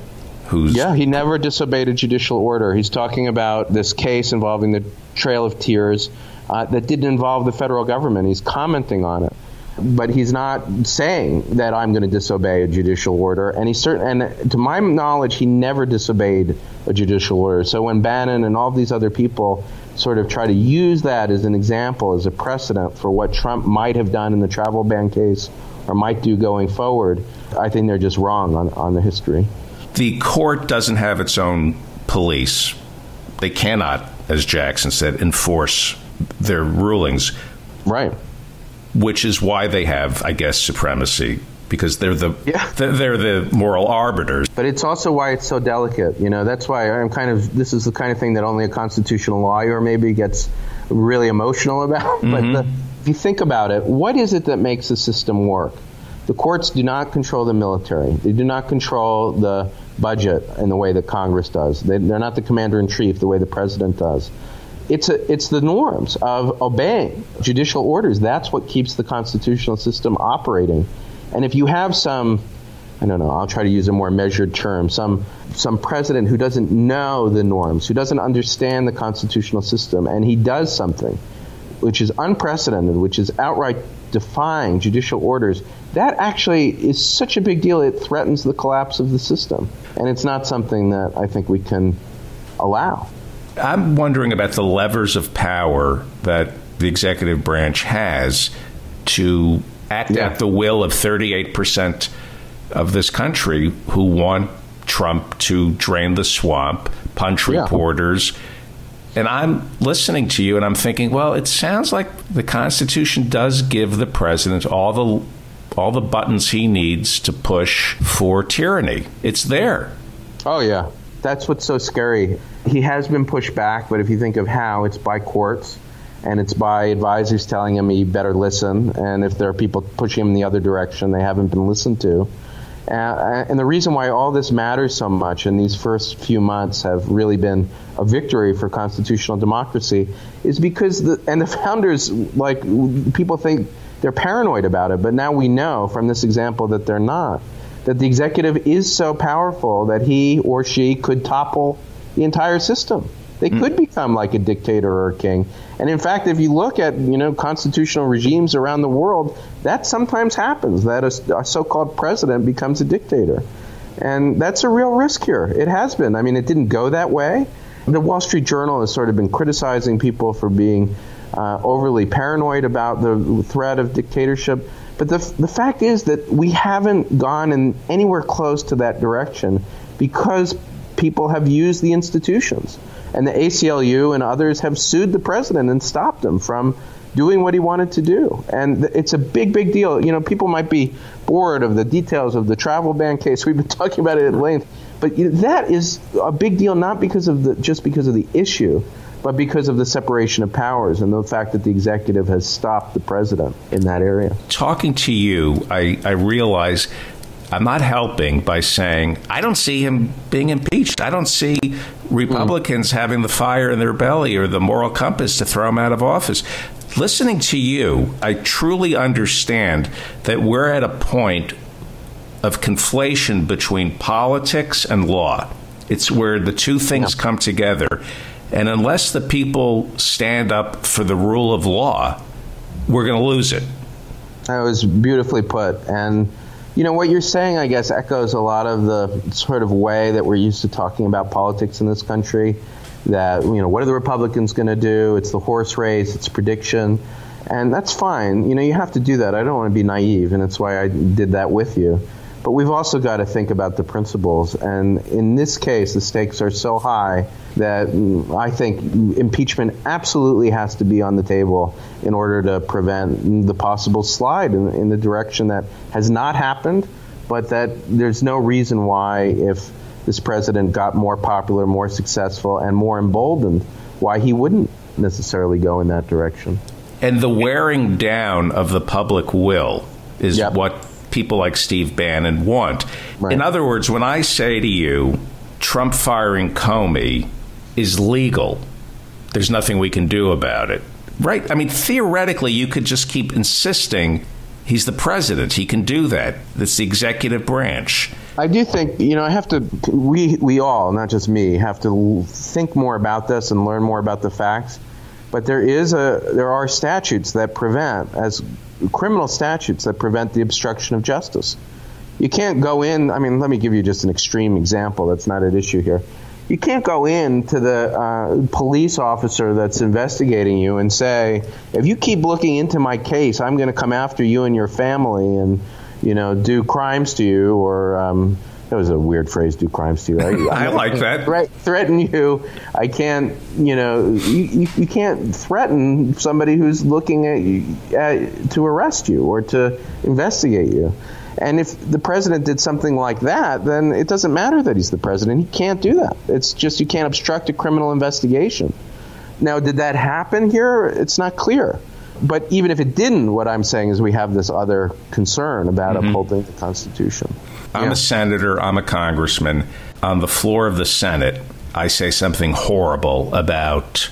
Speaker 1: Who's
Speaker 6: Yeah, he never disobeyed a judicial order. He's talking about this case involving the Trail of Tears uh, that didn't involve the federal government. He's commenting on it. But he's not saying that I'm going to disobey a judicial order. And he certain, and to my knowledge, he never disobeyed a judicial order. So when Bannon and all these other people sort of try to use that as an example, as a precedent for what Trump might have done in the travel ban case or might do going forward, I think they're just wrong on, on the history.
Speaker 1: The court doesn't have its own police. They cannot, as Jackson said, enforce their rulings,
Speaker 6: Right.
Speaker 1: which is why they have, I guess, supremacy because they're the
Speaker 6: Yeah.
Speaker 1: they're, the moral arbiters.
Speaker 6: But it's also why it's so delicate. You know, that's why I'm kind of, this is the kind of thing that only a constitutional lawyer maybe gets really emotional about. <laughs> But the, if you think about it, what is it that makes the system work? The courts do not control the military. They do not control the budget in the way that Congress does. They, they're not the commander in chief the way the president does. It's a, it's the norms of obeying judicial orders. That's what keeps the constitutional system operating. And if you have some I don't know, I'll try to use a more measured term, some some president who doesn't know the norms, who doesn't understand the constitutional system, and he does something which is unprecedented, which is outright defying judicial orders, that actually is such a big deal it threatens the collapse of the system. And it's not something that I think we can allow.
Speaker 1: I'm wondering about the levers of power that the executive branch has to act
Speaker 6: Yeah.
Speaker 1: out the will of 38% of this country who want Trump to drain the swamp, punch
Speaker 6: Yeah.
Speaker 1: reporters. And I'm listening to you and I'm thinking, well, it sounds like the Constitution does give the president all the all the buttons he needs to push for tyranny. It's there.
Speaker 6: Oh yeah, that's what's so scary. He has been pushed back, but if you think of how, it's by courts, and it's by advisors telling him he better listen. And if there are people pushing him in the other direction, they haven't been listened to. Uh, and the reason why all this matters so much and these first few months have really been a victory for constitutional democracy is because the and the founders like people think they're paranoid about it, but now we know from this example that they're not. That the executive is so powerful that he or she could topple the entire system. They hmm. could become like a dictator or a king. And in fact, if you look at you know constitutional regimes around the world, that sometimes happens. That a, a so-called president becomes a dictator, and that's a real risk here. It has been. I mean, it didn't go that way. The Wall Street Journal has sort of been criticizing people for being uh, overly paranoid about the threat of dictatorship. But the, the fact is that we haven't gone in anywhere close to that direction because people have used the institutions. And the ACLU and others have sued the president and stopped him from doing what he wanted to do. And it's a big, big deal. You know, people might be bored of the details of the travel ban case. <laughs> We've been talking about it at length. But that is a big deal, not because of the just because of the issue, but because of the separation of powers and the fact that the executive has stopped the president in that area.
Speaker 1: Talking to you, I, I realize I'm not helping by saying I don't see him being impeached. I don't see Republicans mm. having the fire in their belly or the moral compass to throw him out of office. Listening to you, I truly understand that we're at a point of conflation between politics and law. It's where the two things yeah. come together. And unless the people stand up for the rule of law, we're going to lose it.
Speaker 6: That was beautifully put. And, you know, what you're saying, I guess, echoes a lot of the sort of way that we're used to talking about politics in this country. That, you know, what are the Republicans going to do? It's the horse race, it's prediction. And that's fine. You know, you have to do that. I don't want to be naive, and that's why I did that with you. But we've also got to think about the principles. And in this case, the stakes are so high that I think impeachment absolutely has to be on the table in order to prevent the possible slide in, in the direction that has not happened, but that there's no reason why, if this president got more popular, more successful, and more emboldened, why he wouldn't necessarily go in that direction.
Speaker 1: And the wearing down of the public will is yep. what people like Steve Bannon want. Right. In other words, when I say to you, Trump firing Comey is legal, there's nothing we can do about it. Right? I mean, theoretically, you could just keep insisting he's the president. He can do that. That's the executive branch.
Speaker 6: I do think you know I have to. We we all, not just me, have to think more about this and learn more about the facts. But there is a there are statutes that prevent as criminal statutes that prevent the obstruction of justice. You can't go in. I mean, let me give you just an extreme example. That's not at issue here. You can't go in to the uh, police officer that's investigating you and say, if you keep looking into my case, I'm going to come after you and your family and, you know, do crimes to you or um, that was a weird phrase, do crimes to you. <laughs>
Speaker 1: I, I like that.
Speaker 6: Threat, threaten you. I can't, you know, you, you, you, can't threaten somebody who's looking at, you, at to arrest you or to investigate you. And if the president did something like that, then it doesn't matter that he's the president. He can't do that. It's just you can't obstruct a criminal investigation. Now, did that happen here? It's not clear. But even if it didn't, what I'm saying is we have this other concern about mm-hmm. upholding the Constitution.
Speaker 1: I'm yeah. a senator, I'm a congressman. On the floor of the Senate, I say something horrible about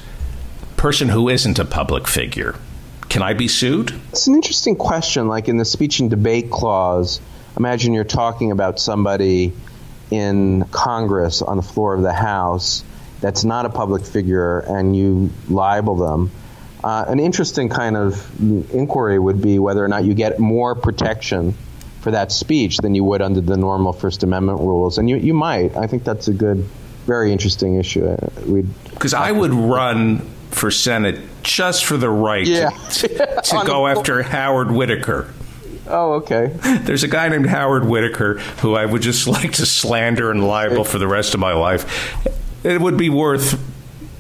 Speaker 1: a person who isn't a public figure. Can I be sued?
Speaker 6: It's an interesting question. Like in the speech and debate clause, imagine you're talking about somebody in Congress on the floor of the House that's not a public figure and you libel them. Uh, an interesting kind of inquiry would be whether or not you get more protection for that speech than you would under the normal First Amendment rules. And you, you might. I think that's a good, very interesting issue. Uh,
Speaker 1: because I would run for Senate just for the right yeah. to, to go <laughs> after Howard Whitaker.
Speaker 6: Oh, okay.
Speaker 1: There's a guy named Howard Whitaker who I would just <laughs> like to slander and libel for the rest of my life. It would be worth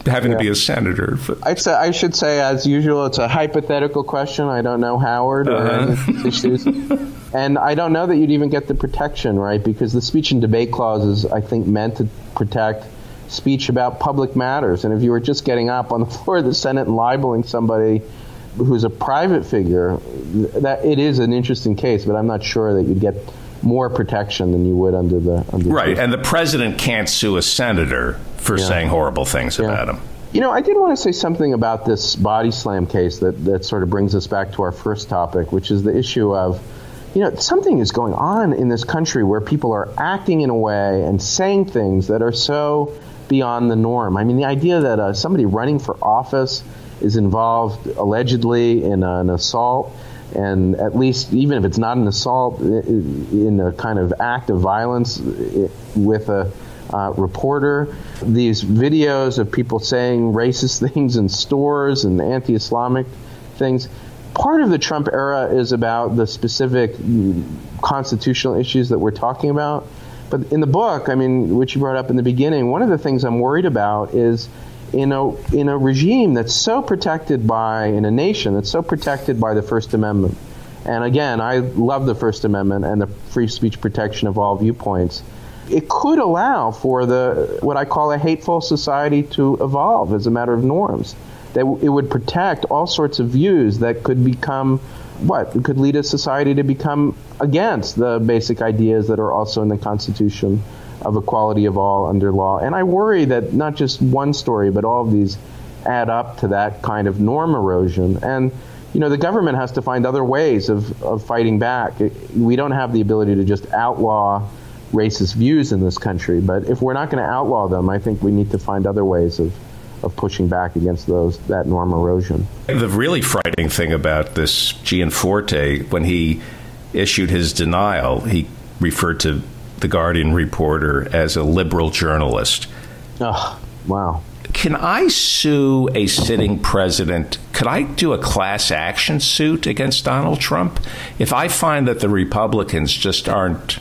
Speaker 1: having yeah. to be a senator.
Speaker 6: I'd say, I should say, as usual, it's a hypothetical question. I don't know Howard uh-huh. issues. <laughs> and I don't know that you'd even get the protection, right? Because the speech and debate clause is, I think, meant to protect speech about public matters. And if you were just getting up on the <laughs> floor of the Senate and libeling somebody who's a private figure, that it is an interesting case, but I'm not sure that you'd get more protection than you would under the under
Speaker 1: right. The and the president can't sue a senator for yeah. saying horrible things yeah. about him.
Speaker 6: You know, I did want to say something about this body slam case that, that sort of brings us back to our first topic, which is the issue of, you know, something is going on in this country where people are acting in a way and saying things that are so beyond the norm. I mean, the idea that uh, somebody running for office is involved allegedly in an assault and at least even if it's not an assault in a kind of act of violence with a uh, reporter these videos of people saying racist <laughs> things in stores and anti-islamic things part of the trump era is about the specific constitutional issues that we're talking about But in the book, I mean, which you brought up in the beginning, one of the things I'm worried about is in a in a regime that's so protected by in a nation that's so protected by the First Amendment. And again, I love the First Amendment and the free speech protection of all viewpoints. It could allow for the what I call a hateful society to evolve as a matter of norms. That it would protect all sorts of views that could become what could lead a society to become against the basic ideas that are also in the Constitution of equality of all under law. And I worry that not just one story, but all of these add up to that kind of norm erosion. And you know, the government has to find other ways of, of fighting back. We don't have the ability to just outlaw racist views in this country, but if we're not going to outlaw them, I think we need to find other ways of, of pushing back against those that norm erosion.
Speaker 1: The really frightening thing about this Gianforte, when he issued his denial, he referred to the Guardian reporter as a liberal journalist.
Speaker 6: Oh, wow.
Speaker 1: Can I sue a sitting president? Could I do a class action suit against Donald Trump if I find that the Republicans just aren't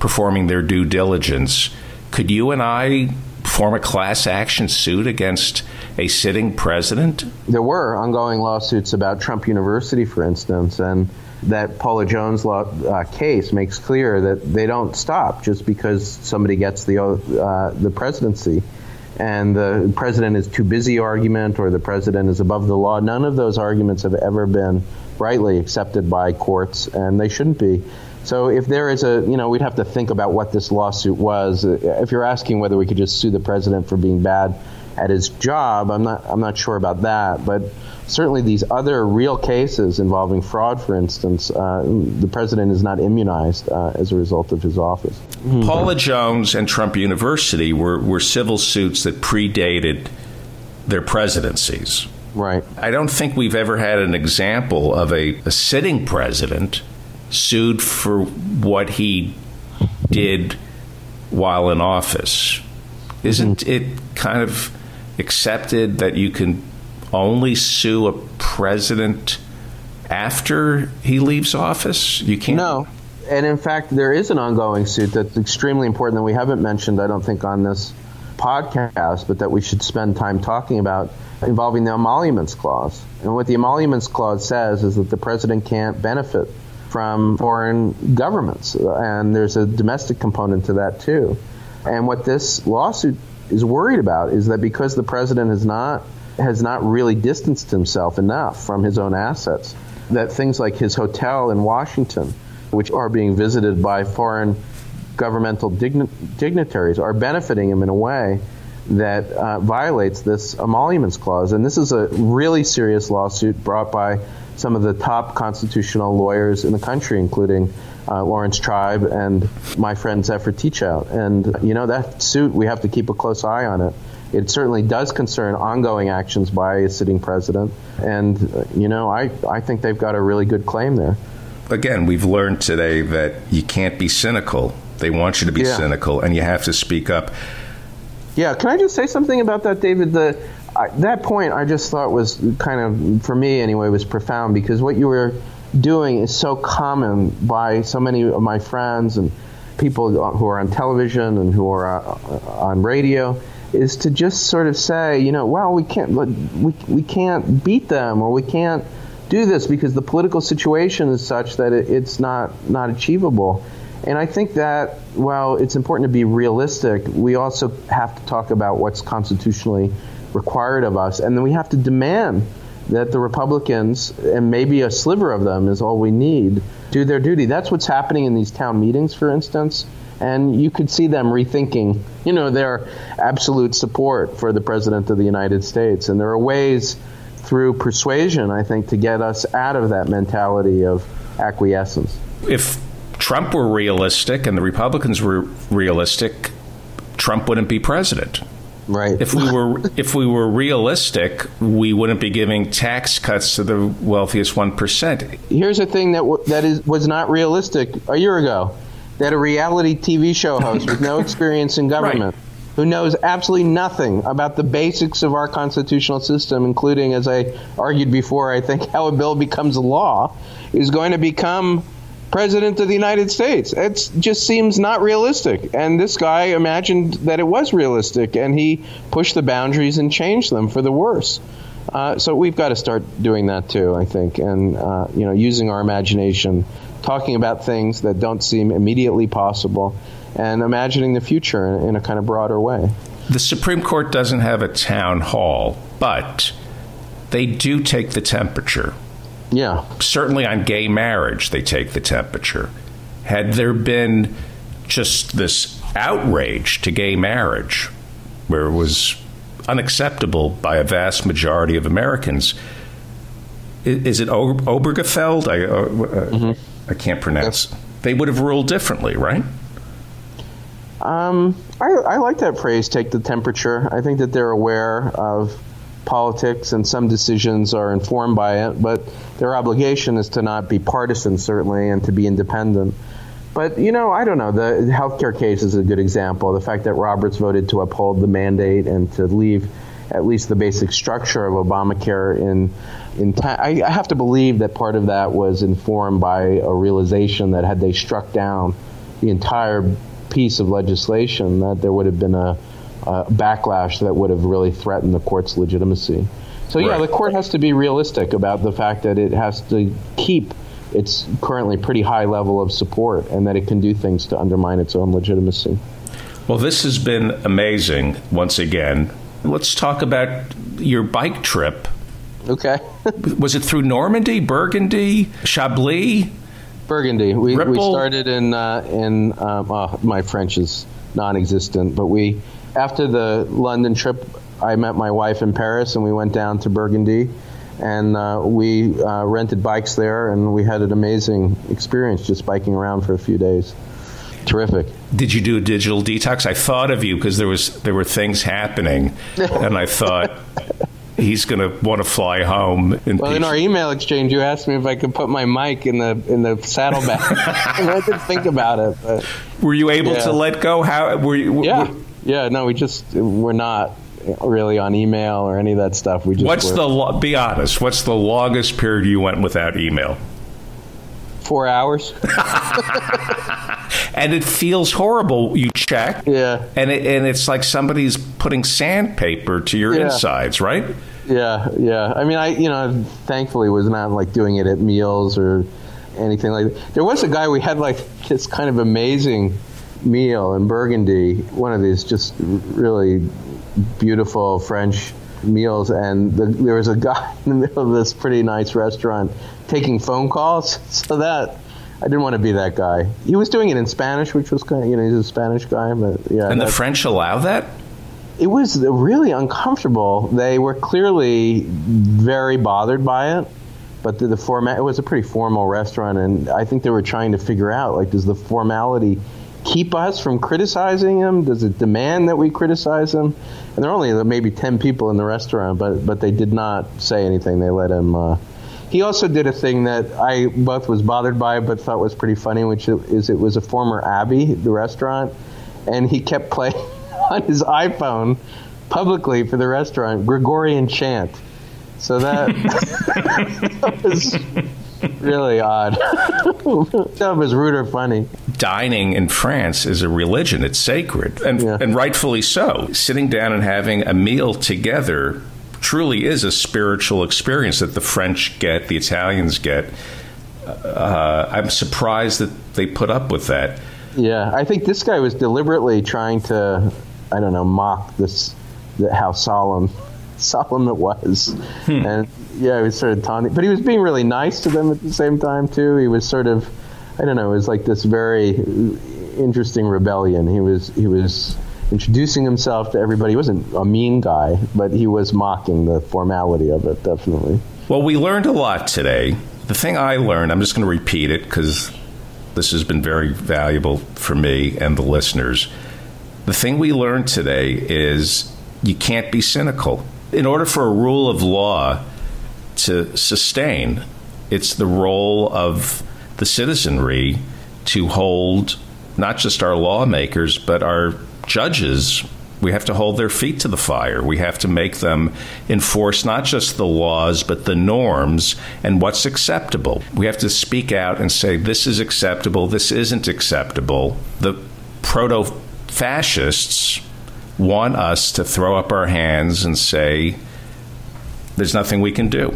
Speaker 1: performing their due diligence? Could you and I form a class action suit against a sitting president?
Speaker 6: There were ongoing lawsuits about Trump University, for instance, and that Paula Jones law, uh, case makes clear that they don't stop just because somebody gets the uh, the presidency and the president is too busy argument or the president is above the law. None of those arguments have ever been rightly accepted by courts, and they shouldn't be. So if there is a, you know, we'd have to think about what this lawsuit was. If you're asking whether we could just sue the president for being bad at his job, I'm not, I'm not sure about that. But certainly these other real cases involving fraud, for instance, uh, the president is not immunized uh, as a result of his office.
Speaker 1: Paula Jones and Trump University were, were civil suits that predated their presidencies.
Speaker 6: Right.
Speaker 1: I don't think we've ever had an example of a, a sitting president sued for what he did while in office. Isn't it kind of accepted that you can only sue a president after he leaves office? You can't.
Speaker 6: No. And in fact, there is an ongoing suit that's extremely important that we haven't mentioned, I don't think, on this podcast, but that we should spend time talking about involving the emoluments clause. And what the emoluments clause says is that the president can't benefit from foreign governments. And there's a domestic component to that, too. And what this lawsuit is worried about is that because the president has not has not really distanced himself enough from his own assets. That things like his hotel in Washington, which are being visited by foreign governmental digni- dignitaries, are benefiting him in a way that uh, violates this emoluments clause. And this is a really serious lawsuit brought by some of the top constitutional lawyers in the country, including uh, Laurence Tribe and my friend Zephyr Teachout. And, you know, that suit, we have to keep a close eye on it it certainly does concern ongoing actions by a sitting president. And, uh, you know, I, I think they've got a really good claim there.
Speaker 1: Again, we've learned today that you can't be cynical. They want you to be yeah. cynical, and you have to speak up.
Speaker 6: Yeah, can I just say something about that, David? The I, that point I just thought was kind of, for me anyway, was profound because what you were doing is so common by so many of my friends and people who are on television and who are uh, on radio is to just sort of say, you know, well, we can't we we can't beat them or we can't do this because the political situation is such that it, it's not not achievable. And I think that while it's important to be realistic, we also have to talk about what's constitutionally required of us, and then we have to demand that the Republicans, and maybe a sliver of them is all we need, do their duty. That's what's happening in these town meetings, for instance and you could see them rethinking, you know, their absolute support for the president of the United States. And there are ways through persuasion, I think, to get us out of that mentality of acquiescence.
Speaker 1: If Trump were realistic and the Republicans were realistic, Trump wouldn't be president.
Speaker 6: Right.
Speaker 1: If we <laughs> were if we were realistic, we wouldn't be giving tax cuts to the wealthiest one percent.
Speaker 6: Here's a thing that w- that is was not realistic a year ago that a reality TV show host with no experience in <laughs> government, right. who knows absolutely nothing about the basics of our constitutional system, including, as I argued before, I think how a bill becomes a law, is going to become president of the United States. It just seems not realistic. And this guy imagined that it was realistic, and he pushed the boundaries and changed them for the worse. Uh, so we've got to start doing that too, I think, and uh, you know, using our imagination, talking about things that don't seem immediately possible, and imagining the future in, in a kind of broader way.
Speaker 1: The Supreme Court doesn't have a town hall, but they do take the temperature.
Speaker 6: Yeah.
Speaker 1: Certainly on gay marriage, they take the temperature. Had there been just this outrage to gay marriage, where it was unacceptable by a vast majority of Americans, is it O- Obergefell? I, uh, uh, I can't pronounce. They would have ruled differently, right?
Speaker 6: Um, I, I like that phrase, take the temperature. I think that they're aware of politics and some decisions are informed by it, but their obligation is to not be partisan, certainly, and to be independent. But, you know, I don't know. The healthcare case is a good example. The fact that Roberts voted to uphold the mandate and to leave at least the basic structure of Obamacare in intact. I, I have to believe that part of that was informed by a realization that had they struck down the entire piece of legislation, that there would have been a, a backlash that would have really threatened the court's legitimacy. So yeah,
Speaker 1: Right.
Speaker 6: the court has to be realistic about the fact that it has to keep its currently pretty high level of support, and that it can do things to undermine its own legitimacy.
Speaker 1: Well, this has been amazing once again. Let's talk about your bike trip.
Speaker 6: Okay. <laughs>
Speaker 1: Was it through Normandy, Burgundy, Chablis?
Speaker 6: Burgundy. We, we started in uh, in um, oh, my French is non-existent, but we after the London trip, I met my wife in Paris, and we went down to Burgundy, and uh, we uh, rented bikes there, and we had an amazing experience just biking around for a few days. Terrific.
Speaker 1: Did you do a digital detox? I thought of you because there was there were things happening, <laughs> and I thought he's going to want to fly home. In
Speaker 6: Well, in our email exchange, you asked me if I could put my mic in the in the saddlebag, <laughs> I didn't think about it. But
Speaker 1: were you able
Speaker 6: Yeah.
Speaker 1: to let go? How were you?
Speaker 6: yeah,
Speaker 1: were-
Speaker 6: yeah. No, we just we're not really on email or any of that stuff. We just
Speaker 1: what's the lo- be honest? What's the longest period you went without email?
Speaker 6: four hours? <laughs>
Speaker 1: And it feels horrible. You check,
Speaker 6: Yeah.
Speaker 1: and it, and it's like somebody's putting sandpaper to your
Speaker 6: Yeah.
Speaker 1: insides, right?
Speaker 6: Yeah, yeah. I mean, I you know, thankfully was not like doing it at meals or anything like that. There was a guy we had like this kind of amazing meal in Burgundy, one of these just really beautiful French meals, and the, there was a guy <laughs> in the middle of this pretty nice restaurant taking phone calls. <laughs> So that I didn't want to be that guy. He was doing it in Spanish, which was kind of you know he's a Spanish guy, but yeah.
Speaker 1: And the French allow that?
Speaker 6: it was really uncomfortable. They were clearly very bothered by it, but the, the format it was a pretty formal restaurant, and I think they were trying to figure out like, does the formality keep us from criticizing him? Does it demand that we criticize him? And there are only maybe ten people in the restaurant, but but they did not say anything. They let him. Uh, he also did a thing that I both was bothered by, but thought was pretty funny, which is it was a former Abbey, the restaurant, and he kept playing <laughs> on his iPhone publicly for the restaurant Gregorian chant. So that, <laughs> that was really odd. <laughs> that is rude or funny.
Speaker 1: dining in France is a religion. It's sacred, and,
Speaker 6: Yeah.
Speaker 1: and rightfully so. Sitting down and having a meal together truly is a spiritual experience that the French get, the Italians get. Uh, I'm surprised that they put up with that.
Speaker 6: Yeah, I think this guy was deliberately trying to, I don't know, mock this, the, how solemn, <laughs> solemn it was, and yeah, he was sort of taunting, but he was being really nice to them at the same time too. He was sort of, I don't know, it was like this very interesting rebellion. He was he was introducing himself to everybody. He wasn't a mean guy, but he was mocking the formality of it, definitely.
Speaker 1: Well, we learned a lot today. The thing I learned, I'm just going to repeat it because this has been very valuable for me and the listeners. The thing we learned today is you can't be cynical. In order for a rule of law to sustain, it's the role of the citizenry to hold not just our lawmakers, but our judges we have to hold their feet to the fire. We have to make them enforce not just the laws, but the norms and what's acceptable. We have to speak out and say, this is acceptable, this isn't acceptable. The proto fascists want us to throw up our hands and say, there's nothing we can do.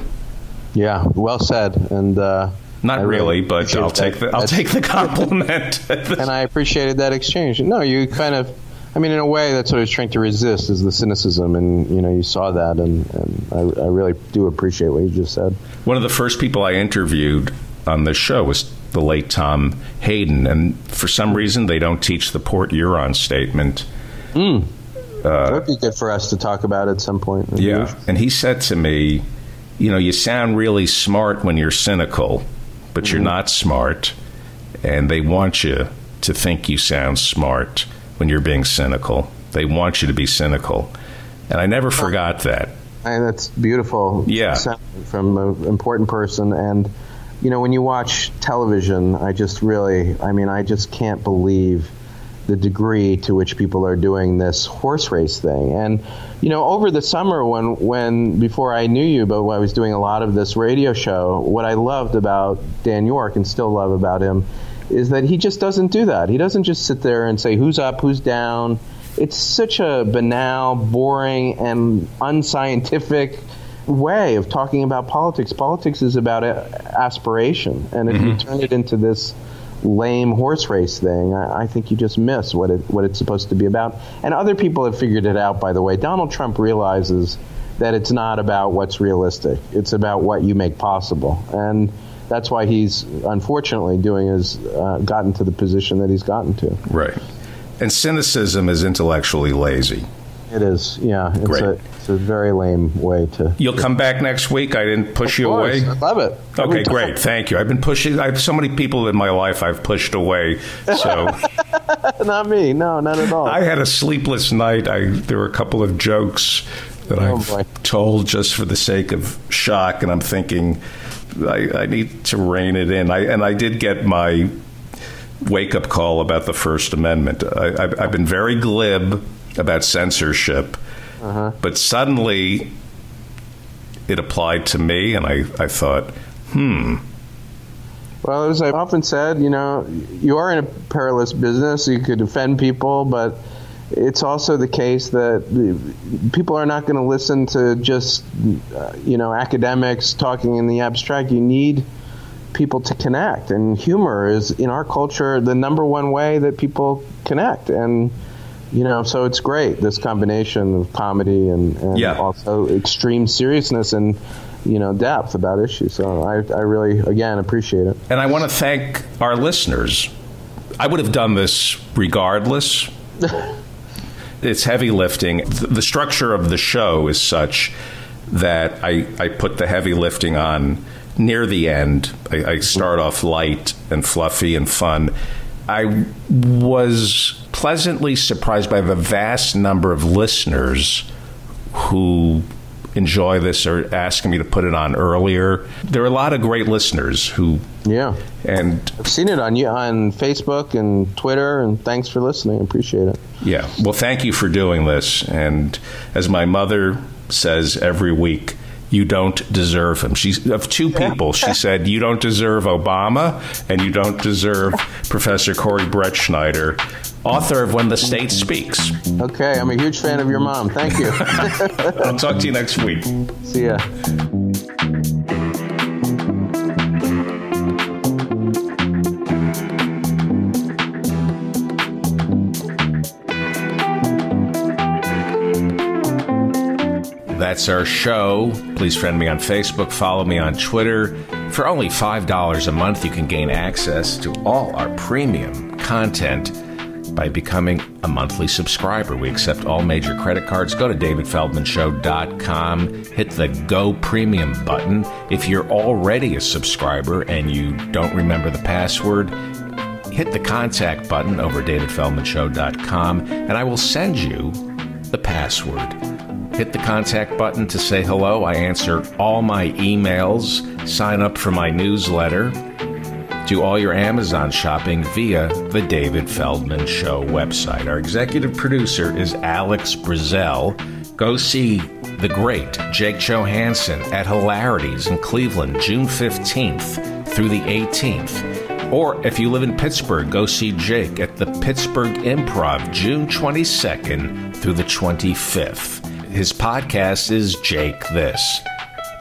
Speaker 6: Yeah, well said. And uh,
Speaker 1: not
Speaker 6: I
Speaker 1: really, but I'll take the I'll take the <laughs> compliment.
Speaker 6: and I appreciated that exchange. No, you kind of, I mean, in a way, that's what I was trying to resist is the cynicism, and you know, you saw that, and, and I, I really do appreciate what you just said.
Speaker 1: One of the first people I interviewed on this show was the late Tom Hayden, and for some reason, they don't teach the Port Huron statement.
Speaker 6: Mm. Uh, would be good for us to talk about at some point.
Speaker 1: Yeah, and he said to me, "You know, you sound really smart when you're cynical." but mm-hmm. you're not smart, and they want you to think you sound smart when you're being cynical. They want you to be cynical, and I never forgot that.
Speaker 6: And that's beautiful.
Speaker 1: Yeah,
Speaker 6: from an important person, and you know when you watch television, I just really, I mean, I just can't believe the degree to which people are doing this horse race thing. And you know, over the summer when when before I knew you, but when I was doing a lot of this radio show, what I loved about Dan Yorke and still love about him is that he just doesn't do that. He doesn't just sit there and say who's up, who's down. It's such a banal, boring, and unscientific way of talking about politics. Politics is about aspiration, and if mm-hmm. you turn it into this lame horse race thing, I, I, think you just miss what it what it's supposed to be about. And other people have figured it out, by the way. Donald Trump realizes that it's not about what's realistic; it's about what you make possible, and that's why he's unfortunately doing is uh, gotten to the position that he's gotten to.
Speaker 1: Right. And cynicism is intellectually lazy.
Speaker 6: It is, yeah. It's
Speaker 1: Great.
Speaker 6: A, it's a very lame way to.
Speaker 1: You'll come back next week. I didn't push
Speaker 6: of
Speaker 1: you
Speaker 6: course.
Speaker 1: away.
Speaker 6: I love it.
Speaker 1: Okay, great. Thank you. I've been pushing. I have so many people in my life I've pushed away. So. <laughs>
Speaker 6: not me. No, not at all.
Speaker 1: I had a sleepless night. I there were a couple of jokes that oh, I've boy. told just for the sake of shock, and I'm thinking I, I need to rein it in. I and I did get my wake up call about the First Amendment. I, have been very glib about censorship uh-huh. But suddenly it applied to me, and I, I thought, hmm.
Speaker 6: Well, as I've often said, you know, you are in a perilous business. You could offend people, but it's also the case that people are not going to listen to just, uh, you know, academics talking in the abstract. You need people to connect, and humor is in our culture the number one way that people connect. And you know, so it's great this combination of comedy and, and
Speaker 1: yeah.
Speaker 6: also extreme seriousness and you know depth about issues. So I, I really again appreciate it.
Speaker 1: And I want to thank our listeners. I would have done this regardless. <laughs> it's heavy lifting. The structure of the show is such that I, I put the heavy lifting on near the end. I, I start off light and fluffy and fun. I was pleasantly surprised by the vast number of listeners who enjoy this or asking me to put it on earlier. There are a lot of great listeners who
Speaker 6: yeah,
Speaker 1: and
Speaker 6: I've seen it on you on Facebook and Twitter. And thanks for listening. I appreciate it.
Speaker 1: Yeah, well, thank you for doing this. And as my mother says every week, you don't deserve him. She's of two people. She <laughs> said you don't deserve Obama and you don't deserve Professor Corey Brettschneider, author of When the State Speaks.
Speaker 6: Okay, I'm a huge fan of your mom. Thank you. <laughs>
Speaker 1: I'll talk to you next week.
Speaker 6: See ya.
Speaker 1: That's our show. Please friend me on Facebook, follow me on Twitter. For only $5 a month, you can gain access to all our premium content by becoming a monthly subscriber. We accept all major credit cards. Go to davidfeldmanshow.com, hit the Go Premium button. If you're already a subscriber and you don't remember the password, hit the contact button over davidfeldmanshow.com and I will send you the password hit the contact button to say hello. I answer all my emails, sign up for my newsletter. Do all your Amazon shopping via the David Feldman Show website. Our executive producer is Alex Brazell. Go see the great Jake Johannsen at Hilarities in Cleveland, June 15th through the 18th. Or if you live in Pittsburgh, go see Jake at the Pittsburgh Improv, June 22nd through the 25th. His podcast is Jake This.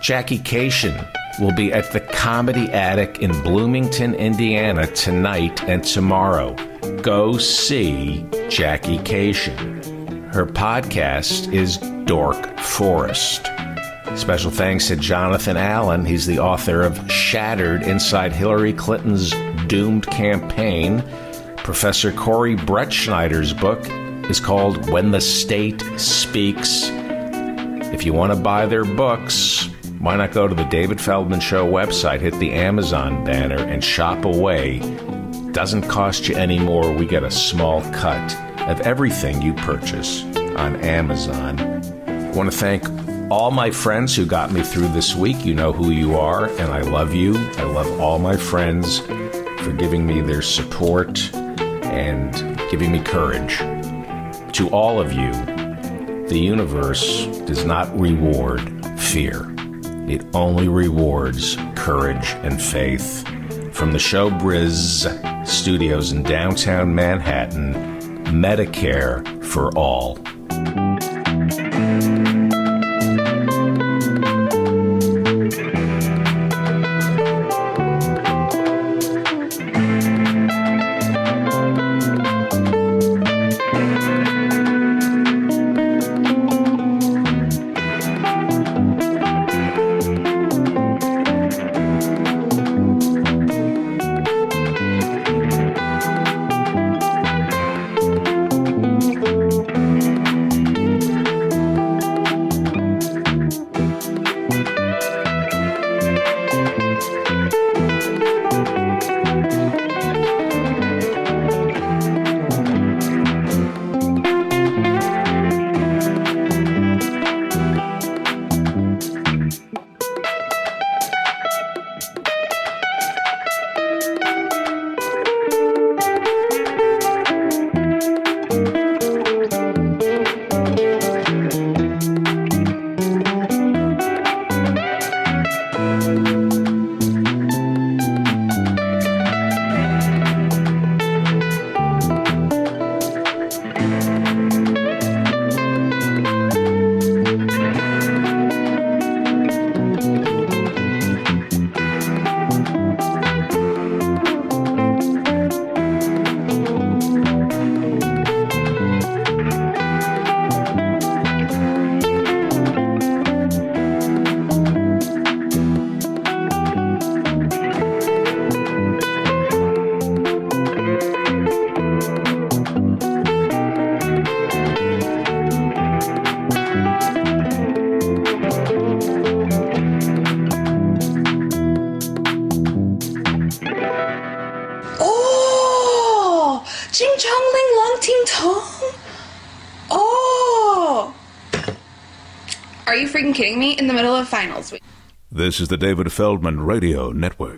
Speaker 1: Jackie Kashian will be at the Comedy Attic in Bloomington, Indiana tonight and tomorrow. Go see Jackie Kashian. Her podcast is Dork Forest. Special thanks to Jonathan Allen. He's the author of Shattered Inside Hillary Clinton's Doomed Campaign. Professor Corey Brettschneider's book is called When the State Speaks. If you want to buy their books, why not go to the David Feldman Show website, hit the Amazon banner, and shop away? Doesn't cost you any more. We get a small cut of everything you purchase on Amazon. I want to thank all my friends who got me through this week. You know who you are, and I love you. I love all my friends for giving me their support and giving me courage. To all of you, the universe does not reward fear. It only rewards courage and faith. From the Showbiz studios in downtown Manhattan, Medicare for all.
Speaker 7: Kidding me? In the middle of finals.
Speaker 2: This is the David Feldman Radio Network.